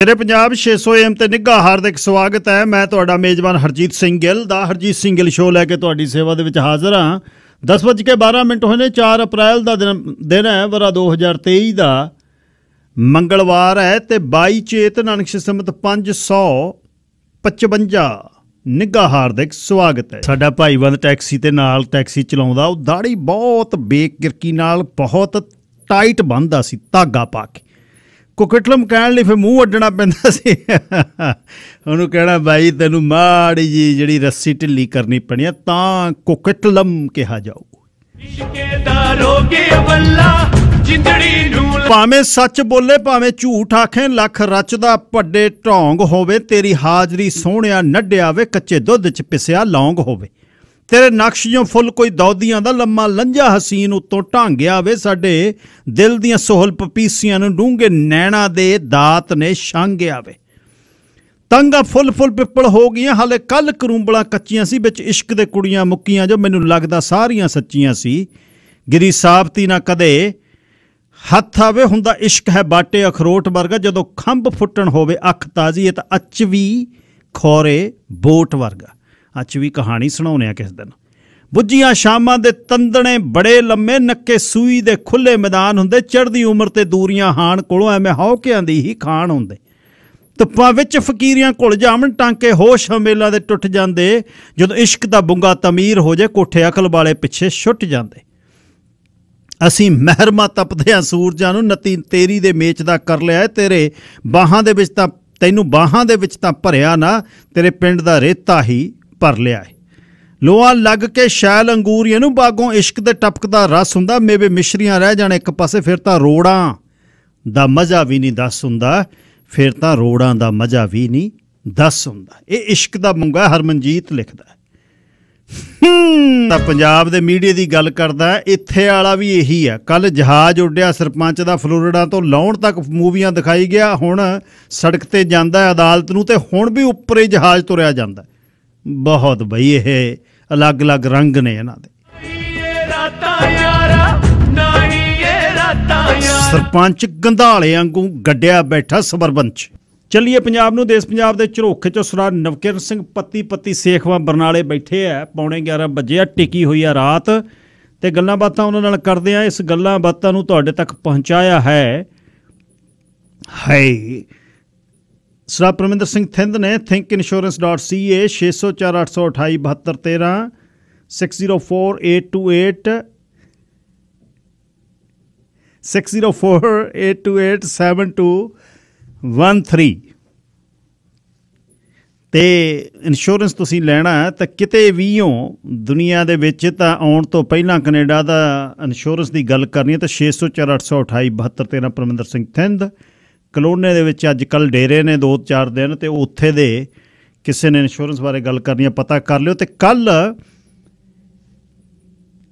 ਮੇਰੇ ਪੰਜਾਬ 600 AM ਤੇ ਨਿੱਘਾ ਹਾਰਦਿਕ ਸਵਾਗਤ ਹੈ। ਮੈਂ ਤੁਹਾਡਾ ਮੇਜ਼ਬਾਨ ਹਰਜੀਤ ਸਿੰਘ ਗਿੱਲ ਦਾ ਹਰਜੀਤ ਸਿੰਘ ਗਿੱਲ ਸ਼ੋਅ ਲੈ ਕੇ ਤੁਹਾਡੀ ਸੇਵਾ ਦੇ ਵਿੱਚ ਹਾਜ਼ਰ ਹਾਂ। 10:12 ਮਿੰਟ ਹੋਏ ਨੇ 4 ਅਪ੍ਰੈਲ ਦਾ ਦਿਨ ਦਿਨ ਹੈ, ਵਰਾ 2023 ਦਾ। ਮੰਗਲਵਾਰ ਹੈ ਤੇ 22 ਚੇਤ ਨਾਨਕ ਸਿਮਤ 555 ਨਿੱਘਾ ਹਾਰਦਿਕ ਸਵਾਗਤ ਹੈ। ਸਾਡਾ ਭਾਈਵੰਦ ਟੈਕਸੀ ਤੇ ਨਾਲ ਟੈਕਸੀ ਚਲਾਉਂਦਾ, ਉਹ ਦਾੜੀ ਬਹੁਤ ਬੇਕਿਰਕੀ ਨਾਲ, ਬਹੁਤ ਟਾਈਟ ਬੰਨਦਾ ਸੀ, ਧਾਗਾ ਪਾ ਕੇ। ਕੁਕਟਲਮ ਕਹਿਣ ਲਈ ਫਿਰ ਮੂੰਹ ਅੱਡਣਾ ਪੈਂਦਾ ਸੀ। ਉਹਨੂੰ ਕਹਿਣਾ, ਬਾਈ, ਤੈਨੂੰ ਮਾੜੀ ਜੀ ਜਿਹੜੀ ਰੱਸੀ ਢਿੱਲੀ ਕਰਨੀ ਪੈਣੀ ਆ, ਤਾਂ ਕੁਕਟਲਮ ਕਿਹਾ ਜਾਊ। ਇਸ਼ਕੇ ਦਾ ਰੋਗੇ ਵੱਲਾ ਜਿੰਦੜੀ ਨੂੰ ਭਾਵੇਂ ਸੱਚ ਬੋਲੇ, ਭਾਵੇਂ ਝੂਠ ਆਖੇ, ਲੱਖ ਰਚਦਾ ਵੱਡੇ ਢੋਂਗ ਹੋਵੇ, ਤੇਰੀ ਹਾਜ਼ਰੀ ਸੋਹਣਿਆ ਨੱਡਿਆ ਵੇ, ਕੱਚੇ ਦੁੱਧ ਚ ਪਿਸਿਆ ਲੌਂਗ ਹੋਵੇ। ਤੇਰੇ ਨਕਸ਼ ਜਿਉਂ ਫੁੱਲ ਕੋਈ ਦੌਦੀਆਂ ਦਾ ਲੰਮਾ ਲੰਝਾ ਹਸੀਨ ਉਤੋਂ ਢਾਂਗਿਆ ਵੇ ਸਾਡੇ ਦਿਲ ਦੀਆਂ ਸੋਹਲ ਪਪੀਸੀਆਂ ਨੂੰ ਡੂੰਘੇ ਨੈਣਾ ਦੇ ਦਾਤ ਨੇ ਛਾਂਗਿਆ ਵੇ ਤੰਗਾ ਫੁੱਲ ਫੁੱਲ ਪਿੱਪਲ ਹੋ ਗਈਆਂ, ਹਾਲੇ ਕੱਲ ਕਰੂੰਬਲਾਂ ਕੱਚੀਆਂ ਸੀ, ਵਿੱਚ ਇਸ਼ਕ ਦੇ ਕੁੜੀਆਂ ਮੁੱਕੀਆਂ ਜੋ ਮੈਨੂੰ ਲੱਗਦਾ ਸਾਰੀਆਂ ਸੱਚੀਆਂ ਸੀ। ਗਿਰੀ ਸਾਬਤੀ ਨਾ ਕਦੇ ਹੱਥ ਆਵੇ, ਹੁੰਦਾ ਇਸ਼ਕ ਹੈ ਬਾਟੇ ਅਖਰੋਟ ਵਰਗਾ, ਜਦੋਂ ਖੰਭ ਫੁੱਟਣ ਹੋਵੇ ਅੱਖ ਤਾਜ਼ੀ ਹੈ ਤਾਂ ਅੱਚਵੀ ਖੋਰੇ ਬੋਟ ਵਰਗਾ। ਅੱਜ ਵੀ ਕਹਾਣੀ ਸੁਣਾਉਣੇ ਆ ਕਿਸ ਦਿਨ। ਬੁੱਝੀਆਂ ਸ਼ਾਮਾਂ ਦੇ ਤੰਦਣੇ ਬੜੇ ਲੰਮੇ, ਨੱਕੇ ਸੂਈ ਦੇ ਖੁੱਲੇ ਮੈਦਾਨ ਹੁੰਦੇ। ਚੜ੍ਹਦੀ ਉਮਰ ਤੇ ਦੂਰੀਆਂ ਹਾਣ ਕੋਲੋਂ ਐਵੇਂ ਹੌਕਿਆਂ ਦੀ ਹੀ ਖਾਣ ਹੁੰਦੇ। ਧੁੱਪਾਂ ਵਿੱਚ ਫਕੀਰੀਆਂ ਘੁਲ ਜਾਵਣ, ਟਾਂਕੇ ਹੋਸ਼ ਹਮੇਲਾ ਦੇ ਟੁੱਟ ਜਾਂਦੇ। ਜਦੋਂ ਇਸ਼ਕ ਦਾ ਬੁੰਗਾ ਤਮੀਰ ਹੋ ਜੇ ਕੋਠੇ ਅਕਲ ਵਾਲੇ ਪਿੱਛੇ ਛੁੱਟ ਜਾਂਦੇ। ਅਸੀਂ ਮਹਿਰਮਾ ਤਪਦੇ ਆ ਸੂਰਜਾਂ ਨੂੰ, ਨਤੀ ਤੇਰੀ ਦੇ ਮੇਚ ਦਾ ਕਰ ਲਿਆ ਤੇਰੇ। ਬਾਹਾਂ ਦੇ ਵਿੱਚ ਤਾਂ ਤੈਨੂੰ ਬਾਹਾਂ ਦੇ ਵਿੱਚ ਤਾਂ ਭਰਿਆ ਨਾ, ਤੇਰੇ ਪਿੰਡ ਦਾ ਰੇਤਾ ਹੀ ਭਰ ਲਿਆ ਹੈ। ਲੋਹਾ ਲੱਗ ਕੇ ਸ਼ੈਲ ਅੰਗੂਰ ਇਹਨੂੰ ਬਾਗੋਂ ਇਸ਼ਕ ਦੇ ਟਪਕਦਾ ਰਸ ਹੁੰਦਾ, ਮੇਵੇ ਮਿਸ਼ਰੀਆਂ ਰਹਿ ਜਾਣ ਇੱਕ ਪਾਸੇ, ਫਿਰ ਤਾਂ ਰੋੜਾਂ ਦਾ ਮਜ਼ਾ ਵੀ ਨਹੀਂ ਦੱਸ ਹੁੰਦਾ, ਫਿਰ ਤਾਂ ਰੋੜਾਂ ਦਾ ਮਜ਼ਾ ਵੀ ਨਹੀਂ ਦੱਸ ਹੁੰਦਾ। ਇਹ ਇਸ਼ਕ ਦਾ ਮੁੰਗਾ ਹਰਮਨਜੀਤ ਲਿਖਦਾ ਤਾਂ ਪੰਜਾਬ ਦੇ ਮੀਡੀਆ ਦੀ ਗੱਲ ਕਰਦਾ ਇੱਥੇ ਵਾਲਾ ਵੀ ਇਹੀ ਹੈ। ਕੱਲ ਜਹਾਜ਼ ਉੱਡਿਆ, ਸਰਪੰਚ ਦਾ ਫਲੋਰੀਡਾ ਤੋਂ ਲਾਉਣ ਤੱਕ ਮੂਵੀਆਂ ਦਿਖਾਈ ਗਿਆ, ਹੁਣ ਸੜਕ ਤੇ ਜਾਂਦਾ ਹੈ ਅਦਾਲਤ ਨੂੰ ਤੇ ਹੁਣ ਵੀ ਉੱਪਰ ਹੀ ਜਹਾਜ਼ ਤੁਰਿਆ ਜਾਂਦਾ ਬਹੁਤ ਬਈ ਇਹ ਅਲੱਗ-ਅਲੱਗ ਰੰਗ ਨੇ ਇਹਨਾਂ ਦੇ। ਸਰਪੰਚ ਗੰਧਾਲੇ ਵਾਂਗੂ ਗੱਡਿਆ ਬੈਠਾ ਸਬਰਬੰਚ ਚੱਲੀਏ ਪੰਜਾਬ ਨੂੰ, ਦੇਸ਼ ਪੰਜਾਬ ਦੇ ਝਰੋਖੇ ਚੋਂ ਸਰਾ ਨਵਕਿਰਨ ਸਿੰਘ ਪੱਤੀ ਪੱਤੀ ਸੇਖਵਾ ਬਰਨਾਲੇ ਬੈਠੇ ਆ। ਪੌਣੇ 11 ਵਜੇ ਆ, ਟਿਕੀ ਹੋਈ ਆ ਰਾਤ। ਤੇ ਗੱਲਾਂ ਬਾਤਾਂ ਉਹਨਾਂ ਨਾਲ ਕਰਦੇ ਆ। ਇਸ ਗੱਲਾਂ ਬਾਤਾਂ ਨੂੰ ਤੁਹਾਡੇ ਤੱਕ ਪਹੁੰਚਾਇਆ ਹੈ। ਹਾਈ ਸਰਾ ਪਰਮਿੰਦਰ ਸਿੰਘ ਥਿੰਦ ਨੇ thinkinsurance.ca 6048287213 604828 6048287213 ਤੇ ਇੰਸ਼ੋਰੈਂਸ ਤੁਸੀਂ ਲੈਣਾ ਤਾਂ ਕਿਤੇ ਵੀ ਹੋ ਦੁਨੀਆ ਦੇ ਵਿੱਚ ਤਾਂ ਆਉਣ ਤੋਂ ਪਹਿਲਾਂ ਕੈਨੇਡਾ ਦਾ ਇੰਸ਼ੋਰੈਂਸ ਦੀ ਗੱਲ ਕਰਨੀ ਹੈ ਤਾਂ 6048287213 ਪਰਮਿੰਦਰ ਸਿੰਘ ਥਿੰਦ। ਕਲੋਨੇ ਦੇ ਵਿੱਚ ਅੱਜ ਕੱਲ ਡੇਰੇ ਨੇ 2-4 ਦਿਨ ਤੇ ਉੱਥੇ ਦੇ ਕਿਸੇ ਨੇ ਇੰਸ਼ੋਰੈਂਸ ਬਾਰੇ ਗੱਲ ਕਰਨੀ ਹੈ ਪਤਾ ਕਰ ਲਿਓ। ਤੇ ਕੱਲ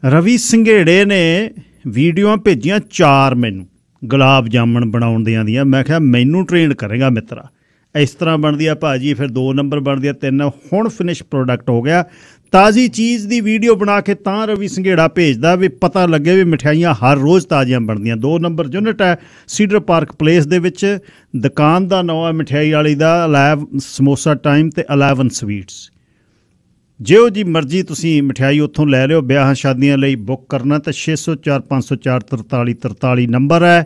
ਰਵੀ ਸਿੰਘੇੜੇ ਨੇ ਵੀਡੀਓਆਂ ਭੇਜੀਆਂ ਚਾਰ ਮੈਨੂੰ, ਗੁਲਾਬ ਜਾਮਣ ਬਣਾਉਣ ਦੀਆਂ ਦੀਆਂ। ਮੈਂ ਕਿਹਾ, ਮੈਨੂੰ ਟ੍ਰੇਨ ਕਰੇਗਾ ਮਿੱਤਰਾ। ਇਸ ਤਰ੍ਹਾਂ ਬਣਦੀ ਆ ਭਾਜੀ ਫਿਰ 2 ਨੰਬਰ ਬਣਦੀ ਆ 3 ਹੁਣ ਫਿਨਿਸ਼ ਪ੍ਰੋਡਕਟ ਹੋ ਗਿਆ। ਤਾਜ਼ੀ ਚੀਜ਼ ਦੀ ਵੀਡੀਓ ਬਣਾ ਕੇ ਤਾਂ ਰਵੀ ਸੰਘੇੜਾ ਭੇਜਦਾ ਵੀ ਪਤਾ ਲੱਗੇ ਵੀ ਮਠਿਆਈਆਂ ਹਰ ਰੋਜ਼ ਤਾਜ਼ੀਆਂ ਬਣਦੀਆਂ। 2 ਨੰਬਰ ਯੂਨਿਟ ਹੈ ਸੀਡਰ ਪਾਰਕ ਪਲੇਸ ਦੇ ਵਿੱਚ। ਦੁਕਾਨ ਦਾ ਨਾਮ ਹੈ ਮਠਿਆਈ ਵਾਲੀ ਦਾ, ਅਲਾਵ ਸਮੋਸਾ ਟਾਈਮ ਤੇ 11 ਸਵੀਟਸ। ਜਿਉ ਜੀ ਮਰਜ਼ੀ ਤੁਸੀਂ ਮਠਿਆਈ ਉੱਥੋਂ ਲੈ ਲਿਓ, ਵਿਆਹਾਂ ਸ਼ਾਦੀਆਂ ਲਈ ਬੁੱਕ ਕਰਨਾ ਤਾਂ 604 504 43 43 ਨੰਬਰ ਹੈ।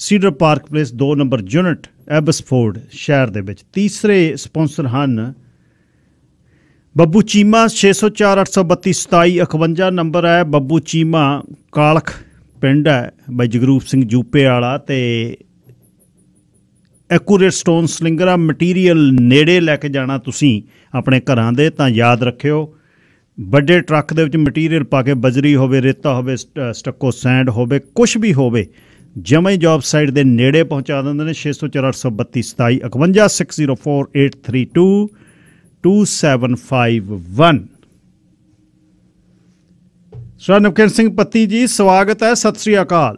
Cedar park place 2 number unit, Abbotsford ਸ਼ਹਿਰ ਦੇ ਵਿੱਚ। ਤੀਸਰੇ ਸਪਾਂਸਰ ਹਨ ਬੱਬੂ ਚੀਮਾ 604 832 2751 ਨੰਬਰ ਹੈ। ਬੱਬੂ ਚੀਮਾ ਕਾਲਖ ਪਿੰਡ ਹੈ ਬਾਈ ਜਗਰੂਪ ਸਿੰਘ ਜੂਪੇ ਵਾਲਾ ਤੇ ਐਕੂਰੇਟ ਸਟੋਨ ਸਲਿੰਗਰ ਆ। ਮਟੀਰੀਅਲ ਨੇੜੇ ਲੈ ਕੇ ਜਾਣਾ ਤੁਸੀਂ ਆਪਣੇ ਘਰਾਂ ਦੇ, ਤਾਂ ਯਾਦ ਰੱਖਿਓ। ਵੱਡੇ ਟਰੱਕ ਦੇ ਵਿੱਚ ਮਟੀਰੀਅਲ ਪਾ ਕੇ ਬਜਰੀ ਹੋਵੇ, ਰੇਤਾ ਹੋਵੇ ਸਟ- ਸਟੱਕੋ ਸੈਂਡ ਹੋਵੇ ਕੁਝ ਵੀ ਹੋਵੇ, ਜਮੇ ਜੌਬ ਸਾਈਟ ਦੇ ਨੇੜੇ ਪਹੁੰਚਾ ਦਿੰਦੇ ਨੇ। 604832 5751 604832 2751 ਸਰ ਨਵਕਿਰਨ ਸਿੰਘ ਪੱਤੀ ਜੀ ਸਵਾਗਤ ਹੈ ਸਤਿ ਸ੍ਰੀ ਅਕਾਲ।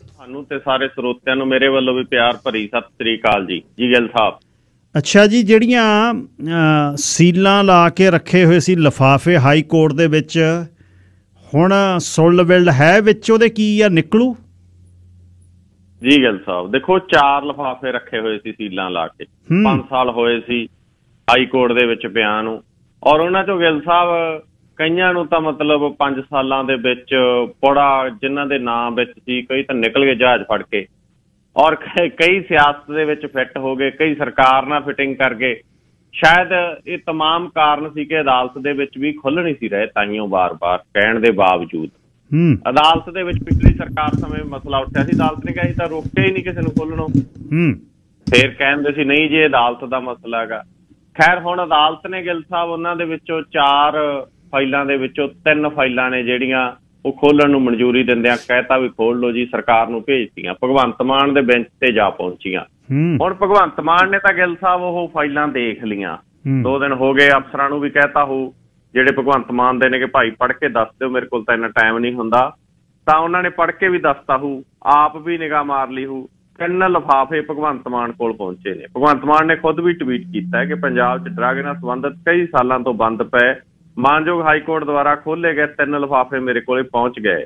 ਤੁਹਾਨੂੰ ਤੇ ਸਾਰੇ ਸਰੋਤਿਆਂ ਨੂੰ ਮੇਰੇ ਵੱਲੋਂ ਵੀ ਪਿਆਰ ਭਰੀ ਸਤਿ ਸ੍ਰੀ ਅਕਾਲ ਜੀ ਜੀ ਗਿੱਲ ਸਾਹਿਬ। ਅੱਛਾ ਜੀ ਜਿਹੜੀਆਂ ਸੀਲਾਂ ਲਾ ਕੇ ਰੱਖੇ ਹੋਏ ਸੀ ਲਫਾਫੇ ਹਾਈ ਕੋਰਟ ਦੇ ਵਿੱਚ ਹੁਣ ਸੁਲਵਿਲਡ ਹੈ ਵਿੱਚ ਉਹਦੇ ਕੀ ਆ ਨਿਕਲੂ? ਜੀ ਗਿੱਲ ਸਾਹਿਬ ਦੇਖੋ ਚਾਰ ਲਫਾਫੇ ਰੱਖੇ ਹੋਏ ਸੀ ਸੀਲਾਂ ਲਾ ਕੇ ਹੂੰ। 5 ਸਾਲ ਹੋਏ ਸੀ ਹਾਈ ਕੋਰਟ ਦੇ ਵਿੱਚ ਪਿਆ ਨੂੰ ਔਰ ਉਹਨਾਂ ਚੋਂ ਗਿੱਲ ਸਾਹਿਬ ਕਈਆਂ ਨੂੰ ਤਾਂ ਮਤਲਬ 5 ਸਾਲਾਂ ਦੇ ਵਿੱਚ ਪੜਾ ਜਿਨ੍ਹਾਂ ਦੇ ਨਾਮ ਵਿੱਚ ਸੀ ਕਈ ਤਾਂ ਨਿਕਲ ਗਏ ਜਹਾਜ਼ ਫੜ ਕੇ ਔਰ ਕ- ਕਈ ਸਿਆਸਤ ਦੇ ਵਿੱਚ ਫਿੱਟ ਹੋ ਗਏ ਕਈ ਸਰਕਾਰ ਨਾਲ ਫਿਟਿੰਗ ਕਰ ਗਏ ਸ਼ਾਇਦ ਇਹ तमाम ਕਾਰਨ ਸੀ ਕਿ ਅਦਾਲਤ ਦੇ ਵਿੱਚ ਵੀ ਖੁੱਲ੍ਹ ਨਹੀਂ ਸੀ ਰਹੇ ਤਾਈਓ ਬਾਰ-ਬਾਰ ਕਹਿਣ ਦੇ ਬਾਵਜੂਦ ਹੂੰ ਅਦਾਲਤ ਦੇ ਵਿੱਚ ਪਿਛਲੀ ਸਰਕਾਰ ਸਮੇਂ ਮਸਲਾ ਉੱਠਿਆ ਸੀ। ਅਦਾਲਤ ਨੇ ਕਿਹਾ ਸੀ ਤਾਂ ਰੋਕਿਆ ਹੀ ਨਹੀਂ ਕਿਸੇ ਨੂੰ ਖੋਲਣੋਂ। ਹੂੰ। ਫੇਰ ਕਹਿੰਦੇ ਸੀ ਨਹੀਂ ਜੀ ਇਹ ਅਦਾਲਤ ਦਾ ਮਸਲਾ ਹੈਗਾ। ਖੈਰ ਹੁਣ ਅਦਾਲਤ ਨੇ ਗਿੱਲ ਸਾਹਿਬ ਉਹਨਾਂ ਦੇ ਵਿੱਚੋਂ ਚਾਰ ਫਾਈਲਾਂ ਦੇ ਵਿੱਚੋਂ ਤਿੰਨ ਫਾਈਲਾਂ ਨੇ ਜਿਹੜੀਆਂ ਉਹ ਖੋਲਣ ਨੂੰ ਮਨਜ਼ੂਰੀ ਦਿੰਦਿਆਂ ਕਹਿਤਾ ਵੀ ਖੋਲ ਲਓ ਜੀ ਸਰਕਾਰ ਨੂੰ ਭੇਜਤੀਆਂ। ਭਗਵੰਤ ਮਾਨ ਦੇ ਬੈਂਚ ਤੇ ਜਾ ਪਹੁੰਚੀਆਂ। ਹੁਣ ਭਗਵੰਤ ਮਾਨ ਨੇ ਤਾਂ ਗਿੱਲ ਸਾਹਿਬ ਉਹ ਫਾਈਲਾਂ ਦੇਖ ਲੀਆਂ। ਦੋ ਦਿਨ ਹੋ ਗਏ ਅਫਸਰਾਂ ਨੂੰ ਵੀ ਕਹਿਤਾ ਹੋ ਜਿਹੜੇ ਭਗਵੰਤ ਮਾਨ ਦੇ ਨੇ ਕਿ ਭਾਈ ਪੜ੍ਹ ਕੇ ਦੱਸ ਦਿਓ, ਮੇਰੇ ਕੋਲ ਤਾਂ ਇੰਨਾ ਟਾਈਮ ਨਹੀਂ ਹੁੰਦਾ। ਤਾਂ ਉਹਨਾਂ ਨੇ ਪੜ੍ਹ ਕੇ ਵੀ ਦੱਸਤਾ ਹੂ, ਆਪ ਵੀ ਨਿਗਾਹ ਮਾਰ ਲਈ ਹੂ ਤਿੰਨ ਲਫਾਫੇ ਭਗਵੰਤ ਮਾਨ ਕੋਲ ਪਹੁੰਚੇ ਨੇ। ਭਗਵੰਤ ਮਾਨ ਨੇ ਖੁਦ ਵੀ ਟਵੀਟ ਕੀਤਾ ਹੈ ਕਿ ਪੰਜਾਬ 'ਚ ਡਰੱਗ ਨਾਲ ਸੰਬੰਧਿਤ ਕਈ ਸਾਲਾਂ ਤੋਂ ਬੰਦ ਪਏ। ਮਾਨਯੋਗ ਹਾਈ ਕੋਰਟ ਦੁਆਰਾ ਖੋਲੇ ਗਏ ਤਿੰਨ ਲਫਾਫੇ ਮੇਰੇ ਕੋਲੇ ਪਹੁੰਚ ਗਏ।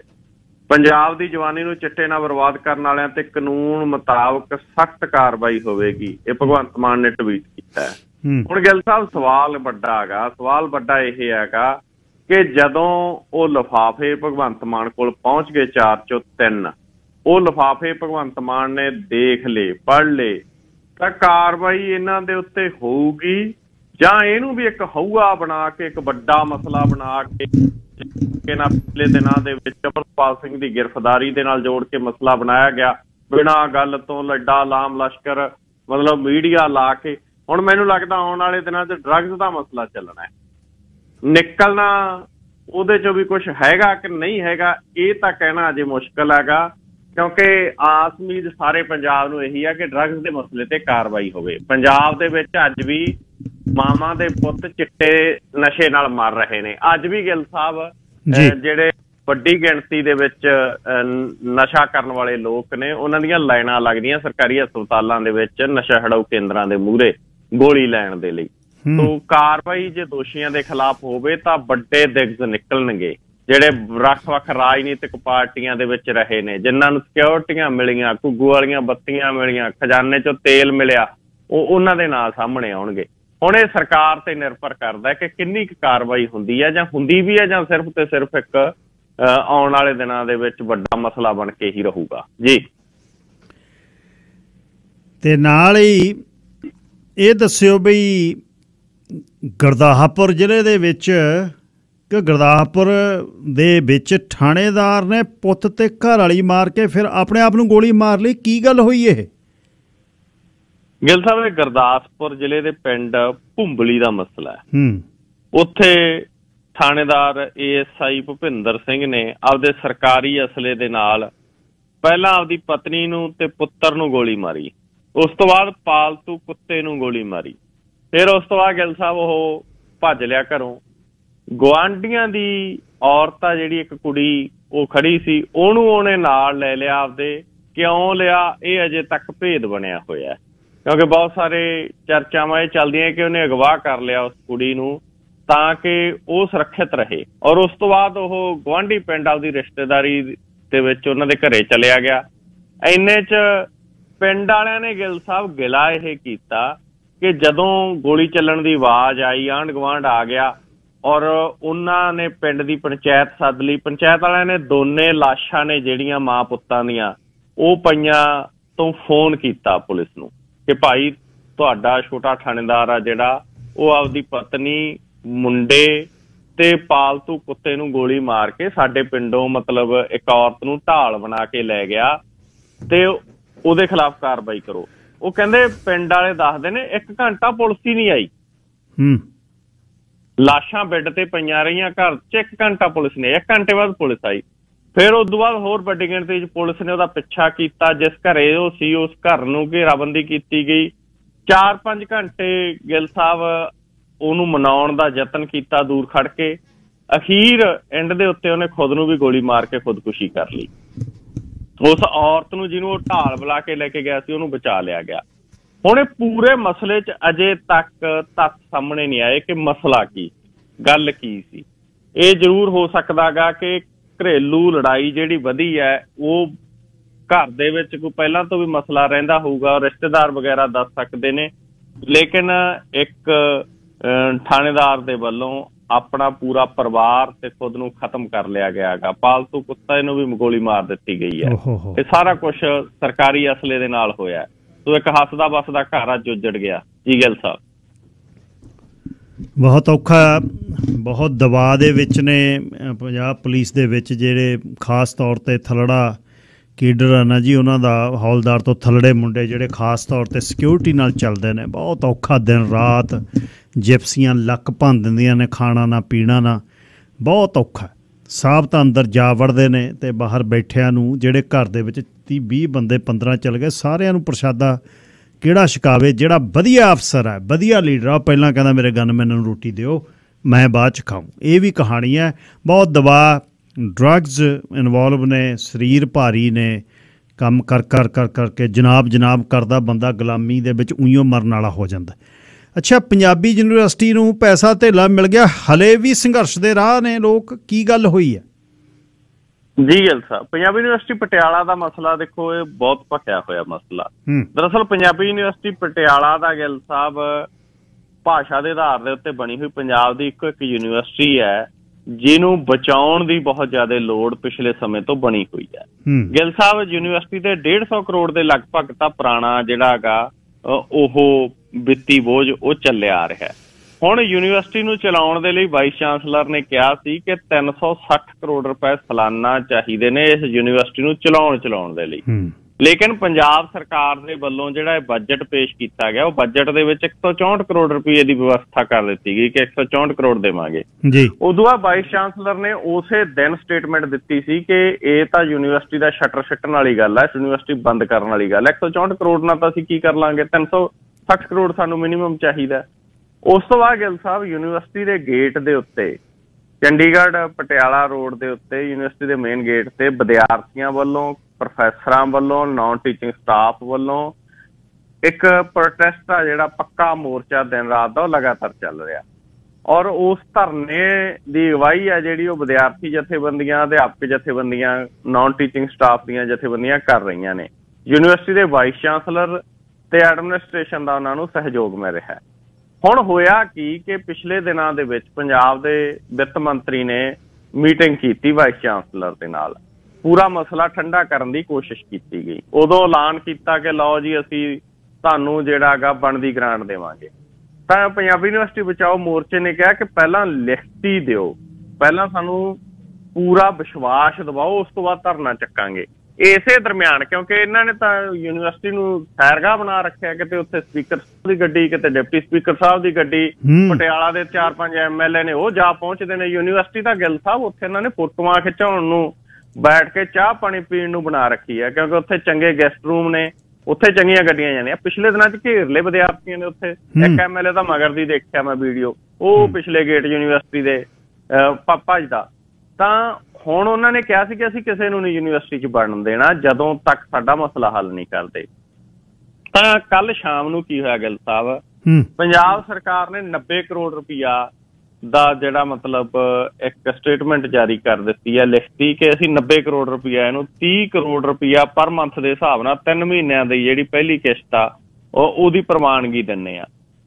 ਪੰਜਾਬ ਦੀ ਜਵਾਨੀ ਨੂੰ ਚਿੱਟੇ ਨਾਲ ਬਰਬਾਦ ਕਰਨ ਵਾਲਿਆਂ ਤੇ ਕਾਨੂੰਨ ਮੁਤਾਬਕ ਸਖਤ ਕਾਰਵਾਈ ਹੋਵੇਗੀ, ਇਹ ਭਗਵੰਤ ਮਾਨ ਨੇ ਟਵੀਟ ਕੀਤਾ ਹੈ। ਹੁਣ ਗਿੱਲ ਸਾਹਿਬ, ਸਵਾਲ ਵੱਡਾ ਹੈਗਾ। ਸਵਾਲ ਵੱਡਾ ਇਹ ਹੈਗਾ ਕਿ ਜਦੋਂ ਉਹ ਲਫਾਫੇ ਭਗਵੰਤ ਮਾਨ ਕੋਲ ਪਹੁੰਚ ਗਏ ਚਾਰ ਚੋਂ ਤਿੰਨ, ਉਹ ਲਫਾਫੇ ਭਗਵੰਤ ਮਾਨ ਨੇ ਦੇਖ ਲਏ, ਪੜ੍ਹ ਲਏ, ਤਾਂ ਕਾਰਵਾਈ ਇਹਨਾਂ ਦੇ ਉੱਤੇ ਹੋਊਗੀ? ਜਾਂ ਇਹਨੂੰ ਵੀ ਇੱਕ ਹਊਆ ਬਣਾ ਕੇ, ਇੱਕ ਵੱਡਾ ਮਸਲਾ ਬਣਾ ਕੇ ਕਿ ਪਿਛਲੇ ਦਿਨਾਂ ਦੇ ਵਿੱਚ ਅਮਰਪਾਲ ਸਿੰਘ ਦੀ ਗ੍ਰਿਫਤਾਰੀ ਦੇ ਨਾਲ ਜੋੜ ਕੇ ਮਸਲਾ ਬਣਾਇਆ ਗਿਆ, ਬਿਨਾਂ ਗੱਲ ਤੋਂ ਲੱਡਾ, ਲਾਮ, ਲਸ਼ਕਰ, ਮਤਲਬ ਮੀਡੀਆ ਲਾ ਕੇ ਹੁਣ ਮੈਨੂੰ ਲੱਗਦਾ ਆਉਣ ਵਾਲੇ ਦਿਨਾਂ 'ਚ ਡਰੱਗਸ ਦਾ ਮਸਲਾ ਚੱਲਣਾ ਹੈ। ਨਿਕਲਣਾ ਉਹਦੇ 'ਚੋਂ ਵੀ ਕੁਝ ਹੈਗਾ ਕਿ ਨਹੀਂ ਹੈਗਾ ਇਹ ਤਾਂ ਕਹਿਣਾ ਅਜੇ ਮੁਸ਼ਕਲ ਹੈਗਾ ਕਿਉਂਕਿ ਆਸ ਉਮੀਦ ਸਾਰੇ ਪੰਜਾਬ ਨੂੰ ਇਹੀ ਆ ਕਿ ਡਰੱਗਸ ਦੇ ਮਸਲੇ ਤੇ ਕਾਰਵਾਈ ਹੋਵੇ। ਪੰਜਾਬ ਦੇ ਵਿੱਚ ਅੱਜ ਵੀ ਮਾਮਾ ਦੇ ਪੁੱਤ ਚਿੱਟੇ ਨਸ਼ੇ ਨਾਲ ਮਰ ਰਹੇ ਨੇ। ਅੱਜ ਵੀ ਗਿੱਲ ਸਾਹਿਬ। ਜਿਹੜੇ ਵੱਡੀ ਗਿਣਤੀ ਦੇ ਵਿੱਚ ਨਸ਼ਾ ਕਰਨ ਵਾਲੇ ਲੋਕ ਨੇ ਉਹਨਾਂ ਦੀਆਂ ਲਾਈਨਾਂ ਲੱਗਦੀਆਂ ਸਰਕਾਰੀ ਹਸਪਤਾਲਾਂ ਦੇ ਵਿੱਚ ਨਸ਼ਾ ਛਡਾਊ ਕੇਂਦਰਾਂ ਦੇ ਮੂਹਰੇ। ਗੋਲੀ ਲੈਣ ਦੇ ਲਈ। ਤੋਂ ਕਾਰਵਾਈ ਜੇ ਦੋਸ਼ੀਆਂ ਦੇ ਖਿਲਾਫ ਹੋਵੇ ਤਾਂ ਵੱਡੇ ਦਿਗਜ਼ ਨਿਕਲਣਗੇ ਜਿਹੜੇ ਵੱਖ-ਵੱਖ ਰਾਜਨੀਤਿਕ ਪਾਰਟੀਆਂ ਦੇ ਵਿੱਚ ਰਹੇ ਨੇ ਜਿਨ੍ਹਾਂ ਨੂੰ ਸਿਕਿਉਰਿਟੀਆਂ ਮਿਲੀਆਂ ਘੁੱਗੂ ਵਾਲੀਆਂ ਬੱਤੀਆਂ ਮਿਲੀਆਂ ਖਜ਼ਾਨੇ 'ਚੋਂ ਤੇਲ ਮਿਲਿਆ ਉਹ ਉਹਨਾਂ ਦੇ ਨਾਂ ਸਾਹਮਣੇ ਆਉਣਗੇ। ਹੁਣ ਇਹ ਸਰਕਾਰ ਤੇ ਨਿਰਭਰ ਕਰਦਾ ਹੈ ਕਿ ਕਿੰਨੀ ਕੁ ਕਾਰਵਾਈ ਹੁੰਦੀ ਹੈ ਜਾਂ ਹੁੰਦੀ ਵੀ ਹੈ ਜਾਂ ਸਿਰਫ ਤੇ ਸਿਰਫ ਇੱਕ ਆਉਣ ਵਾਲੇ ਦਿਨਾਂ ਦੇ ਵਿੱਚ ਵੱਡਾ ਮਸਲਾ ਬਣ ਕੇ ਹੀ ਰਹੂਗਾ। ਜੀ। ਤੇ ਨਾਲ ਹੀ ਇਹ ਦੱਸਿਓ ਬਈ ਗੁਰਦਾਸਪੁਰ ਜ਼ਿਲ੍ਹੇ ਦੇ ਵਿੱਚ ਕਿ ਗੁਰਦਾਸਪੁਰ ਦੇ ਵਿੱਚ ਥਾਣੇਦਾਰ ਨੇ ਪੁੱਤ ਤੇ ਘਰ ਵਾਲੀ ਮਾਰ ਕੇ ਫਿਰ ਆਪਣੇ ਆਪ ਨੂੰ ਗੋਲੀ ਮਾਰ ਲਈ। ਕੀ ਗੱਲ ਹੋਈ ਇਹ? ਗਿੱਲ ਸਾਹਿਬ ਇਹ ਗੁਰਦਾਸਪੁਰ ਜ਼ਿਲ੍ਹੇ ਦੇ ਪਿੰਡ ਭੁੰਬਲੀ ਦਾ ਮਸਲਾ ਹੈ। ਹੂੰ। ਉੱਥੇ ਥਾਣੇਦਾਰ ਏਐਸਆਈ ਭੁਪਿੰਦਰ ਸਿੰਘ ਨੇ ਆਪਦੇ ਸਰਕਾਰੀ ਅਸਲੇ ਦੇ ਨਾਲ ਪਹਿਲਾਂ ਆਪਦੀ ਪਤਨੀ ਨੂੰ ਤੇ ਪੁੱਤਰ ਨੂੰ ਗੋਲੀ ਮਾਰੀ। ਉਸ ਤੋਂ ਬਾਅਦ ਪਾਲਤੂ ਕੁੱਤੇ ਨੂੰ ਗੋਲੀ ਮਾਰੀ। ਫਿਰ ਉਸ ਤੋਂ ਬਾਅਦ ਗਿੱਲ ਸਾਹਿਬ ਉਹ ਭੱਜ ਲਿਆ ਘਰੋਂ। ਗਵਾਂਡੀਆਂ ਦੀ ਔਰਤ ਆ ਜਿਹੜੀ ਇੱਕ ਕੁੜੀ, ਉਹ ਖੜੀ ਸੀ। ਉਹਨੂੰ ਉਹਨੇ ਨਾਲ ਲੈ ਲਿਆ ਆਪਦੇ। ਕਿਉਂ ਲਿਆ? ਇਹ ਅਜੇ ਤੱਕ ਭੇਦ ਬਣਿਆ ਹੋਇਆ ਕਿਉਂਕਿ ਬਹੁਤ ਸਾਰੇ ਚਰਚਾਵਾਂ ਇਹ ਚੱਲਦੀਆਂ ਕਿ ਉਹਨੇ ਅਗਵਾ ਕਰ ਲਿਆ ਉਸ ਕੁੜੀ ਨੂੰ ਤਾਂ ਕਿ ਉਹ ਸੁਰੱਖਿਅਤ ਰਹੇ। ਔਰ ਉਸ ਤੋਂ ਬਾਅਦ ਉਹ ਗਵਾਂਢੀ ਪਿੰਡ ਆਪਦੀ ਰਿਸ਼ਤੇਦਾਰੀ ਦੇ ਵਿੱਚ ਉਹਨਾਂ ਦੇ ਘਰੇ ਚਲਿਆ ਗਿਆ। ਇੰਨੇ ਚ ਪਿੰਡ ਵਾਲਿਆਂ ਨੇ ਗਿੱਲ ਸਾਹਿਬ ਗਿਲਾ ਇਹ ਕੀਤਾ ਕਿ ਜਦੋਂ ਗੋਲੀ ਚੱਲਣ ਦੀ ਆਵਾਜ਼ ਆਈ, ਆਂਢ ਗੁਆਂਢ ਆ ਗਿਆ ਔਰ ਉਹਨਾਂ ਨੇ ਪਿੰਡ ਦੀ ਪੰਚਾਇਤ ਸੱਦ ਲਈ। ਪੰਚਾਇਤ ਵਾਲਿਆਂ ਨੇ ਦੋਨੇ ਲਾਸ਼ਾਂ ਨੇ ਜਿਹੜੀਆਂ ਮਾਂ ਪੁੱਤਾਂ ਦੀਆਂ, ਉਹ ਪਈਆਂ ਤੋਂ ਫੋਨ ਕੀਤਾ ਪੁਲਿਸ ਨੂੰ ਕਿ ਭਾਈ ਤੁਹਾਡਾ ਛੋਟਾ ਥਾਣੇਦਾਰ ਆ ਜਿਹੜਾ, ਉਹ ਆਪਦੀ ਪਤਨੀ, ਮੁੰਡੇ ਤੇ ਪਾਲਤੂ ਕੁੱਤੇ ਨੂੰ ਗੋਲੀ ਮਾਰ ਕੇ ਸਾਡੇ ਪਿੰਡੋਂ ਮਤਲਬ ਇੱਕ ਔਰਤ ਨੂੰ ਢਾਲ ਬਣਾ ਕੇ ਲੈ ਗਿਆ ਤੇ ਉਹਦੇ ਖਿਲਾਫ ਕਾਰਵਾਈ ਕਰੋ। ਉਹ ਕਹਿੰਦੇ ਪਿੰਡ ਵਾਲੇ ਦੱਸਦੇ ਨੇ 1 ਘੰਟਾ ਪੁਲਿਸ ਹੀ ਨਹੀਂ ਆਈ। ਹੂੰ। ਲਾਸ਼ਾਂ ਬੈੱਡ ਤੇ ਪਈਆਂ ਰਹੀਆਂ ਘਰ 'ਚ 1 ਘੰਟਾ ਪੁਲਿਸ ਨੇ 1 ਘੰਟੇ ਬਾਅਦ ਪੁਲਿਸ ਆਈ। ਫਿਰ ਉਸ ਤੋਂ ਬਾਅਦ ਹੋਰ ਵੱਡੀ ਗਿਣਤੀ 'ਚ ਪੁਲਿਸ ਨੇ ਉਹਦਾ ਪਿੱਛਾ ਕੀਤਾ ਜਿਸ ਘਰੇ ਉਹ ਸੀ ਉਸ ਘਰ ਨੂੰ ਘੇਰਾਬੰਦੀ ਕੀਤੀ ਗਈ। 4-5 ਘੰਟੇ ਗਿੱਲ ਸਾਹਿਬ ਉਹਨੂੰ ਮਨਾਉਣ ਦਾ ਯਤਨ ਕੀਤਾ ਦੂਰ ਖੜ ਕੇ। ਅਖੀਰ ਐਂਡ ਦੇ ਉੱਤੇ ਉਹਨੇ ਖੁਦ ਨੂੰ ਵੀ ਗੋਲੀ ਮਾਰ ਕੇ ਖੁਦਕੁਸ਼ੀ ਕਰ ਲਈ। ਉਸ ਔਰਤ ਨੂੰ ਜਿਹਨੂੰ ਉਹ ਢਾਲ ਬੁਲਾ ਕੇ ਲੈ ਕੇ ਗਿਆ ਸੀ ਉਹਨੂੰ ਬਚਾ ਲਿਆ ਗਿਆ। ਹੁਣ ਇਹ ਪੂਰੇ ਮਸਲੇ 'ਚ ਅਜੇ ਤੱਕ ਤੱਥ ਸਾਹਮਣੇ ਨਹੀਂ ਆਏ ਕਿ ਮਸਲਾ ਕੀ ਗੱਲ ਕੀ ਸੀ? ਇਹ ਜ਼ਰੂਰ ਹੋ ਸਕਦਾਗਾ ਕਿ ਘਰੇਲੂ ਲੜਾਈ ਜਿਹੜੀ ਵਧੀ ਹੈ ਉਹ ਘਰ ਦੇ ਵਿੱਚ ਕੋਈ ਪਹਿਲਾਂ ਤੋਂ ਵੀ ਮਸਲਾ ਰਹਿੰਦਾ ਹੋਊਗਾ ਰਿਸ਼ਤੇਦਾਰ ਵਗੈਰਾ ਦੱਸ ਸਕਦੇ ਨੇ। ਲੇਕਿਨ ਇੱਕ ਅਹ, ਥਾਣੇਦਾਰ ਦੇ ਵੱਲੋਂ ਆਪਣਾ ਪੂਰਾ ਪਰਿਵਾਰ ਤੇ ਖੁਦ ਨੂੰ ਖਤਮ ਕਰ ਲਿਆ ਗਿਆ ਹੈਗਾ। ਪਾਲਤੂ ਕੁੱਤੇ ਨੂੰ ਵੀ ਗੋਲੀ ਮਾਰ ਦਿੱਤੀ ਗਈ ਹੈ। ਇਹ ਸਾਰਾ ਕੁਝ ਸਰਕਾਰੀ ਅਸਲੇ ਦੇ ਨਾਲ ਹੋਇਆ। ਸੋ ਇੱਕ ਹੱਸਦਾ ਬਸਦਾ ਘਰ ਅੱਜ ਉੱਜੜ ਗਿਆ। ਜੀ ਗੱਲ ਸਾਹਿਬ ਬਹੁਤ ਔਖਾ। ਬਹੁਤ ਦਬਾਅ ਦੇ ਵਿੱਚ ਨੇ ਪੰਜਾਬ ਪੁਲਿਸ ਦੇ ਵਿੱਚ ਜਿਹੜੇ ਖਾਸ ਤੌਰ ਤੇ ਥਲੜਾ ਕੀਡਰ ਆ ਨਾ ਜੀ, ਉਹਨਾਂ ਦਾ ਹੌਲਦਾਰ ਤੋਂ ਥੱਲੜੇ ਮੁੰਡੇ ਜਿਹੜੇ ਖਾਸ ਤੌਰ ਤੇ ਸਿਕਿਉਰਿਟੀ ਨਾਲ ਚੱਲਦੇ ਨੇ। ਬਹੁਤ ਔਖਾ ਦਿਨ, ਰਾਤ ਜਿਪਸੀਆਂ ਲੱਕ ਭੰਨ ਦਿੰਦੀਆਂ ਨੇ ਖਾਣਾ ਨਾ, ਪੀਣਾ ਨਾ। ਬਹੁਤ ਔਖਾ। ਹੈ। ਤਾਂ ਅੰਦਰ ਜਾ ਵੜਦੇ ਨੇ ਤੇ ਬਾਹਰ ਬੈਠਿਆਂ ਨੂੰ, ਜਿਹੜੇ ਘਰ ਦੇ ਵਿੱਚ 30 20 ਬੰਦੇ 15 ਚੱਲ ਗਏ, ਸਾਰਿਆਂ ਨੂੰ ਪ੍ਰਸ਼ਾਦਾ ਕਿਹੜਾ ਛਕਾਵੇ, ਜਿਹੜਾ ਵਧੀਆ ਅਫਸਰ ਹੈ, ਵਧੀਆ ਲੀਡਰ ਆ, ਉਹ ਪਹਿਲਾਂ ਕਹਿੰਦਾ, ਮੇਰੇ ਗਨਮੈਨ ਨੂੰ ਰੋਟੀ ਦਿਓ, ਮੈਂ ਬਾਅਦ ਚ ਖਾਉਂ ਇਹ ਵੀ ਕਹਾਣੀ ਹੈ। ਬਹੁਤ ਦਬਾਅ ਡਰੱਗਸ ਇਨਵੋਲਵ ਨੇ ਸਰੀਰ ਭਾਰੀ ਨੇ ਕੰਮ ਕਰ ਕਰ ਕਰ ਕਰਕੇ ਜਨਾਬ ਜਨਾਬ ਕਰਦਾ ਬੰਦਾ ਗੁਲਾਮੀ ਦੇ ਵਿੱਚ ਉਈਓ ਮਰਨ ਵਾਲਾ ਹੋ ਜਾਂਦਾ। ਅੱਛਾ ਪੰਜਾਬੀ ਯੂਨੀਵਰਸਿਟੀ ਨੂੰ ਪੈਸਾ ਧੇਲਾ ਮਿਲ ਗਿਆ ਹਲੇ ਵੀ ਸੰਘਰਸ਼ ਦੇ ਰਾਹ ਨੇ ਲੋਕ ਕੀ ਗੱਲ ਹੋਈ ਹੈ? ਜੀ ਗੱਲ ਸਾਹਿਬ ਪੰਜਾਬੀ ਯੂਨੀਵਰਸਿਟੀ ਪਟਿਆਲਾ ਦਾ ਮਸਲਾ ਦੇਖੋ ਇਹ ਬਹੁਤ ਭਖਿਆ ਹੋਇਆ ਮਸਲਾ। ਦਰਅਸਲ ਪੰਜਾਬੀ ਯੂਨੀਵਰਸਿਟੀ ਪਟਿਆਲਾ ਦਾ ਗਿੱਲ ਸਾਹਿਬ ਭਾਸ਼ਾ ਦੇ ਆਧਾਰ ਦੇ ਉੱਤੇ ਬਣੀ ਹੋਈ ਪੰਜਾਬ ਦੀ ਇੱਕੋ ਇੱਕ ਯੂਨੀਵਰਸਿਟੀ ਹੈ। ਜਿਹਨੂੰ ਬਚਾਉਣ ਦੀ ਬਹੁਤ ਜ਼ਿਆਦਾ ਲੋੜ ਪਿਛਲੇ ਸਮੇਂ ਤੋਂ ਬਣੀ ਹੋਈ ਹੈ। ਗਿੱਲ ਸਾਹਿਬ ਯੂਨੀਵਰਸਿਟੀ ਤੇ 150 ਕਰੋੜ ਦੇ ਲਗਭਗ ਤਾਂ ਪੁਰਾਣਾ ਜਿਹੜਾ ਹੈਗਾ ਉਹ ਵਿੱਤੀ ਬੋਝ ਉਹ ਚੱਲਿਆ ਆ ਰਿਹਾ ਹੁਣ ਯੂਨੀਵਰਸਿਟੀ ਨੂੰ ਚਲਾਉਣ ਦੇ ਲਈ ਵਾਈਸ ਚਾਂਸਲਰ ਨੇ ਕਿਹਾ ਸੀ ਕਿ 360 ਕਰੋੜ ਰੁਪਏ ਸਾਲਾਨਾ ਚਾਹੀਦੇ ਨੇ ਇਸ ਯੂਨੀਵਰਸਿਟੀ ਨੂੰ ਚਲਾਉਣ ਚਲਾਉਣ ਦੇ ਲਈ। ਲੇਕਿਨ ਪੰਜਾਬ ਸਰਕਾਰ ਦੇ ਵੱਲੋਂ ਜਿਹੜਾ ਇਹ ਬਜਟ ਪੇਸ਼ ਕੀਤਾ ਗਿਆ ਉਹ ਬਜਟ ਦੇ ਵਿੱਚ 164 ਕਰੋੜ ਰੁਪਏ ਦੀ ਵਿਵਸਥਾ ਕਰ ਦਿੱਤੀ ਗਈ ਕਿ 164 ਕਰੋੜ ਦੇਵਾਂਗੇ। ਜੀ। ਉਦੋਂ ਬਾਅਦ ਵਾਈਸ ਚਾਂਸਲਰ ਨੇ ਉਸੇ ਦਿਨ ਸਟੇਟਮੈਂਟ ਦਿੱਤੀ ਸੀ ਕਿ ਇਹ ਤਾਂ ਯੂਨੀਵਰਸਿਟੀ ਦਾ ਸ਼ਟਰ ਛੱਟਣ ਵਾਲੀ ਗੱਲ ਹੈ ਯੂਨੀਵਰਸਿਟੀ ਬੰਦ ਕਰਨ ਵਾਲੀ ਗੱਲ ਹੈ 164 ਕਰੋੜ ਨਾਲ ਤਾਂ ਅਸੀਂ ਕੀ ਕਰ ਲਾਂਗੇ? 360 ਕਰੋੜ ਸਾਨੂੰ ਮਿਨੀਮਮ ਚਾਹੀਦਾ। ਉਸ ਤੋਂ ਬਾਅਦ ਗਿੱਲ ਸਾਹਿਬ ਯੂਨੀਵਰਸਿਟੀ ਦੇ ਗੇਟ ਦੇ ਉੱਤੇ ਚੰਡੀਗੜ੍ਹ ਪਟਿਆਲਾ ਰੋਡ ਦੇ ਉੱਤੇ ਯੂਨੀਵਰਸਿਟੀ ਦੇ ਮੇਨ ਗੇਟ ਤੇ ਵਿਦਿਆਰਥੀਆਂ ਵੱਲੋਂ ਪ੍ਰੋਫੈਸਰਾਂ ਵੱਲੋਂ ਨਾਨ ਟੀਚਿੰਗ ਸਟਾਫ ਵੱਲੋਂ ਇੱਕ ਪ੍ਰੋਟੈਸਟ ਆ ਜਿਹੜਾ ਪੱਕਾ ਮੋਰਚਾ ਦਿਨ ਰਾਤ ਦਾ ਉਹ ਲਗਾਤਾਰ ਚੱਲ ਰਿਹਾ। ਔਰ ਉਸ ਧਰਨੇ ਦੀ ਅਗਵਾਈ ਆ ਜਿਹੜੀ ਉਹ ਵਿਦਿਆਰਥੀ ਜਥੇਬੰਦੀਆਂ, ਅਧਿਆਪਕ ਜਥੇਬੰਦੀਆਂ ਨਾਨ ਟੀਚਿੰਗ ਸਟਾਫ ਦੀਆਂ ਜਥੇਬੰਦੀਆਂ ਕਰ ਰਹੀਆਂ ਨੇ। ਯੂਨੀਵਰਸਿਟੀ ਦੇ ਵਾਈਸ ਚਾਂਸਲਰ ਤੇ ਐਡਮਿਨਿਸਟ੍ਰੇਸ਼ਨ ਦਾ ਉਹਨਾਂ ਨੂੰ ਸਹਿਯੋਗ ਮਿਲ ਰਿਹਾ ਹੈ। ਹੁਣ ਹੋਇਆ ਕੀ ਕਿ ਪਿਛਲੇ ਦਿਨਾਂ ਦੇ ਵਿੱਚ ਪੰਜਾਬ ਦੇ ਵਿੱਤ ਮੰਤਰੀ ਨੇ ਮੀਟਿੰਗ ਕੀਤੀ ਵਾਈਸ ਚਾਂਸਲਰ ਦੇ ਨਾਲ। ਪੂਰਾ ਮਸਲਾ ਠੰਡਾ ਕਰਨ ਦੀ ਕੋਸ਼ਿਸ਼ ਕੀਤੀ ਗਈ। ਉਦੋਂ ਐਲਾਨ ਕੀਤਾ ਕਿ ਲਓ ਜੀ ਅਸੀਂ ਤੁਹਾਨੂੰ ਜਿਹੜਾ ਹੈਗਾ ਬਣਦੀ ਗ੍ਰਾਂਟ ਦੇਵਾਂਗੇ। ਤਾਂ ਪੰਜਾਬੀ ਯੂਨੀਵਰਸਿਟੀ ਬਚਾਓ ਮੋਰਚੇ ਨੇ ਕਿਹਾ ਕਿ ਪਹਿਲਾਂ ਲਿਖਤੀ ਦਿਓ। ਪਹਿਲਾਂ ਸਾਨੂੰ ਪੂਰਾ ਵਿਸ਼ਵਾਸ ਦਿਵਾਓ ਉਸ ਤੋਂ ਬਾਅਦ ਧਰਨਾ ਚੱਕਾਂਗੇ। ਇਸੇ ਦਰਮਿਆਨ ਕਿਉਂਕਿ ਇਹਨਾਂ ਨੇ ਤਾਂ ਯੂਨੀਵਰਸਿਟੀ ਨੂੰ ਸੈਰਗਾ ਬਣਾ ਰੱਖਿਆ ਕਿਤੇ ਉੱਥੇ ਸਪੀਕਰ ਸਾਹਿਬ ਦੀ ਗੱਡੀ ਕਿਤੇ ਡਿਪਟੀ ਸਪੀਕਰ ਸਾਹਿਬ ਦੀ ਗੱਡੀ। ਪਟਿਆਲਾ ਦੇ 4-5 ਐਮਐਲਏ ਨੇ ਉਹ ਜਾ ਪਹੁੰਚਦੇ ਨੇ। ਯੂਨੀਵਰਸਿਟੀ ਦਾ ਗਿੱਲ ਸਾਹਿਬ ਉੱਥੇ ਇਹਨਾਂ ਨੇ ਫੋਟੋਆਂ ਖਿਚਾਉਣ ਨੂੰ ਬੈਠ ਕੇ ਚਾਹ ਪਾਣੀ ਪੀਣ ਨੂੰ ਬਣਾ ਰੱਖੀ ਹੈ ਕਿਉਂਕਿ ਉੱਥੇ ਚੰਗੇ ਗੈਸਟ ਰੂਮ ਨੇ ਉੱਥੇ ਚੰਗੀਆਂ ਗੱਡੀਆਂ ਜਾਂਦੀਆਂ। ਪਿਛਲੇ ਦਿਨਾਂ 'ਚ ਘੇਰ ਲਏ ਵਿਦਿਆਰਥੀਆਂ ਨੇ ਉੱਥੇ। ਇੱਕ। ਐਮਐਲਏ ਦਾ ਮਗਰ ਦੀ ਦੇਖਿਆ ਮੈਂ ਵੀਡੀਓ। ਉਹ ਪਿਛਲੇ ਗੇਟ ਯੂਨੀਵਰਸਿਟੀ ਦੇ ਅਹ, ਭ- ਭੱਜਦਾ ਤਾਂ ਹੁਣ ਉਹਨਾਂ ਨੇ ਕਿਹਾ ਸੀ ਕਿ ਅਸੀਂ ਕਿਸੇ ਨੂੰ ਨਹੀਂ ਯੂਨੀਵਰਸਿਟੀ 'ਚ ਵੜਨ ਦੇਣਾ ਜਦੋਂ ਤੱਕ ਸਾਡਾ ਮਸਲਾ ਹੱਲ ਨਹੀਂ ਕਰਦੇ। ਤਾਂ ਕੱਲ ਸ਼ਾਮ ਨੂੰ ਕੀ ਹੋਇਆ ਗਿੱਲ ਸਾਹਿਬ? ਪੰਜਾਬ ਸਰਕਾਰ ਨੇ 90 ਕਰੋੜ ਰੁਪਇਆ ਦਾ ਜਿਹੜਾ ਮਤਲਬ ਇੱਕ ਸਟੇਟਮੈਂਟ ਜਾਰੀ ਕਰ ਦਿੱਤੀ ਹੈ ਲਿਖਤੀ ਕਿ ਅਸੀਂ 90 ਕਰੋੜ ਰੁਪਇਆ ਇਹਨੂੰ 30 ਕਰੋੜ ਰੁਪਇਆ ਪਰ ਮੰਥ ਦੇ ਹਿਸਾਬ ਨਾਲ 3 ਮਹੀਨਿਆਂ ਦੀ ਜਿਹੜੀ ਪਹਿਲੀ ਕਿਸ਼ਤ ਆ ਉਹ ਉਹਦੀ ਪ੍ਰਵਾਨਗੀ ਦਿੰਨੇ ਆ।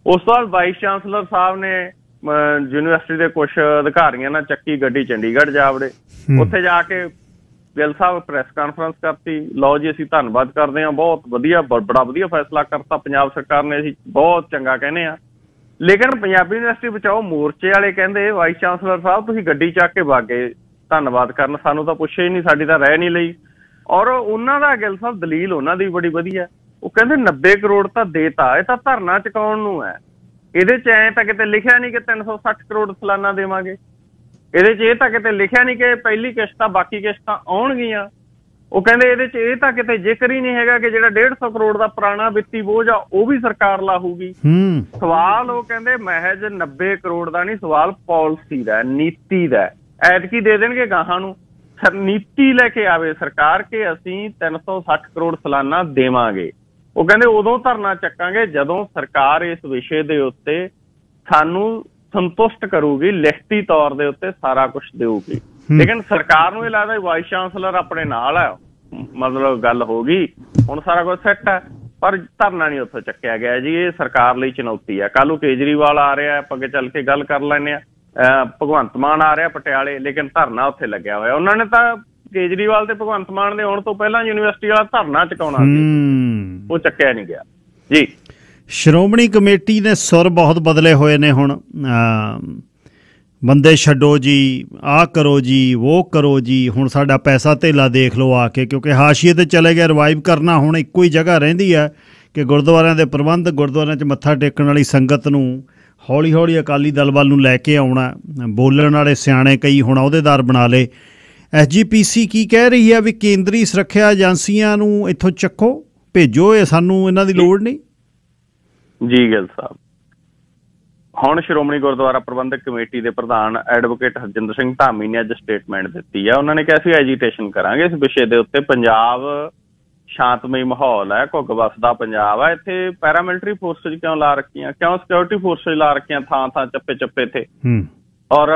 ਉਸ ਤੋਂ ਬਾਅਦ ਵਾਈਸ ਚਾਂਸਲਰ ਸਾਹਿਬ ਨੇ ਯੂਨੀਵਰਸਿਟੀ ਦੇ ਕੁਝ ਅਧਿਕਾਰੀਆਂ ਨਾਲ ਚੱਕੀ ਗੱਡੀ ਚੰਡੀਗੜ੍ਹ ਜਾ ਵੜੇ। ਉੱਥੇ ਜਾ ਕੇ ਗਿੱਲ ਸਾਹਿਬ ਪ੍ਰੈਸ ਕਾਨਫਰੰਸ ਕਰਤੀ। ਲਓ ਜੀ ਅਸੀਂ ਧੰਨਵਾਦ ਕਰਦੇ ਹਾਂ। ਬਹੁਤ ਵਧੀਆ ਬੜਾ ਵਧੀਆ ਫੈਸਲਾ ਕਰਤਾ ਪੰਜਾਬ ਸਰਕਾਰ ਨੇ। ਅਸੀਂ ਬਹੁਤ ਚੰਗਾ ਕਹਿੰਦੇ ਆ ਲੇਕਿਨ ਪੰਜਾਬੀ ਯੂਨੀਵਰਸਿਟੀ ਬਚਾਓ, ਮੋਰਚੇ ਵਾਲੇ ਕਹਿੰਦੇ ਵਾਈਸ ਚਾਂਸਲਰ ਸਾਹਿਬ, ਤੁਸੀਂ ਗੱਡੀ ਚੱਕ ਕੇ ਭਾਗੇ ਧੰਨਵਾਦ ਕਰਨ, ਸਾਨੂੰ ਤਾਂ ਪੁੱਛਿਆ ਹੀ ਨਹੀਂ, ਸਾਡੀ ਤਾਂ ਰਹਿ ਨਹੀਂ ਲਈ। ਔਰ ਉਹਨਾਂ ਦਾ ਗਿੱਲ ਸਾਹਿਬ, ਦਲੀਲ ਉਹਨਾਂ ਦੀ ਬੜੀ ਵਧੀਆ। ਉਹ ਕਹਿੰਦੇ 90 ਕਰੋੜ ਤਾਂ ਦੇਤਾ, ਇਹ ਤਾਂ ਧਰਨਾ ਚੁਕਾਉਣ ਨੂੰ ਹੈ। ਇਹਦੇ ਚ ਐ ਤਾਂ ਕਿਤੇ ਲਿਖਿਆ ਨਹੀਂ ਕਿ 360 ਕਰੋੜ ਸਾਲਾਨਾ ਦੇਵਾਂਗੇ। ਇਹਦੇ 'ਚ ਇਹ ਤਾਂ ਕਿਤੇ ਲਿਖਿਆ ਨਹੀਂ ਕਿ ਪਹਿਲੀ ਕਿਸ਼ਤਾਂ, ਬਾਕੀ ਕਿਸ਼ਤਾਂ ਆਉਣਗੀਆਂ। ਉਹ ਕਹਿੰਦੇ ਇਹਦੇ 'ਚ ਇਹ ਤਾਂ ਕਿਤੇ ਜ਼ਿਕਰ ਹੀ ਨਹੀਂ ਹੈਗਾ ਕਿ ਜਿਹੜਾ 150 ਕਰੋੜ ਦਾ ਪੁਰਾਣਾ ਵਿੱਤੀ ਬੋਝ ਆ ਉਹ ਵੀ ਸਰਕਾਰ ਲਾਹੂਗੀ ਹੂੰ ਸਵਾਲ ਉਹ ਕਹਿੰਦੇ ਮਹਿਜ 90 ਕਰੋੜ ਦਾ ਨਹੀਂ ਸਵਾਲ ਪਾਲਿਸੀ ਦਾ ਨੀਤੀ ਦਾ। ਐਤਕੀ ਦੇ ਦੇਣਗੇ ਗਾਹਾਂ ਨੂੰ ਸਰ ਨੀਤੀ ਲੈ ਕੇ ਆਵੇ ਸਰਕਾਰ ਕਿ ਅਸੀਂ 360 ਕਰੋੜ ਸਾਲਾਨਾ ਦੇਵਾਂਗੇ ਉਹ ਕਹਿੰਦੇ ਉਦੋਂ ਧਰਨਾ ਚੱਕਾਂਗੇ ਜਦੋਂ ਸਰਕਾਰ ਇਸ ਵਿਸ਼ੇ ਦੇ ਉੱਤੇ ਸਾਨੂੰ ਸੰਤੁਸ਼ਟ ਕਰੂਗੀ ਲਿਖਤੀ ਤੌਰ ਦੇ ਉੱਤੇ ਸਾਰਾ ਕੁਝ ਦੇਊਗੀ। ਲੇਕਿਨ ਸਰਕਾਰ ਨੂੰ ਇਹ ਲੱਗਦਾ ਵਾਈਸ ਚਾਂਸਲਰ ਆਪਣੇ ਨਾਲ ਹੈ ਮਤਲਬ ਗੱਲ ਹੋ ਗਈ ਹੁਣ ਸਾਰਾ ਕੁਝ ਸੈੱਟ ਹੈ ਪਰ ਧਰਨਾ ਨਹੀਂ ਉੱਥੋਂ ਚੱਕਿਆ ਗਿਆ ਜੀ ਇਹ ਸਰਕਾਰ ਲਈ ਚੁਣੌਤੀ ਹੈ ਕੱਲ ਨੂੰ ਕੇਜਰੀਵਾਲ ਆ ਰਿਹਾ ਆਪਾਂ ਅੱਗੇ ਚੱਲ ਕੇ ਗੱਲ ਕਰ ਲੈਂਦੇ ਆ। ਭਗਵੰਤ ਮਾਨ ਆ ਰਿਹਾ ਪਟਿਆਲੇ ਲੇਕਿਨ ਧਰਨਾ ਉੱਥੇ ਲੱਗਿਆ ਹੋਇਆ। ਉਹਨਾਂ ਨੇ ਤਾਂ ਕੇਜਰੀਵਾਲ ਤੇ ਭਗਵੰਤ ਮਾਨ ਦੇ ਆਉਣ ਤੋਂ ਪਹਿਲਾਂ ਯੂਨੀਵਰਸਿਟੀ ਵਾਲਾ ਧਰਨਾ ਚੁਕਾਉਣਾ ਸੀ। ਉਹ ਚੱਕਿਆ ਨਹੀਂ ਗਿਆ। ਜੀ। ਸ਼੍ਰੋਮਣੀ ਕਮੇਟੀ ਦੇ ਸੁਰ ਬਹੁਤ ਬਦਲੇ ਹੋਏ ਨੇ ਹੁਣ। ਬੰਦੇ ਛੱਡੋ ਜੀ ਆਹ ਕਰੋ ਜੀ ਉਹ ਕਰੋ ਜੀ ਹੁਣ ਸਾਡਾ ਪੈਸਾ ਧੇਲਾ ਦੇਖ ਲਓ ਆ ਕੇ ਕਿਉਂਕਿ ਹਾਸ਼ੀਏ ਤੇ ਚਲੇ ਗਏ ਰਿਵਾਈਵ ਕਰਨਾ ਹੁਣ ਇੱਕੋ ਹੀ ਜਗ੍ਹਾ ਰਹਿੰਦੀ ਹੈ ਕਿ ਗੁਰਦੁਆਰਿਆਂ ਦੇ ਪ੍ਰਬੰਧ ਗੁਰਦੁਆਰਿਆਂ 'ਚ ਮੱਥਾ ਟੇਕਣ ਵਾਲੀ ਸੰਗਤ ਨੂੰ ਹੌਲੀ ਹੌਲੀ ਅਕਾਲੀ ਦਲ ਵੱਲ ਨੂੰ ਲੈ ਕੇ ਆਉਣਾ ਬੋਲਣ ਵਾਲੇ ਸਿਆਣੇ ਕਈ ਹੁਣ ਅਹੁਦੇਦਾਰ ਬਣਾ ਲਏ। ਐਸਜੀਪੀਸੀ ਕੀ ਕਹਿ ਰਹੀ ਹੈ ਵੀ ਕੇਂਦਰੀ ਸੁਰੱਖਿਆ ਏਜੰਸੀਆਂ ਨੂੰ ਇੱਥੋਂ ਚੱਕੋ ਭੇਜੋ ਇਹ ਸਾਨੂੰ ਇਹਨਾਂ ਦੀ ਲੋੜ ਨਹੀਂ? ਜੀ ਗਿੱਲ ਸਾਹਿਬ ਹੁਣ ਸ਼੍ਰੋਮਣੀ ਗੁਰਦੁਆਰਾ ਪ੍ਰਬੰਧਕ ਕਮੇਟੀ ਦੇ ਪ੍ਰਧਾਨ ਐਡਵੋਕੇਟ ਹਰਜਿੰਦਰ ਸਿੰਘ ਧਾਮੀ ਨੇ ਅੱਜ ਸਟੇਟਮੈਂਟ ਦਿੱਤੀ ਹੈ ਉਹਨਾਂ ਨੇ ਕਿਹਾ ਸੀ ਐਜੀਟੇਸ਼ਨ ਕਰਾਂਗੇ। ਇਸ ਵਿਸ਼ੇ ਦੇ ਉੱਤੇ ਪੰਜਾਬ ਸ਼ਾਂਤਮਈ ਮਾਹੌਲ ਹੈ ਘੁੱਗ ਵਸਦਾ ਪੰਜਾਬ ਹੈ ਇੱਥੇ ਪੈਰਾਮਿਲਟਰੀ ਫੋਰਸਸ ਕਿਉਂ ਲਾ ਰੱਖੀਆਂ? ਕਿਉਂ ਸਿਕਿਉਰਿਟੀ ਫੋਰਸਸ ਲਾ ਰੱਖੀਆਂ ਥਾਂ ਥਾਂ ਚੱਪੇ ਚੱਪੇ ਤੇ ਹੂੰ। ਔਰ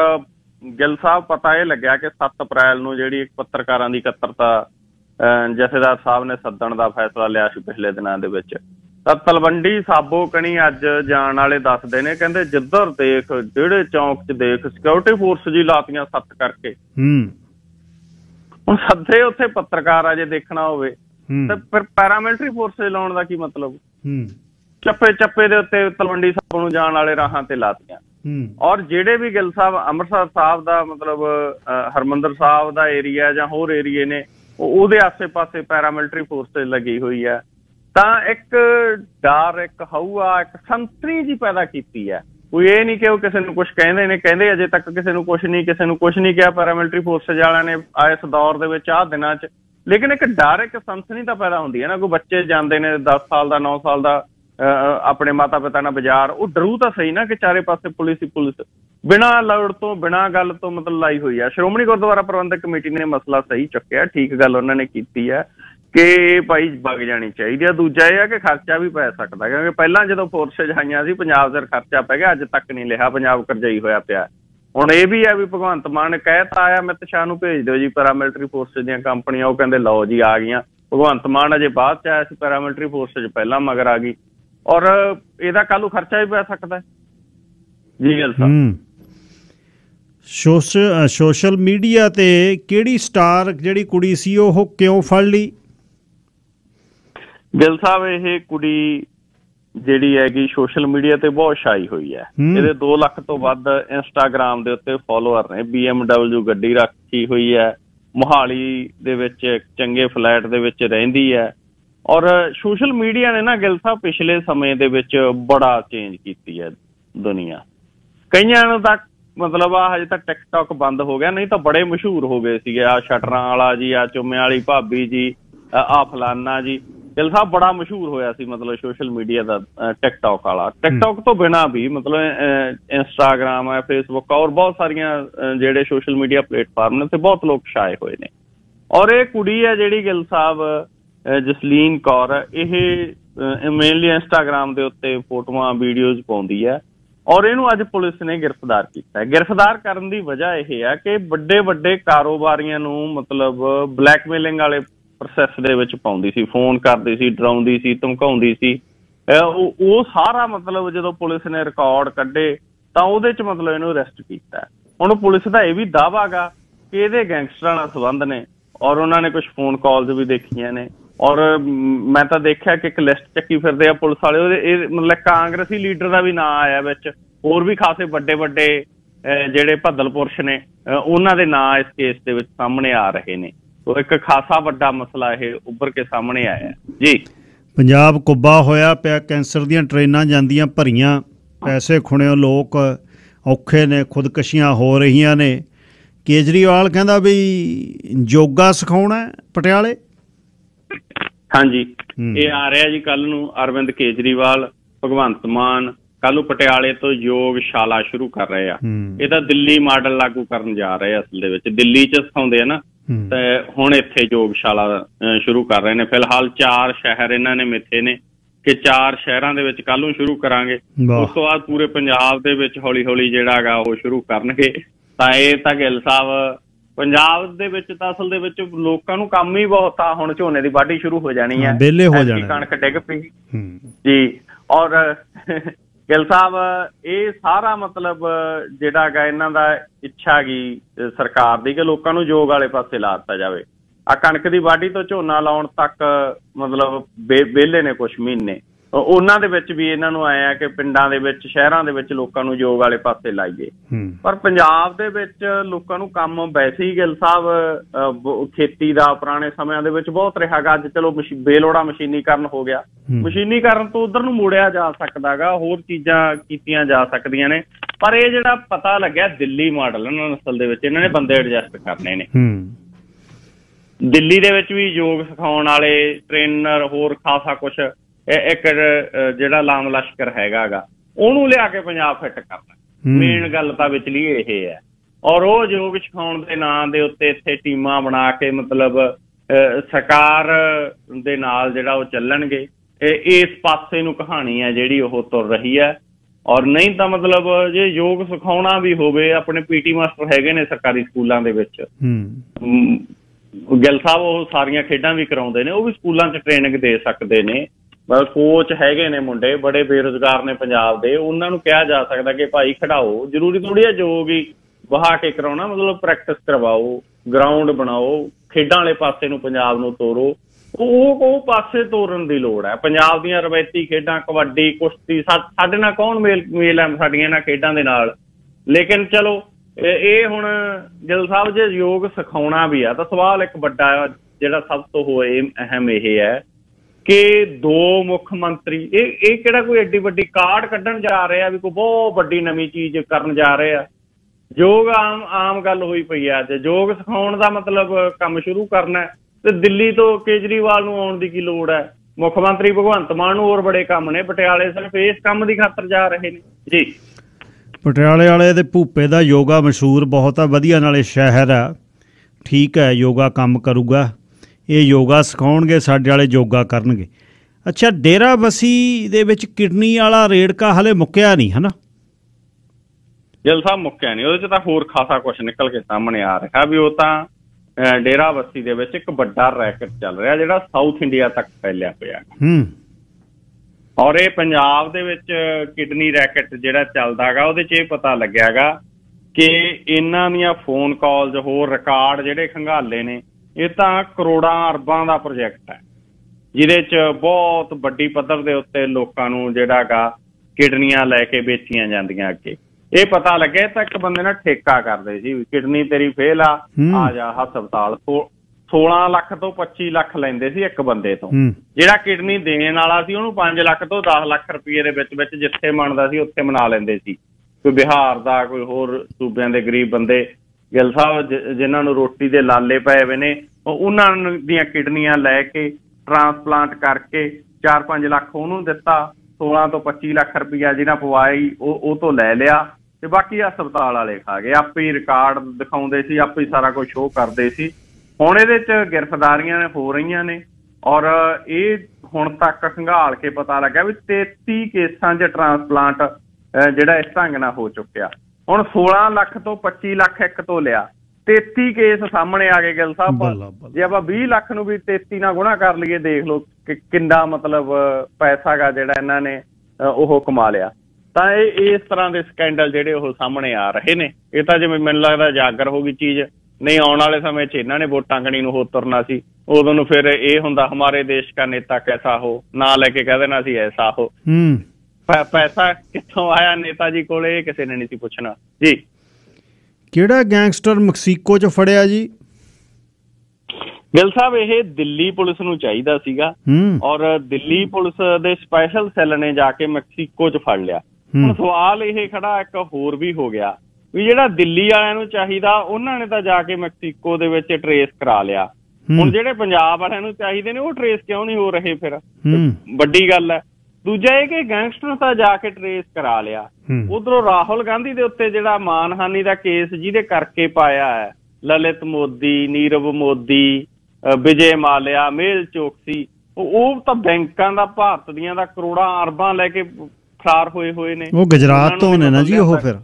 ਗਿੱਲ ਸਾਹਿਬ ਪਤਾ ਇਹ ਲੱਗਿਆ ਕਿ 7 ਅਪ੍ਰੈਲ ਨੂੰ ਜਿਹੜੀ ਇੱਕ ਪੱਤਰਕਾਰਾਂ ਦੀ ਇਕੱਤਰਤਾ ਜਥੇਦਾਰ ਸਾਹਿਬ ਨੇ ਸੱਦਣ ਦਾ ਫੈਸਲਾ ਲਿਆ ਸੀ ਪਿਛਲੇ ਦਿਨਾਂ ਦੇ ਵਿੱਚ। ਤਾਂ ਤਲਵੰਡੀ ਸਾਬੋ ਕਣੀ ਅੱਜ ਜਾਣ ਵਾਲੇ ਦੱਸਦੇ ਨੇ ਕਹਿੰਦੇ ਜਿੱਧਰ ਦੇਖ ਜਿਹੜੇ ਚੌਂਕ 'ਚ ਦੇਖ ਸਿਕਿਉਰਿਟੀ ਫੋਰਸ ਜੀ ਲਾਤੀਆਂ ਸੱਤ ਕਰਕੇ। ਹੂੰ। ਹੁਣ ਸੱਦੇ ਉੱਥੇ ਪੱਤਰਕਾਰ ਆ ਜੇ ਦੇਖਣਾ ਹੋਵੇ ਤੇ ਫਿਰ ਪੈਰਾਮਿਲਟਰੀ ਫੋਰਸ ਲਾਉਣ ਦਾ ਕੀ ਮਤਲਬ? ਹੂੰ। ਚੱਪੇ ਚੱਪੇ ਦੇ ਉੱਤੇ ਤਲਵੰਡੀ ਸਾਬੋ ਨੂੰ ਜਾਣ ਵਾਲੇ ਰਾਹਾਂ ਤੇ ਲਾਤੀਆਂ। ਹੂੰ। ਔਰ ਜਿਹੜੇ ਵੀ ਗਿੱਲ ਸਾਹਿਬ ਅੰਮ੍ਰਿਤਸਰ ਸਾਹਿਬ ਦਾ ਮਤਲਬ ਹਰਮੰਦਰ ਸਾਹਿਬ ਦਾ ਏਰੀਆ ਜਾਂ ਹੋਰ ਏਰੀਏ ਨੇ ਉਹ- ਉਹਦੇ ਆਸੇ-ਪਾਸੇ ਪੈਰਾਮਿਲਟਰੀ ਫੋਰਸ ਲੱਗੀ ਹੋਈ ਹੈ। ਤਾਂ ਇੱਕ ਡਰ ਇੱਕ ਹਊਆ ਇੱਕ ਸੰਤਰੀ ਜੀ ਪੈਦਾ ਕੀਤੀ ਹੈ। ਕੋਈ ਇਹ ਨਹੀਂ ਕਿ ਉਹ ਕਿਸੇ ਨੂੰ ਕੁਝ ਕਹਿੰਦੇ ਨੇ ਕਹਿੰਦੇ ਅਜੇ ਤੱਕ ਕਿਸੇ ਨੂੰ ਕੁਝ ਨਹੀਂ ਕਿਸੇ ਨੂੰ ਕੁਝ ਨਹੀਂ ਕਿਹਾ ਪੈਰਾਮਿਲਟਰੀ ਫੋਰਸ ਵਾਲਿਆਂ ਨੇ ਇਸ ਦੌਰ ਦੇ ਵਿੱਚ ਆਹ ਦਿਨਾਂ 'ਚ। ਲੇਕਿਨ ਇੱਕ ਡਰ ਇੱਕ ਸੰਸਨੀ ਤਾਂ ਪੈਦਾ ਹੁੰਦੀ ਹੈ ਨਾ ਕੋਈ ਬੱਚੇ ਜਾਂਦੇ ਨੇ 10 ਸਾਲ ਦਾ 9 ਸਾਲ ਦਾ ਅਹ, ਆਪਣੇ ਮਾਤਾ ਪਿਤਾ ਨਾਲ ਬਾਜ਼ਾਰ ਉਹ ਡਰੂ ਤਾਂ ਸਹੀ ਨਾ ਕਿ ਚਾਰੇ ਪਾਸੇ ਪੁਲਿਸ ਹੀ ਪੁਲਿਸ। ਬਿਨਾਂ ਲੋੜ ਤੋਂ ਬਿਨਾਂ ਗੱਲ ਤੋਂ ਮਤਲਬ ਲਾਈ ਹੋਈ ਆ। ਸ਼੍ਰੋਮਣੀ ਗੁਰਦੁਆਰਾ ਪ੍ਰਬੰਧਕ ਕਮੇਟੀ ਨੇ ਮਸਲਾ ਸਹੀ ਚੁੱਕਿਆ ਠੀਕ ਗੱਲ ਉਹਨਾਂ ਨੇ ਕੀਤੀ ਹੈ। ਕਿ ਭਾਈ ਵਗ ਜਾਣੀ ਚਾਹੀਦੀ ਆ। ਦੂਜਾ ਇਹ ਆ ਕਿ ਖਰਚਾ ਵੀ ਪੈ ਸਕਦਾ, ਕਿਉਂਕਿ ਪਹਿਲਾਂ ਜਦੋਂ ਫੋਰਸੇਜ ਆਈਆਂ ਸੀ, ਪੰਜਾਬ ਦੇ ਖਰਚਾ ਪੈ ਗਿਆ, ਅੱਜ ਤੱਕ ਨਹੀਂ ਲਿਆ ਪੰਜਾਬ ਕਰਜਾਈ ਹੋਇਆ ਪਿਆ। ਹੁਣ ਇਹ ਵੀ ਆ ਵੀ ਭਗਵੰਤ ਮਾਨ ਨੇ ਕਹਿਤਾ ਆਇਆ ਅਮਿਤ ਸ਼ਾਹ ਨੂੰ ਭੇਜ ਦਿਓ ਜੀ ਪੈਰਾਮਿਲਟਰੀ ਫੋਰਸੇਜ ਦੀਆਂ ਕੰਪਨੀਆਂ, ਉਹ ਕਹਿੰਦੇ ਲਓ ਜੀ, ਆ ਗਈਆਂ। ਭਗਵੰਤ ਮਾਨ ਅਜੇ ਬਾਅਦ ਚ ਆਇਆ ਸੀ ਪੈਰਾਮਿਲਟਰੀ ਫੋਰਸੇਜ ਪਹਿਲਾਂ ਮਗਰ ਆ ਗਈ। ਔਰ ਇਹਦਾ ਕੱਲੂ ਖਰਚਾ ਵੀ ਪੈ ਸਕਦਾ। ਜੀ ਗੱਲ ਸਾਹਿਬ ਸੋਸ਼ਲ ਮੀਡੀਆ ਤੇ ਕਿਹੜੀ ਸਟਾਰ, ਜਿਹੜੀ ਕੁੜੀ ਸੀ, ਉਹ ਕਿਉਂ ਫੜ ਲਈ? ਗਿੱਲ ਸਾਹਿਬ ਇਹ ਕੁੜੀ ਜਿਹੜੀ ਹੈਗੀ ਸੋਸ਼ਲ ਮੀਡੀਆ ਤੇ ਬਹੁਤ ਛਾਈ ਹੋਈ ਹੈ। ਇਹਦੇ 2 ਲੱਖ ਤੋਂ ਵੱਧ ਇੰਸਟਾਗ੍ਰam ਦੇ ਉੱਤੇ ਫਾਲੋਅਰ ਨੇ। BMW ਗੱਡੀ ਰੱਖੀ ਹੋਈ ਹੈ। ਮੋਹਾਲੀ ਦੇ ਵਿੱਚ ਚੰਗੇ ਫਲੈਟ ਦੇ ਵਿੱਚ ਰਹਿੰਦੀ ਹੈ। ਔਰ ਸੋਸ਼ਲ ਮੀਡੀਆ ਨੇ ਨਾ ਗਿੱਲ ਸਾਹਿਬ ਪਿਛਲੇ ਸਮੇਂ ਦੇ ਵਿੱਚ ਬੜਾ ਚੇਂਜ ਕੀਤੀ ਹੈ ਦੁਨੀਆ। ਕਈਆਂ ਨੂੰ ਤਾਂ ਮਤਲਬ ਆ ਹਜੇ ਤਾਂ ਟਿਕਟੌਕ ਬੰਦ ਹੋ ਗਿਆ ਨਹੀਂ ਤਾਂ ਬੜੇ ਮਸ਼ਹੂਰ ਹੋ ਗਏ ਸੀਗੇ। ਆ ਸ਼ਟਰਾਂ ਵਾਲਾ ਜੀ ਆ ਚੁੰਮੇ ਵਾਲੀ ਭਾਬੀ ਜੀ ਆ ਫਲਾਨਾ ਜੀ। ਗਿੱਲ ਸਾਹਿਬ ਬੜਾ ਮਸ਼ਹੂਰ ਹੋਇਆ ਸੀ, ਮਤਲਬ ਸੋਸ਼ਲ ਮੀਡੀਆ ਦਾ ਟਿਕਟੌਕ ਵਾਲਾ। ਟਿਕਟੌਕ ਤੋਂ ਬਿਨਾ ਵੀ, ਮਤਲਬ ਇੰਸਟਾਗ੍ਰam ਹੈ ਫੇਸਬੁੱਕ ਔਰ ਬਹੁਤ ਸਾਰੀਆਂ ਜਿਹੜੇ ਸੋਸ਼ਲ ਮੀਡੀਆ ਪਲੇਟਫਾਰਮ ਨੇ, ਤੇ ਬਹੁਤ ਲੋਕ ਛਾਏ ਹੋਏ ਨੇ। ਔਰ ਇਹ ਕੁੜੀ ਹੈ ਜਿਹੜੀ ਗਿੱਲ ਸਾਹਿਬ ਜਸਲੀਨ ਕੌਰ ਇਹ ਮੇਨਲੀ ਇੰਸਟਾਗ੍ਰam ਦੇ ਉੱਤੇ ਫੋਟੋਆਂ ਵੀਡੀਓਜ਼ ਪਾਉਂਦੀ ਹੈ। ਔਰ ਇਹਨੂੰ ਅੱਜ ਪੁਲਿਸ ਨੇ ਗ੍ਰਿਫਤਾਰ ਕੀਤਾ ਹੈ। ਗ੍ਰਿਫਤਾਰ ਕਰਨ ਦੀ ਵਜ੍ਹਾ ਇਹ ਹੈ ਕਿ ਵੱਡੇ ਵੱਡੇ ਕਾਰੋਬਾਰੀਆਂ ਨੂੰ, ਮਤਲਬ ਬਲੈਕਮੇਲਿੰਗ ਵਾਲੇ ਪ੍ਰੋਸੈਸ ਦੇ ਵਿੱਚ ਪਾਉਂਦੀ ਸੀ, ਫੋਨ ਕਰਦੀ ਸੀ, ਡਰਾਉਂਦੀ ਸੀ, ਧਮਕਾਉਂਦੀ ਸੀ। ਉਹ ਸਾਰਾ ਮਤਲਬ ਜਦੋਂ ਪੁਲਿਸ ਨੇ ਰਿਕਾਰਡ ਕੱਢੇ, ਤਾਂ ਉਹਦੇ ਚ ਮਤਲਬ ਇਹਨੂੰ ਅਰੈਸਟ ਕੀਤਾ। ਹੁਣ ਪੁਲਿਸ ਦਾ ਇਹ ਵੀ ਦਾਅਵਾਗਾ ਕਿ ਇਹਦੇ ਗੈਂਗਸਟਰਾਂ ਨਾਲ ਸੰਬੰਧ ਨੇ ਔਰ ਉਹਨਾਂ ਨੇ ਕੁਝ ਫੋਨ ਕਾਲਸ ਵੀ ਦੇਖੀਆਂ ਨੇ। ਔਰ ਮੈਂ ਤਾਂ ਦੇਖਿਆ ਕਿ ਇੱਕ ਲਿਸਟ ਚੱਕੀ ਫਿਰਦੇ ਆ ਪੁਲਿਸ ਵਾਲੇ, ਉਹਦੇ, ਇਹ ਮਤਲਬ ਕਾਂਗਰਸੀ ਲੀਡਰ ਦਾ ਵੀ ਨਾਂ ਆਇਆ ਵਿੱਚ, ਹੋਰ ਵੀ ਖਾਸੇ ਵੱਡੇ ਵੱਡੇ ਜਿਹੜੇ ਭੱਦਲ ਪੁਰਸ਼ ਨੇ ਉਹਨਾਂ ਦੇ ਨਾਂ ਇਸ ਕੇਸ ਦੇ ਵਿੱਚ ਸਾਹਮਣੇ ਆ ਰਹੇ ਨੇ। ਉਹ ਇੱਕ ਖਾਸਾ ਵੱਡਾ ਮਸਲਾ ਇਹ ਉੱਭਰ ਕੇ ਸਾਹਮਣੇ ਆਇਆ। ਜੀ ਪੰਜਾਬ ਕੁੱਬਾ ਹੋਇਆ ਪਿਆ ਕੈਂਸਰ ਦੀਆਂ ਟ੍ਰੇਨਾਂ ਜਾਂਦੀਆਂ ਭਰੀਆਂ ਪੈਸੇ ਖੁਣਿਓ ਲੋਕ ਔਖੇ ਨੇ ਖੁਦਕਸ਼ੀਆਂ ਹੋ ਰਹੀਆਂ ਨੇ ਕੇਜਰੀਵਾਲ ਕਹਿੰਦਾ ਵੀ ਯੋਗਾ ਸਿਖਾਉਣਾ ਪਟਿਆਲੇ ਹਾਂਜੀ। ਇਹ ਆ ਰਿਹਾ ਜੀ ਕੱਲ ਨੂੰ ਅਰਵਿੰਦ ਕੇਜਰੀਵਾਲ ਭਗਵੰਤ ਮਾਨ ਕੱਲ ਨੂੰ ਪਟਿਆਲੇ ਤੋਂ ਯੋਗਸ਼ਾਲਾ ਸ਼ੁਰੂ ਕਰ ਰਹੇ ਆ। ਇਹ ਤਾਂ ਦਿੱਲੀ ਮਾਡਲ ਲਾਗੂ ਕਰਨ ਜਾ ਰਹੇ ਆ ਅਸਲ ਦੇ ਵਿੱਚ ਦਿੱਲੀ 'ਚ ਸਿਖਾਉਂਦੇ ਆ ਨਾ। ਤੇ ਹੁਣ ਇੱਥੇ ਯੋਗਸ਼ਾਲਾ ਸ਼ੁਰੂ ਕਰ ਰਹੇ ਨੇ। ਫਿਲਹਾਲ ਚਾਰ ਸ਼ਹਿਰ ਇਹਨਾਂ ਨੇ ਮਿੱਥੇ ਨੇ ਕਿ ਚਾਰ ਸ਼ਹਿਰਾਂ ਦੇ ਵਿੱਚ ਕੱਲ ਨੂੰ ਸ਼ੁਰੂ ਕਰਾਂਗੇ। ਉਸ ਤੋਂ ਬਾਅਦ ਪੂਰੇ ਪੰਜਾਬ ਦੇ ਵਿੱਚ ਹੌਲੀ ਹੌਲੀ ਜਿਹੜਾ ਹੈਗਾ ਉਹ ਸ਼ੁਰੂ ਕਰਨਗੇ। ਤਾਂ ਇਹ ਤਾਂ ਗਿੱਲ ਸਾਹਿਬ ਪੰਜਾਬ ਦੇ ਵਿੱਚ ਤਾਂ ਅਸਲ ਦੇ ਵਿੱਚ ਲੋਕਾਂ ਨੂੰ ਕੰਮ ਹੀ ਬਹੁਤ ਆ ਹੁਣ ਝੋਨੇ ਦੀ ਵਾਢੀ ਸ਼ੁਰੂ ਹੋ ਜਾਣੀ ਹੈ। ਵਿਹਲੇ ਹੋ ਜਾਣਾ। ਕਣਕ ਡਿੱਗ ਪਈ। ਜੀ ਔਰ ਗਿੱਲ ਸਾਹਿਬ, ਇਹ ਸਾਰਾ ਮਤਲਬ ਜਿਹੜਾ ਹੈਗਾ ਇਹਨਾਂ ਦਾ ਇੱਛਾ ਗਈ ਸਰਕਾਰ ਦੀ ਕਿ ਲੋਕਾਂ ਨੂੰ ਯੋਗ ਵਾਲੇ ਪਾਸੇ ਲਾ ਦਿੱਤਾ ਜਾਵੇ। ਆ ਕਣਕ ਦੀ ਵਾਢੀ ਤੋਂ ਝੋਨਾ ਲਾਉਣ ਤੱਕ ਮਤਲਬ ਵੇ- ਵਿਹਲੇ ਨੇ ਕੁਝ ਮਹੀਨੇ। ਉਹਨਾਂ ਦੇ ਵਿੱਚ ਵੀ ਇਹਨਾਂ ਨੂੰ ਆਇਆ ਕਿ ਪਿੰਡਾਂ ਦੇ ਵਿੱਚ ਸ਼ਹਿਰਾਂ ਦੇ ਵਿੱਚ ਲੋਕਾਂ ਨੂੰ ਯੋਗ ਵਾਲੇ ਪਾਸੇ ਲਾਈਏ। ਪਰ ਪੰਜਾਬ ਦੇ ਵਿੱਚ ਲੋਕਾਂ ਨੂੰ ਕੰਮ ਵੈਸੇ ਹੀ ਗਿੱਲ ਸਾਹਿਬ ਖੇਤੀ ਦਾ ਪੁਰਾਣੇ ਸਮਿਆਂ ਦੇ ਵਿੱਚ ਬਹੁਤ ਰਿਹਾਗਾ ਅੱਜ ਚਲੋ ਬੇਲੋੜਾ ਮਸ਼ੀਨੀਕਰਨ ਹੋ ਗਿਆ। ਮਸ਼ੀਨੀਕਰਨ ਤੋਂ ਉਧਰ ਨੂੰ ਮੋੜਿਆ ਜਾ ਸਕਦਾਗਾ ਹੋਰ ਚੀਜ਼ਾਂ ਕੀਤੀਆਂ ਜਾ ਸਕਦੀਆਂ ਨੇ। ਪਰ ਇਹ ਜਿਹੜਾ ਪਤਾ ਲੱਗਿਆ ਦਿੱਲੀ ਮਾਡਲ ਇਹਨਾਂ ਨਸਲ ਦੇ ਵਿੱਚ ਇਹਨਾਂ ਨੇ ਬੰਦੇ ਐਡਜਸਟ ਕਰਨੇ ਨੇ। ਦਿੱਲੀ ਦੇ ਵਿੱਚ ਵੀ ਯੋਗ ਸਿਖਾਉਣ ਵਾਲੇ ਟ੍ਰੇਨਰ ਹੋਰ ਖਾਸਾ ਕੁਝ ਇੱਕ ਜਿਹੜਾ ਲਾਮ ਲਸ਼ਕਰ ਹੈਗਾਗਾ ਉਹਨੂੰ ਲਿਆ ਕੇ ਪੰਜਾਬ ਫਿੱਟ ਕਰਨਾ। ਮੇਨ ਗੱਲ ਤਾਂ ਵਿਚਲੀ ਇਹ ਹੈ। ਔਰ ਉਹ ਯੋਗ ਸਿਖਾਉਣ ਦੇ ਨਾਂ ਦੇ ਉੱਤੇ ਇੱਥੇ ਟੀਮਾਂ ਬਣਾ ਕੇ ਮਤਲਬ ਸਰਕਾਰ ਦੇ ਨਾਲ ਜਿਹੜਾ ਉਹ ਚੱਲਣਗੇ ਇਸ ਪਾਸੇ ਨੂੰ ਕਹਾਣੀ ਹੈ ਜਿਹੜੀ ਉਹ ਤੁਰ ਰਹੀ ਹੈ। ਔਰ ਨਹੀਂ ਤਾਂ ਮਤਲਬ ਜੇ ਯੋਗ ਸਿਖਾਉਣਾ ਵੀ ਹੋਵੇ ਆਪਣੇ ਪੀਟੀ ਮਾਸਟਰ ਹੈਗੇ ਨੇ ਸਰਕਾਰੀ ਸਕੂਲਾਂ ਦੇ ਵਿੱਚ। ਹੂੰ। ਗਿੱਲ ਸਾਹਿਬ ਉਹ ਸਾਰੀਆਂ ਖੇਡਾਂ ਵੀ ਕਰਾਉਂਦੇ ਨੇ ਉਹ ਵੀ ਸਕੂਲਾਂ 'ਚ ਟ੍ਰੇਨਿੰਗ ਦੇ ਸਕਦੇ ਨੇ। ਬਸ ਕੋਚ ਹੈਗੇ ਨੇ ਮੁੰਡੇ, ਬੜੇ ਬੇਰੁਜ਼ਗਾਰ ਨੇ ਪੰਜਾਬ ਦੇ। ਉਹਨਾਂ ਨੂੰ ਕਿਹਾ ਜਾ ਸਕਦਾ ਕਿ ਭਾਈ ਖੜਾਓ, ਜ਼ਰੂਰੀ ਥੋੜੀ ਹੈ ਯੋਗ ਹੀ ਵਹਾ ਕੇ ਕਰਾਉਣਾ, ਮਤਲਬ ਪ੍ਰੈਕਟਿਸ ਕਰਵਾਓ ਗਰਾਊਂਡ ਬਣਾਓ, ਖੇਡਾਂ ਵਾਲੇ ਪਾਸੇ ਨੂੰ ਪੰਜਾਬ ਨੂੰ ਤੋਰੋ। ਉਹ ਉਹ ਪਾਸੇ ਤੋਰਨ ਦੀ ਲੋੜ ਹੈ। ਪੰਜਾਬ ਦੀਆਂ ਰਵਾਇਤੀ ਖੇਡਾਂ, ਕਬੱਡੀ, ਕੁਸ਼ਤੀ ਸਾਡੇ ਨਾਲ ਕੌਣ ਮੇਲ ਮੇਲ ਹੈ ਸਾਡੀਆਂ ਇਹਨਾਂ ਖੇਡਾਂ ਦੇ ਨਾਲ? ਲੇਕਿਨ ਚਲੋ, ਇਹ ਹੁਣ ਗਿੱਲ ਸਾਹਿਬ ਜੇ ਯੋਗ ਸਿਖਾਉਣਾ ਵੀ ਆ, ਤਾਂ ਸਵਾਲ ਇੱਕ ਵੱਡਾ ਜਿਹੜਾ ਸਭ ਤੋਂ ਹੋਏ ਅਹਿਮ ਇਹ ਹੈ ਕਿ ਦੋ ਮੁੱਖ ਮੰਤਰੀ, ਇਹ ਇਹ ਕਿਹੜਾ ਕੋਈ ਐਡੀ ਵੱਡੀ ਕਾਰਡ ਕੱਢਣ ਜਾ ਰਹੇ ਆ ਵੀ ਕੋਈ ਬਹੁਤ ਵੱਡੀ ਨਵੀਂ ਚੀਜ਼ ਕਰਨ ਜਾ ਰਹੇ ਆ? ਯੋਗ ਆਮ ਆਮ ਗੱਲ ਹੋਈ ਪਈ ਆ ਤੇ ਯੋਗ ਸਿਖਾਉਣ ਦਾ ਮਤਲਬ ਕੰਮ ਸ਼ੁਰੂ ਕਰਨਾ ਤੇ ਦਿੱਲੀ ਤੋਂ ਕੇਜਰੀਵਾਲ ਨੂੰ ਆਉਣ ਦੀ ਕੀ ਲੋੜ ਹੈ? ਮੁੱਖ ਮੰਤਰੀ ਭਗਵੰਤ ਮਾਨ ਨੂੰ ਹੋਰ ਬੜੇ ਕੰਮ ਨੇ। ਪਟਿਆਲੇ ਸਿਰਫ ਇਸ ਕੰਮ ਦੀ ਖਾਤਰ ਜਾ ਰਹੇ ਨੇ। ਜੀ। ਪਟਿਆਲੇ ਵਾਲੇ ਦੇ ਭੂਪੇ ਦਾ ਯੋਗਾ ਮਸ਼ਹੂਰ ਬਹੁਤ ਆ, ਵਧੀਆ ਨਾਲੇ ਸ਼ਹਿਰ ਆ। ਠੀਕ ਹੈ, ਯੋਗਾ ਕੰਮ ਕਰੂਗਾ। ਇਹ ਯੋਗਾ ਸਿਖਾਉਣਗੇ ਸਾਡੇ ਵਾਲੇ ਯੋਗਾ ਕਰਨਗੇ। ਅੱਛਾ ਡੇਰਾ ਬਸੀ ਦੇ ਵਿੱਚ ਕਿਡਨੀ ਵਾਲਾ ਰੇੜਕਾ ਹਲੇ ਮੁੱਕਿਆ ਨਹੀਂ ਹਨਾ? ਗਿੱਲ ਸਾਹਿਬ ਮੁੱਕਿਆ ਨਹੀਂ ਉਹਦੇ ਚ ਤਾਂ ਹੋਰ ਖਾਸਾ ਕੁਝ ਨਿਕਲ ਕੇ ਸਾਹਮਣੇ ਆ ਰਿਹਾ ਵੀ ਉਹ ਤਾਂ ਡੇਰਾ ਬੱਸੀ ਦੇ ਵਿੱਚ ਇੱਕ ਵੱਡਾ ਰੈਕਟ ਚੱਲ ਰਿਹਾ ਜਿਹੜਾ ਸਾਊਥ ਇੰਡੀਆ ਤੱਕ ਫੈਲਿਆ ਹੋਇਆ ਹੈ। ਹੂੰ ਔਰ ਇਹ ਪੰਜਾਬ ਦੇ ਵਿੱਚ ਕਿਡਨੀ ਰੈਕਟ ਜਿਹੜਾ ਚੱਲਦਾਗਾ ਉਹਦੇ 'ਚ ਇਹ ਪਤਾ ਲੱਗਿਆਗਾ ਕਿ ਇਹਨਾਂ ਦੀਆਂ ਫੋਨ ਕਾਲਸ ਹੋਰ ਰਿਕਾਰਡ ਜਿਹੜੇ ਖੰਗਾਲੇ ਨੇ ਇਹ ਤਾਂ ਕਰੋੜਾਂ ਅਰਬਾਂ ਦਾ ਪ੍ਰੋਜੈਕਟ ਹੈ ਜਿਹਦੇ 'ਚ ਬਹੁਤ ਵੱਡੀ ਪੱਧਰ ਦੇ ਉੱਤੇ ਲੋਕਾਂ ਨੂੰ ਜਿਹੜਾਗਾ ਕਿਡਨੀਆਂ ਲੈ ਕੇ ਵੇਚੀਆਂ ਜਾਂਦੀਆਂ ਅੱਗੇ। ਇਹ ਪਤਾ ਲੱਗਿਆ ਤਾਂ ਇੱਕ ਬੰਦੇ ਨਾਲ ਠੇਕਾ ਕਰਦੇ ਸੀ ਕਿਡਨੀ ਤੇਰੀ ਫੇਲ ਆ। ਆ ਜਾ ਹਸਪਤਾਲ। ਸੋ- 16 ਲੱਖ ਤੋਂ 25 ਲੱਖ ਲੈਂਦੇ ਸੀ ਇੱਕ ਬੰਦੇ ਤੋਂ। ਜਿਹੜਾ ਕਿਡਨੀ ਦੇਣ ਵਾਲਾ ਸੀ ਉਹਨੂੰ 5 ਲੱਖ ਤੋਂ 10 ਲੱਖ ਰੁਪਏ ਦੇ ਵਿੱਚ ਵਿੱਚ ਜਿੱਥੇ ਮੰਨਦਾ ਸੀ ਉੱਥੇ ਮਨਾ ਲੈਂਦੇ ਸੀ। ਕੋਈ ਬਿਹਾਰ ਦਾ ਕੋਈ ਹੋਰ ਸੂਬਿਆਂ ਦੇ ਗਰੀਬ ਬੰਦੇ ਗਿੱਲ ਸਾਹਿਬ, ਜਿ- ਜਿਨ੍ਹਾਂ ਨੂੰ ਰੋਟੀ ਦੇ ਲਾਲੇ ਪਏ ਹੋਏ ਨੇ ਉਹਨਾਂ ਦੀਆਂ ਕਿਡਨੀਆਂ ਲੈ ਕੇ ਟਰਾਂਸਪਲਾਂਟ ਕਰਕੇ 4-5 ਲੱਖ ਉਹਨੂੰ ਦਿੱਤਾ 16 ਤੋਂ 25 ਲੱਖ ਰੁਪਇਆ ਜਿਹਨਾਂ ਪਵਾਈ ਉਹ ਉਹ ਤੋਂ ਲੈ ਲਿਆ ਤੇ ਬਾਕੀ ਹਸਪਤਾਲ ਵਾਲੇ ਖਾ ਗਏ। ਆਪੇ ਹੀ ਰਿਕਾਰਡ ਦਿਖਾਉਂਦੇ ਸੀ, ਆਪੇ ਹੀ ਸਾਰਾ ਕੁਝ ਸ਼ੋਅ ਕਰਦੇ ਸੀ। ਹੁਣ ਇਹਦੇ ਚ ਗ੍ਰਿਫਤਾਰੀਆਂ ਹੋ ਰਹੀਆਂ ਨੇ ਔਰ ਇਹ ਹੁਣ ਤੱਕ ਖੰਗਾਲ ਕੇ ਪਤਾ ਲੱਗਾ ਵੀ 33 ਕੇਸਾਂ 'ਚ ਟਰਾਂਸਪਲਾਂਟ ਜਿਹੜਾ ਇਸ ਢੰਗ ਨਾਲ ਹੋ ਚੁੱਕਿਆ। ਹੁਣ 16 ਲੱਖ ਤੋਂ 25 ਲੱਖ ਇੱਕ ਤੋਂ ਲਿਆ। 33 ਕੇਸ ਸਾਹਮਣੇ ਆ ਗਏ ਗਿੱਲ ਸਾਹਿਬ। ਜੇ ਆਪਾਂ 20 ਲੱਖ ਨੂੰ ਵੀ 33 ਨਾਲ ਗੁਣਾ ਕਰ ਲਈਏ ਦੇਖ ਲਓ ਕਿ ਕਿੰਨਾ ਮਤਲਬ ਪੈਸਾ ਗਾ ਜਿਹੜਾ ਇਹਨਾਂ ਨੇ ਉਹ ਕਮਾ ਲਿਆ। ਤਾਂ ਇਹ ਇਸ ਤਰ੍ਹਾਂ ਦੇ ਸਕੈਂਡਲ ਜਿਹੜੇ ਉਹ ਸਾਹਮਣੇ ਆ ਰਹੇ ਨੇ। ਇਹ ਤਾਂ ਜਿਵੇਂ ਮੈਨੂੰ ਲੱਗਦਾ ਜਾਗਰ ਹੋ ਗਈ ਚੀਜ਼। ਨਹੀਂ ਆਉਣ ਵਾਲੇ ਸਮੇਂ 'ਚ ਇਹਨਾਂ ਨੇ ਵੋਟਾਂ ਕਣੀ ਨੂੰ ਹੋ ਤੁਰਨਾ ਸੀ। ਉਦੋਂ ਨੂੰ ਫਿਰ ਇਹ ਹੁੰਦਾ ਹਮਾਰੇ ਦੇਸ਼ ਦਾ ਨੇਤਾ ਕੈਸਾ ਹੋ? ਨਾਂ ਲੈ ਕੇ ਕਹਿ ਦੇਣਾ ਸੀ ਐਸਾ ਹੋ। ਪੈਸਾ ਕਿੱਥੋਂ ਆਇਆ ਨੇਤਾ ਜੀ ਕੋਲੇ ਕਿਸੇ ਨੇ ਨਹੀਂ ਸੀ ਪੁੱਛਣਾ। ਜੀ। ਕਿਹੜਾ ਗੈਂਗਸਟਰ ਮੈਕਸੀਕੋ 'ਚ ਫੜਿਆ ਜੀ? ਗਿੱਲ ਸਾਹਿਬ ਇਹ ਦਿੱਲੀ ਪੁਲਿਸ ਨੂੰ ਚਾਹੀਦਾ ਸੀਗਾ। ਔਰ ਦਿੱਲੀ ਪੁਲਿਸ ਦੇ ਸਪੈਸ਼ਲ ਸੈੱਲ ਨੇ ਜਾ ਕੇ ਮੈਕਸੀਕੋ 'ਚ ਫੜ ਲਿਆ। ਹੁਣ ਸਵਾਲ ਇਹ ਖੜਾ ਇੱਕ ਹੋਰ ਵੀ ਹੋ ਗਿਆ। ਵੀ ਜਿਹੜਾ ਦਿੱਲੀ ਵਾਲਿਆਂ ਨੂੰ ਚਾਹੀਦਾ ਉਹਨਾਂ ਨੇ ਤਾਂ ਜਾ ਕੇ ਮੈਕਸੀਕੋ ਦੇ ਵਿੱਚ ਟਰੇਸ ਕਰਾ ਲਿਆ। ਹੁਣ ਜਿਹੜੇ ਪੰਜਾਬ ਵਾਲਿਆਂ ਨੂੰ ਚਾਹੀਦੇ ਨੇ ਉਹ ਟਰੇਸ ਕਿਉਂ ਨਹੀਂ ਹੋ ਰਹੇ ਫਿਰ? ਵੱਡੀ ਗੱਲ ਹੈ। ਦੂਜਾ ਇਹ ਕਿ ਗੈਂਗਸਟਰ ਤਾਂ ਜਾ ਕੇ ਟਰੇਸ ਕਰਾ ਲਿਆ। ਉਧਰੋਂ ਰਾਹੁਲ ਗਾਂਧੀ ਦੇ ਉੱਤੇ ਜਿਹੜਾ ਮਾਨਹਾਨੀ ਦਾ ਕੇਸ ਜਿਹਦੇ ਕਰਕੇ ਪਾਇਆ ਹੈ ਲਲਿਤ ਮੋਦੀ ਨੀਰਵ ਮੋਦੀ ਵਿਜੇ ਮਾਲਿਆ ਮੇਲ ਚੋਕਸੀ ਉਹ ਉਹ ਤਾਂ ਬੈਂਕਾਂ ਦਾ ਭਾਰਤ ਦੀਆਂ ਦਾ ਕਰੋੜਾਂ ਅਰਬਾਂ ਲੈ ਕੇ ਫਰਾਰ ਹੋਏ ਹੋਏ ਨੇ। ਉਹ ਗੁਜਰਾਤ ਤੋਂ ਨੇ ਨਾ ਜੀ ਉਹ ਫਿਰ।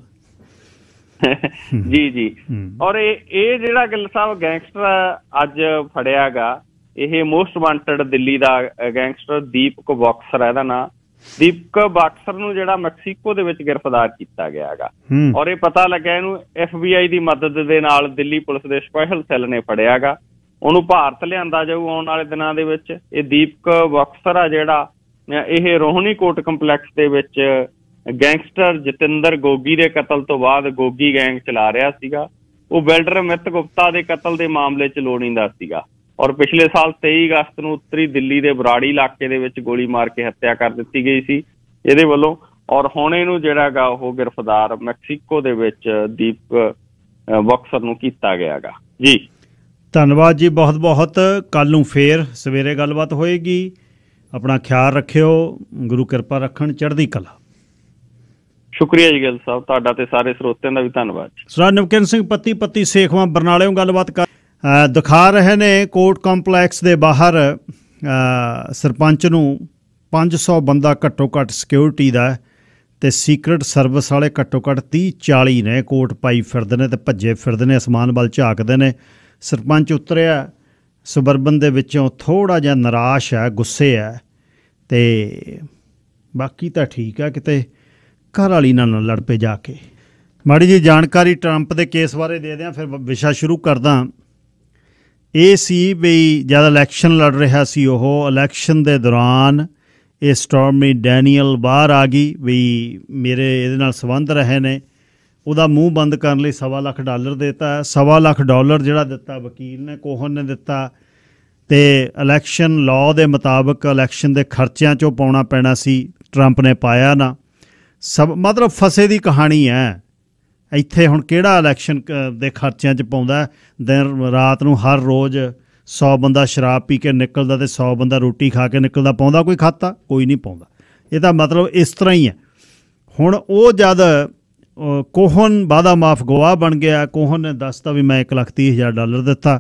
ਜੀ ਜੀ। ਔਰ ਇਹ ਇਹ ਜਿਹੜਾ ਗਿੱਲ ਸਾਹਿਬ ਗੈਂਗਸਟਰ ਅੱਜ ਫੜਿਆਗਾ ਇਹ ਮੋਸਟ ਵਾਂਟਡ ਦਿੱਲੀ ਦਾ ਗੈਂਗਸਟਰ ਦੀਪਕ ਬਾਕਸਰ ਹੈ ਇਹਦਾ ਨਾਂ। ਦੀਪਕ ਬਾਕਸਰ ਨੂੰ ਜਿਹੜਾ ਮੈਕਸੀਕੋ ਦੇ ਵਿੱਚ ਗ੍ਰਿਫਤਾਰ ਕੀਤਾ ਗਿਆ ਹੈਗਾ। ਔਰ ਇਹ ਪਤਾ ਲੱਗਿਆ ਇਹਨੂੰ FBI ਦੀ ਮਦਦ ਦੇ ਨਾਲ ਦਿੱਲੀ ਪੁਲਿਸ ਦੇ ਸਪੈਸ਼ਲ ਸੈੱਲ ਨੇ ਫੜਿਆਗਾ ਉਹਨੂੰ ਭਾਰਤ ਲਿਆਂਦਾ ਜਾਊ ਆਉਣ ਵਾਲੇ ਦਿਨਾਂ ਦੇ ਵਿੱਚ। ਇਹ ਦੀਪਕ ਬਾਕਸਰ ਆ ਜਿਹੜਾ ਇਹ ਰੋਹਣੀ ਕੋਟ ਕੰਪਲੈਕਸ ਦੇ ਵਿੱਚ ਗੈਂਗਸਟਰ ਜਤਿੰਦਰ ਗੋਗੀ ਦੇ ਕਤਲ ਤੋਂ ਬਾਅਦ ਗੋਗੀ ਗੈਂਗ ਚਲਾ ਰਿਹਾ ਸੀਗਾ। ਉਹ ਬਿਲਡਰ ਮਿਤ ਗੁਪਤਾ ਦੇ ਕਤਲ ਦੇ ਮਾਮਲੇ 'ਚ ਲੋੜੀਂਦਾ ਸੀਗਾ। ਔਰ ਪਿਛਲੇ ਸਾਲ 23 ਅਗਸਤ ਨੂੰ ਉੱਤਰੀ ਦਿੱਲੀ ਦੇ ਬਰਾੜੀ ਇਲਾਕੇ ਦੇ ਵਿੱਚ ਗੋਲੀ ਮਾਰ ਕੇ ਹੱਤਿਆ ਕਰ ਦਿੱਤੀ ਗਈ ਸੀ ਇਹਦੇ ਵੱਲੋਂ। ਔਰ ਹੁਣ ਇਹਨੂੰ ਜਿਹੜਾਗਾ ਉਹ ਗ੍ਰਿਫਤਾਰ ਮੈਕਸੀਕੋ ਦੇ ਵਿੱਚ ਦੀਪ ਬਾਕਸਰ ਨੂੰ ਕੀਤਾ ਗਿਆਗਾ ਜੀ। ਧੰਨਵਾਦ ਜੀ ਬਹੁਤ ਬਹੁਤ। ਕੱਲ ਨੂੰ ਫੇਰ ਸਵੇਰੇ ਗੱਲਬਾਤ ਹੋਏਗੀ। ਆਪਣਾ ਖਿਆਲ ਰੱਖਿਓ। ਗੁਰੂ ਕਿਰਪਾ ਰੱਖਣ ਚੜ੍ਹਦੀ ਕਲਾ। ਸ਼ੁਕਰੀਆ ਜੀ ਗਿੱਲ ਸਾਹਿਬ। ਤੁਹਾਡਾ ਤੇ ਸਾਰੇ ਸਰੋਤਿਆਂ ਦਾ ਵੀ ਧੰਨਵਾਦ ਨਵਕਿਨ ਸਿੰਘ ਪੱਤੀ ਪੱਤੀ ਸੇਖਵਾਂ ਬਰਨਾਲਿਓਂ ਗੱਲਬਾਤ ਕਰ ਦਿਖਾ ਰਹੇ ਨੇ ਕੋਰਟ ਕੰਪਲੈਕਸ ਦੇ ਬਾਹਰ ਸਰਪੰਚ ਨੂੰ 500 ਬੰਦਾ ਘੱਟੋ ਘੱਟ ਸਿਕਿਉਰਿਟੀ ਦਾ ਹੈ ਤੇ ਸੀਕ੍ਰੀਟ ਸਰਵਿਸ ਵਾਲੇ ਘੱਟੋ ਘੱਟ 30 40 ਨੇ ਕੋਟ ਪਾਈ ਫਿਰਦੇ ਨੇ ਤੇ ਭੱਜੇ ਫਿਰਦੇ ਨੇ, ਅਸਮਾਨ ਵੱਲ ਝਾਕਦੇ ਨੇ। ਸਰਪੰਚ ਉਤਰਿਆ, ਸੁਬਰਬਨ ਦੇ ਵਿੱਚੋਂ ਥੋੜਾ ਜਿਹਾ ਨਿਰਾਸ਼ ਹੈ, ਗੁੱਸੇ ਹੈ ਤੇ ਬਾਕੀ ਤਾਂ ਠੀਕ ਹੈ ਕਿਤੇ ਘਰ ਵਾਲੀ ਨਾਲ ਲੜ ਪਏ ਜਾ ਕੇ। ਮਾੜੀ ਜੀ ਜਾਣਕਾਰੀ ਟਰੰਪ ਦੇ ਕੇਸ ਬਾਰੇ ਦੇ ਦਿਆਂ, ਫਿਰ ਵਿਸ਼ਾ ਸ਼ੁਰੂ ਕਰਦਾ। ਇਹ ਸੀ ਵੀ ਜਦ ਇਲੈਕਸ਼ਨ ਲੜ ਰਿਹਾ ਸੀ ਉਹ ਇਲੈਕਸ਼ਨ ਦੇ ਦੌਰਾਨ ਇਹ ਸਟਾਰਮੀ ਡੈਨੀਅਲ ਬਾਹਰ ਆ ਗਈ ਵੀ ਮੇਰੇ ਇਹਦੇ ਨਾਲ ਸੰਬੰਧ ਰਹੇ ਨੇ। ਉਹਦਾ ਮੂੰਹ ਬੰਦ ਕਰਨ ਲਈ ਸਵਾ ਲੱਖ ਡਾਲਰ ਦਿੱਤਾ, ਸਵਾ ਲੱਖ ਡਾਲਰ ਜਿਹੜਾ ਦਿੱਤਾ ਵਕੀਲ ਨੇ, ਕੋਹਨ ਨੇ ਦਿੱਤਾ। ਤੇ ਇਲੈਕਸ਼ਨ ਲਾਅ ਦੇ ਮੁਤਾਬਕ ਇਲੈਕਸ਼ਨ ਦੇ ਖਰਚਿਆਂ ਚੋਂ ਪਾਉਣਾ ਪੈਣਾ ਸੀ ਟਰੰਪ ਨੇ ਪਾਇਆ ਨਾ। ਸਭ ਮਤਲਬ ਫਸੇ ਦੀ ਕਹਾਣੀ ਹੈ। ਇੱਥੇ ਹੁਣ ਕਿਹੜਾ ਇਲੈਕਸ਼ਨ ਕ- ਦੇ ਖਰਚਿਆਂ 'ਚ ਪਾਉਂਦਾ ਦਿਨ, ਰਾਤ ਨੂੰ ਹਰ ਰੋਜ਼ 100 ਬੰਦਾ ਸ਼ਰਾਬ ਪੀ ਕੇ ਨਿਕਲਦਾ ਤੇ 100 ਬੰਦਾ ਰੋਟੀ ਖਾ ਕੇ ਨਿਕਲਦਾ। ਪਾਉਂਦਾ ਕੋਈ ਖਾਤਾ? ਕੋਈ ਨਹੀਂ ਪਾਉਂਦਾ। ਇਹਦਾ ਮਤਲਬ ਇਸ ਤਰ੍ਹਾਂ ਹੀ ਹੈ। ਹੁਣ ਉਹ ਜਦ ਕੋਹਨ ਵਾਦਾ ਮਾਫ ਗਵਾਹ ਬਣ ਗਿਆ, ਕੋਹਨ ਨੇ ਦੱਸਤਾ ਵੀ ਮੈਂ 130000 ਡਾਲਰ ਦਿੱਤਾ।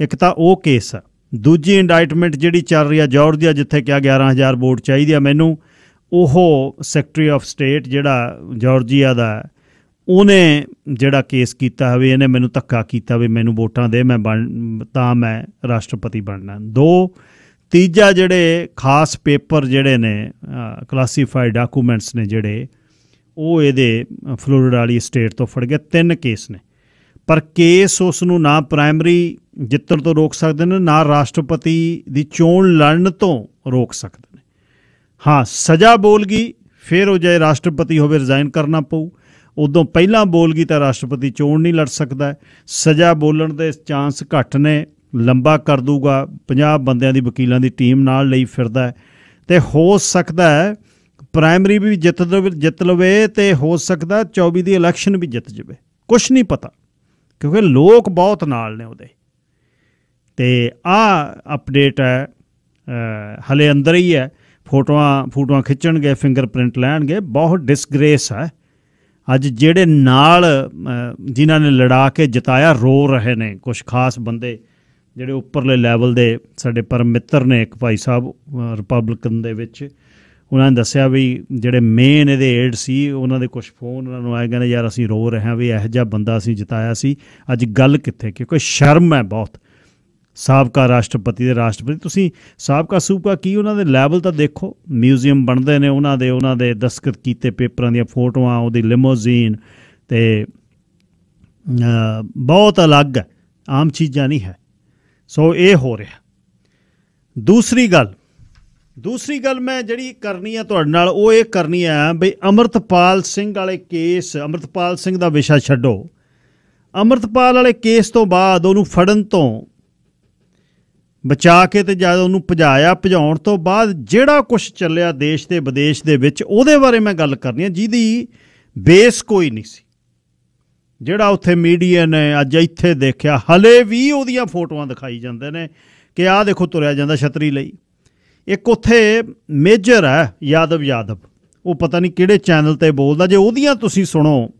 ਇੱਕ ਤਾਂ ਉਹ ਕੇਸ ਆ ਦੂਜੀ ਇੰਡਾਈਟਮੈਂਟ ਜਿਹੜੀ ਚੱਲ ਰਹੀ ਆ ਜਾਰਜੀਆ ਜਿੱਥੇ ਕਿਹਾ 11000 ਵੋਟ ਚਾਹੀਦੀ ਆ ਮੈਨੂੰ, ਉਹ ਸੈਕਟਰੀ ਆਫ ਸਟੇਟ ਜਿਹੜਾ ਜਾਰਜੀਆ ਦਾ ਉਹਨੇ ਜਿਹੜਾ ਕੇਸ ਕੀਤਾ ਹੋਵੇ, ਇਹਨੇ ਮੈਨੂੰ ਧੱਕਾ ਕੀਤਾ ਵੀ ਮੈਨੂੰ ਵੋਟਾਂ ਦੇ, ਮੈਂ ਬਣ, ਤਾਂ ਮੈਂ ਰਾਸ਼ਟਰਪਤੀ ਬਣਨਾ। ਦੋ, ਤੀਜਾ ਜਿਹੜੇ ਖਾਸ ਪੇਪਰ ਜਿਹੜੇ ਨੇ ਕਲਾਸੀਫਾਈਡ ਡਾਕੂਮੈਂਟਸ ਨੇ ਜਿਹੜੇ, ਉਹ ਇਹਦੇ ਫਲੋਰਿਡਾ ਵਾਲੀ ਸਟੇਟ ਤੋਂ ਫੜ ਗਿਆ ਤਿੰਨ ਕੇਸ ਨੇ। ਪਰ ਕੇਸ ਉਸ ਨੂੰ ਨਾ ਪ੍ਰਾਇਮਰੀ ਜਿੱਤਣ ਤੋਂ ਰੋਕ ਸਕਦੇ ਨੇ, ਨਾ ਰਾਸ਼ਟਰਪਤੀ ਦੀ ਚੋਣ ਲੜਨ ਤੋਂ ਰੋਕ ਸਕਦੇ ਨੇ। ਹਾਂ, ਸਜ਼ਾ ਬੋਲ ਗਈ, ਫਿਰ ਉਹ ਜੇ ਰਾਸ਼ਟਰਪਤੀ ਹੋਵੇ ਰਿਜ਼ਾਈਨ ਕਰਨਾ ਪਊ। ਉਦੋਂ ਪਹਿਲਾਂ ਬੋਲ ਗਈ ਤਾਂ ਰਾਸ਼ਟਰਪਤੀ ਚੋਣ ਨਹੀਂ ਲੜ ਸਕਦਾ। ਸਜ਼ਾ ਬੋਲਣ ਦੇ ਚਾਂਸ ਘੱਟ ਨੇ ਲੰਬਾ ਕਰ ਦੂਗਾ 50 ਬੰਦਿਆਂ ਦੀ ਵਕੀਲਾਂ ਦੀ ਟੀਮ ਨਾਲ ਲਈ ਫਿਰਦਾ ਹੈ। ਤੇ ਹੋ ਸਕਦਾ ਹੈ ਪ੍ਰਾਇਮਰੀ ਵੀ ਜਿੱਤ ਲਵੇ ਜਿੱਤ ਲਵੇ ਤੇ ਹੋ ਸਕਦਾ 24 ਦੀ ਇਲੈਕਸ਼ਨ ਵੀ ਜਿੱਤ ਜਾਵੇ। ਕੁਝ ਨਹੀਂ ਪਤਾ ਕਿਉਂਕਿ ਲੋਕ ਬਹੁਤ ਨਾਲ ਨੇ ਉਹਦੇ। ਤੇ ਆ ਅਪਡੇਟ ਹੈ ਅ, ਹਲੇ ਅੰਦਰ ਹੀ ਹੈ। ਫੋਟੋਆਂ ਫੋਟੋਆਂ ਖਿੱਚਣਗੇ ਫਿੰਗਰਪ੍ਰਿੰਟ ਲੈਣਗੇ। ਬਹੁਤ ਡਿਸਗ੍ਰੇਸ ਹੈ। ਅੱਜ ਜਿਹੜੇ ਨਾਲ ਜਿਨ੍ਹਾਂ ਨੇ ਲੜਾ ਕੇ ਜਿਤਾਇਆ, ਰੋ ਰਹੇ ਨੇ ਕੁਝ ਖਾਸ ਬੰਦੇ ਜਿਹੜੇ ਉੱਪਰਲੇ ਲੈਵਲ ਦੇ ਸਾਡੇ ਪਰਮ ਮਿੱਤਰ ਨੇ, ਇੱਕ ਭਾਈ ਸਾਹਿਬ ਰਿਪਬਲਿਕਨ ਦੇ ਵਿੱਚ। ਉਹਨਾਂ ਨੇ ਦੱਸਿਆ ਵੀ ਜਿਹੜੇ ਮੇਨ ਇਹਦੇ ਏਡ ਸੀ, ਉਹਨਾਂ ਦੇ ਕੁਝ ਫੋਨ ਉਹਨਾਂ ਨੂੰ ਆਏ, ਕਹਿੰਦੇ, ਯਾਰ ਅਸੀਂ ਰੋ ਰਹੇ ਹਾਂ ਵੀ ਇਹੋ ਜਿਹਾ ਬੰਦਾ ਅਸੀਂ ਜਿਤਾਇਆ ਸੀ। ਅੱਜ ਗੱਲ ਕਿੱਥੇ? ਕਿਉਂਕਿ ਸ਼ਰਮ ਹੈ ਬਹੁਤ। ਸਾਬਕਾ ਰਾਸ਼ਟਰਪਤੀ ਦੇ ਰਾਸ਼ਟਰਪਤੀ। ਤੁਸੀਂ ਸਾਬਕਾ ਸੂਬਾ ਕੀ ਉਹਨਾਂ ਦੇ ਲੈਵਲ ਤਾਂ ਦੇਖੋ। ਮਿਊਜ਼ੀਅਮ ਬਣਦੇ ਨੇ ਉਹਨਾਂ ਦੇ ਉਹਨਾਂ ਦੇ ਦਸਤਖਤ ਕੀਤੇ ਪੇਪਰਾਂ ਦੀਆਂ ਫੋਟੋਆਂ, ਉਹਦੀ ਲਿਮੋਜ਼ੀਨ ਤੇ ਬਹੁਤ ਅਲੱਗ ਹੈ, ਆਮ ਚੀਜ਼ਾਂ ਨਹੀਂ ਹੈ। ਸੋ ਇਹ ਹੋ ਰਿਹਾ। ਦੂਸਰੀ ਗੱਲ ਦੂਸਰੀ ਗੱਲ ਮੈਂ ਜਿਹੜੀ ਕਰਨੀ ਆ ਤੁਹਾਡੇ ਨਾਲ, ਉਹ ਇਹ ਕਰਨੀ ਆ ਬਈ ਅਮਰਤਪਾਲ ਸਿੰਘ ਵਾਲੇ ਕੇਸ, ਅਮਰਤਪਾਲ ਸਿੰਘ ਦਾ ਵਿਸ਼ਾ ਛੱਡੋ। ਅਮਰਤਪਾਲ ਵਾਲੇ ਕੇਸ ਤੋਂ ਬਾਅਦ ਉਹਨੂੰ ਫੜਨ ਤੋਂ ਬਚਾ ਕੇ ਤੇ ਜਦ ਉਹਨੂੰ ਭਜਾਇਆ, ਭਜਾਉਣ ਤੋਂ ਬਾਅਦ ਜਿਹੜਾ ਕੁਝ ਚੱਲਿਆ ਦੇਸ਼ ਤੇ ਵਿਦੇਸ਼ ਦੇ ਵਿੱਚ, ਉਹਦੇ ਬਾਰੇ ਮੈਂ ਗੱਲ ਕਰਨੀ ਹੈ ਜਿਹਦੀ ਬੇਸ ਕੋਈ ਨਹੀਂ ਸੀ। ਜਿਹੜਾ ਉੱਥੇ ਮੀਡੀਆ ਨੇ ਅੱਜ ਇੱਥੇ ਦੇਖਿਆ, ਹਲੇ ਵੀ ਉਹਦੀਆਂ ਫੋਟੋਆਂ ਦਿਖਾਈ ਜਾਂਦੇ ਨੇ ਕਿ ਆਹ ਦੇਖੋ ਤੁਰਿਆ ਜਾਂਦਾ ਛਤਰੀ ਲਈ। ਇੱਕ ਉੱਥੇ ਮੇਜਰ ਹੈ, ਯਾਦਵ ਯਾਦਵ। ਉਹ ਪਤਾ ਨਹੀਂ ਕਿਹੜੇ ਚੈਨਲ ਤੇ ਬੋਲਦਾ, ਜੇ ਉਹਦੀਆਂ ਤੁਸੀਂ ਸੁਣੋ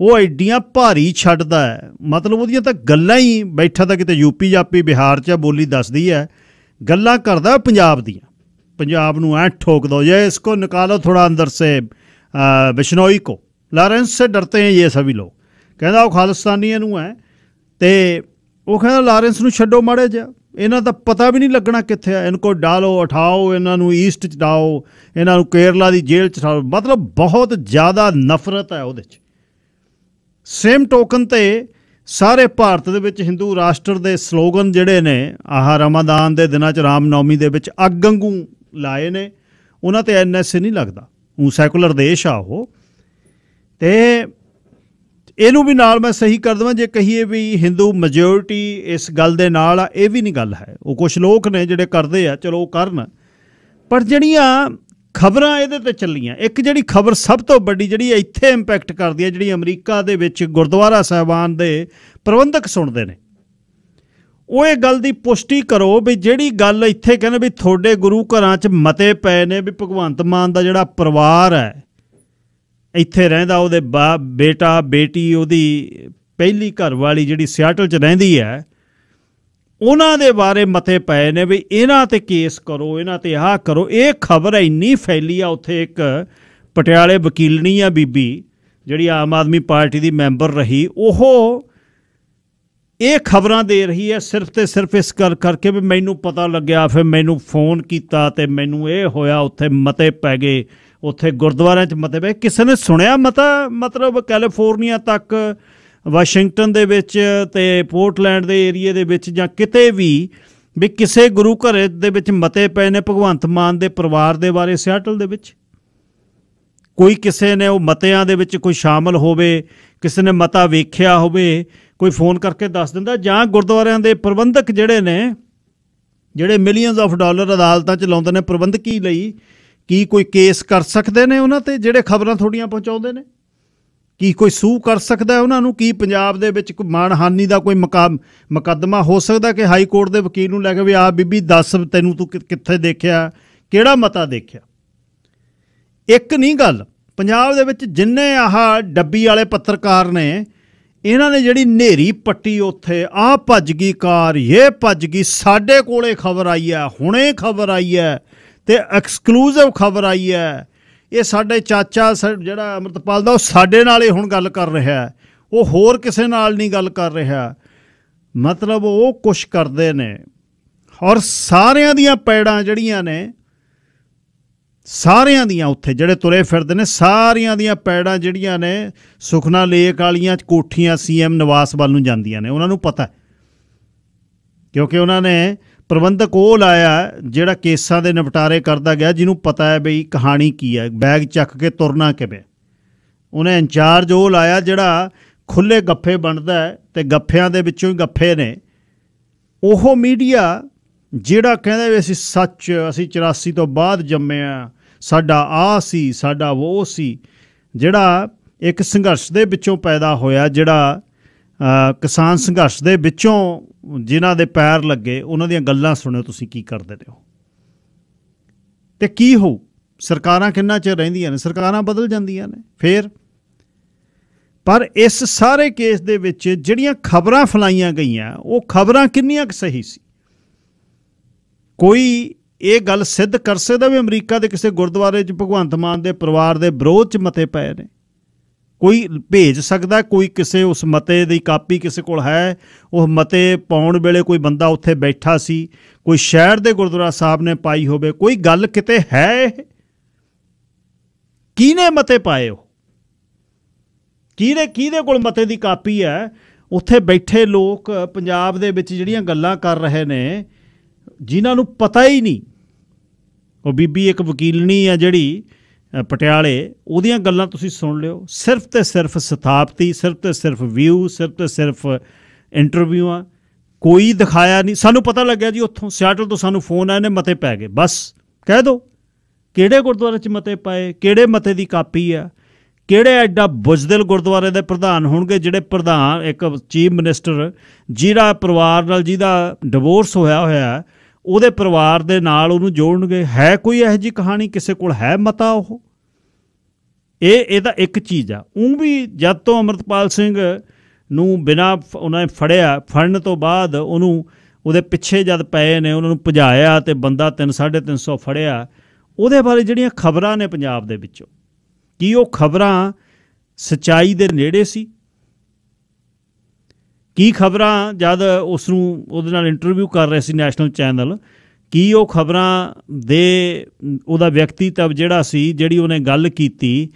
ਉਹ ਐਡੀਆਂ ਭਾਰੀ ਛੱਡਦਾ ਹੈ। ਮਤਲਬ ਉਹਦੀਆਂ ਤਾਂ ਗੱਲਾਂ ਹੀ ਬੈਠਾ ਤਾਂ ਕਿਤੇ ਯੂਪੀ, ਜਾਪੀ, ਬਿਹਾਰ ਚ ਬੋਲੀ ਦੱਸਦੀ ਹੈ। ਗੱਲਾਂ ਕਰਦਾ ਪੰਜਾਬ ਦੀਆਂ। ਪੰਜਾਬ ਨੂੰ ਐ ਠੋਕ ਦੋ ਜੇ ਇਸ ਕੋ ਨਿਕਾਲੋ ਥੋੜਾ ਅੰਦਰ ਸੇ ਬਿਸ਼ਨੋਈ ਕੋ। ਲਾਰੈਂਸ ਸੇ ਡਰਤੇ ਹੈ ਇਹ ਸਭੀ ਲੋਕ। ਕਹਿੰਦਾ ਉਹ ਖਾਲਿਸਤਾਨੀਆਂ ਨੂੰ ਹੈ। ਤੇ ਉਹ ਕਹਿੰਦਾ ਲਾਰੈਂਸ ਨੂੰ ਛੱਡੋ ਮਾੜੇ ਜਿਹਾ। ਇਹਨਾਂ ਦਾ ਪਤਾ ਵੀ ਨਹੀਂ ਲੱਗਣਾ ਕਿੱਥੇ ਆ। ਇਹਨਾਂ ਕੋ ਡਾਲੋ, ਉਠਾਓ, ਇਹਨਾਂ ਨੂੰ ਈਸਟ ਚ ਡਾਓ, ਇਹਨਾਂ ਨੂੰ ਕੇਰਲਾ ਦੀ ਜੇਲ੍ਹ ਚ ਮਤਲਬ ਬਹੁਤ ਜ਼ਿਆਦਾ ਨਫ਼ਰਤ ਹੈ ਉਹਦੇ ਚ। ਸੇਮ ਟੋਕਨ ਤੇ ਸਾਰੇ ਭਾਰਤ ਦੇ ਵਿੱਚ ਹਿੰਦੂ ਰਾਸ਼ਟਰ ਦੇ ਸਲੋਗਨ ਜਿਹੜੇ ਨੇ, ਆਹ ਰਮਾਦਾਨ ਦੇ ਦਿਨਾਂ ਚ ਰਾਮਨੌਮੀ ਦੇ ਵਿੱਚ ਅੱਗ ਵਾਂਗੂ ਲਾਏ ਨੇ, ਉਹਨਾਂ ਤੇ ਐਨਐਸਏ ਨਹੀਂ ਲੱਗਦਾ। ਉਹ ਸੈਕੂਲਰ ਦੇਸ਼ ਆ ਉਹ। ਤੇ ਇਹਨੂੰ ਵੀ ਨਾਲ ਮੈਂ ਸਹੀ ਕਰ ਦਵਾਂ, ਜੇ ਕਹੀਏ ਵੀ ਹਿੰਦੂ ਮੈਜੋਰਿਟੀ ਇਸ ਗੱਲ ਦੇ ਨਾਲ ਆ, ਇਹ ਵੀ ਨਹੀਂ ਗੱਲ ਹੈ। ਉਹ ਕੁਝ ਲੋਕ ਨੇ ਜਿਹੜੇ ਕਰਦੇ ਆ, ਚਲੋ ਉਹ ਕਰਨ। ਪਰ ਜਿਹੜੀਆਂ ਖਬਰਾਂ ਇਹਦੇ ਤੇ ਚੱਲੀਆਂ। ਇੱਕ ਜਿਹੜੀ ਖਬਰ ਸਭ ਤੋਂ ਵੱਡੀ ਜਿਹੜੀ ਇੱਥੇ ਇੰਪੈਕਟ ਕਰਦੀ ਹੈ, ਜਿਹੜੀ ਅਮਰੀਕਾ ਦੇ ਵਿੱਚ ਗੁਰਦੁਆਰਾ ਸਾਹਿਬਾਨ ਦੇ ਪ੍ਰਬੰਧਕ ਸੁਣਦੇ ਨੇ। ਉਹ ਇਹ ਗੱਲ ਦੀ ਪੁਸ਼ਟੀ ਕਰੋ ਵੀ ਜਿਹੜੀ ਗੱਲ ਇੱਥੇ ਕਹਿੰਦੇ ਵੀ ਤੁਹਾਡੇ ਗੁਰੂ ਘਰਾਂ 'ਚ ਮਤੇ ਪਏ ਨੇ ਵੀ ਭਗਵੰਤ ਮਾਨ ਦਾ ਜਿਹੜਾ ਪਰਿਵਾਰ ਹੈ, ਇੱਥੇ ਰਹਿੰਦਾ ਉਹਦੇ ਬਾ, ਬੇਟਾ, ਬੇਟੀ, ਉਹਦੀ ਪਹਿਲੀ ਘਰ ਵਾਲੀ ਜਿਹੜੀ ਸਿਆਟਲ 'ਚ ਰਹਿੰਦੀ ਹੈ ਉਹਨਾਂ ਦੇ ਬਾਰੇ ਮਤੇ ਪਏ ਨੇ ਵੀ ਇਹਨਾਂ ਤੇ ਕੇਸ ਕਰੋ, ਇਹਨਾਂ ਤੇ ਆਹ ਕਰੋ। ਇਹ ਖਬਰ ਇੰਨੀ ਫੈਲੀ ਆ, ਉੱਥੇ ਇੱਕ ਪਟਿਆਲੇ ਵਕੀਲਣੀ ਆ ਬੀਬੀ, ਜਿਹੜੀ ਆਮ ਆਦਮੀ ਪਾਰਟੀ ਦੀ ਮੈਂਬਰ ਰਹੀ, ਉਹ ਇਹ ਖਬਰਾਂ ਦੇ ਰਹੀ ਹੈ ਸਿਰਫ ਤੇ ਸਿਰਫ ਇਸ ਕਰ ਕਰਕੇ ਵੀ ਮੈਨੂੰ ਪਤਾ ਲੱਗਿਆ, ਫਿਰ ਮੈਨੂੰ ਫੋਨ ਕੀਤਾ ਤੇ ਮੈਨੂੰ ਇਹ ਹੋਇਆ ਉੱਥੇ ਮਤੇ ਪੈ ਗਏ, ਉੱਥੇ ਗੁਰਦੁਆਰਿਆਂ 'ਚ ਮਤੇ ਪਏ ਕਿਸੇ ਨੇ ਸੁਣਿਆ ਮਤਾ, ਮਤਲਬ ਕੈਲੀਫੋਰਨੀਆ ਤੱਕ ਵਾਸ਼ਿੰਗਟਨ ਦੇ ਵਿੱਚ ਤੇ ਪੋਰਟਲੈਂਡ ਦੇ ਏਰੀਏ ਦੇ ਵਿੱਚ ਜਾਂ ਕਿਤੇ ਵੀ ਵੀ ਕਿਸੇ ਗੁਰੂ ਘਰ ਦੇ ਵਿੱਚ ਮਤੇ ਪਏ ਨੇ ਭਗਵੰਤ ਮਾਨ ਦੇ ਪਰਿਵਾਰ ਦੇ ਬਾਰੇ ਸਿਆਟਲ ਦੇ ਵਿੱਚ? ਕੋਈ ਕਿਸੇ ਨੇ ਉਹ ਮਤਿਆਂ ਦੇ ਵਿੱਚ ਕੋਈ ਸ਼ਾਮਲ ਹੋਵੇ, ਕਿਸੇ ਨੇ ਮਤਾ ਵੇਖਿਆ ਹੋਵੇ, ਕੋਈ ਫੋਨ ਕਰਕੇ ਦੱਸ ਦਿੰਦਾ ਜਾਂ ਗੁਰਦੁਆਰਿਆਂ ਦੇ ਪ੍ਰਬੰਧਕ ਜਿਹੜੇ ਨੇ, ਜਿਹੜੇ ਮਿਲੀਅਨਸ ਆਫ ਡਾਲਰ ਅਦਾਲਤਾਂ 'ਚ ਲਾਉਂਦੇ ਨੇ ਪ੍ਰਬੰਧਕੀ ਲਈ, ਕੀ ਕੋਈ ਕੇਸ ਕਰ ਸਕਦੇ ਨੇ ਉਹਨਾਂ ਤੇ ਜਿਹੜੇ ਖਬਰਾਂ ਥੋੜੀਆਂ ਪਹੁੰਚਾਉਂਦੇ ਨੇ? ਕੀ ਕੋਈ ਸੂ ਕਰ ਸਕਦਾ ਹੈ ਉਹਨਾਂ ਨੂੰ? ਕੀ ਪੰਜਾਬ ਦੇ ਵਿੱਚ ਕੋਈ ਮਾਣਹਾਨੀ ਦਾ ਕੋਈ ਮੁਕਾਮ ਮੁਕੱਦਮਾ ਹੋ ਸਕਦਾ ਕਿ ਹਾਈ ਕੋਰਟ ਦੇ ਵਕੀਲ ਨੂੰ ਲੈ ਕੇ ਵੀ ਆ ਬੀਬੀ, ਦੱਸ ਤੈਨੂੰ ਤੂੰ ਕਿ- ਕਿੱਥੇ ਦੇਖਿਆ? ਕਿਹੜਾ ਮਤਾ ਦੇਖਿਆ? ਇੱਕ ਨਹੀਂ ਗੱਲ, ਪੰਜਾਬ ਦੇ ਵਿੱਚ ਜਿੰਨੇ ਆਹ ਡੱਬੀ ਵਾਲੇ ਪੱਤਰਕਾਰ ਨੇ, ਇਹਨਾਂ ਨੇ ਜਿਹੜੀ ਨੇਰੀ ਪੱਟੀ ਉੱਥੇ ਆ ਭੱਜ ਗਈ ਕਾਰ, ਇਹ ਭੱਜ ਗਈ, ਸਾਡੇ ਕੋਲੇ ਖਬਰ ਆਈ ਹੈ, ਹੁਣੇ ਖਬਰ ਆਈ ਹੈ ਤੇ ਐਕਸਕਲੂਸਿਵ ਖਬਰ ਆਈ ਹੈ। ਇਹ ਸਾਡੇ ਚਾਚਾ ਸ- ਜਿਹੜਾ ਅਮਰਤਪਾਲ ਦਾ, ਉਹ ਸਾਡੇ ਨਾਲ ਹੀ ਹੁਣ ਗੱਲ ਕਰ ਰਿਹਾ ਹੈ। ਉਹ ਹੋਰ ਕਿਸੇ ਨਾਲ ਨਹੀਂ ਗੱਲ ਕਰ ਰਿਹਾ। ਮਤਲਬ ਉਹ ਕੁਛ ਕਰਦੇ ਨੇ। ਔਰ ਸਾਰਿਆਂ ਦੀਆਂ ਪੈੜਾਂ ਜਿਹੜੀਆਂ ਨੇ, ਸਾਰਿਆਂ ਦੀਆਂ ਉੱਥੇ, ਜਿਹੜੇ ਤੁਰੇ ਫਿਰਦੇ ਨੇ, ਸਾਰਿਆਂ ਦੀਆਂ ਪੈੜਾਂ ਜਿਹੜੀਆਂ ਨੇ, ਸੁਖਨਾ ਲੇਕ ਵਾਲੀਆਂ ਕੋਠੀਆਂ ਸੀਐਮ ਨਿਵਾਸ ਵੱਲ ਨੂੰ ਜਾਂਦੀਆਂ ਨੇ। ਉਹਨਾਂ ਨੂੰ ਪਤਾ ਕਿਉਂਕਿ ਉਹਨਾਂ ਨੇ ਪ੍ਰਬੰਧਕ ਉਹ ਲਾਇਆ ਜਿਹੜਾ ਕੇਸਾਂ ਦੇ ਨਿਪਟਾਰੇ ਕਰਦਾ ਗਿਆ, ਜਿਹਨੂੰ ਪਤਾ ਹੈ ਬਈ ਕਹਾਣੀ ਕੀ ਹੈ, ਬੈਗ ਚੱਕ ਕੇ ਤੁਰਨਾ ਕਿਵੇਂ। ਉਹਨੇ ਇੰਚਾਰਜ ਉਹ ਲਾਇਆ ਜਿਹੜਾ ਖੁੱਲੇ ਗੱਫੇ ਬਣਦਾ ਹੈ ਤੇ ਗੱਫਿਆਂ ਦੇ ਵਿੱਚੋਂ ਹੀ ਗੱਫੇ ਨੇ। ਉਹ ਮੀਡੀਆ ਜਿਹੜਾ ਕਹਿੰਦਾ ਵੀ ਅਸੀਂ ਸੱਚ, ਅਸੀਂ 84 ਤੋਂ ਬਾਅਦ ਜੰਮੇ ਆ ਸਾਡਾ ਆ ਸੀ, ਸਾਡਾ ਉਹ ਸੀ, ਜਿਹੜਾ ਇੱਕ ਸੰਘਰਸ਼ ਦੇ ਵਿੱਚੋਂ ਪੈਦਾ ਹੋਇਆ, ਜਿਹੜਾ ਕਿਸਾਨ ਸੰਘਰਸ਼ ਦੇ ਵਿੱਚੋਂ ਜਿਨ੍ਹਾਂ ਦੇ ਪੈਰ ਲੱਗੇ, ਉਹਨਾਂ ਦੀਆਂ ਗੱਲਾਂ ਸੁਣਿਓ, ਤੁਸੀਂ ਕੀ ਕਰਦੇ ਨੇ ਉਹ ਤੇ ਕੀ ਹੋ ਸਰਕਾਰਾਂ ਕਿੰਨਾ ਚਿਰ ਰਹਿੰਦੀਆਂ ਨੇ? ਸਰਕਾਰਾਂ ਬਦਲ ਜਾਂਦੀਆਂ ਨੇ, ਫੇਰ? ਪਰ ਇਸ ਸਾਰੇ ਕੇਸ ਦੇ ਵਿੱਚ ਜਿਹੜੀਆਂ ਖਬਰਾਂ ਫਲਾਈਆਂ ਗਈਆਂ, ਉਹ ਖਬਰਾਂ ਕਿੰਨੀਆਂ ਕੁ ਸਹੀ ਸੀ? ਕੋਈ ਇਹ ਗੱਲ ਸਿੱਧ ਕਰ ਸਕਦਾ ਵੀ ਅਮਰੀਕਾ ਦੇ ਕਿਸੇ ਗੁਰਦੁਆਰੇ 'ਚ ਭਗਵੰਤ ਮਾਨ ਦੇ ਪਰਿਵਾਰ ਦੇ ਵਿਰੋਧ 'ਚ ਮਤੇ ਪਏ ਨੇ? ਕੋਈ ਭੇਜ ਸਕਦਾ, ਕੋਈ ਕਿਸੇ ਉਸ ਮਤੇ ਦੀ ਕਾਪੀ ਕਿਸੇ ਕੋਲ ਹੈ, ਉਹ ਮਤੇ ਪਾਉਣ ਵੇਲੇ ਕੋਈ ਬੰਦਾ ਉੱਥੇ ਬੈਠਾ ਸੀ, ਕੋਈ ਸ਼ਹਿਰ ਦੇ ਗੁਰਦੁਆਰਾ ਸਾਹਿਬ ਨੇ ਪਾਈ ਹੋਵੇ, ਕੋਈ ਗੱਲ ਕਿਤੇ ਹੈ ਇਹ? ਕਿਹਨੇ ਮਤੇ ਪਾਏ ਉਹ? ਕਿਹਦੇ ਕਿਹਦੇ ਕੋਲ ਮਤੇ ਦੀ ਕਾਪੀ ਹੈ? ਉੱਥੇ ਬੈਠੇ ਲੋਕ ਪੰਜਾਬ ਦੇ ਵਿੱਚ ਜਿਹੜੀਆਂ ਗੱਲਾਂ ਕਰ ਰਹੇ ਨੇ, ਜਿਨ੍ਹਾਂ ਨੂੰ ਪਤਾ ਹੀ ਨਹੀਂ। ਉਹ ਬੀਬੀ ਇੱਕ ਵਕੀਲਣੀ ਆ ਜਿਹੜੀ ਪਟਿਆਲੇ, ਉਹਦੀਆਂ ਗੱਲਾਂ ਤੁਸੀਂ ਸੁਣ ਲਿਓ। ਸਿਰਫ ਤੇ ਸਿਰਫ ਸਥਾਪਤੀ, ਸਿਰਫ ਤੇ ਸਿਰਫ ਵਿਊ ਸਿਰਫ ਤੇ ਸਿਰਫ ਇੰਟਰਵਿਊਆਂ ਕੋਈ ਦਿਖਾਇਆ ਨਹੀਂ। ਸਾਨੂੰ ਪਤਾ ਲੱਗਿਆ ਜੀ ਉੱਥੋਂ ਸਿਆਟਲ ਤੋਂ ਸਾਨੂੰ ਫੋਨ ਆਇਆ ਨੇ, ਮਤੇ ਪੈ ਗਏ। ਬਸ, ਕਹਿ ਦਿਓ ਕਿਹੜੇ ਗੁਰਦੁਆਰੇ 'ਚ ਮਤੇ ਪਏ? ਕਿਹੜੇ ਮਤੇ ਦੀ ਕਾਪੀ ਆ? ਕਿਹੜੇ ਐਡਾ ਬੁਜ਼ਦਿਲ ਗੁਰਦੁਆਰੇ ਦੇ ਪ੍ਰਧਾਨ ਹੋਣਗੇ ਜਿਹੜੇ ਪ੍ਰਧਾਨ, ਇੱਕ ਚੀਫ ਮਿਨਿਸਟਰ ਜਿਹੜਾ ਪਰਿਵਾਰ ਨਾਲ ਜਿਹਦਾ ਡਿਵੋਰਸ ਹੋਇਆ ਹੋਇਆ ਉਹਦੇ ਪਰਿਵਾਰ ਦੇ ਨਾਲ ਉਹਨੂੰ ਜੋੜਨਗੇ। ਹੈ ਕੋਈ ਇਹੋ ਜੀ ਕਹਾਣੀ? ਕਿਸੇ ਕੋਲ ਹੈ ਮਤਾ ਉਹ? ਇਹ, ਇਹਦਾ ਇੱਕ ਚੀਜ਼ ਆ। ਉਹ ਵੀ ਜਦ ਤੋਂ ਅਮਰਤਪਾਲ ਸਿੰਘ ਨੂੰ ਬਿਨਾ ਉਹਨਾਂ ਨੇ ਫੜਿਆ, ਫੜਨ ਤੋਂ ਬਾਅਦ ਉਹਨੂੰ ਉਹਦੇ ਪਿੱਛੇ ਜਦ ਪਏ ਨੇ, ਉਹਨਾਂ ਨੂੰ ਭਜਾਇਆ ਤੇ ਬੰਦਾ 3 350 ਫੜਿਆ, ਉਹਦੇ ਬਾਰੇ ਜਿਹੜੀਆਂ ਖਬਰਾਂ ਨੇ ਪੰਜਾਬ ਦੇ ਵਿੱਚੋਂ, ਕੀ ਉਹ ਖਬਰਾਂ ਸਚਾਈ ਦੇ ਨੇੜੇ ਸੀ? ਕੀ ਖਬਰਾਂ ਜਦ ਉਸ ਨੂੰ ਉਹਦੇ ਨਾਲ ਇੰਟਰਵਿਊ ਕਰ ਰਹੇ ਸੀ ਨੈਸ਼ਨਲ ਚੈਨਲ ਕੀ ਉਹ ਖਬਰਾਂ ਦੇ ਉਹਦਾ ਵਿਅਕਤੀਤਵ ਜਿਹੜਾ ਸੀ, ਜਿਹੜੀ ਉਹਨੇ ਗੱਲ ਕੀਤੀ,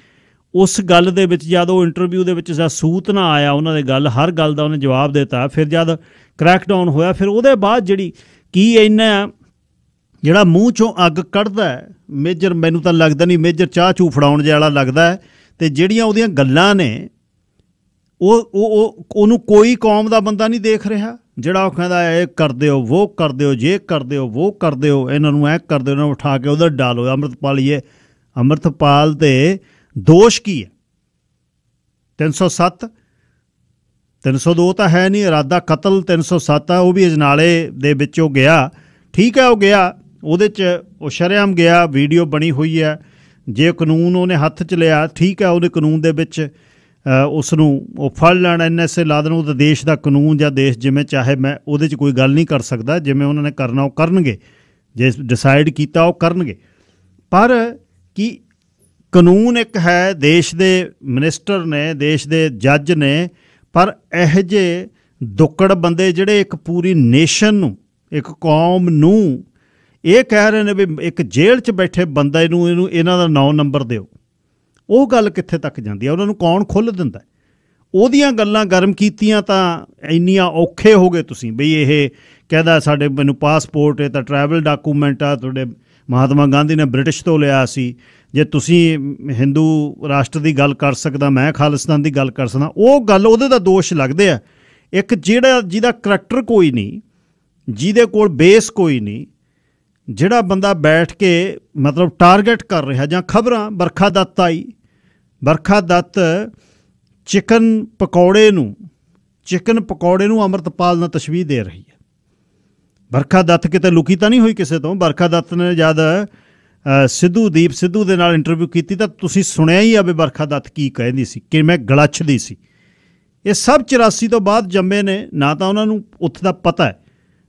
ਉਸ ਗੱਲ ਦੇ ਵਿੱਚ ਜਦ ਉਹ ਇੰਟਰਵਿਊ ਦੇ ਵਿੱਚ ਜਦ ਸੂਤ ਨਾ ਆਇਆ ਉਹਨਾਂ ਦੇ ਗੱਲ, ਹਰ ਗੱਲ ਦਾ ਉਹਨੇ ਜਵਾਬ ਦਿੱਤਾ। ਫਿਰ ਜਦ ਕ੍ਰੈਕਡਾਊਨ ਹੋਇਆ, ਫਿਰ ਉਹਦੇ ਬਾਅਦ ਜਿਹੜੀ ਕੀ ਇੰਨਾ ਜਿਹੜਾ ਮੂੰਹ ਚੋਂ ਅੱਗ ਕੱਢਦਾ ਮੇਜਰ ਮੈਨੂੰ ਤਾਂ ਲੱਗਦਾ ਨਹੀਂ, ਮੇਜਰ ਚਾਹ ਚੂ ਫੜਾਉਣ ਜਿਹਾ ਲੱਗਦਾ ਹੈ, ਤੇ ਜਿਹੜੀਆਂ ਉਹਦੀਆਂ ਗੱਲਾਂ ਨੇ ਉਹ ਉਹ, ਉਹ- ਉਹਨੂੰ ਕੋਈ ਕੌਮ ਦਾ ਬੰਦਾ ਨਹੀਂ ਦੇਖ ਰਿਹਾ। ਜਿਹੜਾ ਉਹ ਕਹਿੰਦਾ ਇਹ ਕਰਦੇ ਹੋ ਉਹ ਕਰਦੇ ਹੋ ਜੇ ਕਰਦੇ ਹੋ ਉਹ ਕਰਦੇ ਹੋ ਇਹਨਾਂ ਨੂੰ ਐ ਕਰਦੇ ਹੋ ਇਹਨਾਂ ਨੂੰ ਉਠਾ ਕੇ ਉਧਰ ਡਾਲੋ। ਅੰਮ੍ਰਿਤਪਾਲ ਇਹ ਅੰਮ੍ਰਿਤਪਾਲ ਦੇ ਦੋਸ਼ ਕੀ ਹੈ? 307 302 ਤਾਂ ਹੈ ਨਹੀਂ, ਇਰਾਦਾ ਕਤਲ 307 ਆ, ਉਹ ਵੀ ਅਜਨਾਲੇ ਦੇ ਵਿੱਚ ਉਹ ਗਿਆ। ਠੀਕ ਹੈ, ਉਹ ਗਿਆ। ਉਹਦੇ ਚ ਉਹ ਸ਼ਰੇਆਮ ਗਿਆ, ਵੀਡੀਓ ਬਣੀ ਹੋਈ ਹੈ। ਜੇ ਕਾਨੂੰਨ ਉਹਨੇ ਹੱਥ ਚ ਲਿਆ, ਠੀਕ ਹੈ ਉਹਨੇ ਕਾਨੂੰਨ ਦੇ ਵਿੱਚ ਉਸ ਨੂੰ ਉਹ ਫੜ ਲੈਣ ਐਨਐਸਏ ਲਾ ਦੇਣ ਤਾਂ ਦੇਸ਼ ਦਾ ਕਾਨੂੰਨ ਜਾਂ ਦੇਸ਼ ਜਿਵੇਂ ਚਾਹੇ, ਮੈਂ ਉਹਦੇ ਚ ਕੋਈ ਗੱਲ ਨਹੀਂ ਕਰ ਸਕਦਾ, ਜਿਵੇਂ ਉਹਨਾਂ ਨੇ ਕਰਨਾ, ਉਹ ਕਰਨਗੇ। ਜੇ ਡਿਸਾਈਡ ਕੀਤਾ, ਉਹ ਕਰਨਗੇ। ਪਰ ਕੀ ਕਾਨੂੰਨ ਇੱਕ ਹੈ, ਦੇਸ਼ ਦੇ ਮਿਨਿਸਟਰ ਨੇ, ਦੇਸ਼ ਦੇ ਜੱਜ ਨੇ, ਪਰ ਇਹ ਜੇ ਦੁੱਕੜ ਬੰਦੇ ਜਿਹੜੇ ਇੱਕ ਪੂਰੀ ਨੇਸ਼ਨ ਨੂੰ, ਇੱਕ ਕੌਮ ਨੂੰ, ਇਹ ਕਹਿ ਰਹੇ ਨੇ ਵੀ ਇੱਕ ਜੇਲ੍ਹ 'ਚ ਬੈਠੇ ਬੰਦੇ ਨੂੰ, ਇਹਨੂੰ, ਇਹਨਾਂ ਦਾ 9 ਨੰਬਰ ਦਿਓ। ਉਹ ਗੱਲ ਕਿੱਥੇ ਤੱਕ ਜਾਂਦੀ ਹੈ ਉਹਨਾਂ ਨੂੰ ਕੌਣ ਖੁੱਲ੍ਹ ਦਿੰਦਾ? ਉਹਦੀਆਂ ਗੱਲਾਂ ਗਰਮ ਕੀਤੀਆਂ ਤਾਂ ਇੰਨੀਆਂ ਔਖੇ ਹੋ ਗਏ ਤੁਸੀਂ ਬਈ ਇਹ ਕਹਿੰਦਾ ਸਾਡੇ ਮੈਨੂੰ ਪਾਸਪੋਰਟ ਹੈ ਤਾਂ ਟਰੈਵਲ ਡਾਕੂਮੈਂਟ ਆ, ਤੁਹਾਡੇ ਮਹਾਤਮਾ ਗਾਂਧੀ ਨੇ ਬ੍ਰਿਟਿਸ਼ ਤੋਂ ਲਿਆ ਸੀ। ਜੇ ਤੁਸੀਂ ਹਿੰਦੂ ਰਾਸ਼ਟਰ ਦੀ ਗੱਲ ਕਰ ਸਕਦਾ, ਮੈਂ ਖਾਲਿਸਤਾਨ ਦੀ ਗੱਲ ਕਰ ਸਕਦਾ, ਉਹ ਗੱਲ ਉਹਦੇ ਦਾ ਦੋਸ਼ ਲੱਗਦੇ ਆ। ਇੱਕ ਜਿਹੜਾ, ਜਿਹਦਾ ਕਰੈਕਟਰ ਕੋਈ ਨਹੀਂ, ਜਿਹਦੇ ਕੋਲ ਬੇਸ ਕੋਈ ਨਹੀਂ, ਜਿਹੜਾ ਬੰਦਾ ਬੈਠ ਕੇ ਮਤਲਬ ਟਾਰਗੇਟ ਕਰ ਰਿਹਾ ਜਾਂ ਖਬਰਾਂ ਬਰਖਾ ਦੱਤ ਆਈ ਵਰਖਾ ਦੱਤ ਚਿਕਨ ਪਕੌੜੇ ਨੂੰ, ਚਿਕਨ ਪਕੌੜੇ ਨੂੰ ਅਮਰਤਪਾਲ ਨਾਲ ਤਸ਼ਬੀਹ ਦੇ ਰਹੀ ਹੈ। ਵਰਖਾ ਦੱਤ ਕਿਤੇ ਲੁਕੀ ਤਾਂ ਨਹੀਂ ਹੋਈ ਕਿਸੇ ਤੋਂ? ਵਰਖਾ ਦੱਤ ਨੇ ਜਦ ਸਿੱਧੂ, ਦੀਪ ਸਿੱਧੂ ਦੇ ਨਾਲ ਇੰਟਰਵਿਊ ਕੀਤੀ ਤਾਂ ਤੁਸੀਂ ਸੁਣਿਆ ਹੀ ਆ ਵੀ ਵਰਖਾ ਦੱਤ ਕੀ ਕਹਿੰਦੀ ਸੀ ਕਿਵੇਂ ਗਲੱਛਦੀ ਸੀ। ਇਹ ਸਭ 84 ਤੋਂ ਬਾਅਦ ਜੰਮੇ ਨੇ, ਨਾ ਤਾਂ ਉਹਨਾਂ ਨੂੰ ਉੱਥੇ ਦਾ ਪਤਾ ਹੈ,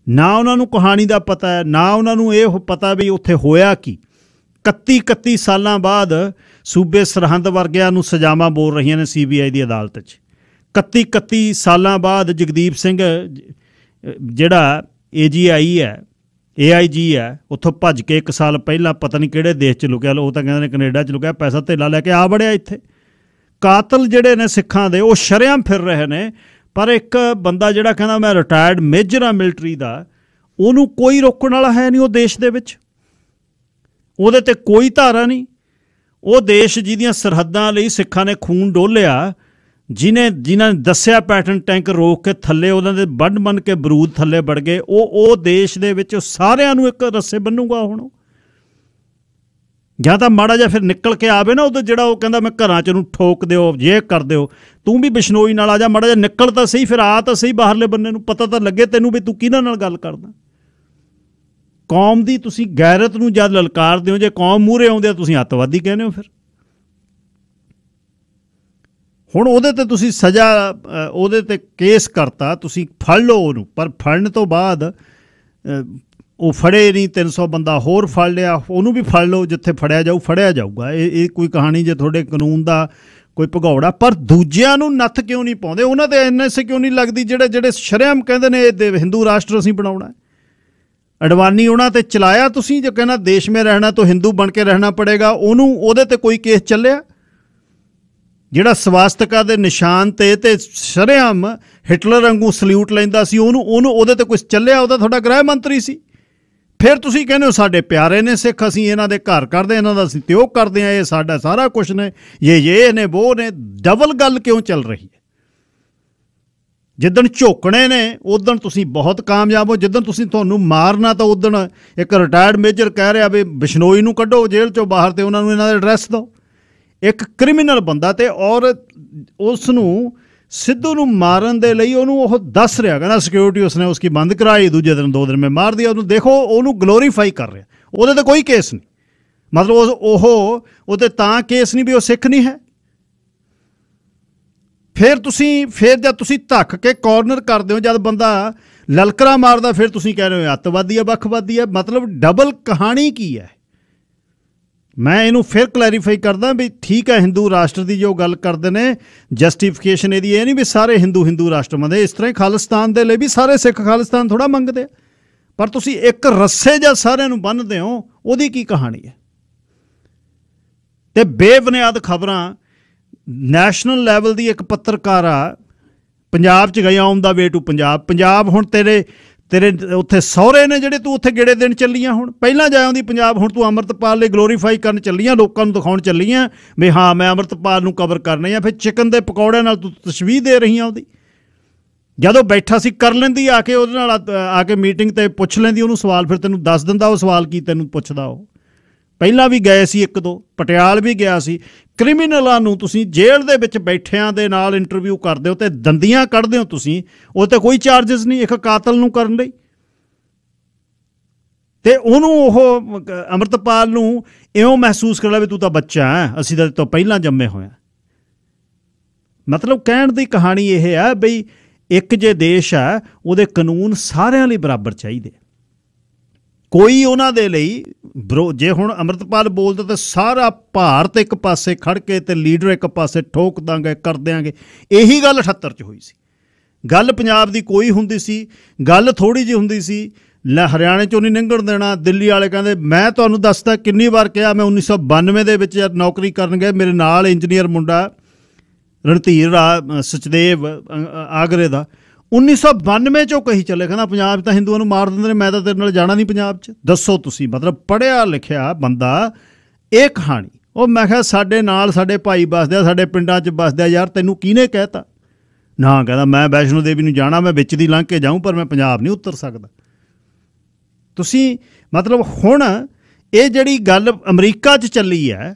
ਨਾ ਉਹਨਾਂ ਨੂੰ ਕਹਾਣੀ ਦਾ ਪਤਾ ਹੈ, ਨਾ ਉਹਨਾਂ ਨੂੰ ਇਹ ਪਤਾ ਵੀ ਉੱਥੇ ਹੋਇਆ ਕੀ। 31 31 ਸਾਲਾਂ ਬਾਅਦ ਸੂਬੇ ਸਰਹੰਦ ਵਰਗਿਆਂ ਨੂੰ ਸਜ਼ਾਵਾਂ ਬੋਲ ਰਹੀਆਂ ਨੇ ਸੀਬੀਆਈ ਦੀ ਅਦਾਲਤ 'ਚ। 31 31 ਸਾਲਾਂ ਬਾਅਦ ਜਗਦੀਪ ਸਿੰਘ ਜ- ਜਿਹੜਾ ਏਜੀਆਈ ਹੈ, ਏਆਈਜੀ ਹੈ, ਉੱਥੋਂ ਭੱਜ ਕੇ 1 ਸਾਲ ਪਹਿਲਾਂ ਪਤਾ ਨਹੀਂ ਕਿਹੜੇ ਦੇਸ਼ 'ਚ ਲੁਕਿਆ, ਉਹ ਤਾਂ ਕਹਿੰਦੇ ਨੇ ਕੈਨੇਡਾ 'ਚ ਲੁਕਿਆ, ਪੈਸਾ ਧੇਲਾ ਲੈ ਕੇ ਆ ਵੜਿਆ ਇੱਥੇ। ਕਾਤਲ ਜਿਹੜੇ ਨੇ ਸਿੱਖਾਂ ਦੇ, ਉਹ ਸ਼ਰਿਆਂ ਫਿਰ ਰਹੇ ਨੇ, ਪਰ ਇੱਕ ਬੰਦਾ ਜਿਹੜਾ ਕਹਿੰਦਾ ਮੈਂ ਰਿਟਾਇਰਡ ਮੇਜਰ ਆ ਮਿਲਟਰੀ ਦਾ, ਉਹਨੂੰ ਕੋਈ ਰੋਕਣ ਵਾਲਾ ਹੈ ਨਹੀਂ ਉਹ ਦੇਸ਼ ਦੇ ਵਿੱਚ। ਉਹਦੇ ਤੇ ਕੋਈ ਧਾਰਾ ਨਹੀਂ। ਉਹ ਦੇਸ਼ ਜਿਹਦੀਆਂ ਸਰਹੱਦਾਂ ਲਈ ਸਿੱਖਾਂ ਨੇ ਖੂਨ ਡੋਲਿਆ, ਜਿਨੇ ਜਿਨ੍ਹਾਂ ਨੇ ਦੱਸਿਆ ਪੈਟਰਨ ਟੈਂਕ ਰੋਕ ਕੇ ਥੱਲੇ, ਉਹਨਾਂ ਦੇ ਵੱਢ ਬੰਨ ਕੇ ਬਰੂਦ ਥੱਲੇ ਵੜ ਗਏ। ਉਹ ਉਹ ਦੇਸ਼ ਦੇ ਵਿੱਚ ਸਾਰਿਆਂ ਨੂੰ ਇੱਕ ਰੱਸੇ ਬੰਨੂਗਾ ਹੁਣ। ਉਹ। ਜਾਂ ਤਾਂ ਮਾੜਾ ਜਿਹਾ ਫਿਰ ਨਿਕਲ ਕੇ ਆਵੇ ਨਾ ਉਹ ਜਿਹੜਾ ਉਹ ਕਹਿੰਦਾ ਮੈਂ ਘਰਾਂ ਚ ਨੂੰ ਠੋਕ ਦਿਓ, ਜੇ ਕਰ ਦਿਓ। ਤੂੰ ਵੀ ਬਿਸ਼ਨੋਈ ਨਾਲ ਆ ਜਾ, ਮਾੜਾ ਜਿਹਾ ਨਿਕਲ ਤਾਂ ਸਹੀ, ਫਿਰ ਆ ਤਾਂ ਸਹੀ ਬਾਹਰਲੇ ਬੰਨੇ ਨੂੰ ਪਤਾ ਤਾਂ ਲੱਗੇ ਤੈਨੂੰ ਵੀ ਤੂੰ ਕਿਹਨਾਂ ਨਾਲ ਗੱਲ ਕਰਦਾ। ਕੌਮ ਦੀ ਤੁਸੀਂ ਗੈਰਤ ਨੂੰ ਜਦ ਲਲਕਾਰਦੇ ਹੋ, ਜੇ ਕੌਮ ਮੂਹਰੇ ਆਉਂਦੇ ਆ ਤੁਸੀਂ ਅੱਤਵਾਦੀ ਕਹਿੰਦੇ ਹੋ ਫਿਰ। ਹੁਣ ਉਹਦੇ ਤੇ ਤੁਸੀਂ ਸਜ਼ਾ ਉਹਦੇ ਤੇ ਕੇਸ ਕਰਤਾ, ਤੁਸੀਂ ਫੜ ਲਓ ਉਹਨੂੰ, ਪਰ ਫੜਨ ਤੋਂ ਬਾਅਦ ਉਹ ਫੜੇ ਨਹੀਂ 300 ਬੰਦਾ ਹੋਰ ਫੜ ਲਿਆ, ਉਹਨੂੰ ਵੀ ਫੜ ਲਓ, ਜਿੱਥੇ ਫੜਿਆ ਜਾਊ, ਫੜਿਆ ਜਾਊਗਾ। ਇਹ ਇਹ ਕੋਈ ਕਹਾਣੀ ਜੇ ਤੁਹਾਡੇ ਕਾਨੂੰਨ ਦਾ ਕੋਈ ਭਗੌੜਾ, ਪਰ ਦੂਜਿਆਂ ਨੂੰ ਨੱਥ ਕਿਉਂ ਨਹੀਂ ਪਾਉਂਦੇ? ਉਹਨਾਂ ਤੇ ਐਨਐਸਏ ਕਿਉਂ ਨਹੀਂ ਲੱਗਦੀ, ਜਿਹੜੇ ਜਿਹੜੇ ਸ਼ਰੇਆਮ ਕਹਿੰਦੇ ਨੇ, ਇਹ ਦੇ- ਹਿੰਦੂ ਰਾਸ਼ਟਰ ਅਸੀਂ ਬਣਾਉਣਾ ਹੈ। ਅਡਵਾਨੀ ਉਹਨਾਂ ਤੇ ਚਲਾਇਆ ਤੁਸੀਂ? ਜੋ ਕਹਿੰਦਾ ਦੇਸ਼ ਮੇ ਰਹਿਣਾ ਤਾਂ ਹਿੰਦੂ ਬਣ ਕੇ ਰਹਿਣਾ ਪੜੇਗਾ, ਉਹਨੂੰ ਉਹਦੇ ਤੇ ਕੋਈ ਕੇਸ ਚੱਲਿਆ? ਜਿਹੜਾ ਸਵਾਸਤਕਾ ਦੇ ਨਿਸ਼ਾਨ ਤੇ ਤੇ ਸ਼ਰੇਆਮ ਹਿਟਲਰ ਵਾਂਗੂ ਸਲੂਟ ਲੈਂਦਾ ਸੀ, ਉਹਨੂੰ ਉਹਨੂੰ ਉਹਦੇ ਤੇ ਕੁਝ ਚੱਲਿਆ? ਉਹਦਾ ਤੁਹਾਡਾ ਗ੍ਰਹਿ ਮੰਤਰੀ ਸੀ। ਫਿਰ ਤੁਸੀਂ ਕਹਿੰਦੇ ਹੋ ਸਾਡੇ ਪਿਆਰੇ ਨੇ ਸਿੱਖ, ਅਸੀਂ ਇਹਨਾਂ ਦੇ ਘਰ ਕਰਦੇ, ਇਹਨਾਂ ਦਾ ਅਸੀਂ ਤਿਉ ਕਰਦੇ ਆ ਇਹ ਸਾਡਾ ਸਾਰਾ ਕੁਝ ਨੇ ਇਹ ਇਹ ਨੇ ਉਹ ਨੇ, ਡਬਲ ਗੱਲ ਕਿਉਂ ਚੱਲ ਰਹੀ ਹੈ? ਜਿੱਦਣ ਝੋਕਣੇ ਨੇ ਉਦੋਂ ਤੁਸੀਂ ਬਹੁਤ ਕਾਮਯਾਬ ਹੋ। ਜਿੱਦਣ ਤੁਸੀਂ ਤੁਹਾਨੂੰ ਮਾਰਨਾ ਤਾਂ ਉਦੋਂ ਇੱਕ ਰਿਟਾਇਰਡ ਮੇਜਰ ਕਹਿ ਰਿਹਾ ਵੀ ਬਿਸ਼ਨੋਈ ਨੂੰ ਕੱਢੋ, ਜੇਲ੍ਹ ਚੋਂ ਬਾਹਰ ਤੇ ਉਹਨਾਂ ਨੂੰ ਇਹਨਾਂ ਦਾ ਐਡਰੈਸ ਦਿਓ। ਇੱਕ ਕ੍ਰਿਮੀਨਲ ਬੰਦਾ ਤੇ ਔਰ ਉਸ ਨੂੰ ਸਿੱਧੂ ਨੂੰ ਮਾਰਨ ਦੇ ਲਈ ਉਹਨੂੰ ਉਹ ਦੱਸ ਰਿਹਾ, ਕਹਿੰਦਾ ਸਿਕਿਉਰਿਟੀ ਉਸਨੇ ਉਸकी ਬੰਦ ਕਰਾਈ, ਦੂਜੇ ਦਿਨ, ਦੋ ਦਿਨ ਮੈਂ ਮਾਰ ਦਿਆ, ਉਹਨੂੰ ਦੇਖੋ, ਉਹਨੂੰ ਗਲੋਰੀਫਾਈ ਕਰ ਰਿਹਾ। ਉਹਦੇ ਤੇ ਕੋਈ ਕੇਸ ਨਹੀਂ। ਮਤਲਬ ਉਹ ਉਹ ਉਹਦੇ ਤਾਂ ਕੇਸ ਨਹੀਂ ਵੀ ਉਹ ਸਿੱਖ ਨਹੀਂ ਹੈ। ਫਿਰ ਤੁਸੀਂ, ਫਿਰ ਜਦ ਤੁਸੀਂ ਧੱਕ ਕੇ ਕਾਰਨਰ ਕਰਦੇ ਹੋ, ਜਦ ਬੰਦਾ ਲਲਕਰਾ ਮਾਰਦਾ, ਫਿਰ ਤੁਸੀਂ ਕਹਿ ਰਹੇ ਹੋ, ਅੱਤਵਾਦੀ ਹੈ, ਵੱਖਵਾਦੀ ਹੈ, ਮਤਲਬ ਡਬਲ ਕਹਾਣੀ ਕੀ ਹੈ? ਮੈਂ ਇਹਨੂੰ ਫਿਰ ਕਲੈਰੀਫਾਈ ਕਰਦਾ ਵੀ ਠੀਕ ਹੈ ਹਿੰਦੂ ਰਾਸ਼ਟਰ ਦੀ ਜੋ ਗੱਲ ਕਰਦੇ ਨੇ ਜਸਟੀਫਿਕੇਸ਼ਨ ਇਹਦੀ ਇਹ ਨਹੀਂ ਵੀ ਸਾਰੇ ਹਿੰਦੂ ਹਿੰਦੂ ਰਾਸ਼ਟਰ ਮੰਨਦੇ ਇਸ ਤਰ੍ਹਾਂ ਹੀ ਖਾਲਿਸਤਾਨ ਦੇ ਲਈ ਵੀ ਸਾਰੇ ਸਿੱਖ ਖਾਲਿਸਤਾਨ ਥੋੜਾ ਮੰਗਦੇ ਆ। ਪਰ ਤੁਸੀਂ ਇੱਕ ਰੱਸੇ ਜਾਂ ਸਾਰਿਆਂ ਨੂੰ ਬੰਨ੍ਹਦੇ ਹੋ, ਉਹਦੀ ਕੀ ਕਹਾਣੀ ਹੈ? ਤੇ ਬੇਬੁਨਿਆਦ ਖਬਰਾਂ ਨੈਸ਼ਨਲ ਲੈਵਲ ਦੀ ਇੱਕ ਪੱਤਰਕਾਰ ਆ, ਪੰਜਾਬ ਚ ਗਿਆ on the way to Punjab. Punjab ਹੁਣ ਤੇਰੇ ਤੇਰੇ ਉੱਥੇ ਸਹੁਰੇ ਨੇ ਜਿਹੜੇ ਤੂੰ ਉੱਥੇ ਗੇੜੇ ਦੇਣ ਚੱਲੀਆਂ ਹੁਣ। ਪਹਿਲਾਂ ਜਾ ਆਉਂਦੀ ਪੰਜਾਬ, ਹੁਣ ਤੂੰ ਅਮਰਤਪਾਲ ਲਈ ਗਲੋਰੀਫਾਈ ਕਰਨ ਚੱਲੀਆਂ, ਲੋਕਾਂ ਨੂੰ ਦਿਖਾਉਣ ਚੱਲੀਆਂ ਵੀ ਹਾਂ, ਮੈਂ ਅਮਰਤਪਾਲ ਨੂੰ ਕਵਰ ਕਰਨਾ ਆ ਫਿਰ ਚਿਕਨ ਦੇ ਪਕੌੜਿਆਂ ਨਾਲ ਤੂੰ ਤਸਵੀਰ ਦੇ ਰਹੀ ਆ ਉਹਦੀ। ਜਦੋਂ ਬੈਠਾ ਸੀ, ਕਰ ਲੈਂਦੀ, ਆ ਕੇ ਉਹਦੇ ਨਾਲ, ਆ ਕੇ ਮੀਟਿੰਗ ਤੇ ਪੁੱਛ ਲੈਂਦੀ, ਉਹਨੂੰ ਸਵਾਲ ਫਿਰ ਤੈਨੂੰ ਦੱਸ ਦਿੰਦਾ, ਉਹ ਸਵਾਲ ਕੀ ਤੈਨੂੰ ਪੁੱਛਦਾ ਉਹ। ਪਹਿਲਾਂ ਵੀ ਗਏ ਸੀ ਇੱਕ ਦੋ ਪਟਿਆਲ ਵੀ ਗਿਆ ਸੀ। ਕ੍ਰਿਮੀਨਲਾਂ ਨੂੰ ਤੁਸੀਂ ਜੇਲ੍ਹ ਦੇ ਵਿੱਚ ਬੈਠਿਆਂ ਦੇ ਨਾਲ ਇੰਟਰਵਿਊ ਕਰਦੇ ਹੋ ਤੇ ਦੰਦੀਆਂ ਕੱਢਦੇ ਹੋ ਤੁਸੀਂ ਉਹ ਤੇ ਕੋਈ ਚਾਰजेस ਨਹੀਂ ਇੱਕ ਕਾਤਲ ਨੂੰ ਕਰਨ ਲਈ। ਤੇ ਉਹਨੂੰ ਉਹ ਅ, ਅੰਮ੍ਰਿਤਪਾਲ ਨੂੰ ਇਉਂ ਮਹਿਸੂਸ ਕਰਾ ਵੀ ਤੂੰ ਤਾਂ ਬੱਚਾ ਹੈ ਅਸੀਂ ਤਾਂ ਤੋਂ ਪਹਿਲਾਂ ਜੰਮੇ ਹੋਇਆ ਮਤਲਬ ਕਹਿਣ ਦੀ ਕਹਾਣੀ ਇਹ ਹੈ ਬਈ ਇੱਕ ਜੇ ਦੇਸ਼ ਹੈ ਉਹਦੇ ਕਾਨੂੰਨ ਸਾਰਿਆਂ ਲਈ ਬਰਾਬਰ ਚਾਹੀਦੇ ਕੋਈ ਉਹਨਾਂ ਦੇ ਲਈ ਵਿਰੋ- ਜੇ ਹੁਣ ਅਮਰਤਪਾਲ ਬੋਲਦਾ ਤਾਂ ਸਾਰਾ ਭਾਰਤ ਇੱਕ ਪਾਸੇ ਖੜ ਕੇ ਤੇ ਲੀਡਰ ਇੱਕ ਪਾਸੇ ਠੋਕ ਦਾਂਗੇ, ਕਰ ਦਿਆਂਗੇ। ਇਹੀ ਗੱਲ 78 ਚ ਹੋਈ ਸੀ। ਗੱਲ ਪੰਜਾਬ ਦੀ ਕੋਈ ਹੁੰਦੀ ਸੀ, ਗੱਲ ਥੋੜੀ ਜਿਹੀ ਹੁੰਦੀ ਸੀ, ਲੈ ਹਰਿਆਣੇ ਚੋਂ ਨਹੀਂ ਲੰਘਣ ਦੇਣਾ, ਦਿੱਲੀ ਵਾਲੇ ਕਹਿੰਦੇ, ਮੈਂ ਤੁਹਾਨੂੰ ਦੱਸਦਾ ਕਿੰਨੀ ਵਾਰ ਕਿਹਾ, ਮੈਂ 1992 ਦੇ ਵਿੱਚ ਜਦ ਨੌਕਰੀ ਕਰਨ ਗਏ, ਮੇਰੇ ਨਾਲ ਇੰਜੀਨੀਅਰ ਮੁੰਡਾ ਰਣਧੀਰ ਰਾ- ਸਚਦੇਵ ਆਗਰੇ ਦਾ। 1992 ਚੋਂ ਕਹੀ ਚੱਲੇ, ਕਹਿੰਦਾ ਪੰਜਾਬ 'ਚ ਤਾਂ ਹਿੰਦੂਆਂ ਨੂੰ ਮਾਰ ਦਿੰਦੇ ਨੇ, ਮੈਂ ਤਾਂ ਤੇਰੇ ਨਾਲ ਜਾਣਾ ਨਹੀਂ ਪੰਜਾਬ 'ਚ। ਦੱਸੋ ਤੁਸੀਂ, ਮਤਲਬ ਪੜਿਆ ਲਿਖਿਆ ਬੰਦਾ, ਇਹ ਕਹਾਣੀ, ਉਹ ਮੈਂ ਕਿਹਾ ਸਾਡੇ ਨਾਲ ਸਾਡੇ ਭਾਈ ਵੱਸਦੇ ਆ, ਸਾਡੇ ਪਿੰਡਾਂ 'ਚ ਵੱਸਦੇ ਆ, ਯਾਰ ਤੈਨੂੰ ਕਿਹਨੇ ਕਹਿਤਾ? ਨਾ, ਕਹਿੰਦਾ ਮੈਂ ਵੈਸ਼ਨੋ ਦੇਵੀ ਨੂੰ ਜਾਣਾ, ਮੈਂ ਵਿੱਚ ਦੀ ਲੰਘ ਕੇ ਜਾਊਂ, ਪਰ ਮੈਂ ਪੰਜਾਬ ਨਹੀਂ ਉਤਰ ਸਕਦਾ। ਤੁਸੀਂ, ਮਤਲਬ ਹੁਣ ਇਹ ਜਿਹੜੀ ਗੱਲ ਅਮਰੀਕਾ 'ਚ ਚੱਲੀ ਹੈ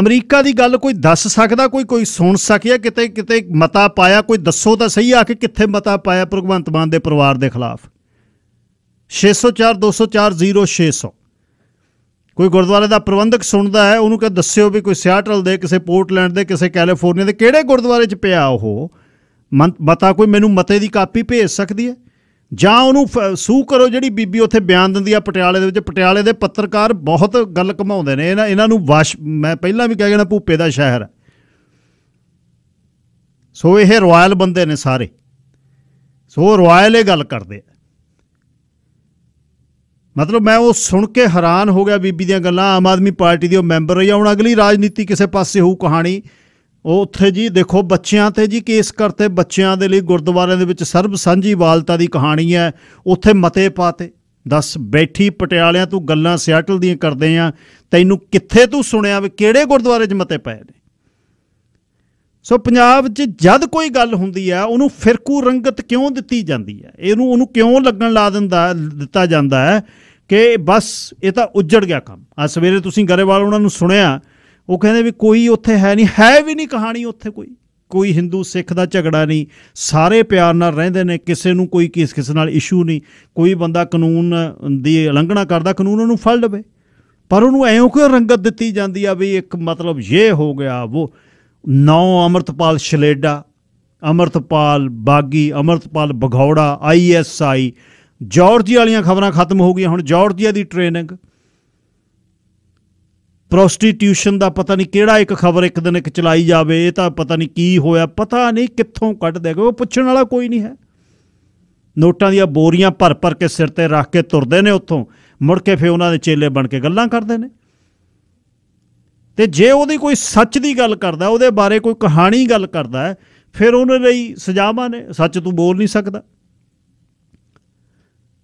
ਅਮਰੀਕਾ ਦੀ ਗੱਲ ਕੋਈ ਦੱਸ ਸਕਦਾ, ਕੋਈ ਕੋਈ ਸੁਣ ਸਕਿਆ, ਕਿਤੇ ਕਿਤੇ ਮਤਾ ਪਾਇਆ, ਕੋਈ ਦੱਸੋ ਤਾਂ ਸਹੀ ਆ ਕੇ ਕਿੱਥੇ ਮਤਾ ਪਾਇਆ ਭਗਵੰਤ ਮਾਨ ਦੇ ਪਰਿਵਾਰ ਦੇ ਖਿਲਾਫ। 604 204 0600 ਕੋਈ ਗੁਰਦੁਆਰੇ ਦਾ ਪ੍ਰਬੰਧਕ ਸੁਣਦਾ ਹੈ, ਉਹਨੂੰ ਕਹ ਦੱਸਿਓ ਵੀ ਕੋਈ ਸਿਆਟਲ ਦੇ, ਕਿਸੇ ਪੋਰਟਲੈਂਡ ਦੇ, ਕਿਸੇ ਕੈਲੀਫੋਰਨੀਆ ਦੇ ਕਿਹੜੇ ਗੁਰਦੁਆਰੇ 'ਚ ਪਿਆ ਉਹ? ਮਨ- ਮਤਾ ਕੋਈ ਮੈਨੂੰ ਮਤੇ ਦੀ ਕਾਪੀ ਭੇਜ ਸਕਦੀ ਹੈ? ਜਾਂ ਉਹਨੂੰ ਫ- ਕਰੋ ਜਿਹੜੀ ਬੀਬੀ ਉੱਥੇ ਬਿਆਨ ਦਿੰਦੀ ਆ ਪਟਿਆਲੇ ਦੇ ਵਿੱਚ। ਪਟਿਆਲੇ ਦੇ ਪੱਤਰਕਾਰ ਬਹੁਤ ਗੱਲ ਘਮਾਉਂਦੇ ਨੇ। ਇਹਨਾਂ ਇਹਨਾਂ ਨੂੰ ਵਾਸ਼, ਮੈਂ ਪਹਿਲਾਂ ਵੀ ਕਹਿ ਗਿਆ ਭੂਪੇ ਦਾ ਸ਼ਹਿਰ। ਹੈ ਸੋ ਇਹ ਰਾਇਲ ਬੰਦੇ ਨੇ ਸਾਰੇ। ਸੋ ਰਾਇਲ ਇਹ ਗੱਲ ਕਰਦੇ ਆ। ਮਤਲਬ ਮੈਂ ਉਹ ਸੁਣ ਕੇ ਹੈਰਾਨ ਹੋ ਗਿਆ ਬੀਬੀ ਦੀਆਂ ਗੱਲਾਂ। ਆਮ ਆਦਮੀ ਪਾਰਟੀ ਦੀ ਉਹ ਮੈਂਬਰ ਰਹੀ ਆ। ਹੁਣ ਅਗਲੀ ਰਾਜਨੀਤੀ ਕਿਸੇ ਪਾਸੇ ਹੋਊ ਕਹਾਣੀ। ਉਹ ਉੱਥੇ ਜੀ ਦੇਖੋ ਬੱਚਿਆਂ ਤੇ ਜੀ ਕੇਸ ਕਰਤੇ, ਬੱਚਿਆਂ ਦੇ ਲਈ ਗੁਰਦੁਆਰਿਆਂ ਦੇ ਵਿੱਚ ਸਰਬ ਸਾਂਝੀ ਵਾਲਤਾ ਦੀ ਕਹਾਣੀ ਹੈ। ਉੱਥੇ ਮਤੇ ਪਾਤੇ, ਦੱਸ, ਬੈਠੀ ਪਟਿਆਲਿਆਂ ਤੂੰ ਗੱਲਾਂ ਸਿਆਟਲ ਦੀਆਂ ਕਰਦੇ ਆ, ਤੈਨੂੰ ਕਿੱਥੇ ਤੂੰ ਸੁਣਿਆ ਵੀ ਕਿਹੜੇ ਗੁਰਦੁਆਰੇ 'ਚ ਮਤੇ ਪਏ ਨੇ? ਸੋ ਪੰਜਾਬ 'ਚ ਜਦ ਕੋਈ ਗੱਲ ਹੁੰਦੀ ਆ, ਉਹਨੂੰ ਫਿਰਕੂ ਰੰਗਤ ਕਿਉਂ ਦਿੱਤੀ ਜਾਂਦੀ ਹੈ ਇਹਨੂੰ, ਉਹਨੂੰ ਕਿਉਂ ਲੱਗਣ ਲਾ ਦਿੰਦਾ, ਦਿੱਤਾ ਜਾਂਦਾ ਹੈ ਕਿ ਬਸ ਇਹ ਤਾਂ ਉੱਜੜ ਗਿਆ ਕੰਮ। ਆ ਸਵੇਰੇ ਤੁਸੀਂ ਗਰੇਵਾਲ ਉਹਨਾਂ ਨੂੰ ਸੁਣਿਆ ਉਹ ਕਹਿੰਦੇ ਵੀ ਕੋਈ ਉੱਥੇ ਹੈ ਨਹੀਂ, ਹੈ ਵੀ ਨਹੀਂ ਕਹਾਣੀ ਉੱਥੇ ਕੋਈ। ਕੋਈ ਹਿੰਦੂ ਸਿੱਖ ਦਾ ਝਗੜਾ ਨਹੀਂ, ਸਾਰੇ ਪਿਆਰ ਨਾਲ ਰਹਿੰਦੇ ਨੇ, ਕਿਸੇ ਨੂੰ ਕੋਈ ਕਿਸ ਕਿਸ ਨਾਲ ਇਸ਼ੂ ਨਹੀਂ। ਕੋਈ ਬੰਦਾ ਕਾਨੂੰਨ ਦੀ ਉਲੰਘਣਾ ਕਰਦਾ, ਕਾਨੂੰਨ ਉਹਨੂੰ ਫੜ ਲਵੇ। ਪਰ ਉਹਨੂੰ ਐਂ ਕਿਉਂ ਰੰਗਤ ਦਿੱਤੀ ਜਾਂਦੀ ਆ ਵੀ ਇੱਕ ਮਤਲਬ ਇਹ ਹੋ ਗਿਆ ਉਹ ਨੌ ਅਮਰਤਪਾਲ ਸ਼ਲੇਡਾ, ਅਮਰਤਪਾਲ ਬਾਗੀ, ਅਮਰਤਪਾਲ ਬਗੌੜਾ ਆਈਐਸਆਈ ਜਾਰਜੀਆ ਵਾਲੀਆਂ ਖਬਰਾਂ ਖਤਮ ਹੋ ਗਈਆਂ, ਹੁਣ ਜਾਰਜੀਆ ਦੀ ਟ੍ਰੇਨਿੰਗ ਪ੍ਰੋਸਟੀਟਿਊਸ਼ਨ ਦਾ ਪਤਾ ਨਹੀਂ ਕਿਹੜਾ ਇੱਕ ਖਬਰ ਇੱਕ ਦਿਨ ਇੱਕ ਚਲਾਈ ਜਾਵੇ, ਇਹ ਤਾਂ ਪਤਾ ਨਹੀਂ ਕੀ ਹੋਇਆ, ਪਤਾ ਨਹੀਂ ਕਿੱਥੋਂ ਕੱਢ ਦੇਗਾ ਉਹ ਪੁੱਛਣ ਵਾਲਾ ਕੋਈ ਨਹੀਂ ਹੈ। ਨੋਟਾਂ ਦੀਆਂ ਬੋਰੀਆਂ ਭਰ ਭਰ ਕੇ ਸਿਰ ਤੇ ਰੱਖ ਕੇ ਤੁਰਦੇ ਨੇ ਉੱਥੋਂ, ਮੁੜ ਕੇ ਫੇ ਉਹਨਾਂ ਦੇ ਚੇਲੇ ਬਣ ਕੇ ਗੱਲਾਂ ਕਰਦੇ ਨੇ। ਤੇ ਜੇ ਉਹਦੀ ਕੋਈ ਸੱਚ ਦੀ ਗੱਲ ਕਰਦਾ, ਉਹਦੇ ਬਾਰੇ ਕੋਈ ਕਹਾਣੀ ਗੱਲ ਕਰਦਾ, ਫਿਰ ਉਹਨਾਂ ਲਈ ਸਜ਼ਾਵਾਂ ਨੇ, ਸੱਚ ਤੂੰ ਬੋਲ ਨਹੀਂ ਸਕਦਾ।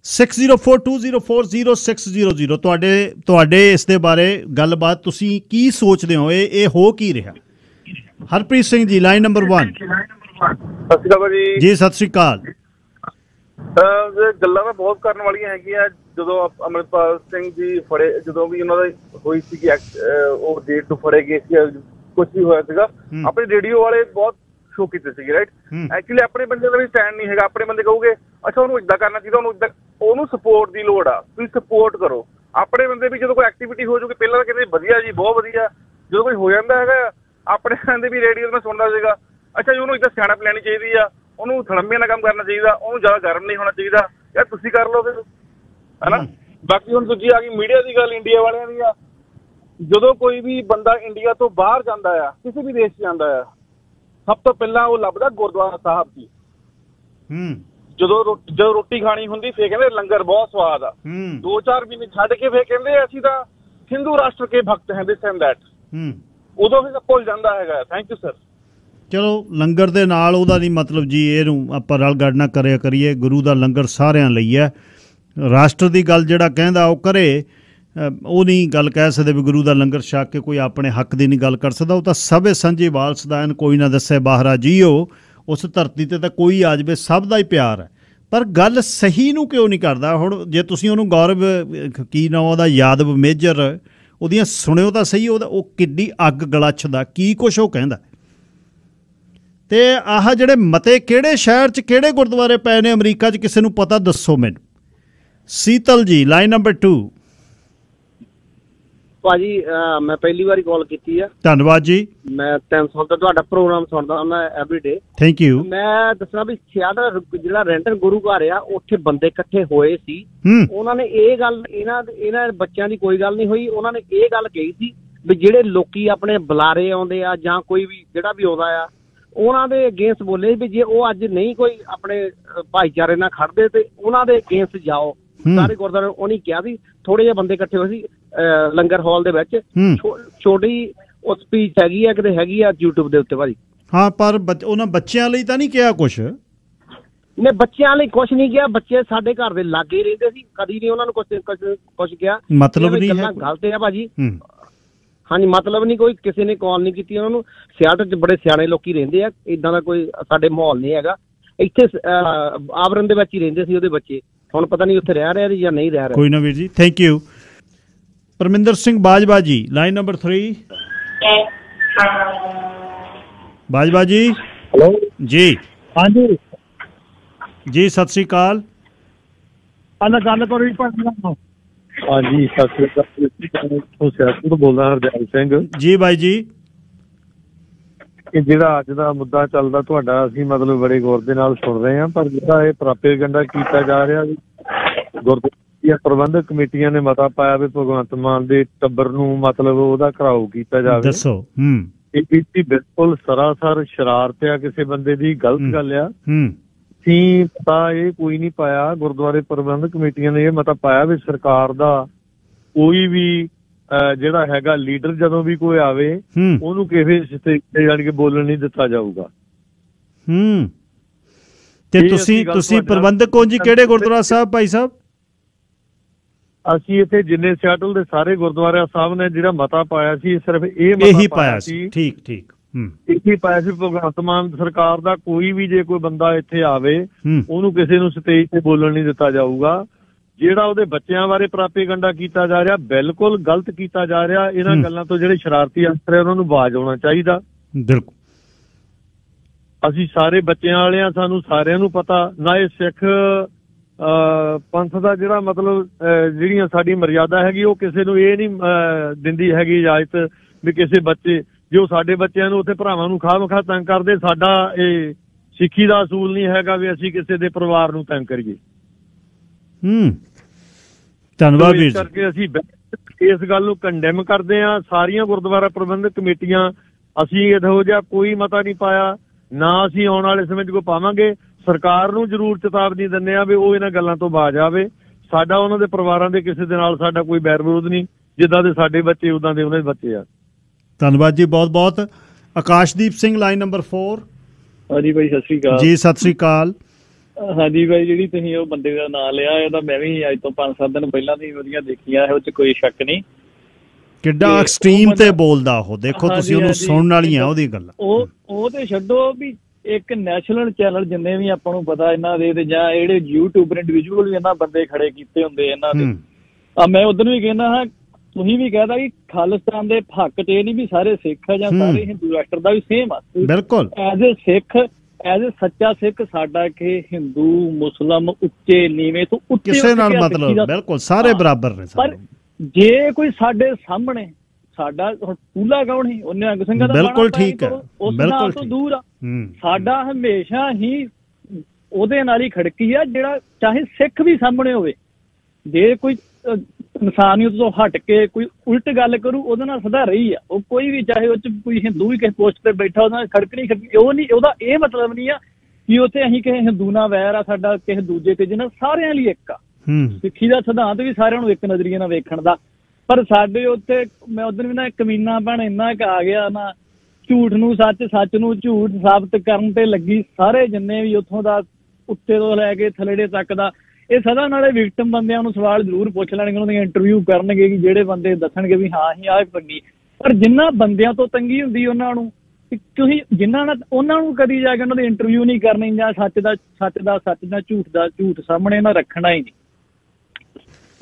6042040600 ਤੁਹਾਡੇ ਤੁਹਾਡੇ ਇਸ ਦੇ ਬਾਰੇ ਗੱਲਬਾਤ ਤੁਸੀਂ ਕੀ ਸੋਚਦੇ ਹੋ? ਇਹ ਇਹ ਹੋ ਕੀ ਰਿਹਾ? ਹਰਪ੍ਰੀਤ ਸਿੰਘ ਜੀ ਲਾਈਨ ਨੰਬਰ 1 ਸਤਿ ਸ਼੍ਰੀ ਅਕਾਲ ਭਾਜੀ ਜੀ ਸਤਿ ਸ੍ਰੀ ਅਕਾਲ। ਗੱਲਾਂ ਤਾਂ ਬਹੁਤ ਕਰਨ ਵਾਲੀਆਂ ਹੈਗੀਆਂ। ਜਦੋਂ ਅੰਮ੍ਰਿਤਪਾਲ ਸਿੰਘ ਜੀ ਫੜੇ ਜਦੋਂ ਵੀ ਉਹਨਾਂ ਦਾ ਹੋਈ ਸੀ ਕਿ ਉਹ ਡੇਟ ਤੋਂ ਫੜੇ ਗਏ ਸੀ ਕੁਝ ਵੀ ਹੋਇਆ ਸੀਗਾ। ਆਪਣੇ ਰੇਡੀਓ ਵਾਲੇ ਬਹੁਤ ਸ਼ੋਅ ਕੀਤੇ ਸੀਗੇ ਰਾਈਟ। ਐਕਚੁਅਲੀ ਆਪਣੇ ਬੰਦੇ ਦਾ ਵੀ ਸਟੈਂਡ ਨਹੀਂ ਹੈਗਾ ਆਪਣੇ ਬੰਦੇ ਕਹੋਗੇ ਅੱਛਾ ਉਹਨੂੰ ਇਦਾਂ ਕਰਨਾ ਚਾਹੀਦਾ ਉਹਨੂੰ ਇਦਾਂ ਉਹਨੂੰ ਸਪੋਰਟ ਦੀ ਲੋੜ ਆ ਤੁਸੀਂ ਸਪੋਰਟ ਕਰੋ। ਆਪਣੇ ਬੰਦੇ ਵੀ ਜਦੋਂ ਕੋਈ ਐਕਟੀਵਿਟੀ ਹੋ ਜੂਗੀ ਪਹਿਲਾਂ ਤਾਂ ਕਹਿੰਦੇ ਵਧੀਆ ਜੀ ਬਹੁਤ ਵਧੀਆ। ਜਦੋਂ ਕੋਈ ਹੋ ਜਾਂਦਾ ਹੈਗਾ ਆਪਣੇ ਬੰਦੇ ਵੀ ਰੇਡੀਓ ਮੈਂ ਸੁਣਦਾ ਸੀਗਾ। ਅੱਛਾ ਜੀ ਉਹਨੂੰ ਇਦਾਂ ਸਿਆਣਪ ਲੈਣੀ ਚਾਹੀਦੀ ਆ ਉਹਨੂੰ ਥੜੰਬੇ ਨਾਲ ਕੰਮ ਕਰਨਾ ਚਾਹੀਦਾ ਉਹਨੂੰ ਜ਼ਿਆਦਾ ਗਰਮ ਨਹੀਂ ਹੋਣਾ ਚਾਹੀਦਾ। ਯਾਰ ਤੁਸੀਂ ਕਰ ਲਓ ਫਿਰ ਹੈਨਾ? ਬਾਕੀ ਹੁਣ ਦੂਜੀ ਆ ਗਈ ਮੀਡੀਆ ਦੀ ਗੱਲ ਇੰਡੀਆ ਵਾਲਿਆਂ ਦੀ ਆ। ਜਦੋਂ ਕੋਈ ਵੀ ਬੰਦਾ ਇੰਡੀਆ ਤੋਂ ਬਾਹਰ ਜਾਂਦਾ ਆ ਕਿਸੇ ਵੀ ਦੇਸ਼ 'ਚ ਜਾਂਦਾ ਆ ਸਭ ਤੋਂ ਪਹਿਲਾਂ ਉਹ ਲੱਭਦਾ ਗੁਰਦੁਆਰਾ ਸਾਹਿਬ ਜੀ। ਹੂੰ। ਜਦੋਂ ਜਦੋਂ ਰੋਟੀ ਖਾਣੀ ਹੁੰਦੀ ਫੇਰ ਕਹਿੰਦੇ ਲੰਗਰ ਬਹੁਤ ਸਵਾਦ ਆ। ਦੋ ਚਾਰ ਮਹੀਨੇ ਛੱਡ ਕੇ ਫੇਰ ਕਹਿੰਦੇ ਅਸੀਂ ਤਾਂ ਹਿੰਦੂ ਰਾਸ਼ਟਰ ਕੇ ਭਗਤ ਹਾਂ ਦਿਸ ਐਂਡ ਦੈਟ ਹੂੰ। ਉਦੋਂ ਫਿਰ ਭੁੱਲ ਜਾਂਦਾ ਹੈਗਾ। ਥੈਂਕ ਯੂ ਸਰ ਚਲੋ ਲੰਗਰ ਦੇ ਨਾਲ ਉਹਦਾ ਨਹੀਂ ਮਤਲਬ ਜੀ ਇਹਨੂੰ ਆਪਾਂ ਰਲ ਗੜ ਨਾ ਕਰਿਆ ਕਰੀਏ। ਗੁਰੂ ਦਾ ਲੰਗਰ ਸਾਰਿਆਂ ਲਈ ਹੈ। ਰਾਸ਼ਟਰ ਦੀ ਗੱਲ ਜਿਹੜਾ ਕਹਿੰਦਾ ਉਹ ਕਰੇ ਉਹ ਨਹੀਂ ਗੱਲ ਕਹਿ ਸਕਦੇ ਵੀ ਗੁਰੂ ਦਾ ਲੰਗਰ ਛਕ ਕੇ ਕੋਈ ਆਪਣੇ ਹੱਕ ਦੀ ਨਹੀਂ ਗੱਲ ਕਰ ਸਕਦਾ, ਉਹ ਤਾਂ ਸਭੇ ਸਾਂਝੇ ਵਾਲਸਦਾਨ ਕੋਈ ਨਾ ਦੱਸੇ ਬਾਹਰਾ ਜੀਓ, ਉਸ ਧਰਤੀ ਤੇ ਤਾਂ ਕੋਈ ਆ ਜਾਵੇ, ਸਭ ਦਾ ਹੀ ਪਿਆਰ ਹੈ। ਪਰ ਗੱਲ ਸਹੀ ਨੂੰ ਕਿਉਂ ਨਹੀਂ ਕਰਦਾ? ਹੁਣ ਜੇ ਤੁਸੀਂ ਉਹਨੂੰ ਗੌਰਵ ਕੀ ਨਾਮ ਉਹਦਾ, ਯਾਦਵ ਮੇਜਰ, ਉਹਦੀਆਂ ਸੁਣਿਓ ਤਾਂ ਸਹੀ, ਉਹਦਾ, ਉਹ ਕਿੱਡੀ ਅੱਗ ਗਲੱਛਦਾ, ਕੀ ਕੁਛ ਉਹ ਕਹਿੰਦਾ? ਤੇ ਆਹ ਜਿਹੜੇ ਮਤੇ ਕਿਹੜੇ ਸ਼ਹਿਰ 'ਚ, ਕਿਹੜੇ ਗੁਰਦੁਆਰੇ ਪਏ ਨੇ ਅਮਰੀਕਾ 'ਚ, ਕਿਸੇ ਨੂੰ ਪਤਾ ਦੱਸੋ ਮੈਨੂੰ। ਸੀਤਲ ਜੀ, ਲਾਈਨ ਨੰਬਰ 2 ਭਾਜੀ ਅਹ ਮੈਂ ਪਹਿਲੀ ਵਾਰੀ ਕਾਲ ਕੀਤੀ ਆ। ਧੰਨਵਾਦ ਜੀ। ਮੈਂ 3 ਸਾਲ ਤੋਂ ਤੁਹਾਡਾ ਪ੍ਰੋਗਰਾਮ ਸੁਣਦਾ ਹਾਂ ਐਵਰੀਡੇ ਥੈਂਕ ਯੂ ਮੈਂ ਦੱਸਣਾ ਵੀ ਸਿਆੜਾ ਜਿਹੜਾ ਰੈਂਟਨ ਗੁਰੂ ਘਰ ਆ ਉੱਥੇ ਬੰਦੇ ਇਕੱਠੇ ਹੋਏ ਸੀ। ਹੂੰ। ਉਹਨਾਂ ਨੇ ਇਹ ਗੱਲ ਇਹਨਾਂ ਇਹਨਾਂ ਬੱਚਿਆਂ ਦੀ ਕੋਈ ਗੱਲ ਨਹੀਂ ਹੋਈ। ਉਹਨਾਂ ਨੇ ਇਹ ਗੱਲ ਕਹੀ ਸੀ ਵੀ ਜਿਹੜੇ ਲੋਕੀ ਆਪਣੇ ਬੁਲਾਰੇ ਆਉਂਦੇ ਆ ਜਾਂ ਕੋਈ ਵੀ ਜਿਹੜਾ ਵੀ ਆਉਂਦਾ ਆ ਉਹਨਾਂ ਦੇ ਅਗੇਂਸਟ ਬੋਲੇ ਵੀ ਜੇ ਉਹ ਅੱਜ ਨਹੀਂ ਕੋਈ ਆਪਣੇ ਭਾਈਚਾਰੇ ਨਾਲ ਖੜਦੇ ਤੇ ਉਹਨਾਂ ਦੇ ਅਗੇਂਸਟ ਜਾਓ। ਸਾਰੇ ਗੁਰਦੁਆਰੇ ਉਹਨੇ ਕਿਹਾ ਸੀ। ਥੋੜੇ ਜਿਹੇ ਬੰਦੇ ਇਕੱਠੇ ਹੋਏ ਸੀ। ਲੰਗਰ ਹਾਲ ਦੇ ਵਿੱਚ। ਹੂੰ। ਛੋਟੀ ਉਹ ਸਪੀਚ ਹੈਗੀ ਆ ਕਿਤੇ ਹੈਗੀ ਆ YouTube ਦੇ ਉੱਤੇ ਭਾਜੀ। ਹਾਂ ਪਰ ਉਹਨਾਂ ਬੱਚਿਆਂ ਲਈ ਤਾਂ ਨਹੀਂ ਕਿਹਾ ਕੁਛ? ਨੇ ਬੱਚਿਆਂ ਲਈ ਕੁਝ ਨਹੀਂ ਕਿਹਾ ਬੱਚੇ ਸਾਡੇ ਘਰ ਦੇ ਲਾਗੇ ਹੀ ਰਹਿੰਦੇ ਸੀ ਕਦੀ ਨਹੀਂ ਉਹਨਾਂ ਨੂੰ ਕੁਝ ਕੁਝ ਕਿਹਾ। ਮਤਲਬ ਨਹੀਂ ਹੈ। ਗਲਤ ਆ ਭਾਜੀ। ਹੂੰ। ਹਾਂਜੀ ਮਤਲਬ ਨਹੀਂ ਕੋਈ ਕਿਸੇ ਨੇ ਕਾਲ ਨਹੀਂ ਕੀਤੀ ਉਹਨਾਂ ਨੂੰ। ਸਿਆਟ 'ਚ ਬੜੇ ਸਿਆਣੇ ਲੋਕੀ ਰਹਿੰਦੇ ਆ ਇਦਾਂ ਦਾ ਕੋਈ ਸਾਡੇ ਮਾਹੌਲ ਨਹੀਂ ਹੈਗਾ। ਇੱਥੇ ਆਵਰਨ ਦੇ ਵਿੱਚ ਹੀ ਰਹਿੰਦੇ ਸੀ ਉਹਦੇ ਬੱਚੇ। ਹੁਣ ਪਤਾ ਨਹੀਂ ਉੱਥੇ ਰਹਿ ਰਹੇ ਜਾਂ ਨਹੀਂ ਰਹਿ ਰਹੇ। ਕੋਈ ਨਾ ਵੀਰ ਜੀ thank you Parminder Singh Bajwa ji line number 3 Bajwa ਜੀ। ਹੈਲੋ ਜੀ। ਹਾਂਜੀ। ਜੀ ਸਤਿ ਸ੍ਰੀ ਅਕਾਲ। ਆਲਾ ਗੱਲ ਕਰੋ ਜੀ ਭਾਜੀ ਹਾਂਜੀ ਸਤਿ ਸ੍ਰੀ ਅਕਾਲ ਤੋਂ ਸਿਆਸਤ ਤੋਂ ਬੋਲਦਾ ਹਰਦਿਆਲ ਸਿੰਘ। ਜੀ ਬਾਈ ਜੀ। ਕਿ ਜਿਹੜਾ ਅੱਜ ਦਾ ਮੁੱਦਾ ਚੱਲਦਾ ਤੁਹਾਡਾ ਅਸੀਂ ਮਤਲਬ ਬੜੇ ਗੌਰ ਦੇ ਨਾਲ ਸੁਣ ਰਹੇ ਹਾਂ ਪਰ ਜਿਹੜਾ ਇਹ ਪ੍ਰਾਪੇਗੰਡਾ ਕੀਤਾ ਜਾ ਰਿਹਾ ਜੀ ਪ੍ਰਬੰਧਕ ਕਮੇਟੀਆਂ ਨੇ ਮਤਾ ਪਾਇਆ ਵੀ ਭਗਵੰਤ ਮਾਨ ਦੇ ਟੱਬਰ ਨੂੰ ਮਤਲਬ ਉਹਦਾ ਘਰਾਓ ਕੀਤਾ ਜਾਵੇ। ਦੱਸੋ ਹੂੰ। ਇਹ ਕੀਤੀ ਬਿਲਕੁਲ ਸਰਾਸਰ ਸ਼ਰਾਰਤ ਆ ਕਿਸੇ ਬੰਦੇ ਦੀ। ਗਲਤ ਗੱਲ ਆ। ਹੂੰ। ਸੀ ਪਤਾ ਇਹ ਕੋਈ ਨਹੀਂ ਪਾਇਆ ਗੁਰਦੁਆਰੇ ਪ੍ਰਬੰਧਕ ਕਮੇਟੀਆਂ ਨੇ ਇਹ ਮਤਾ ਪਾਇਆ ਵੀ ਸਰਕਾਰ ਦਾ ਕੋਈ ਵੀ ਜਿਹੜਾ ਹੈਗਾ ਲੀਡਰ ਜਦੋਂ ਵੀ ਕੋਈ ਆਵੇ ਉਹਨੂੰ ਕਿਸੇ ਸਟੇਜ ਤੇ ਜਾਣ ਕੇ ਬੋਲਣ ਨਹੀਂ ਦਿੱਤਾ ਜਾਊਗਾ। ਹੂੰ। ਤੇ ਤੁਸੀਂ ਤੁਸੀਂ ਪ੍ਰਬੰਧਕ ਹੋ ਜੀ? ਕਿਹੜੇ ਗੁਰਦੁਆਰਾ ਸਾਹਿਬ ਭਾਈ ਸਾਹਿਬ? ਅਸੀਂ ਇੱਥੇ ਜਿੰਨੇ ਸਿਆਟਲ ਦੇ ਸਾਰੇ ਗੁਰਦੁਆਰਿਆਂ ਸਾਹਿਬ ਨੇ ਜਿਹੜਾ ਮਤਾ ਪਾਇਆ ਸੀ ਸਿਰਫ ਇਹ ਮਤਾ ਪਾਇਆ ਸੀ। ਠੀਕ ਠੀਕ ਹੂੰ। ਇਹੀ ਪਾਇਆ ਸੀ ਭਗਵੰਤ ਮਾਨ ਸਰਕਾਰ ਦਾ ਕੋਈ ਵੀ ਜੇ ਕੋਈ ਬੰਦਾ ਇੱਥੇ ਆਵੇ ਉਹਨੂੰ ਕਿਸੇ ਨੂੰ ਸਟੇਜ ਤੇ ਬੋਲਣ ਨਹੀਂ ਦਿੱਤਾ ਜਾਊਗਾ। ਜਿਹੜਾ ਉਹਦੇ ਬੱਚਿਆਂ ਬਾਰੇ ਪ੍ਰਾਪੇਗੰਡਾ ਕੀਤਾ ਜਾ ਰਿਹਾ ਬਿਲਕੁਲ ਗਲਤ ਕੀਤਾ ਜਾ ਰਿਹਾ ਇਹਨਾਂ। ਗੱਲਾਂ ਤੋਂ ਜਿਹੜੇ ਸ਼ਰਾਰਤੀ ਅਨਸਰ ਹੈ ਉਹਨਾਂ ਨੂੰ ਬਾਜ ਆਉਣਾ ਚਾਹੀਦਾ। ਬਿਲਕੁਲ। ਅਸੀਂ ਸਾਰੇ ਬੱਚਿਆਂ ਵਾਲੇ ਆ ਸਾਨੂੰ ਸਾਰਿਆਂ ਨੂੰ ਪਤਾ ਨਾ ਇਹ ਸਿੱਖ ਪੰਥ ਦਾ ਜਿਹੜਾ ਮਤਲਬ ਜਿਹੜੀਆਂ ਸਾਡੀ ਮਰਿਆਦਾ ਹੈਗੀ ਉਹ ਕਿਸੇ ਨੂੰ ਇਹ ਨਹੀਂ ਦਿੰਦੀ ਹੈਗੀ ਇਜਾਜ਼ਤ ਵੀ ਕਿਸੇ ਬੱਚੇ ਜੋ ਸਾਡੇ ਬੱਚਿਆਂ ਨੂੰ ਉੱਥੇ ਭਰਾਵਾਂ ਨੂੰ ਖਾਮ ਖਾ ਤੰਗ ਕਰਦੇ ਸਾਡਾ ਇਹ ਸਿੱਖੀ ਦਾ ਅਸੂਲ ਨਹੀਂ ਹੈਗਾ ਵੀ ਅਸੀਂ ਕਿਸੇ ਦੇ ਪਰਿਵਾਰ ਨੂੰ ਤੰਗ ਕਰੀਏ। ਹੂੰ। ਧੰਨਵਾਦ ਵੀਰ ਜੀ। ਕਰਕੇ ਅਸੀਂ ਇਸ ਗੱਲ ਨੂੰ ਕੰਡੈਮ ਕਰਦੇ ਹਾਂ। ਸਾਰੀਆਂ ਗੁਰਦੁਆਰਾ ਪ੍ਰਬੰਧਕ ਕਮੇਟੀਆਂ ਅਸੀਂ ਇਹੋ ਜਿਹਾ ਕੋਈ ਮਤਾ ਨਹੀਂ ਪਾਇਆ। ਨਾ ਅਸੀਂ ਆਉਣ ਵਾਲੇ ਸਮੇਂ 'ਚ ਕੋਈ ਪਾਵਾਂਗੇ। ਸਰਕਾਰ ਨੂੰ ਜ਼ਰੂਰ ਚੇਤਾਵਨੀ ਦਿੰਦੇ ਆ ਵੀ ਉਹ ਇਹਨਾਂ ਗੱਲਾਂ ਤੋਂ ਬਾਜ ਆਵੇ। ਸਾਡਾ ਉਹਨਾਂ ਦੇ ਪਰਿਵਾਰਾਂ ਦੇ ਕਿਸੇ ਦੇ ਨਾਲ ਸਾਡਾ ਕੋਈ ਬੈਰ ਵਿਰੋਧ ਨਹੀਂ ਜਿੱਦਾਂ ਦੇ ਸਾਡੇ ਬੱਚੇ ਉਦਾਂ ਦੇ ਉਹਨਾਂ ਦੇ ਬੱਚੇ ਆ। ਧੰਨਵਾਦ ਜੀ ਬਹੁਤ ਬਹੁਤ ਆਕਾਸ਼ਦੀਪ ਸਿੰਘ ਲਾਈਨ ਨੰਬਰ 4 ਹਾਂਜੀ ਭਾਈ ਸਤਿ ਸ਼੍ਰੀ ਅਕਾਲ। ਜੀ ਸਤਿ ਸ੍ਰੀ ਅਕਾਲ। ਹਾਂਜੀ ਭਾਈ ਜਿਹੜੀ ਤੁਸੀਂ ਉਹ ਬੰਦੇ ਦਾ ਨਾਮ ਲਿਆ ਇਹ ਤਾਂ ਮੈਂ ਵੀ ਅੱਜ ਤੋਂ 5-7 ਦਿਨ ਪਹਿਲਾਂ ਦੀ ਵਧੀਆ ਦੇਖੀਆਂ ਇਹ ਚ ਕੋਈ ਸ਼ੱਕ ਨਹੀਂ। ਕਿੱਡਾ ਐਕਸਟ੍ਰੀਮ ਤੇ ਬੋਲਦਾ ਉਹ ਦੇਖੋ ਤੁਸੀਂ ਉਹਨੂੰ। ਸੁਣਨ ਵਾਲੀਆਂ ਉਹਦੀ ਗੱਲਾਂ। ਉਹ ਉਹ ਤੇ ਛੱਡੋ ਵੀ ਇੱਕ ਨੈਸ਼ਨਲ ਚੈਨਲ ਜਿੰਨੇ ਵੀ ਆਪਾਂ ਨੂੰ ਪਤਾ ਇਹਨਾਂ ਦੇ ਤੇ ਜਾਂ ਜਿਹੜੇ ਯੂਟਿਊਬਰ ਇੰਡੀਵਿਜੂਅਲ ਵੀ ਇਹਨਾਂ ਬੰਦੇ ਖੜੇ ਕੀਤੇ ਹੁੰਦੇ ਇਹਨਾਂ ਦੇ। ਆ ਮੈਂ ਉਦੋਂ ਵੀ ਕਹਿੰਦਾ ਹਾਂ ਤੁਸੀਂ ਵੀ ਕਹਦਾ ਕਿ ਖਾਲਿਸਤਾਨ ਦੇ ਹੱਕ ਇਹ ਨਹੀਂ ਵੀ ਸਾਰੇ ਸਿੱਖ ਆ ਜਾਂ। ਸਾਰੇ ਹਿੰਦੂ ਰਾਸ਼ਟਰ ਦਾ ਵੀ ਸੇਮ ਆ। ਬਿਲਕੁਲ। As a Sikh as a ਸੱਚਾ ਸਿੱਖ ਸਾਡਾ ਕਿ ਹਿੰਦੂ ਮੁਸਲਮ ਉੱਚੇ ਨੀਵੇਂ ਤੋਂ ਉੱਚੇ ਕਿਸੇ ਨਾਲ ਮਤਲਬ ਬਿਲਕੁਲ ਸਾਰੇ। ਬਰਾਬਰ ਨੇ ਪਰ ਸਾਰੇ ਜੇ ਕੋਈ ਸਾਡੇ ਸਾਹਮਣੇ ਸਾਡਾ ਹੁਣ ਪੂਲਾ ਕੌਣ ਹੀ ਉਹਨੇ ਅੰਗ ਸਿੰਘਾਂ ਦਾ ਬਿਲਕੁਲ ਠੀਕ ਹੈ, ਬਿਲਕੁਲ ਤੋਂ। ਦੂਰ ਆ। ਸਾਡਾ ਹਮੇਸ਼ਾ ਹੀ ਉਹਦੇ ਨਾਲ ਹੀ ਖੜਕੀ ਆ ਜਿਹੜਾ ਚਾਹੇ ਸਿੱਖ ਵੀ ਸਾਹਮਣੇ ਹੋਵੇ। ਜੇ ਕੋਈ ਇਨਸਾਨੀਅਤ ਤੋਂ ਹਟ ਕੇ ਕੋਈ ਉਲਟ ਗੱਲ ਕਰੂ ਉਹਦੇ ਨਾਲ ਸਦਾ ਰਹੀ ਆ। ਉਹ ਕੋਈ ਵੀ ਚਾਹੇ ਉਹ ਚ ਕੋਈ ਹਿੰਦੂ ਵੀ ਕਿਸੇ ਪੋਸਟ ਤੇ ਬੈਠਾ ਉਹਦੇ ਨਾਲ ਖੜਕਣੀ ਖੜਕਣੀ। ਉਹ ਨਹੀਂ ਉਹਦਾ ਇਹ ਮਤਲਬ ਨਹੀਂ ਆ ਕਿ ਉੱਥੇ ਅਸੀਂ ਕਿਸੇ ਹਿੰਦੂ ਨਾਲ ਵੈਰ ਆ ਸਾਡਾ ਕਿਸੇ ਦੂਜੇ ਤੇ ਜਿਹਨਾਂ ਸਾਰਿਆਂ ਲਈ ਇੱਕ ਆ। ਸਿੱਖੀ ਦਾ ਸਿਧਾਂਤ ਵੀ ਸਾਰਿਆਂ ਨੂੰ ਇੱਕ ਨਜ਼ਰੀਏ ਨਾਲ ਵੇਖਣ ਦਾ। ਪਰ ਸਾਡੇ ਉੱਥੇ ਮੈਂ ਉਦੋਂ ਵੀ ਨਾ ਕਮੀਨਾ ਬਣ ਇੰਨਾ ਕੁ ਆ ਗਿਆ ਨਾ, ਝੂਠ ਨੂੰ ਸੱਚ ਸੱਚ ਨੂੰ ਝੂਠ ਸਾਬਤ ਕਰਨ ਤੇ ਲੱਗੀ ਸਾਰੇ ਜਿੰਨੇ ਵੀ ਉੱਥੋਂ ਦਾ ਉੱਤੇ ਤੋਂ ਲੈ ਕੇ ਥੱਲੜੇ ਤੱਕ ਦਾ, ਇਹ ਸਦਾ ਨਾਲੇ ਵਿਕਟਮ ਬੰਦਿਆਂ ਨੂੰ ਸਵਾਲ ਜ਼ਰੂਰ ਪੁੱਛ ਲੈਣਗੇ, ਉਹਨਾਂ ਦੀਆਂ ਇੰਟਰਵਿਊ ਕਰਨਗੇ ਕਿ ਜਿਹੜੇ ਬੰਦੇ ਦੱਸਣਗੇ ਵੀ ਹਾਂ ਹੀ ਆਹ ਪੰਗੀ ਪਰ ਜਿੰਨਾ ਬੰਦਿਆਂ ਤੋਂ ਤੰਗੀ ਹੁੰਦੀ ਉਹਨਾਂ ਨੂੰ ਤੁਸੀਂ ਜਿਨ੍ਹਾਂ ਨਾਲ ਉਹਨਾਂ ਨੂੰ ਕਦੀ ਜਾ ਕੇ ਉਹਨਾਂ ਦੀ ਇੰਟਰਵਿਊ ਨਹੀਂ ਕਰਨੀ ਜਾਂ ਸੱਚ ਦਾ ਸੱਚ ਦਾ ਸੱਚ ਦਾ, ਝੂਠ ਦਾ, ਝੂਠ ਸਾਹਮਣੇ ਨਾ ਰੱਖਣਾ ਹੀ ਨਹੀਂ।